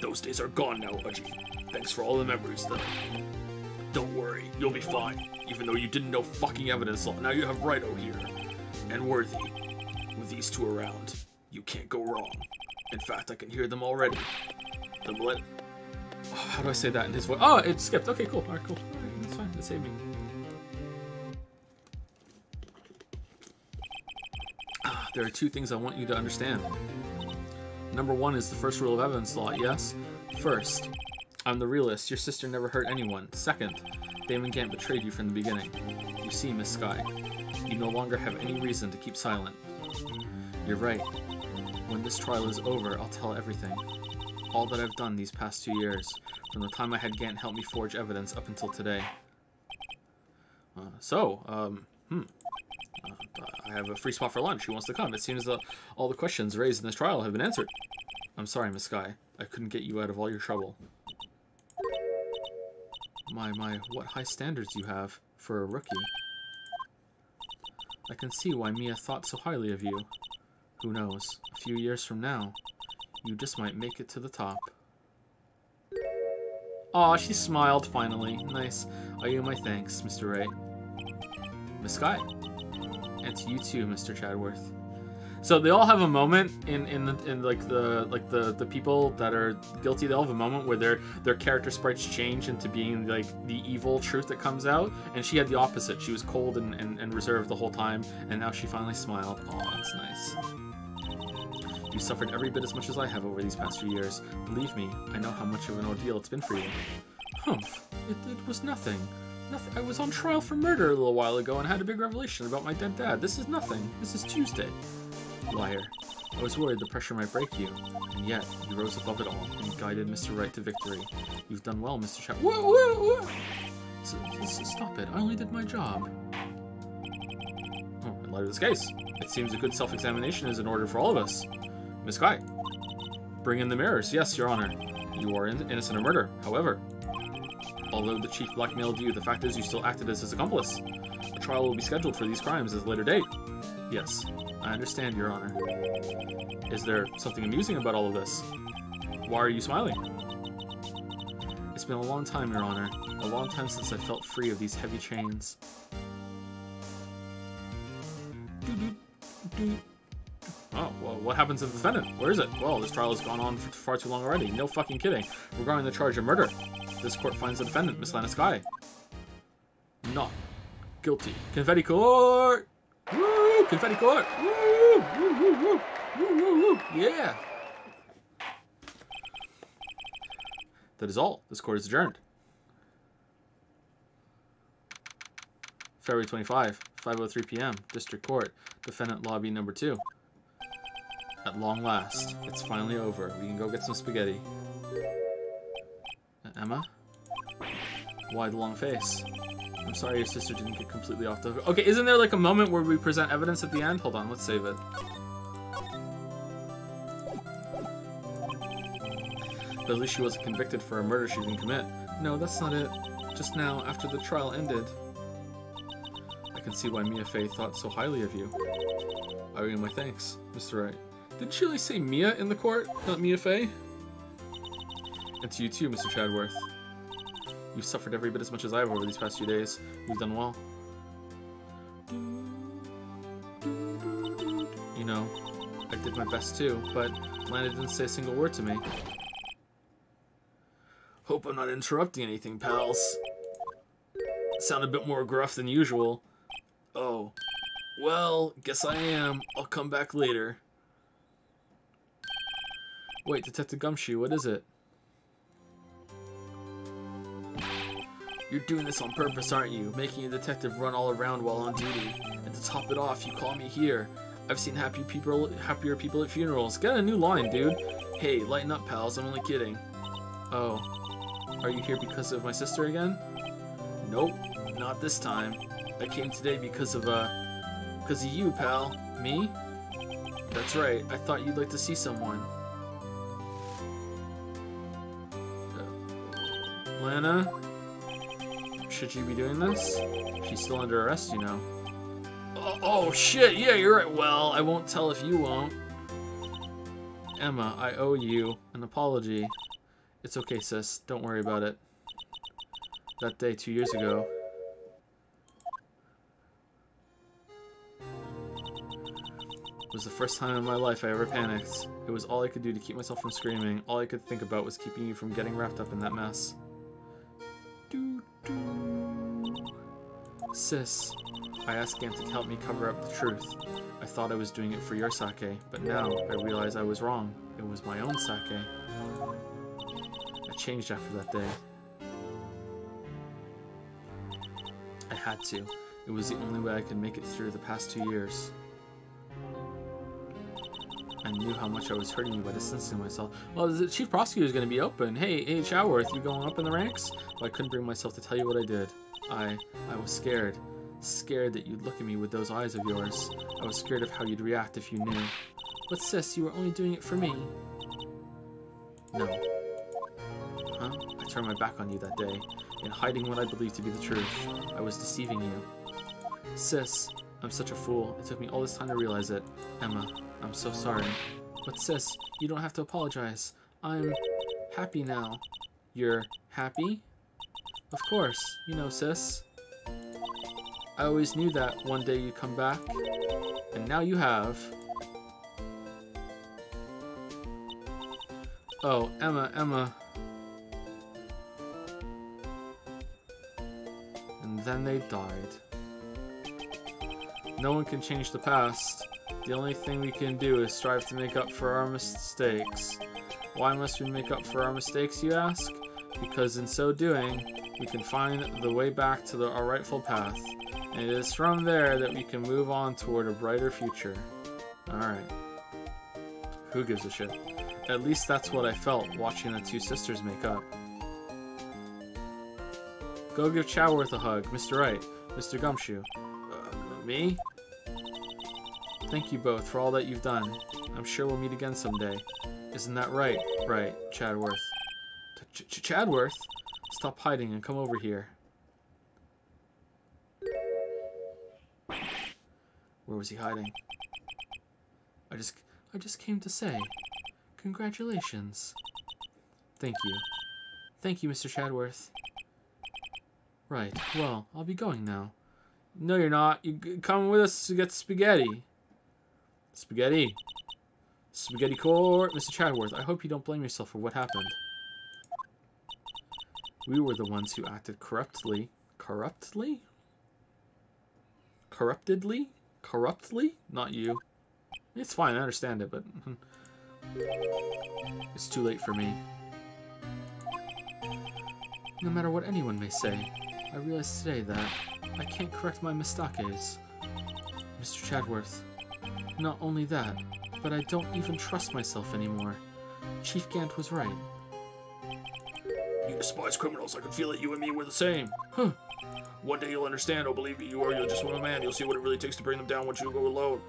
Those days are gone now, Udgey. Thanks for all the memories, though. Don't worry, you'll be fine. Even though you didn't know fucking evidence law, now you have Wrighto here. And Worthy. With these two around, you can't go wrong. In fact, I can hear them already. The mil- Oh, how do I say that in his voice? Oh, it skipped. Okay, cool. All right, cool. All right, that's fine. That saved me. Ah, There are two things I want you to understand. Number one is the first rule of evidence law, yes? First, I'm the realist. Your sister never hurt anyone. Second, Damon Gant betrayed you from the beginning. You see, Miss Skye, you no longer have any reason to keep silent. You're right. When this trial is over, I'll tell everything. All that I've done these past two years, from the time I had Gant help me forge evidence up until today. Uh, so, um, hmm. Uh, I have a free spot for lunch. Who wants to come? It seems that all the questions raised in this trial have been answered. I'm sorry, Miss Skye. I couldn't get you out of all your trouble. My, my, what high standards you have for a rookie. I can see why Mia thought so highly of you. Who knows, a few years from now, you just might make it to the top. Aw, she smiled finally. Nice. I Owe you my thanks, Mr. Ray. Miss Skye. And to you too, Mr. Chadworth. So they all have a moment in in the in like the like the the people that are guilty. They all have a moment where their their character sprites change into being like the evil truth that comes out. And she had the opposite. She was cold and, and, and reserved the whole time, and now she finally smiled. Oh, that's nice. You suffered every bit as much as I have over these past few years. Believe me, I know how much of an ordeal it's been for you. Humph, it, it was nothing. Nothing. I was on trial for murder a little while ago and had a big revelation about my dead dad. This is nothing. This is Tuesday. Liar. I was worried the pressure might break you, and yet you rose above it all and guided Mr. Wright to victory. You've done well, Mr. Chat. Whoa, whoa, whoa! So, so stop it. I only did my job. Oh, in light of this case, it seems a good self-examination is in order for all of us. Miss Skye, bring in the mirrors. Yes, Your Honor. You are in- innocent of murder. However, although the chief blackmailed you, the fact is you still acted as his accomplice. A trial will be scheduled for these crimes at a later date. Yes, I understand, Your Honor. Is there something amusing about all of this? Why are you smiling? It's been a long time, Your Honor. A long time since I felt free of these heavy chains. Oh, well, what happens to the defendant? Where is it? Well, this trial has gone on for far too long already. No fucking kidding. Regarding the charge of murder, this court finds the defendant, Miss Lana Skye, not guilty. Confetti court! Woo! Confetti court! Woo! Woo, woo, woo! Woo, woo, woo! Yeah! That is all. This court is adjourned. February 25, 5.03 p.m. District Court. Defendant lobby number 2. At long last, it's finally over. We can go get some spaghetti. Uh, Ema? Why the long face? I'm sorry your sister didn't get completely off the hook. Okay, isn't there like a moment where we present evidence at the end? Hold on, let's save it. But at least she wasn't convicted for a murder she didn't commit. No, that's not it. Just now, after the trial ended. I can see why Mia Fey thought so highly of you. I owe you my thanks, Mr. Wright. Didn't she really say Mia in the court, not Mia Fey? And to you too, Mr. Chadworth. You've suffered every bit as much as I have over these past few days. You've done well. You know, I did my best too, but Lana didn't say a single word to me. Hope I'm not interrupting anything, pals. Sound a bit more gruff than usual. Oh. Well, guess I am. I'll come back later. Wait, Detective Gumshoe, what is it? You're doing this on purpose, aren't you? Making a detective run all around while on duty. And to top it off, you call me here. I've seen happy people, happier people at funerals. Get a new line, dude. Hey, lighten up, pals. I'm only kidding. Oh. Are you here because of my sister again? Nope, not this time. I came today because of, uh, because of you, pal. Me? That's right. I thought you'd like to see someone. Lana? Should she be doing this? She's still under arrest, you know. Oh, oh, shit, yeah, you're right. Well, I won't tell if you won't. Ema, I owe you an apology. It's okay, sis. Don't worry about it. That day two years ago. was the first time in my life I ever panicked. It was all I could do to keep myself from screaming. All I could think about was keeping you from getting wrapped up in that mess. Doo -doo. Sis, I asked Gant to help me cover up the truth. I thought I was doing it for your sake, but now I realize I was wrong. It was my own sake. I changed after that day. I had to. It was the only way I could make it through the past two years. I knew how much I was hurting you by distancing myself. Well, the chief prosecutor is going to be open. Hey, hey, Chadworth, you going up in the ranks? Well, I couldn't bring myself to tell you what I did. I, I was scared. Scared that you'd look at me with those eyes of yours. I was scared of how you'd react if you knew. But sis, you were only doing it for me. No. Huh? I turned my back on you that day, in hiding what I believed to be the truth. I was deceiving you. Sis, I'm such a fool. It took me all this time to realize it. Ema, I'm so sorry. But sis, you don't have to apologize. I'm happy now. You're happy? Of course, you know, sis. I always knew that one day you'd come back, and now you have. Oh, Ema, Ema. And then they died. No one can change the past. The only thing we can do is strive to make up for our mistakes. Why must we make up for our mistakes, you ask? Because in so doing, we can find the way back to the, our rightful path. And it is from there that we can move on toward a brighter future. Alright. Who gives a shit? At least that's what I felt watching the two sisters make up. Go give Chadworth a hug, Mr. Wright, Mr. Gumshoe. Uh, me? Thank you both for all that you've done. I'm sure we'll meet again someday. Isn't that right? Right, Chadworth. Ch Ch Chadworth? Stop hiding and come over here. Where was he hiding? I just I just came to say congratulations. Thank you. Thank you, Mr. Chadworth. Right. Well, I'll be going now. No, you're not. You come with us to get spaghetti. Spaghetti. Spaghetti Court, Mr. Chadworth, I hope you don't blame yourself for what happened. We were the ones who acted corruptly. Corruptly? Corruptedly? Corruptly? Not you. It's fine, I understand it, but... it's too late for me. No matter what anyone may say, I realize today that I can't correct my mistakes. Mr. Chadworth, not only that, but I don't even trust myself anymore. Chief Gant was right. You despise criminals. I can feel it. You and me were the same. Huh. One day you'll understand. Oh, believe me, you are. You're just one man. You'll see what it really takes to bring them down once you go alone.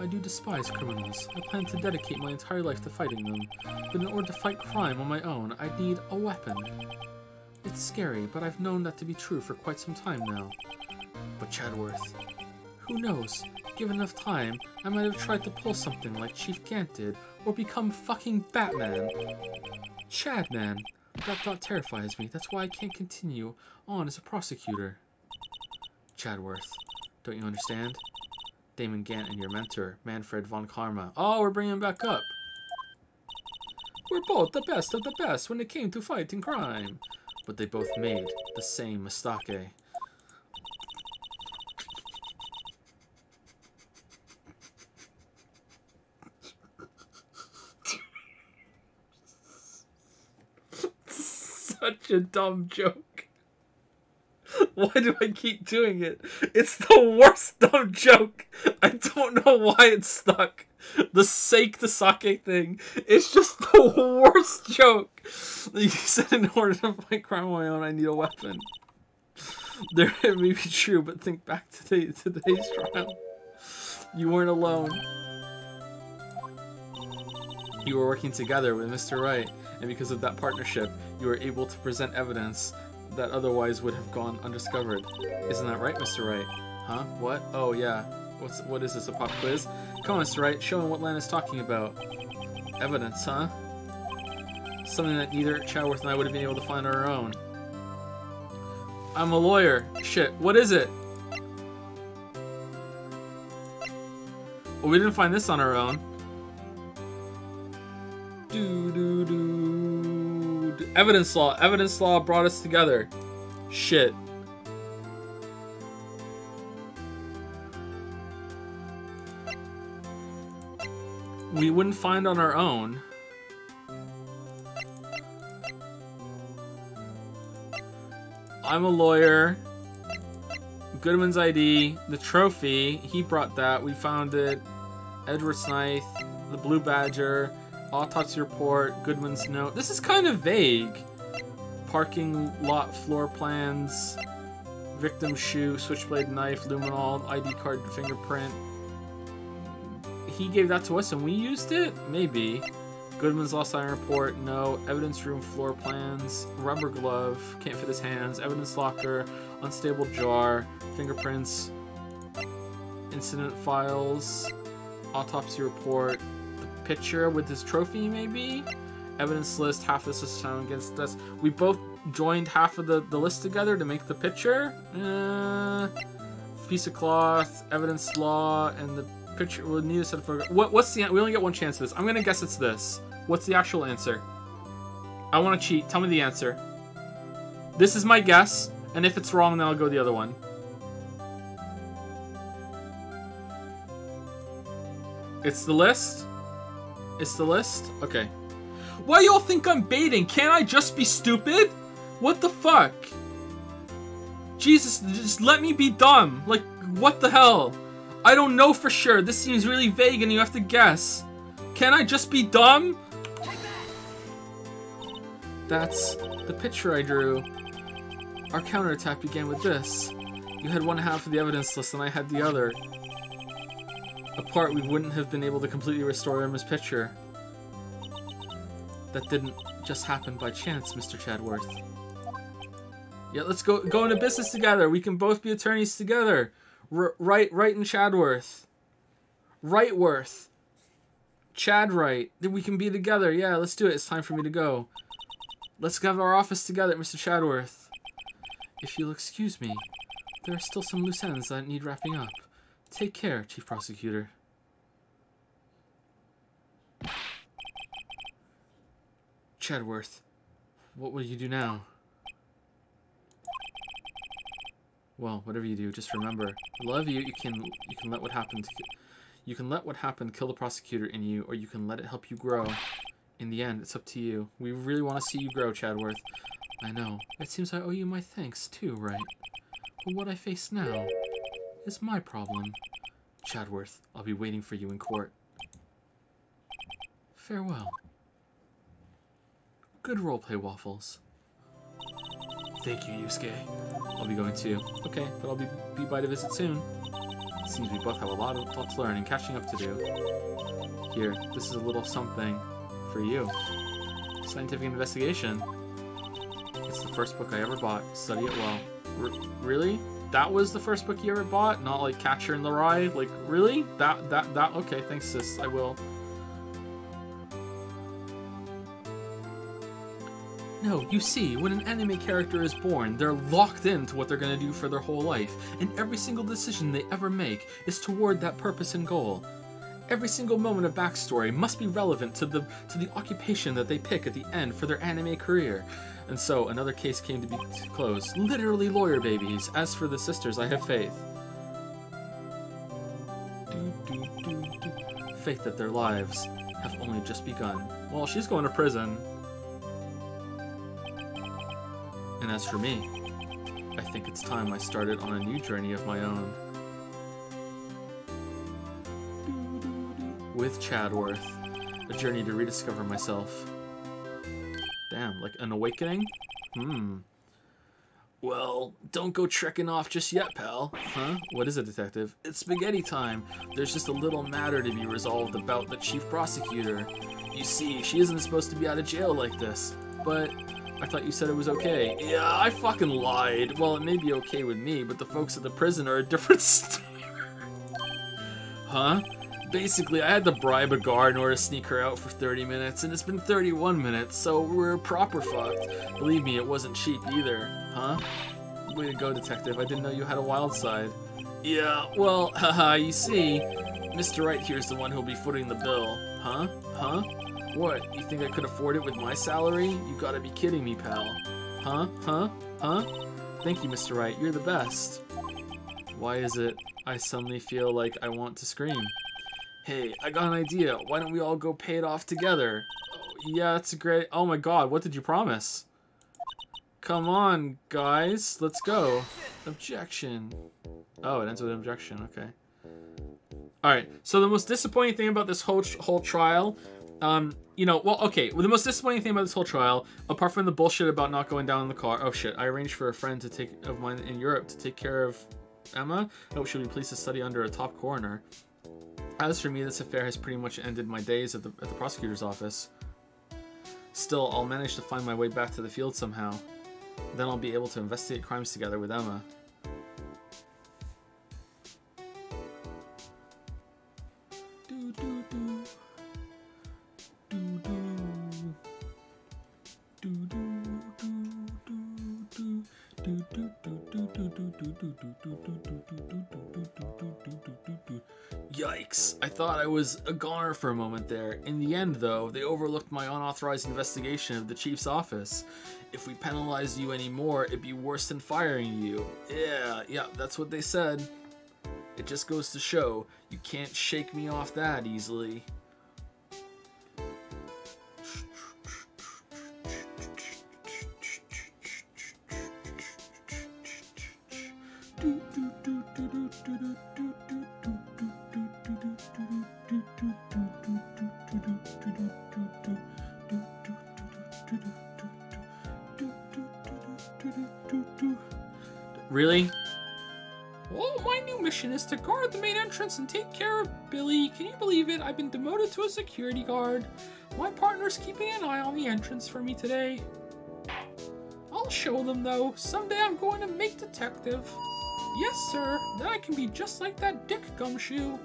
I do despise criminals. I plan to dedicate my entire life to fighting them. But in order to fight crime on my own, I need a weapon. It's scary, but I've known that to be true for quite some time now. But Chadworth, who knows? Given enough time, I might have tried to pull something like Chief Gant did, or become fucking Batman. Chadman. That thought terrifies me. That's why I can't continue on as a prosecutor. Chadworth, don't you understand? Damon Gant and your mentor, Manfred von Karma. Oh, we're bringing him back up. We're both the best of the best when it came to fighting crime. But they both made the same mistake. Such a dumb joke. Why do I keep doing it? It's the worst dumb joke. I don't know why it's stuck. The sake the sake thing. It's just the worst joke. You said in order to fight crime on my own, I need a weapon. There it may be true, but think back to today, today's trial. You weren't alone. You were working together with Mr. Wright, and because of that partnership, you were able to present evidence that otherwise would have gone undiscovered. Isn't that right, Mr. Wright? Huh? What? Oh, yeah. What's what is this, a pop quiz? Come on, Mr. Wright, show him what Lan is talking about. Evidence, huh? Something that neither Chadworth and I would have been able to find on our own. I'm a lawyer. Shit, what is it? Well, we didn't find this on our own. Do do do. Evidence law. Evidence law brought us together. Shit. We wouldn't find on our own. I'm a lawyer. Goodman's ID, the trophy, he brought that. We found it. Edward Snaith, the Blue Badger, autopsy report, Goodman's note. This is kind of vague. Parking lot floor plans, victim shoe, switchblade knife, luminol, ID card, fingerprint. He gave that to us and we used it? Maybe. Goodman's lost iron report, no. Evidence room floor plans, rubber glove, can't fit his hands, evidence locker, unstable jar, fingerprints, incident files, autopsy report, the picture with his trophy maybe? Evidence list, half this is found against us. We both joined half of the, the list together to make the picture. Uh, piece of cloth, evidence law, and the picture will need a set of what what's the we only get one chance at this. I'm gonna guess it's this. What's the actual answer? I want to cheat. Tell me the answer. This is my guess and if it's wrong then i'll go the other one. It's the list? It's the list? Okay. Why y'all think i'm baiting? Can't i just be stupid? What the fuck? Jesus just let me be dumb. Like what the hell I don't know for sure. This seems really vague and you have to guess. Can I just be dumb? That's the picture I drew. Our counterattack began with this. You had one half of the evidence list and I had the other. Apart, we wouldn't have been able to completely restore Irma's picture. That didn't just happen by chance, Mr. Chadworth. Yeah, let's go go into business together. We can both be attorneys together. Right, right in Chadworth. Rightworth. Chad Wright. Then we can be together. Yeah, let's do it. It's time for me to go. Let's have our office together, Mr. Chadworth. If you'll excuse me, there are still some loose ends that need wrapping up. Take care, Chief Prosecutor. Chadworth, what will you do now? Well, whatever you do, just remember, love you. You can you can let what happened. You can let what happened kill the prosecutor in you, or you can let it help you grow. In the end, it's up to you. We really want to see you grow, Chadworth. I know. It seems I owe you my thanks, too, right? But what I face now is my problem. Chadworth, I'll be waiting for you in court. Farewell. Good roleplay, Waffles. Thank you, Yusuke. I'll be going too. Okay, but I'll be, be by to visit soon. Seems we both have a lot, of, lot to learn and catching up to do. Here, this is a little something for you. Scientific investigation. It's the first book I ever bought. Study it well. R really? That was the first book you ever bought? Not like Catcher in the Rye? Like, really? That, that, that? Okay, thanks, sis. I will. No, you see, when an anime character is born, they're locked into what they're gonna do for their whole life, and every single decision they ever make is toward that purpose and goal. Every single moment of backstory must be relevant to the to the occupation that they pick at the end for their anime career. And so another case came to be closed. Literally lawyer babies. As for the sisters, I have faith. Faith that their lives have only just begun. Well, she's going to prison. And as for me, I think it's time I started on a new journey of my own. With Chadworth, a journey to rediscover myself. Damn, like an awakening? Hmm. Well, don't go trekking off just yet, pal. Huh? What is it, detective? It's spaghetti time. There's just a little matter to be resolved about the chief prosecutor. You see, she isn't supposed to be out of jail like this. But I thought you said it was okay. Yeah, I fucking lied. Well, it may be okay with me, but the folks at the prison are a different story. huh? Basically, I had to bribe a guard in order to sneak her out for 30 minutes, and it's been 31 minutes, so we're proper fucked. Believe me, it wasn't cheap either. Huh? Way to go, detective. I didn't know you had a wild side. Yeah, well, haha, you see, Mr. Wright here's the one who'll be footing the bill. Huh? Huh? What, you think I could afford it with my salary? You gotta be kidding me, pal. Huh? Huh? Huh? Thank you, Mr. Wright. you're the best. Why is it I suddenly feel like I want to scream? Hey, I got an idea. Why don't we all go pay it off together? Oh, yeah, that's a great... Oh my god, what did you promise? Come on, guys. Let's go. Objection. Oh, it ends with an objection. Okay. Alright, so the most disappointing thing about this whole, whole trial... Um, you know, well, okay. Well, the most disappointing thing about this whole trial, apart from the bullshit about not going down in the car... Oh, shit. I arranged for a friend to take of mine in Europe to take care of Ema. I hope she'll be pleased to study under a top coroner. As for me, this affair has pretty much ended my days at the, at the prosecutor's office. Still, I'll manage to find my way back to the field somehow. Then I'll be able to investigate crimes together with Ema. Yikes. I thought I was a goner for a moment there. In the end, though, they overlooked my unauthorized investigation of the chief's office. If we penalize you anymore, it'd be worse than firing you. Yeah, yeah, that's what they said. It just goes to show, you can't shake me off that easily. Really? Well, my new mission is to guard the main entrance and take care of Billy. Can you believe it? I've been demoted to a security guard. My partner's keeping an eye on the entrance for me today. I'll show them, though. Someday I'm going to make detective. Yes, sir. Then I can be just like that Dick Gumshoe.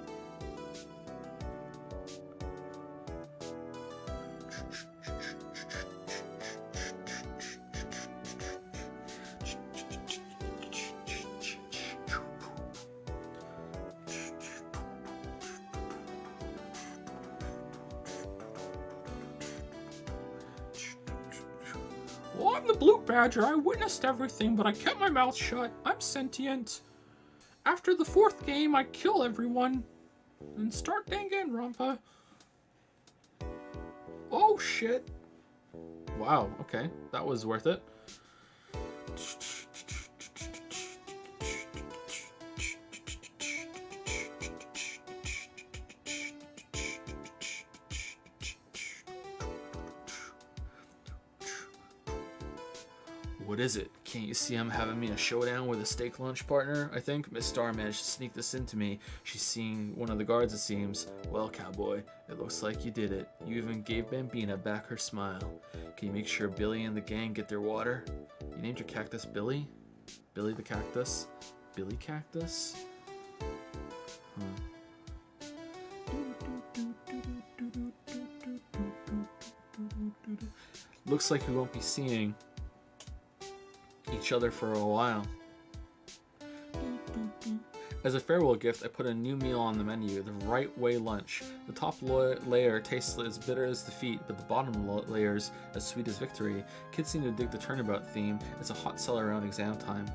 I witnessed everything, but I kept my mouth shut. I'm sentient. After the fourth game, I kill everyone. And start Danganronpa. Oh, shit. Wow, okay. That was worth it. What is it? Can't you see I'm having me a showdown with a steak lunch partner? I think Miss Starr managed to sneak this into me. She's seeing one of the guards, it seems. Well, cowboy, it looks like you did it. You even gave Bambina back her smile. Can you make sure Billy and the gang get their water? You named your cactus Billy? Billy the cactus? Billy cactus? Hmm. Looks like we won't be seeing each other for a while. As a farewell gift, I put a new meal on the menu, the right way lunch. The top layer tastes as bitter as defeat, but the bottom lo- layer's as sweet as victory. Kids seem to dig the turnabout theme. It's a hot seller around exam time.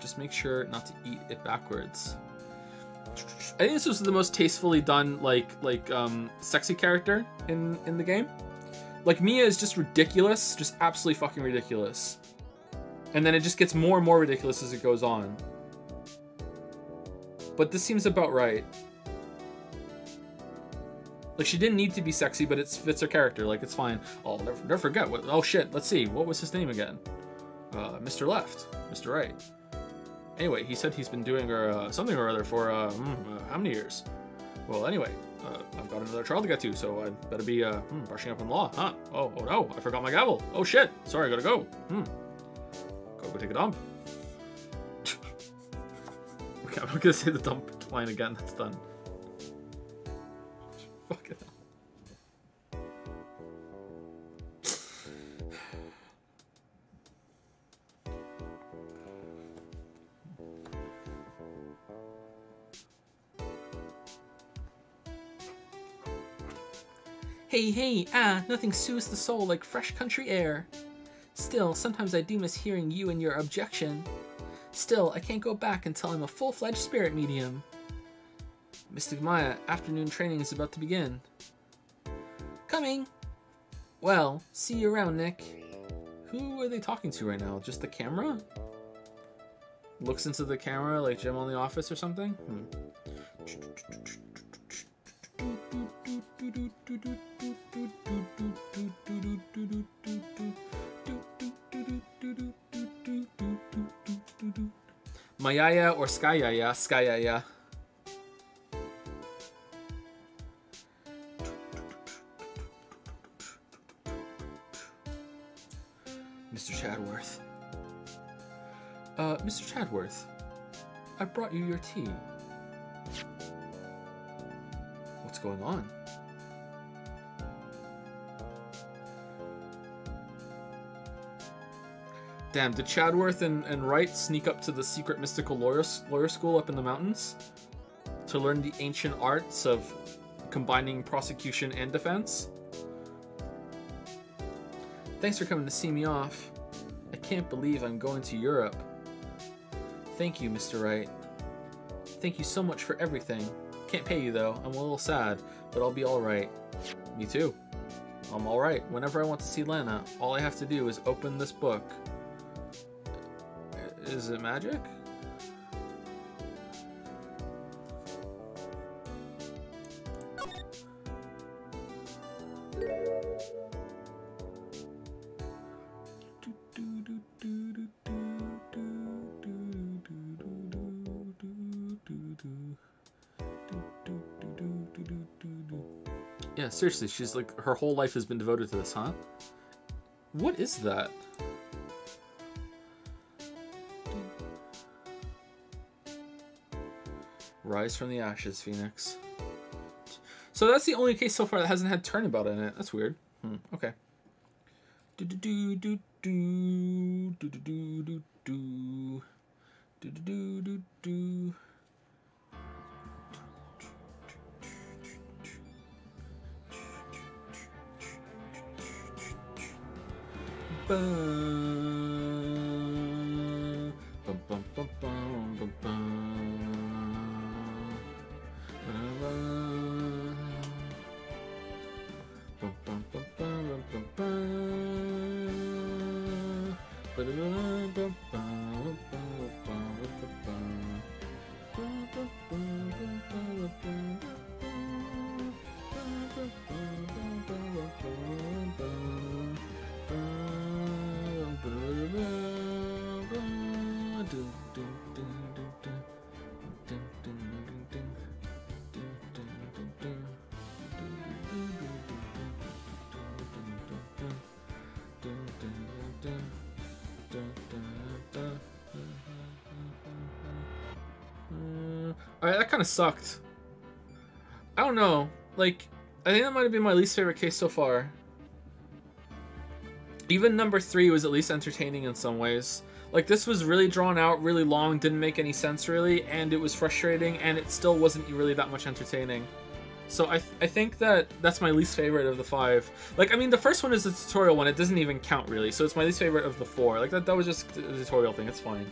Just make sure not to eat it backwards. I think this was the most tastefully done, like like um, sexy character in in the game. Like Mia is just ridiculous, just absolutely fucking ridiculous. And then it just gets more and more ridiculous as it goes on. But this seems about right. Like she didn't need to be sexy, but it fits her character. Like it's fine. Oh, never, never forget what. Oh shit. Let's see. What was his name again? Uh, Mr. Left. Mr. Right. Anyway, he said he's been doing uh, something or other for uh, mm, how many years? Well, anyway, uh, I've got another trial to get to, so I better be hmm, brushing up on law, huh? Oh, oh no, I forgot my gavel. Oh shit. Sorry, I gotta go. Hmm. Go, go take a dump. okay, I'm not gonna say the dump line again. That's done. Fuck it. Hey, hey, ah, nothing soothes the soul like fresh country air. Still, sometimes I do miss hearing you and your objection. Still, I can't go back until I'm a full-fledged spirit medium. Mystic Maya, afternoon training is about to begin. Coming! Well, see you around, Nick. Who are they talking to right now? Just the camera? Looks into the camera like Jim on the office or something? Hmm. Mayaya or Skyaya? Skyaya. Mr. Chadworth. Uh, Mr. Chadworth, I brought you your tea. What's going on? Damn, did Chadworth and, and Wright sneak up to the secret mystical lawyer, lawyer school up in the mountains? To learn the ancient arts of combining prosecution and defense? Thanks for coming to see me off. I can't believe I'm going to Europe. Thank you, Mr. Wright. Thank you so much for everything. Can't pay you though. I'm a little sad, but I'll be alright. Me too. I'm alright. Whenever I want to see Lana, all I have to do is open this book. Is it magic? Yeah, seriously, she's like, her whole life has been devoted to this, huh? What is that? Rise from the ashes, Phoenix. So that's the only case so far that hasn't had turnabout in it. That's weird. Hmm, okay. Do do do do do do do do do do do do do bum, bum, bum, bum, of sucked. I don't know. Like, I think that might have been my least favorite case so far. Even number three was at least entertaining in some ways. Like, this was really drawn out, really long, didn't make any sense really, and it was frustrating, and it still wasn't really that much entertaining. So I, th- I think that that's my least favorite of the five. Like, I mean, the first one is the tutorial one. It doesn't even count, really. So it's my least favorite of the four. Like, that, that was just a tutorial thing. It's fine.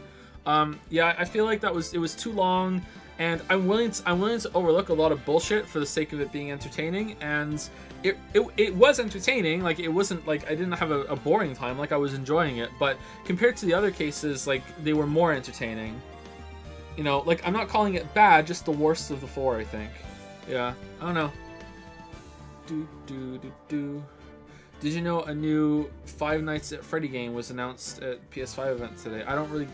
Um, yeah, I feel like that was, it was too long, and I'm willing to, I'm willing to overlook a lot of bullshit for the sake of it being entertaining, and it, it, it was entertaining. Like, it wasn't, like, I didn't have a, a boring time. Like, I was enjoying it. But compared to the other cases, like, they were more entertaining. You know, like, I'm not calling it bad, just the worst of the four, I think. Yeah, I don't know. Do do do do. Did you know a new Five Nights at Freddy game was announced at PS5 event today? I don't really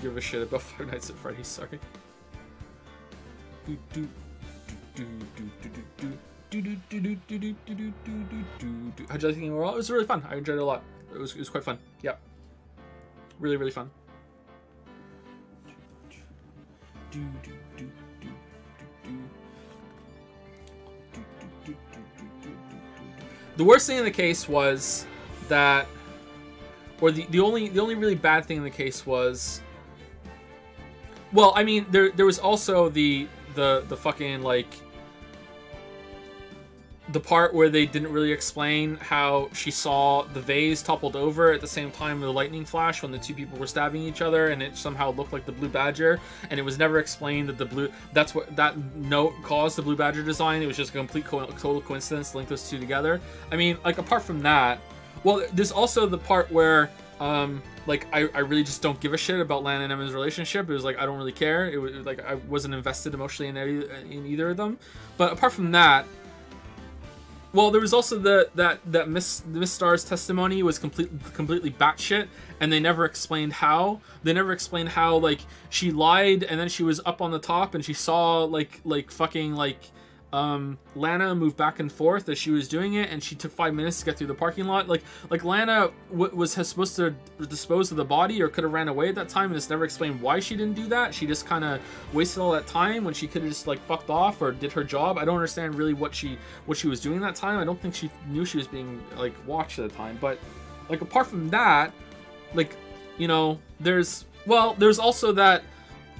give a shit about Five Nights at Freddy. Sorry. How did I think overall? It was really fun. I enjoyed it a lot. It was, it was quite fun. Yep. Really, really fun. The worst thing in the case was that or the, the only the only really bad thing in the case was well, I mean there there was also the the the fucking like the part where they didn't really explain how she saw the vase toppled over at the same time the lightning flash when the two people were stabbing each other and it somehow looked like the blue badger. And it was never explained that the blue that's what that note caused the blue badger design. It was just a complete co- total coincidence link those two together. I mean like apart from that well there's also the part where um like I, I really just don't give a shit about Lana and Ema's relationship. It was like I don't really care. It was like I wasn't invested emotionally in any, in either of them. But apart from that, well, there was also the that that Miss Miss Starr's testimony was complete completely batshit, and they never explained how. They never explained how like she lied, and then she was up on the top, and she saw like like fucking like um Lana moved back and forth as she was doing it, and she took five minutes to get through the parking lot. Like like Lana was supposed to dispose of the body, or could have ran away at that time, and it's never explained why she didn't do that. She just kind of wasted all that time when she could have just like fucked off or did her job. I don't understand really what she what she was doing that time. I don't think she knew she was being like watched at the time. But like apart from that, like you know, there's well, there's also that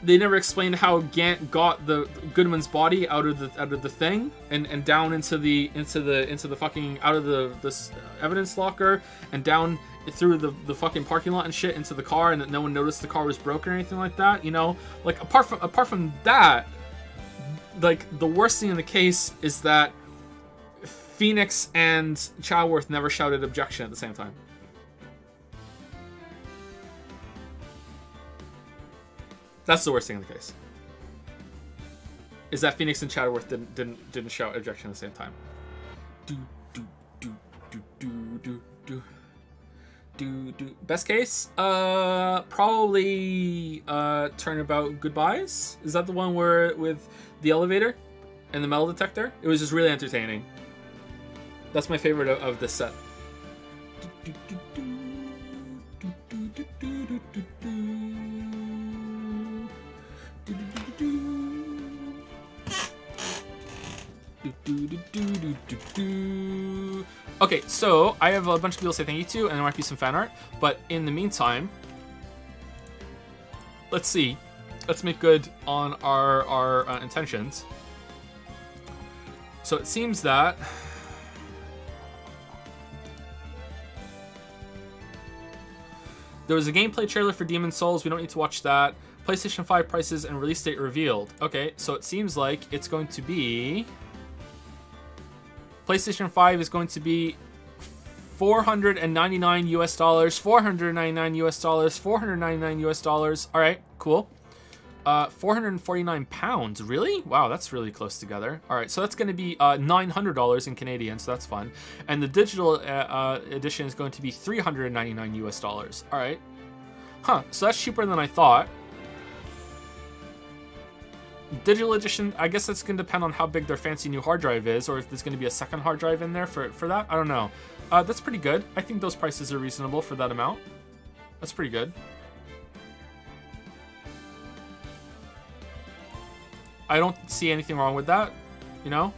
they never explained how Gant got the Goodman's body out of the out of the thing and, and down into the into the into the fucking out of the this uh, evidence locker and down through the the fucking parking lot and shit into the car and that no one noticed the car was broken or anything like that. You know, like apart from apart from that, like the worst thing in the case is that Phoenix and Chadworth never shouted objection at the same time. That's the worst thing in the case. Is that Phoenix and Chadworth didn't didn't didn't shout objection at the same time. Do do do do do do do do do. Best case, uh, probably uh, turnabout goodbyes. Is that the one where with the elevator and the metal detector? It was just really entertaining. That's my favorite of, of this set. Do, do, do, Okay, so I have a bunch of people say thank you to, and there might be some fan art. But in the meantime, let's see. Let's make good on our our uh, intentions. So it seems that there was a gameplay trailer for Demon Souls. We don't need to watch that. PlayStation 5 prices and release date revealed. Okay, so it seems like it's going to be. PlayStation 5 is going to be 499 US dollars, 499 US dollars, 499 US dollars. All right, cool. Uh, 449 pounds. Really? Wow, that's really close together. All right, so that's going to be uh, $900 in Canadian, so that's fun. And the digital uh, uh, edition is going to be 399 US dollars. All right. Huh, so that's cheaper than I thought. Digital edition, I guess that's going to depend on how big their fancy new hard drive is, or if there's going to be a second hard drive in there for, for that. I don't know. Uh, that's pretty good. I think those prices are reasonable for that amount. That's pretty good. I don't see anything wrong with that, you know?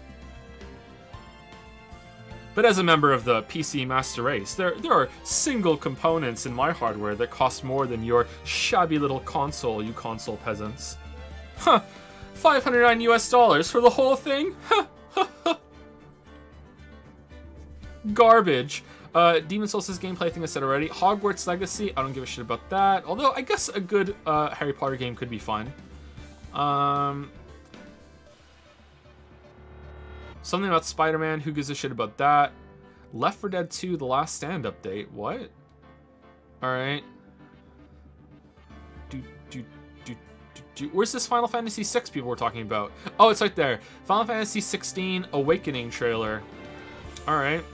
But as a member of the PC Master Race, there, there are single components in my hardware that cost more than your shabby little console, you console peasants. Huh, 509 US dollars for the whole thing? Garbage. Uh, Demon Souls' gameplay, I think I said already. Hogwarts Legacy, I don't give a shit about that. Although, I guess a good uh, Harry Potter game could be fun. Um, Something about Spider-Man, who gives a shit about that? Left 4 Dead 2, The Last Stand update. What? Alright. Do. Where's this Final Fantasy 6 people were talking about? Oh, it's right there. Final Fantasy 16 Awakening trailer. Alright.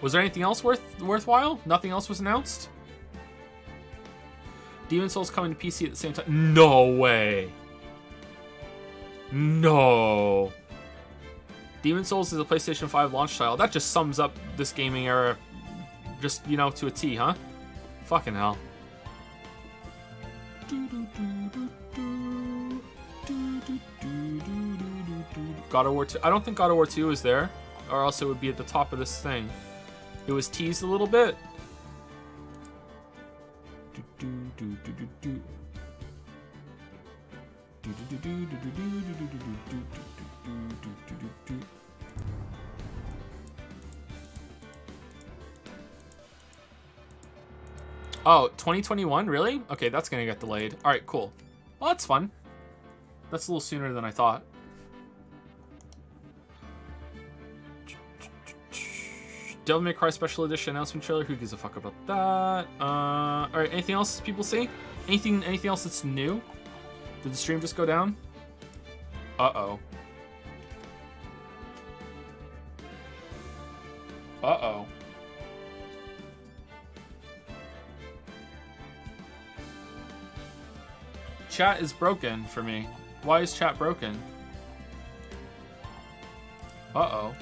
Was there anything else worth worthwhile? Nothing else was announced? Demon Souls coming to PC at the same time? No way. No. Demon Souls is a PlayStation 5 launch title. That just sums up this gaming era just, you know, to a T, huh? Fucking hell. God of War 2. I don't think God of War 2 is there, or else it would be at the top of this thing. It was teased a little bit. Oh, 2021? Really? Okay, that's gonna get delayed. Alright, cool. Well, that's fun. That's a little sooner than I thought. Devil May Cry Special Edition announcement trailer. Who gives a fuck about that? Uh, all right. Anything else people see? Anything? Anything else that's new? Did the stream just go down? Uh oh. Uh oh. Chat is broken for me. Why is chat broken? Uh oh.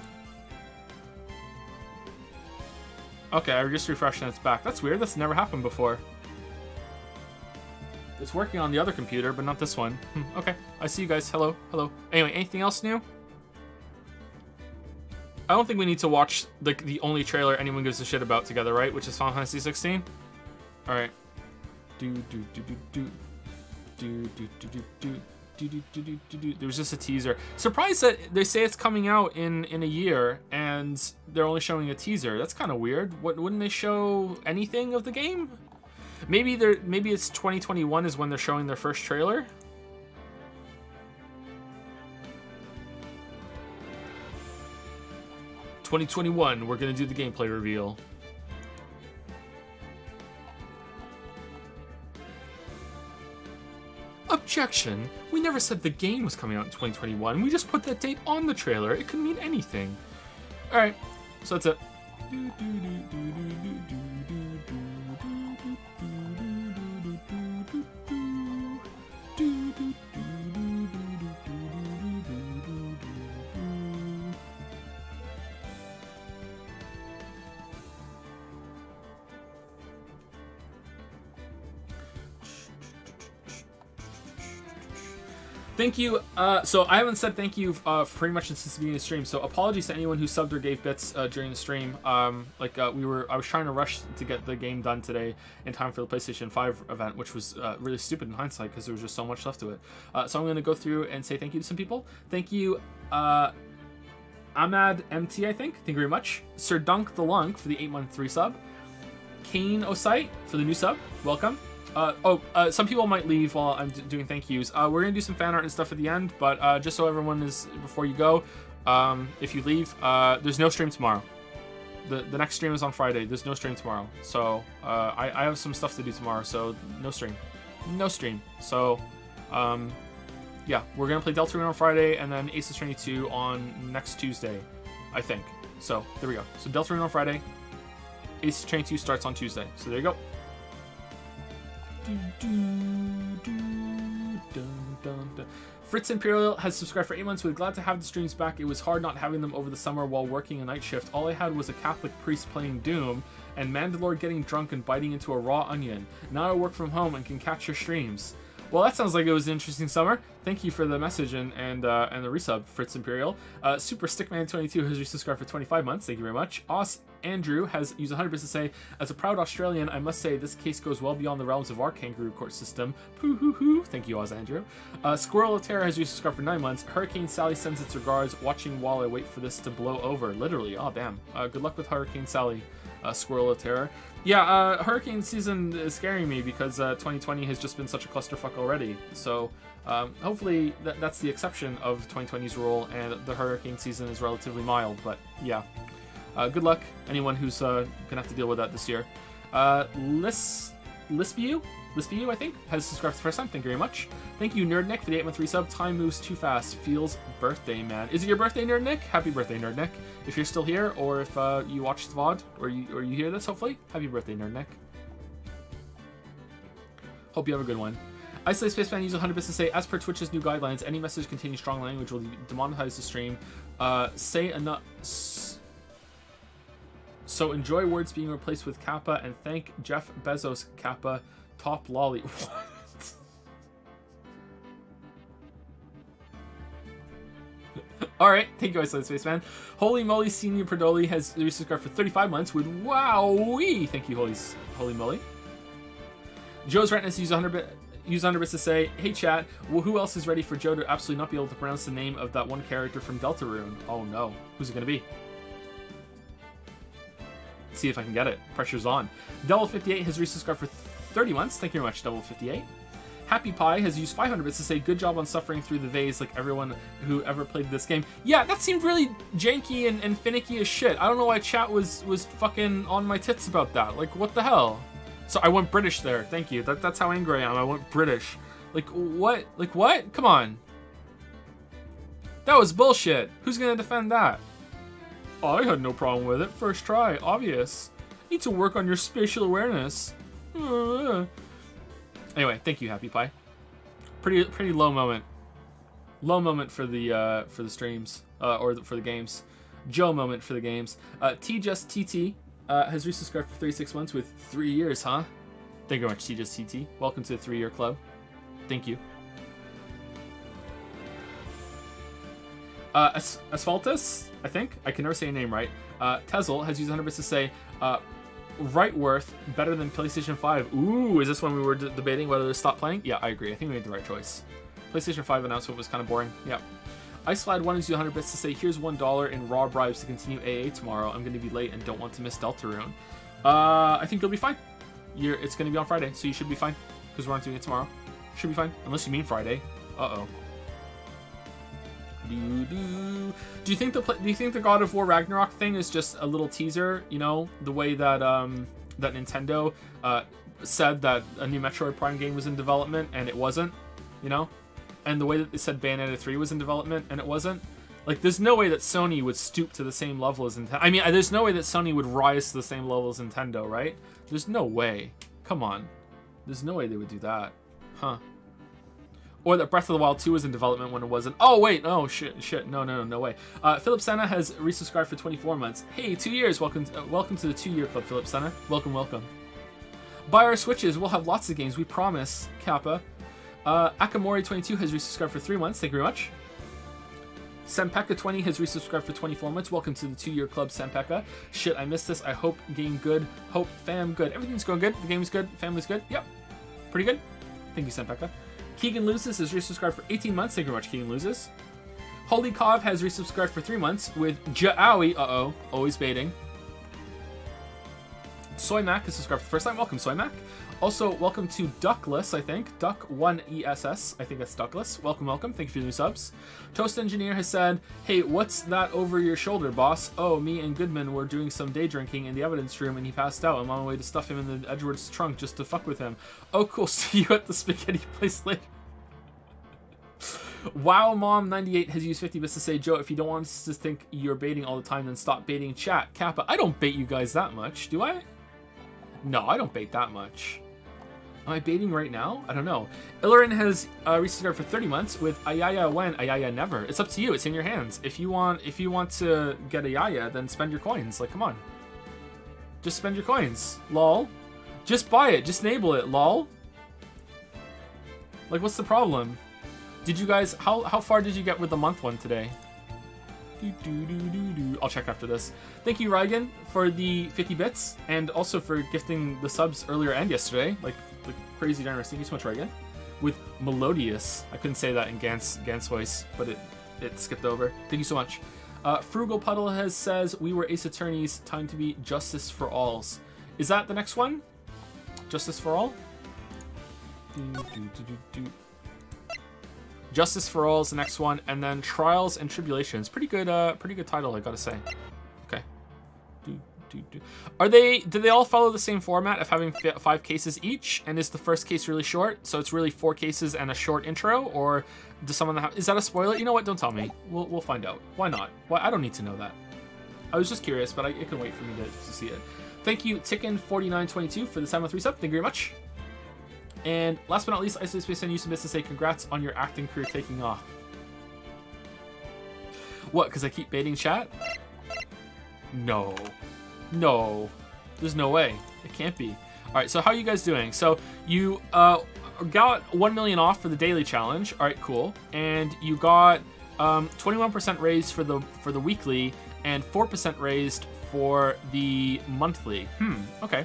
Okay, I just refreshed and it's back. That's weird. That's never happened before. It's working on the other computer, but not this one. Hmm, okay, I see you guys. Hello, hello. Anyway, anything else new? I don't think we need to watch the, the only trailer anyone gives a shit about together, right? Which is Final Fantasy 16? Alright. Do, do, do, do, do. Do, do, do, do, do. Do, There was just a teaser. Surprised that they say it's coming out in in a year and they're only showing a teaser. That's kind of weird. What wouldn't they show anything of the game? Maybe they're maybe it's 2021 is when they're showing their first trailer. Twenty twenty one, we're gonna do the gameplay reveal. Objection! We never said the game was coming out in 2021. We just put that date on the trailer. It could mean anything. Alright, so that's it. Thank you. Uh, so I haven't said thank you uh, pretty much since the beginning of the stream. So apologies to anyone who subbed or gave bits uh, during the stream. Um, like uh, we were, I was trying to rush to get the game done today in time for the PlayStation 5 event, which was uh, really stupid in hindsight because there was just so much left to it. Uh, so I'm going to go through and say thank you to some people. Thank you, Ahmad MT. I think. Thank you very much. Sir Dunk the Lunk for the eight month three sub. Kane Osite for the new sub. Welcome. Uh, oh, uh, some people might leave while I'm doing thank yous. Uh, we're gonna do some fan art and stuff at the end, but uh, just so everyone is before you go, um, if you leave, uh, there's no stream tomorrow. The the next stream is on Friday. There's no stream tomorrow, so uh, I I have some stuff to do tomorrow, so no stream, no stream. So, um, yeah, we're gonna play Deltarune on Friday and then Ace Attorney 2 on next Tuesday, I think. So there we go. So Deltarune on Friday, Ace Attorney 2 starts on Tuesday. So there you go. Fritz Imperial has subscribed for eight months. We're glad to have the streams back. It was hard not having them over the summer while working a night shift. All I had was a Catholic priest playing Doom and Mandalore getting drunk and biting into a raw onion. Now I work from home and can catch your streams. Well, that sounds like it was an interesting summer. Thank you for the message and and uh, and the resub, Fritz Imperial. Uh, Super Stickman22 has resubscribed for 25 months. Thank you very much. Os Andrew has used 100 bits to say, as a proud Australian, I must say this case goes well beyond the realms of our kangaroo court system. Poo hoo hoo. Thank you, Oz Andrew. Uh, Squirrel of Terror has resubscribed for 9 months. Hurricane Sally sends its regards, watching while I wait for this to blow over. Literally. Oh, damn. Uh, good luck with Hurricane Sally, uh, Squirrel of Terror. Yeah, uh, hurricane season is scaring me because uh, 2020 has just been such a clusterfuck already. So um, hopefully th- that's the exception of 2020's rule, and the hurricane season is relatively mild. But yeah, uh, good luck anyone who's uh, gonna have to deal with that this year. Uh, Lis Lispiu, Lispiu, I think, has subscribed for the first time. Thank you very much. Thank you, Nerd Nick, for the 8 month resub. Time moves too fast. Feels birthday, man. Is it your birthday, Nerd Nick? Happy birthday, Nerd Nick. If you're still here, or if uh, you watch the VOD, or you, or you hear this, hopefully, happy birthday, Nerd Nick. Hope you have a good one. Isolate Spaceman uses 100 bits to say, as per Twitch's new guidelines, any message containing strong language will demonetize the stream. Uh, say enough. So enjoy words being replaced with Kappa and thank Jeff Bezos Kappa top lolly. What? All right, thank you, Isolate Spaceman. Holy moly, Senior Perdoli has resubscribed for 35 months with wowee. Thank you, holy holy moly. Joe's Retness used 100 bit use 100 bits to say, hey chat, well, who else is ready for Joe to absolutely not be able to pronounce the name of that one character from Deltarune? Oh no, who's it gonna be? See if I can get it. Pressure's on. Double58 has resubscribed for 30 months. Thank you very much, Double58. Happy Pie has used 500 bits to say, good job on suffering through the vase like everyone who ever played this game. Yeah, that seemed really janky and, and finicky as shit. I don't know why chat was, was fucking on my tits about that. Like, what the hell? So I went British there. Thank you. That, that's how angry I am. I went British. Like, what? Like, what? Come on. That was bullshit. Who's gonna defend that? I had no problem with it. First try. Obvious. Need to work on your spatial awareness. Anyway, thank you, Happy Pie. Pretty pretty low moment. Low moment for the uh, for the streams uh, or for the games. Joe moment for the games. Uh, T just TT uh, has resubscribed for 36 months with three years, huh? Thank you very much, T just TT. Welcome to the three year club. Thank you. Uh, As- Asphaltus, I think I can never say your name right. Uh, Tezel has used 100 bits to say, uh, right worth better than PlayStation 5. Ooh, is this when we were d- debating whether to stop playing? Yeah, I agree. I think we made the right choice. PlayStation 5 announcement was kind of boring. Yeah. Icelad wanted to 100 bits to say, here's $1 in raw bribes to continue AA tomorrow. I'm going to be late and don't want to miss Deltarune. Uh, I think you'll be fine. You're, it's going to be on Friday, so you should be fine. Because we're not doing it tomorrow. Should be fine. Unless you mean Friday. Uh-oh. Do, do. do you think the do you think the God of War Ragnarok thing is just a little teaser? You know, the way that um that Nintendo uh said that a new Metroid Prime game was in development and it wasn't, you know, and the way that they said Bayonetta 3 was in development and it wasn't. Like, there's no way that Sony would stoop to the same level as Nintendo. I mean, there's no way that Sony would rise to the same level as Nintendo, right? There's no way. Come on. There's no way they would do that. Huh. Or that Breath of the Wild 2 was in development when it wasn't. Oh, wait. Oh, shit. Shit. No, no, no, no way. Uh, Philip Senna has resubscribed for 24 months. Hey, two years. Welcome to, uh, welcome to the two-year club, Philip Senna. Welcome, welcome. Buy our Switches. We'll have lots of games. We promise. Kappa. Uh, Akamori22 has resubscribed for three months. Thank you very much. Sempeka20 has resubscribed for 24 months. Welcome to the two-year club, Sempeka. Shit, I missed this. I hope game good. Hope fam good. Everything's going good. The game's good. Family's good. Yep. Pretty good. Thank you, Sempeka. Keegan Loses has resubscribed for 18 months. Thank you very much, Keegan Loses. Holy Kov has resubscribed for three months with Jaowie. Uh-oh. Always baiting. Soy Mac is subscribed for the first time. Welcome, Soy Mac. Also, welcome to Duckless, I think. Duck1ESS. I think that's Duckless. Welcome, welcome. Thank you for the new subs. Toast Engineer has said, Hey, what's that over your shoulder, boss? Oh, me and Goodman were doing some day drinking in the evidence room and he passed out. I'm on my way to stuff him in the Edward's trunk just to fuck with him. Oh, cool. See you at the spaghetti place later. Wow Mom 98 has used 50 bits to say, Joe, if you don't want us to think you're baiting all the time, then stop baiting chat. Kappa, I don't bait you guys that much, do I? No, I don't bait that much. Am I baiting right now? I don't know. Illarin has uh, resubscribed for 30 months with Ayaya when, Ayaya never. It's up to you. It's in your hands. If you want, if you want to get Ayaya, then spend your coins. Like, come on. Just spend your coins. Lol. Just buy it. Just enable it. Lol. Like, what's the problem? Did you guys, how, how far did you get with the month one today? Do, do, do. I'll check after this. Thank you, Rygan, for the 50 bits, and also for gifting the subs earlier and yesterday. Like, the crazy generous. Thank you so much, Rygan. With Melodious. I couldn't say that in Gans, Gant's voice, but it, it skipped over. Thank you so much. Uh, Frugal Puddle has says, We were Ace Attorneys, time to be Justice for Alls. Is that the next one? Justice for All? Do, do, do. Justice for All is the next one, and then Trials and Tribulations. Pretty good, uh, pretty good title, I gotta say. Are they? Do they all follow the same format of having five cases each? And is the first case really short, so it's really four cases and a short intro, or does someone have? Is that a spoiler? You know what? Don't tell me. We'll we'll find out. Why not? Why? I don't need to know that. I was just curious, but I, it can wait for me to, to see it. Thank you, Ticken4922 for the 703 sub. Thank you very much. And last but not least, Isolated Space and Houston Business say congrats on your acting career taking off. What, because I keep baiting chat? No. No. There's no way. It can't be. Alright, so how are you guys doing? So you uh, got 1 million off for the daily challenge. Alright, cool. And you got 21% um, raised for the for the weekly and 4% raised for the monthly. Hmm, okay.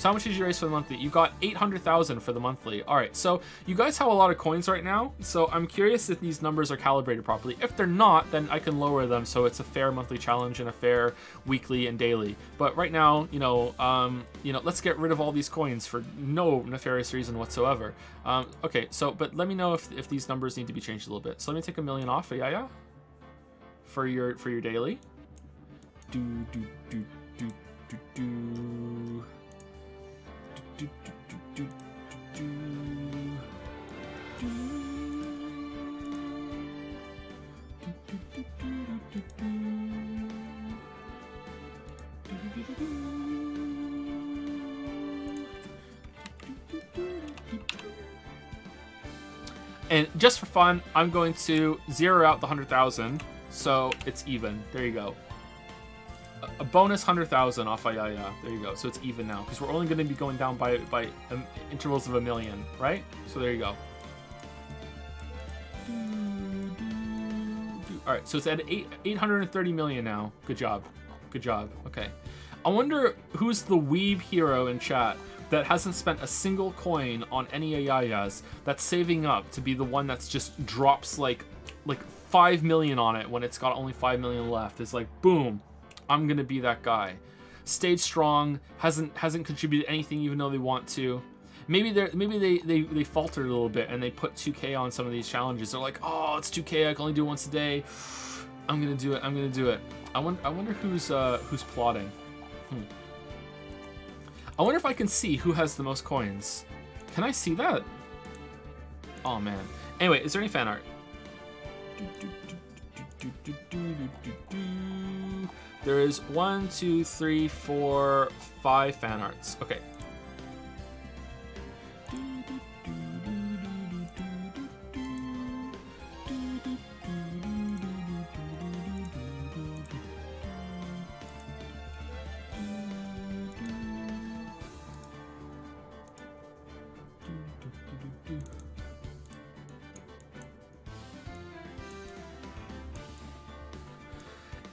So how much did you raise for the monthly? You got 800,000 for the monthly. All right, so you guys have a lot of coins right now. So I'm curious if these numbers are calibrated properly. If they're not, then I can lower them so it's a fair monthly challenge and a fair weekly and daily. But right now, you know, um, you know, let's get rid of all these coins for no nefarious reason whatsoever. Um, okay, so but let me know if, if these numbers need to be changed a little bit. So let me take a million off, yeah, yeah, for your for your daily. Do do do do do do. And just for fun, I'm going to zero out the 100,000, so it's even. There you go a bonus 100,000 off Ayaya. There you go. So it's even now because we're only going to be going down by by um, intervals of a million, right? So there you go. All right, so it's at eight, 830 million now. Good job. Good job. Okay. I wonder who's the weeb hero in chat that hasn't spent a single coin on any Ayayas that's saving up to be the one that's just drops like like 5 million on it when it's got only 5 million left. It's like boom, I'm gonna be that guy. Stayed strong, hasn't hasn't contributed anything even though they want to. Maybe they maybe they, they they faltered a little bit and they put 2K on some of these challenges. They're like, oh, it's 2K. I can only do it once a day. I'm gonna do it. I'm gonna do it. I wonder I wonder who's uh who's plotting. Hmm. I wonder if I can see who has the most coins. Can I see that? Oh man. Anyway, is there any fan art? There is one, two, three, four, five fan arts. Okay.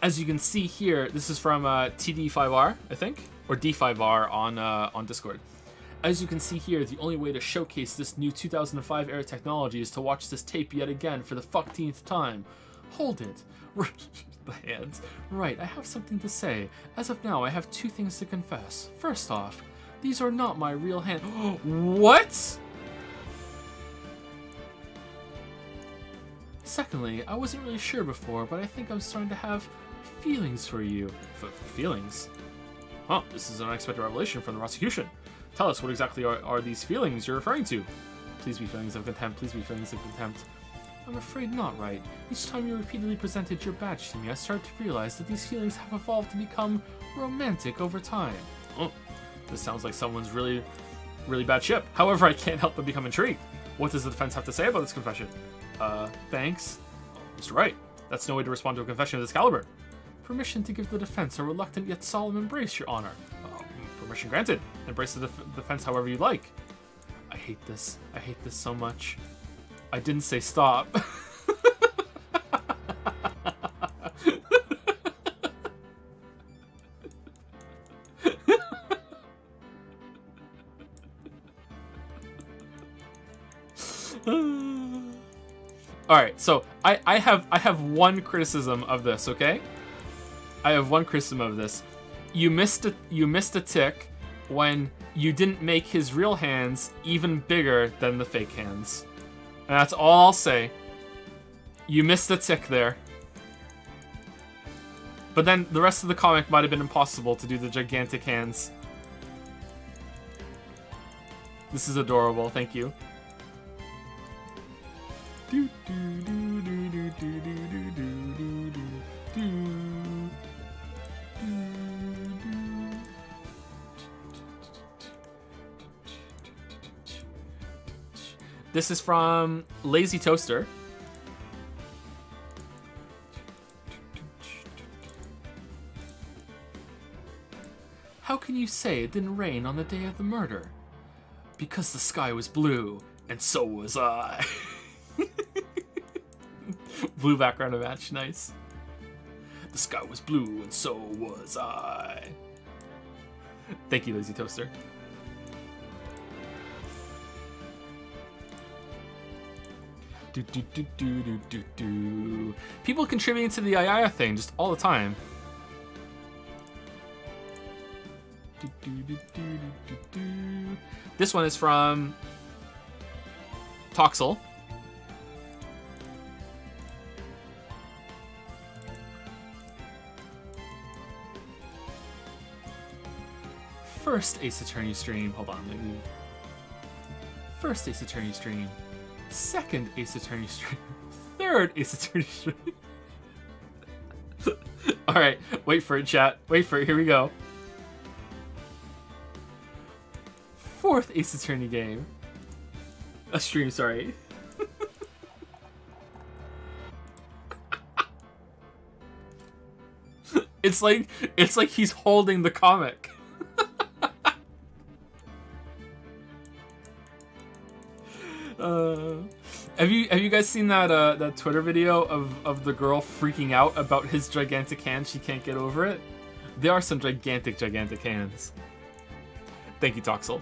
As you can see here, this is from uh, TD5R, I think, or D5R on uh, on Discord. As you can see here, the only way to showcase this new 2005 era technology is to watch this tape yet again for the fuckteenth time. Hold it. the hands. Right, I have something to say. As of now, I have two things to confess. First off, these are not my real hands. what? Secondly, I wasn't really sure before, but I think I'm starting to have feelings for you. F feelings? Huh, this is an unexpected revelation from the prosecution. Tell us, what exactly are, are these feelings you're referring to? Please be feelings of contempt, please be feelings of contempt. I'm afraid not right. Each time you repeatedly presented your badge to me, I started to realize that these feelings have evolved to become romantic over time. Oh, this sounds like someone's really, really bad ship. However, I can't help but become intrigued. What does the defense have to say about this confession? Uh, thanks. Mr. Wright, that's no way to respond to a confession of this caliber. Permission to give the defense a reluctant yet solemn embrace, Your Honor. Uh, permission granted. Embrace the def defense however you like. I hate this. I hate this so much. I didn't say stop. All right, so I, I have I have one criticism of this, okay? I have one criticism of this. You missed a, you missed a tick when you didn't make his real hands even bigger than the fake hands. And that's all I'll say. You missed a tick there. But then the rest of the comic might have been impossible to do the gigantic hands. This is adorable, thank you. Do, do, do, This is from Lazy Toaster. How can you say it didn't rain on the day of the murder? Because the sky was blue, and so was I. blue background of match, nice. The sky was blue, and so was I. Thank you, Lazy Toaster. Do, do, do, do, do, do, do. People contributing to the Ayaya thing just all the time. Do, do, do, do, do, do. This one is from Toxel. First Ace Attorney stream. Hold on, maybe. First Ace Attorney stream. Second Ace Attorney stream. Third Ace Attorney stream. Alright, wait for it, chat. Wait for it. Here we go. Fourth Ace Attorney game. A stream, sorry. it's like it's like he's holding the comic. Uh, have you have you guys seen that uh, that Twitter video of, of the girl freaking out about his gigantic hands? She can't get over it. There are some gigantic, gigantic hands. Thank you, Toxel.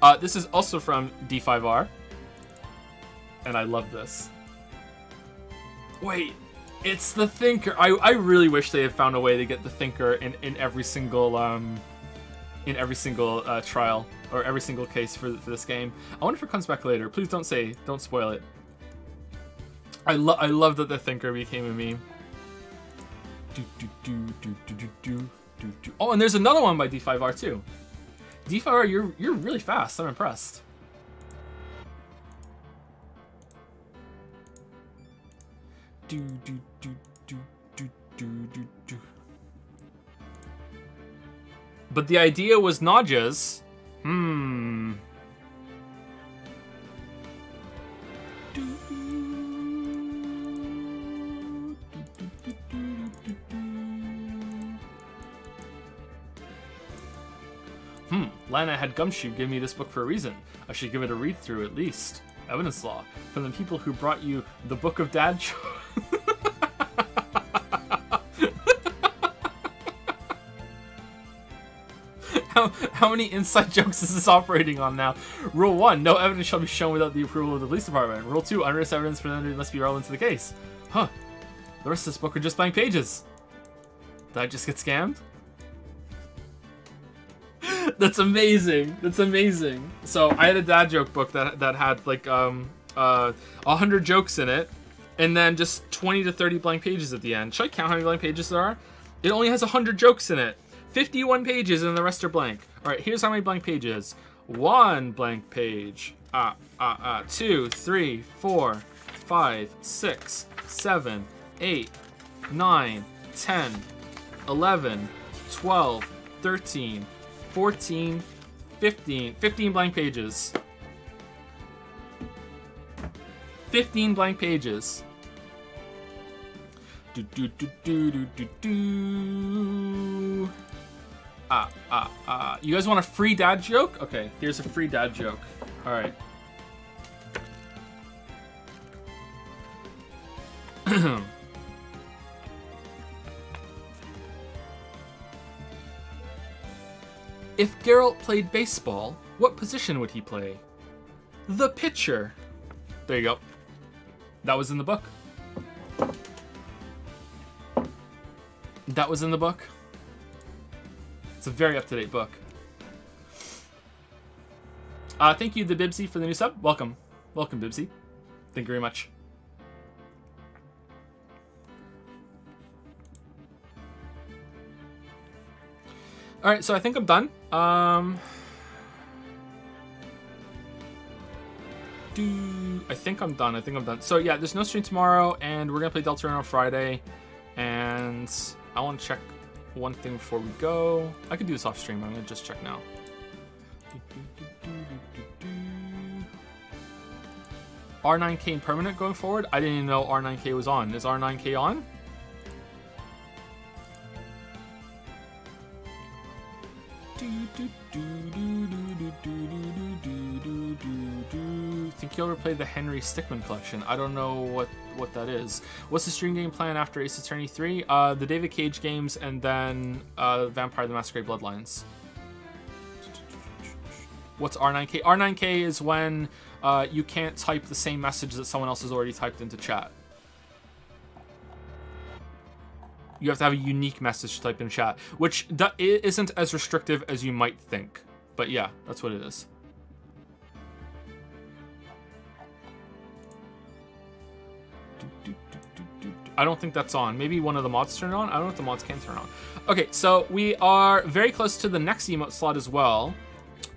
Uh, this is also from D5R, and I love this. Wait, it's the Thinker. I, I really wish they had found a way to get the Thinker in, in every single um in every single uh, trial or every single case for, for this game. I wonder if it comes back later. Please don't say, don't spoil it. I love I love that the Thinker became a meme. Do, do, do, do, do, do, do, do. Oh, and there's another one by D5R too. D5R, you're you're really fast. I'm impressed. Do do do do do do do do. But the idea was Nodja's. Hmm. Hmm, Lana had Gumshoe give me this book for a reason. I should give it a read through at least. Evidence Law, from the people who brought you the Book of Dad how, how many inside jokes is this operating on now? Rule 1, no evidence shall be shown without the approval of the police department. Rule 2, unrest evidence presented must be relevant to the case. Huh. The rest of this book are just blank pages. Did I just get scammed? That's amazing. That's amazing. So I had a dad joke book that that had like um uh hundred jokes in it, and then just twenty to thirty blank pages at the end. Should I count how many blank pages there are? It only has hundred jokes in it. Fifty-one pages, and the rest are blank. All right, here's how many blank pages. One blank page. Ah ah ah. Two, three, four, five, six, seven, eight, nine, ten, eleven, twelve, thirteen. 14, 15. 15 blank pages. 15 blank pages. Do do do do do do do. Ah ah ah. You guys want a free dad joke? Okay, here's a free dad joke. All right. If Geralt played baseball, what position would he play? The pitcher. There you go. That was in the book. That was in the book. It's a very up-to-date book. Uh, thank you, the Bibsy, for the new sub. Welcome. Welcome, Bibsy. Thank you very much. All right, so I think I'm done. Um, do I think I'm done? I think I'm done. So yeah, there's no stream tomorrow, and we're gonna play Deltarune on Friday. And I want to check one thing before we go. I could do this off stream. I'm gonna just check now. R9K permanent going forward? I didn't even know R9K was on. Is R9K on? Think you'll ever play the Henry Stickmin collection? I don't know what what that is. What's the stream game plan after Ace Attorney 3? Uh, the David Cage games and then uh, Vampire the Masquerade Bloodlines. What's R9K? R9K is when uh, you can't type the same message that someone else has already typed into chat. you have to have a unique message to type in chat, which isn't as restrictive as you might think. But yeah, that's what it is. I don't think that's on. Maybe one of the mods turned on. I don't know if the mods can turn on. Okay, so we are very close to the next emote slot as well.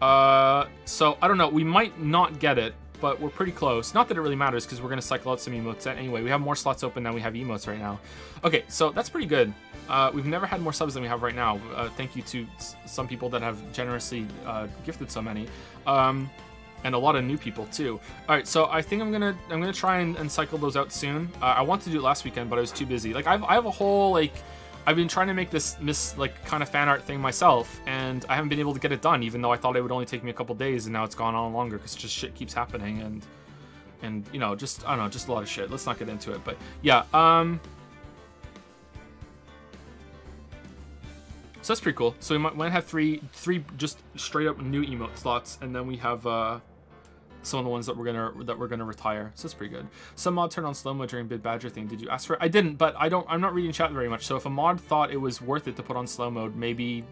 Uh, so I don't know. We might not get it, but we're pretty close. Not that it really matters because we're going to cycle out some emotes anyway. We have more slots open than we have emotes right now. Okay, so that's pretty good. Uh, we've never had more subs than we have right now. Uh, thank you to some people that have generously uh, gifted so many. Um, and a lot of new people too. All right, so I think I'm gonna I'm gonna try and, and cycle those out soon. Uh, I wanted to do it last weekend, but I was too busy. Like I've I have a whole like I've been trying to make this miss like kind of fan art thing myself, and I haven't been able to get it done, even though I thought it would only take me a couple days, and now it's gone on longer because just shit keeps happening, and and you know, just I don't know, just a lot of shit. Let's not get into it, but yeah. Um. So that's pretty cool. So we might, might have three, three just straight up new emote slots, and then we have uh, some of the ones that we're gonna that we're gonna retire. So that's pretty good. Some mod turned on slow mo during Bid Badger thing. Did you ask for it? I didn't, but I don't. I'm not reading chat very much. So if a mod thought it was worth it to put on slow mode, maybe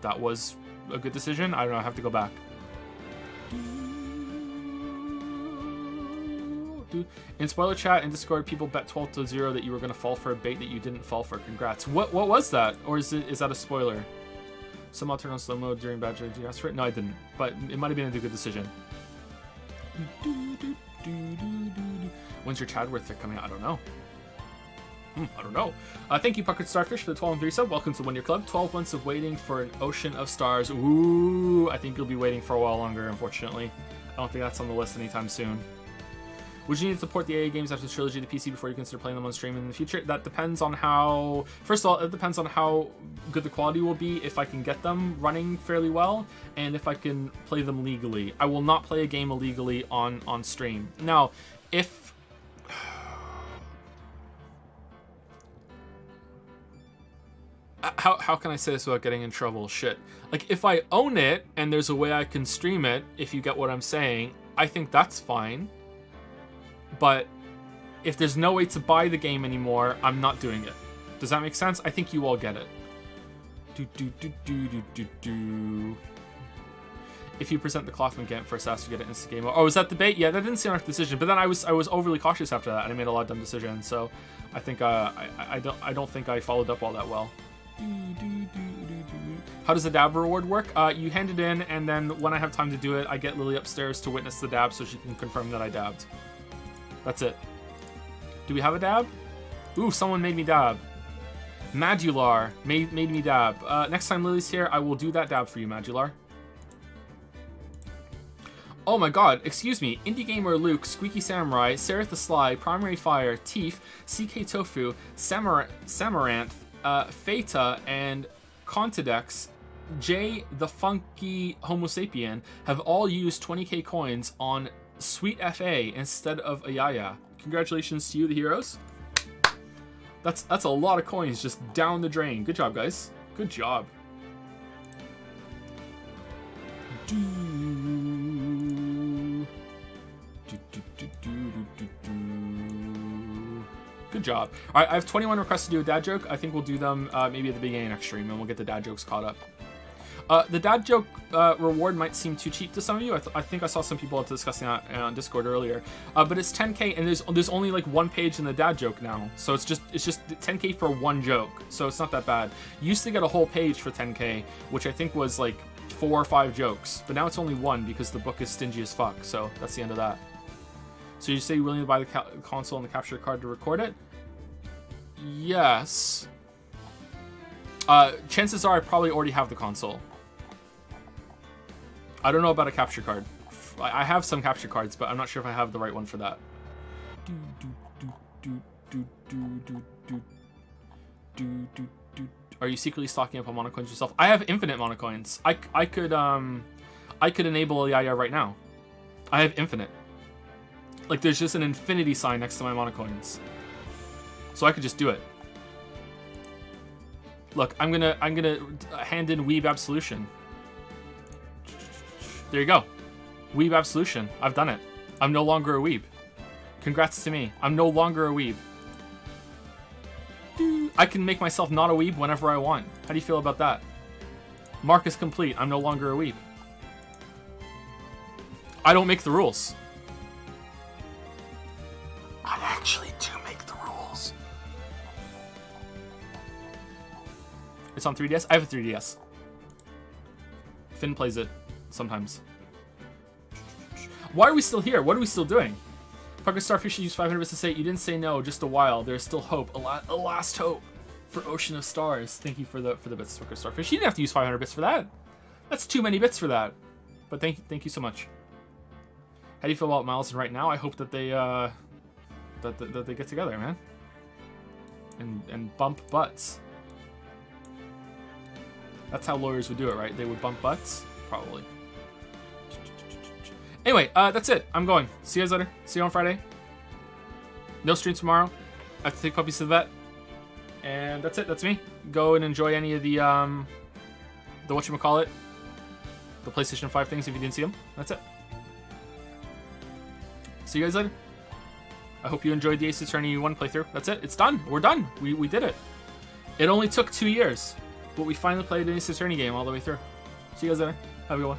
that was a good decision. I don't know. I have to go back. In spoiler chat and Discord, people bet 12 to 0 that you were going to fall for a bait that you didn't fall for. Congrats. What what was that? Or is it is that a spoiler? Some mod turned on slow mode during Bad for it? No, I didn't. But it might have been a good decision. When's your Chadworth coming out? I don't know. Hmm, I don't know. Uh, thank you, Puckered Starfish, for the 12 and 3 sub. Welcome to One Year Club. 12 months of waiting for an ocean of stars. Ooh, I think you'll be waiting for a while longer, unfortunately. I don't think that's on the list anytime soon. Would you need to support the AA games after the trilogy to PC before you consider playing them on stream in the future? That depends on how. First of all, it depends on how good the quality will be if I can get them running fairly well, and if I can play them legally. I will not play a game illegally on on stream. Now, if how, how can I say this without getting in trouble? Shit. Like, if I own it and there's a way I can stream it, if you get what I'm saying, I think that's fine. But if there's no way to buy the game anymore, I'm not doing it. Does that make sense? I think you all get it. Do, do, do, do, do, do, do. If you present the Clothman Gant first ask you get an instant game. Oh, was that the debate? Yeah, that didn't seem like a decision. But then I was I was overly cautious after that, and I made a lot of dumb decisions. So I think uh, I I don't I don't think I followed up all that well. How does the dab reward work? Uh, you hand it in, and then when I have time to do it, I get Lily upstairs to witness the dab so she can confirm that I dabbed. That's it. Do we have a dab? Ooh, someone made me dab. Madular made, made me dab. Uh, next time Lily's here, I will do that dab for you, Madular. Oh my god, excuse me. Indie Gamer Luke, Squeaky Samurai, Seraph the Sly, Primary Fire, Teef, CK Tofu, Samar Samaranth, uh, Feta, and Contidex, Jay the Funky Homo Sapien have all used 20k coins on Sweet FA instead of Ayaya. Congratulations to you, the heroes. That's that's a lot of coins just down the drain. Good job, guys. Good job. Good job. All right, I have 21 requests to do a dad joke. I think we'll do them uh, maybe at the beginning of next stream, and we'll get the dad jokes caught up. Uh, the dad joke uh, reward might seem too cheap to some of you. I, th I, think I saw some people discussing that on Discord earlier. Uh, but it's 10k, and there's there's only like one page in the dad joke now, so it's just it's just 10k for one joke, so it's not that bad. You used to get a whole page for 10k, which I think was like four or five jokes, but now it's only one because the book is stingy as fuck. So that's the end of that. So you say you're willing to buy the console and the capture card to record it? Yes. Uh, chances are I probably already have the console. I don't know about a capture card. I have some capture cards, but I'm not sure if I have the right one for that. Are you secretly stocking up on monocoins yourself? I have infinite monocoins. I, I could um, I could enable Yaya right now. I have infinite. Like there's just an infinity sign next to my monocoins. So I could just do it. Look, I'm gonna I'm gonna hand in Weeb Absolution. There you go. Weeb Absolution. I've done it. I'm no longer a weeb. Congrats to me. I'm no longer a weeb. I can make myself not a weeb whenever I want. How do you feel about that? Mark is complete. I'm no longer a weeb. I don't make the rules. I actually do make the rules. It's on 3DS? I have a 3DS. Finn plays it sometimes. Why are we still here? What are we still doing? Parker Starfish used 500 bits to say, you didn't say no, just a while. There's still hope. A, la a last hope for Ocean of Stars. Thank you for the for the bits, Parker Starfish. You didn't have to use 500 bits for that. That's too many bits for that. But thank, thank you so much. How do you feel about Miles and Wright now? I hope that they, uh, that, that, that they get together, man. And, and bump butts. That's how lawyers would do it, right? They would bump butts? Probably. Anyway, uh, that's it. I'm going. See you guys later. See you on Friday. No stream tomorrow. I have to take puppies to the vet. And that's it. That's me. Go and enjoy any of the, um, the whatchamacallit, the PlayStation 5 things if you didn't see them. That's it. See you guys later. I hope you enjoyed the Ace Attorney 1 playthrough. That's it. It's done. We're done. We, we did it. It only took two years, but we finally played an Ace Attorney game all the way through. See you guys later. Have a good one.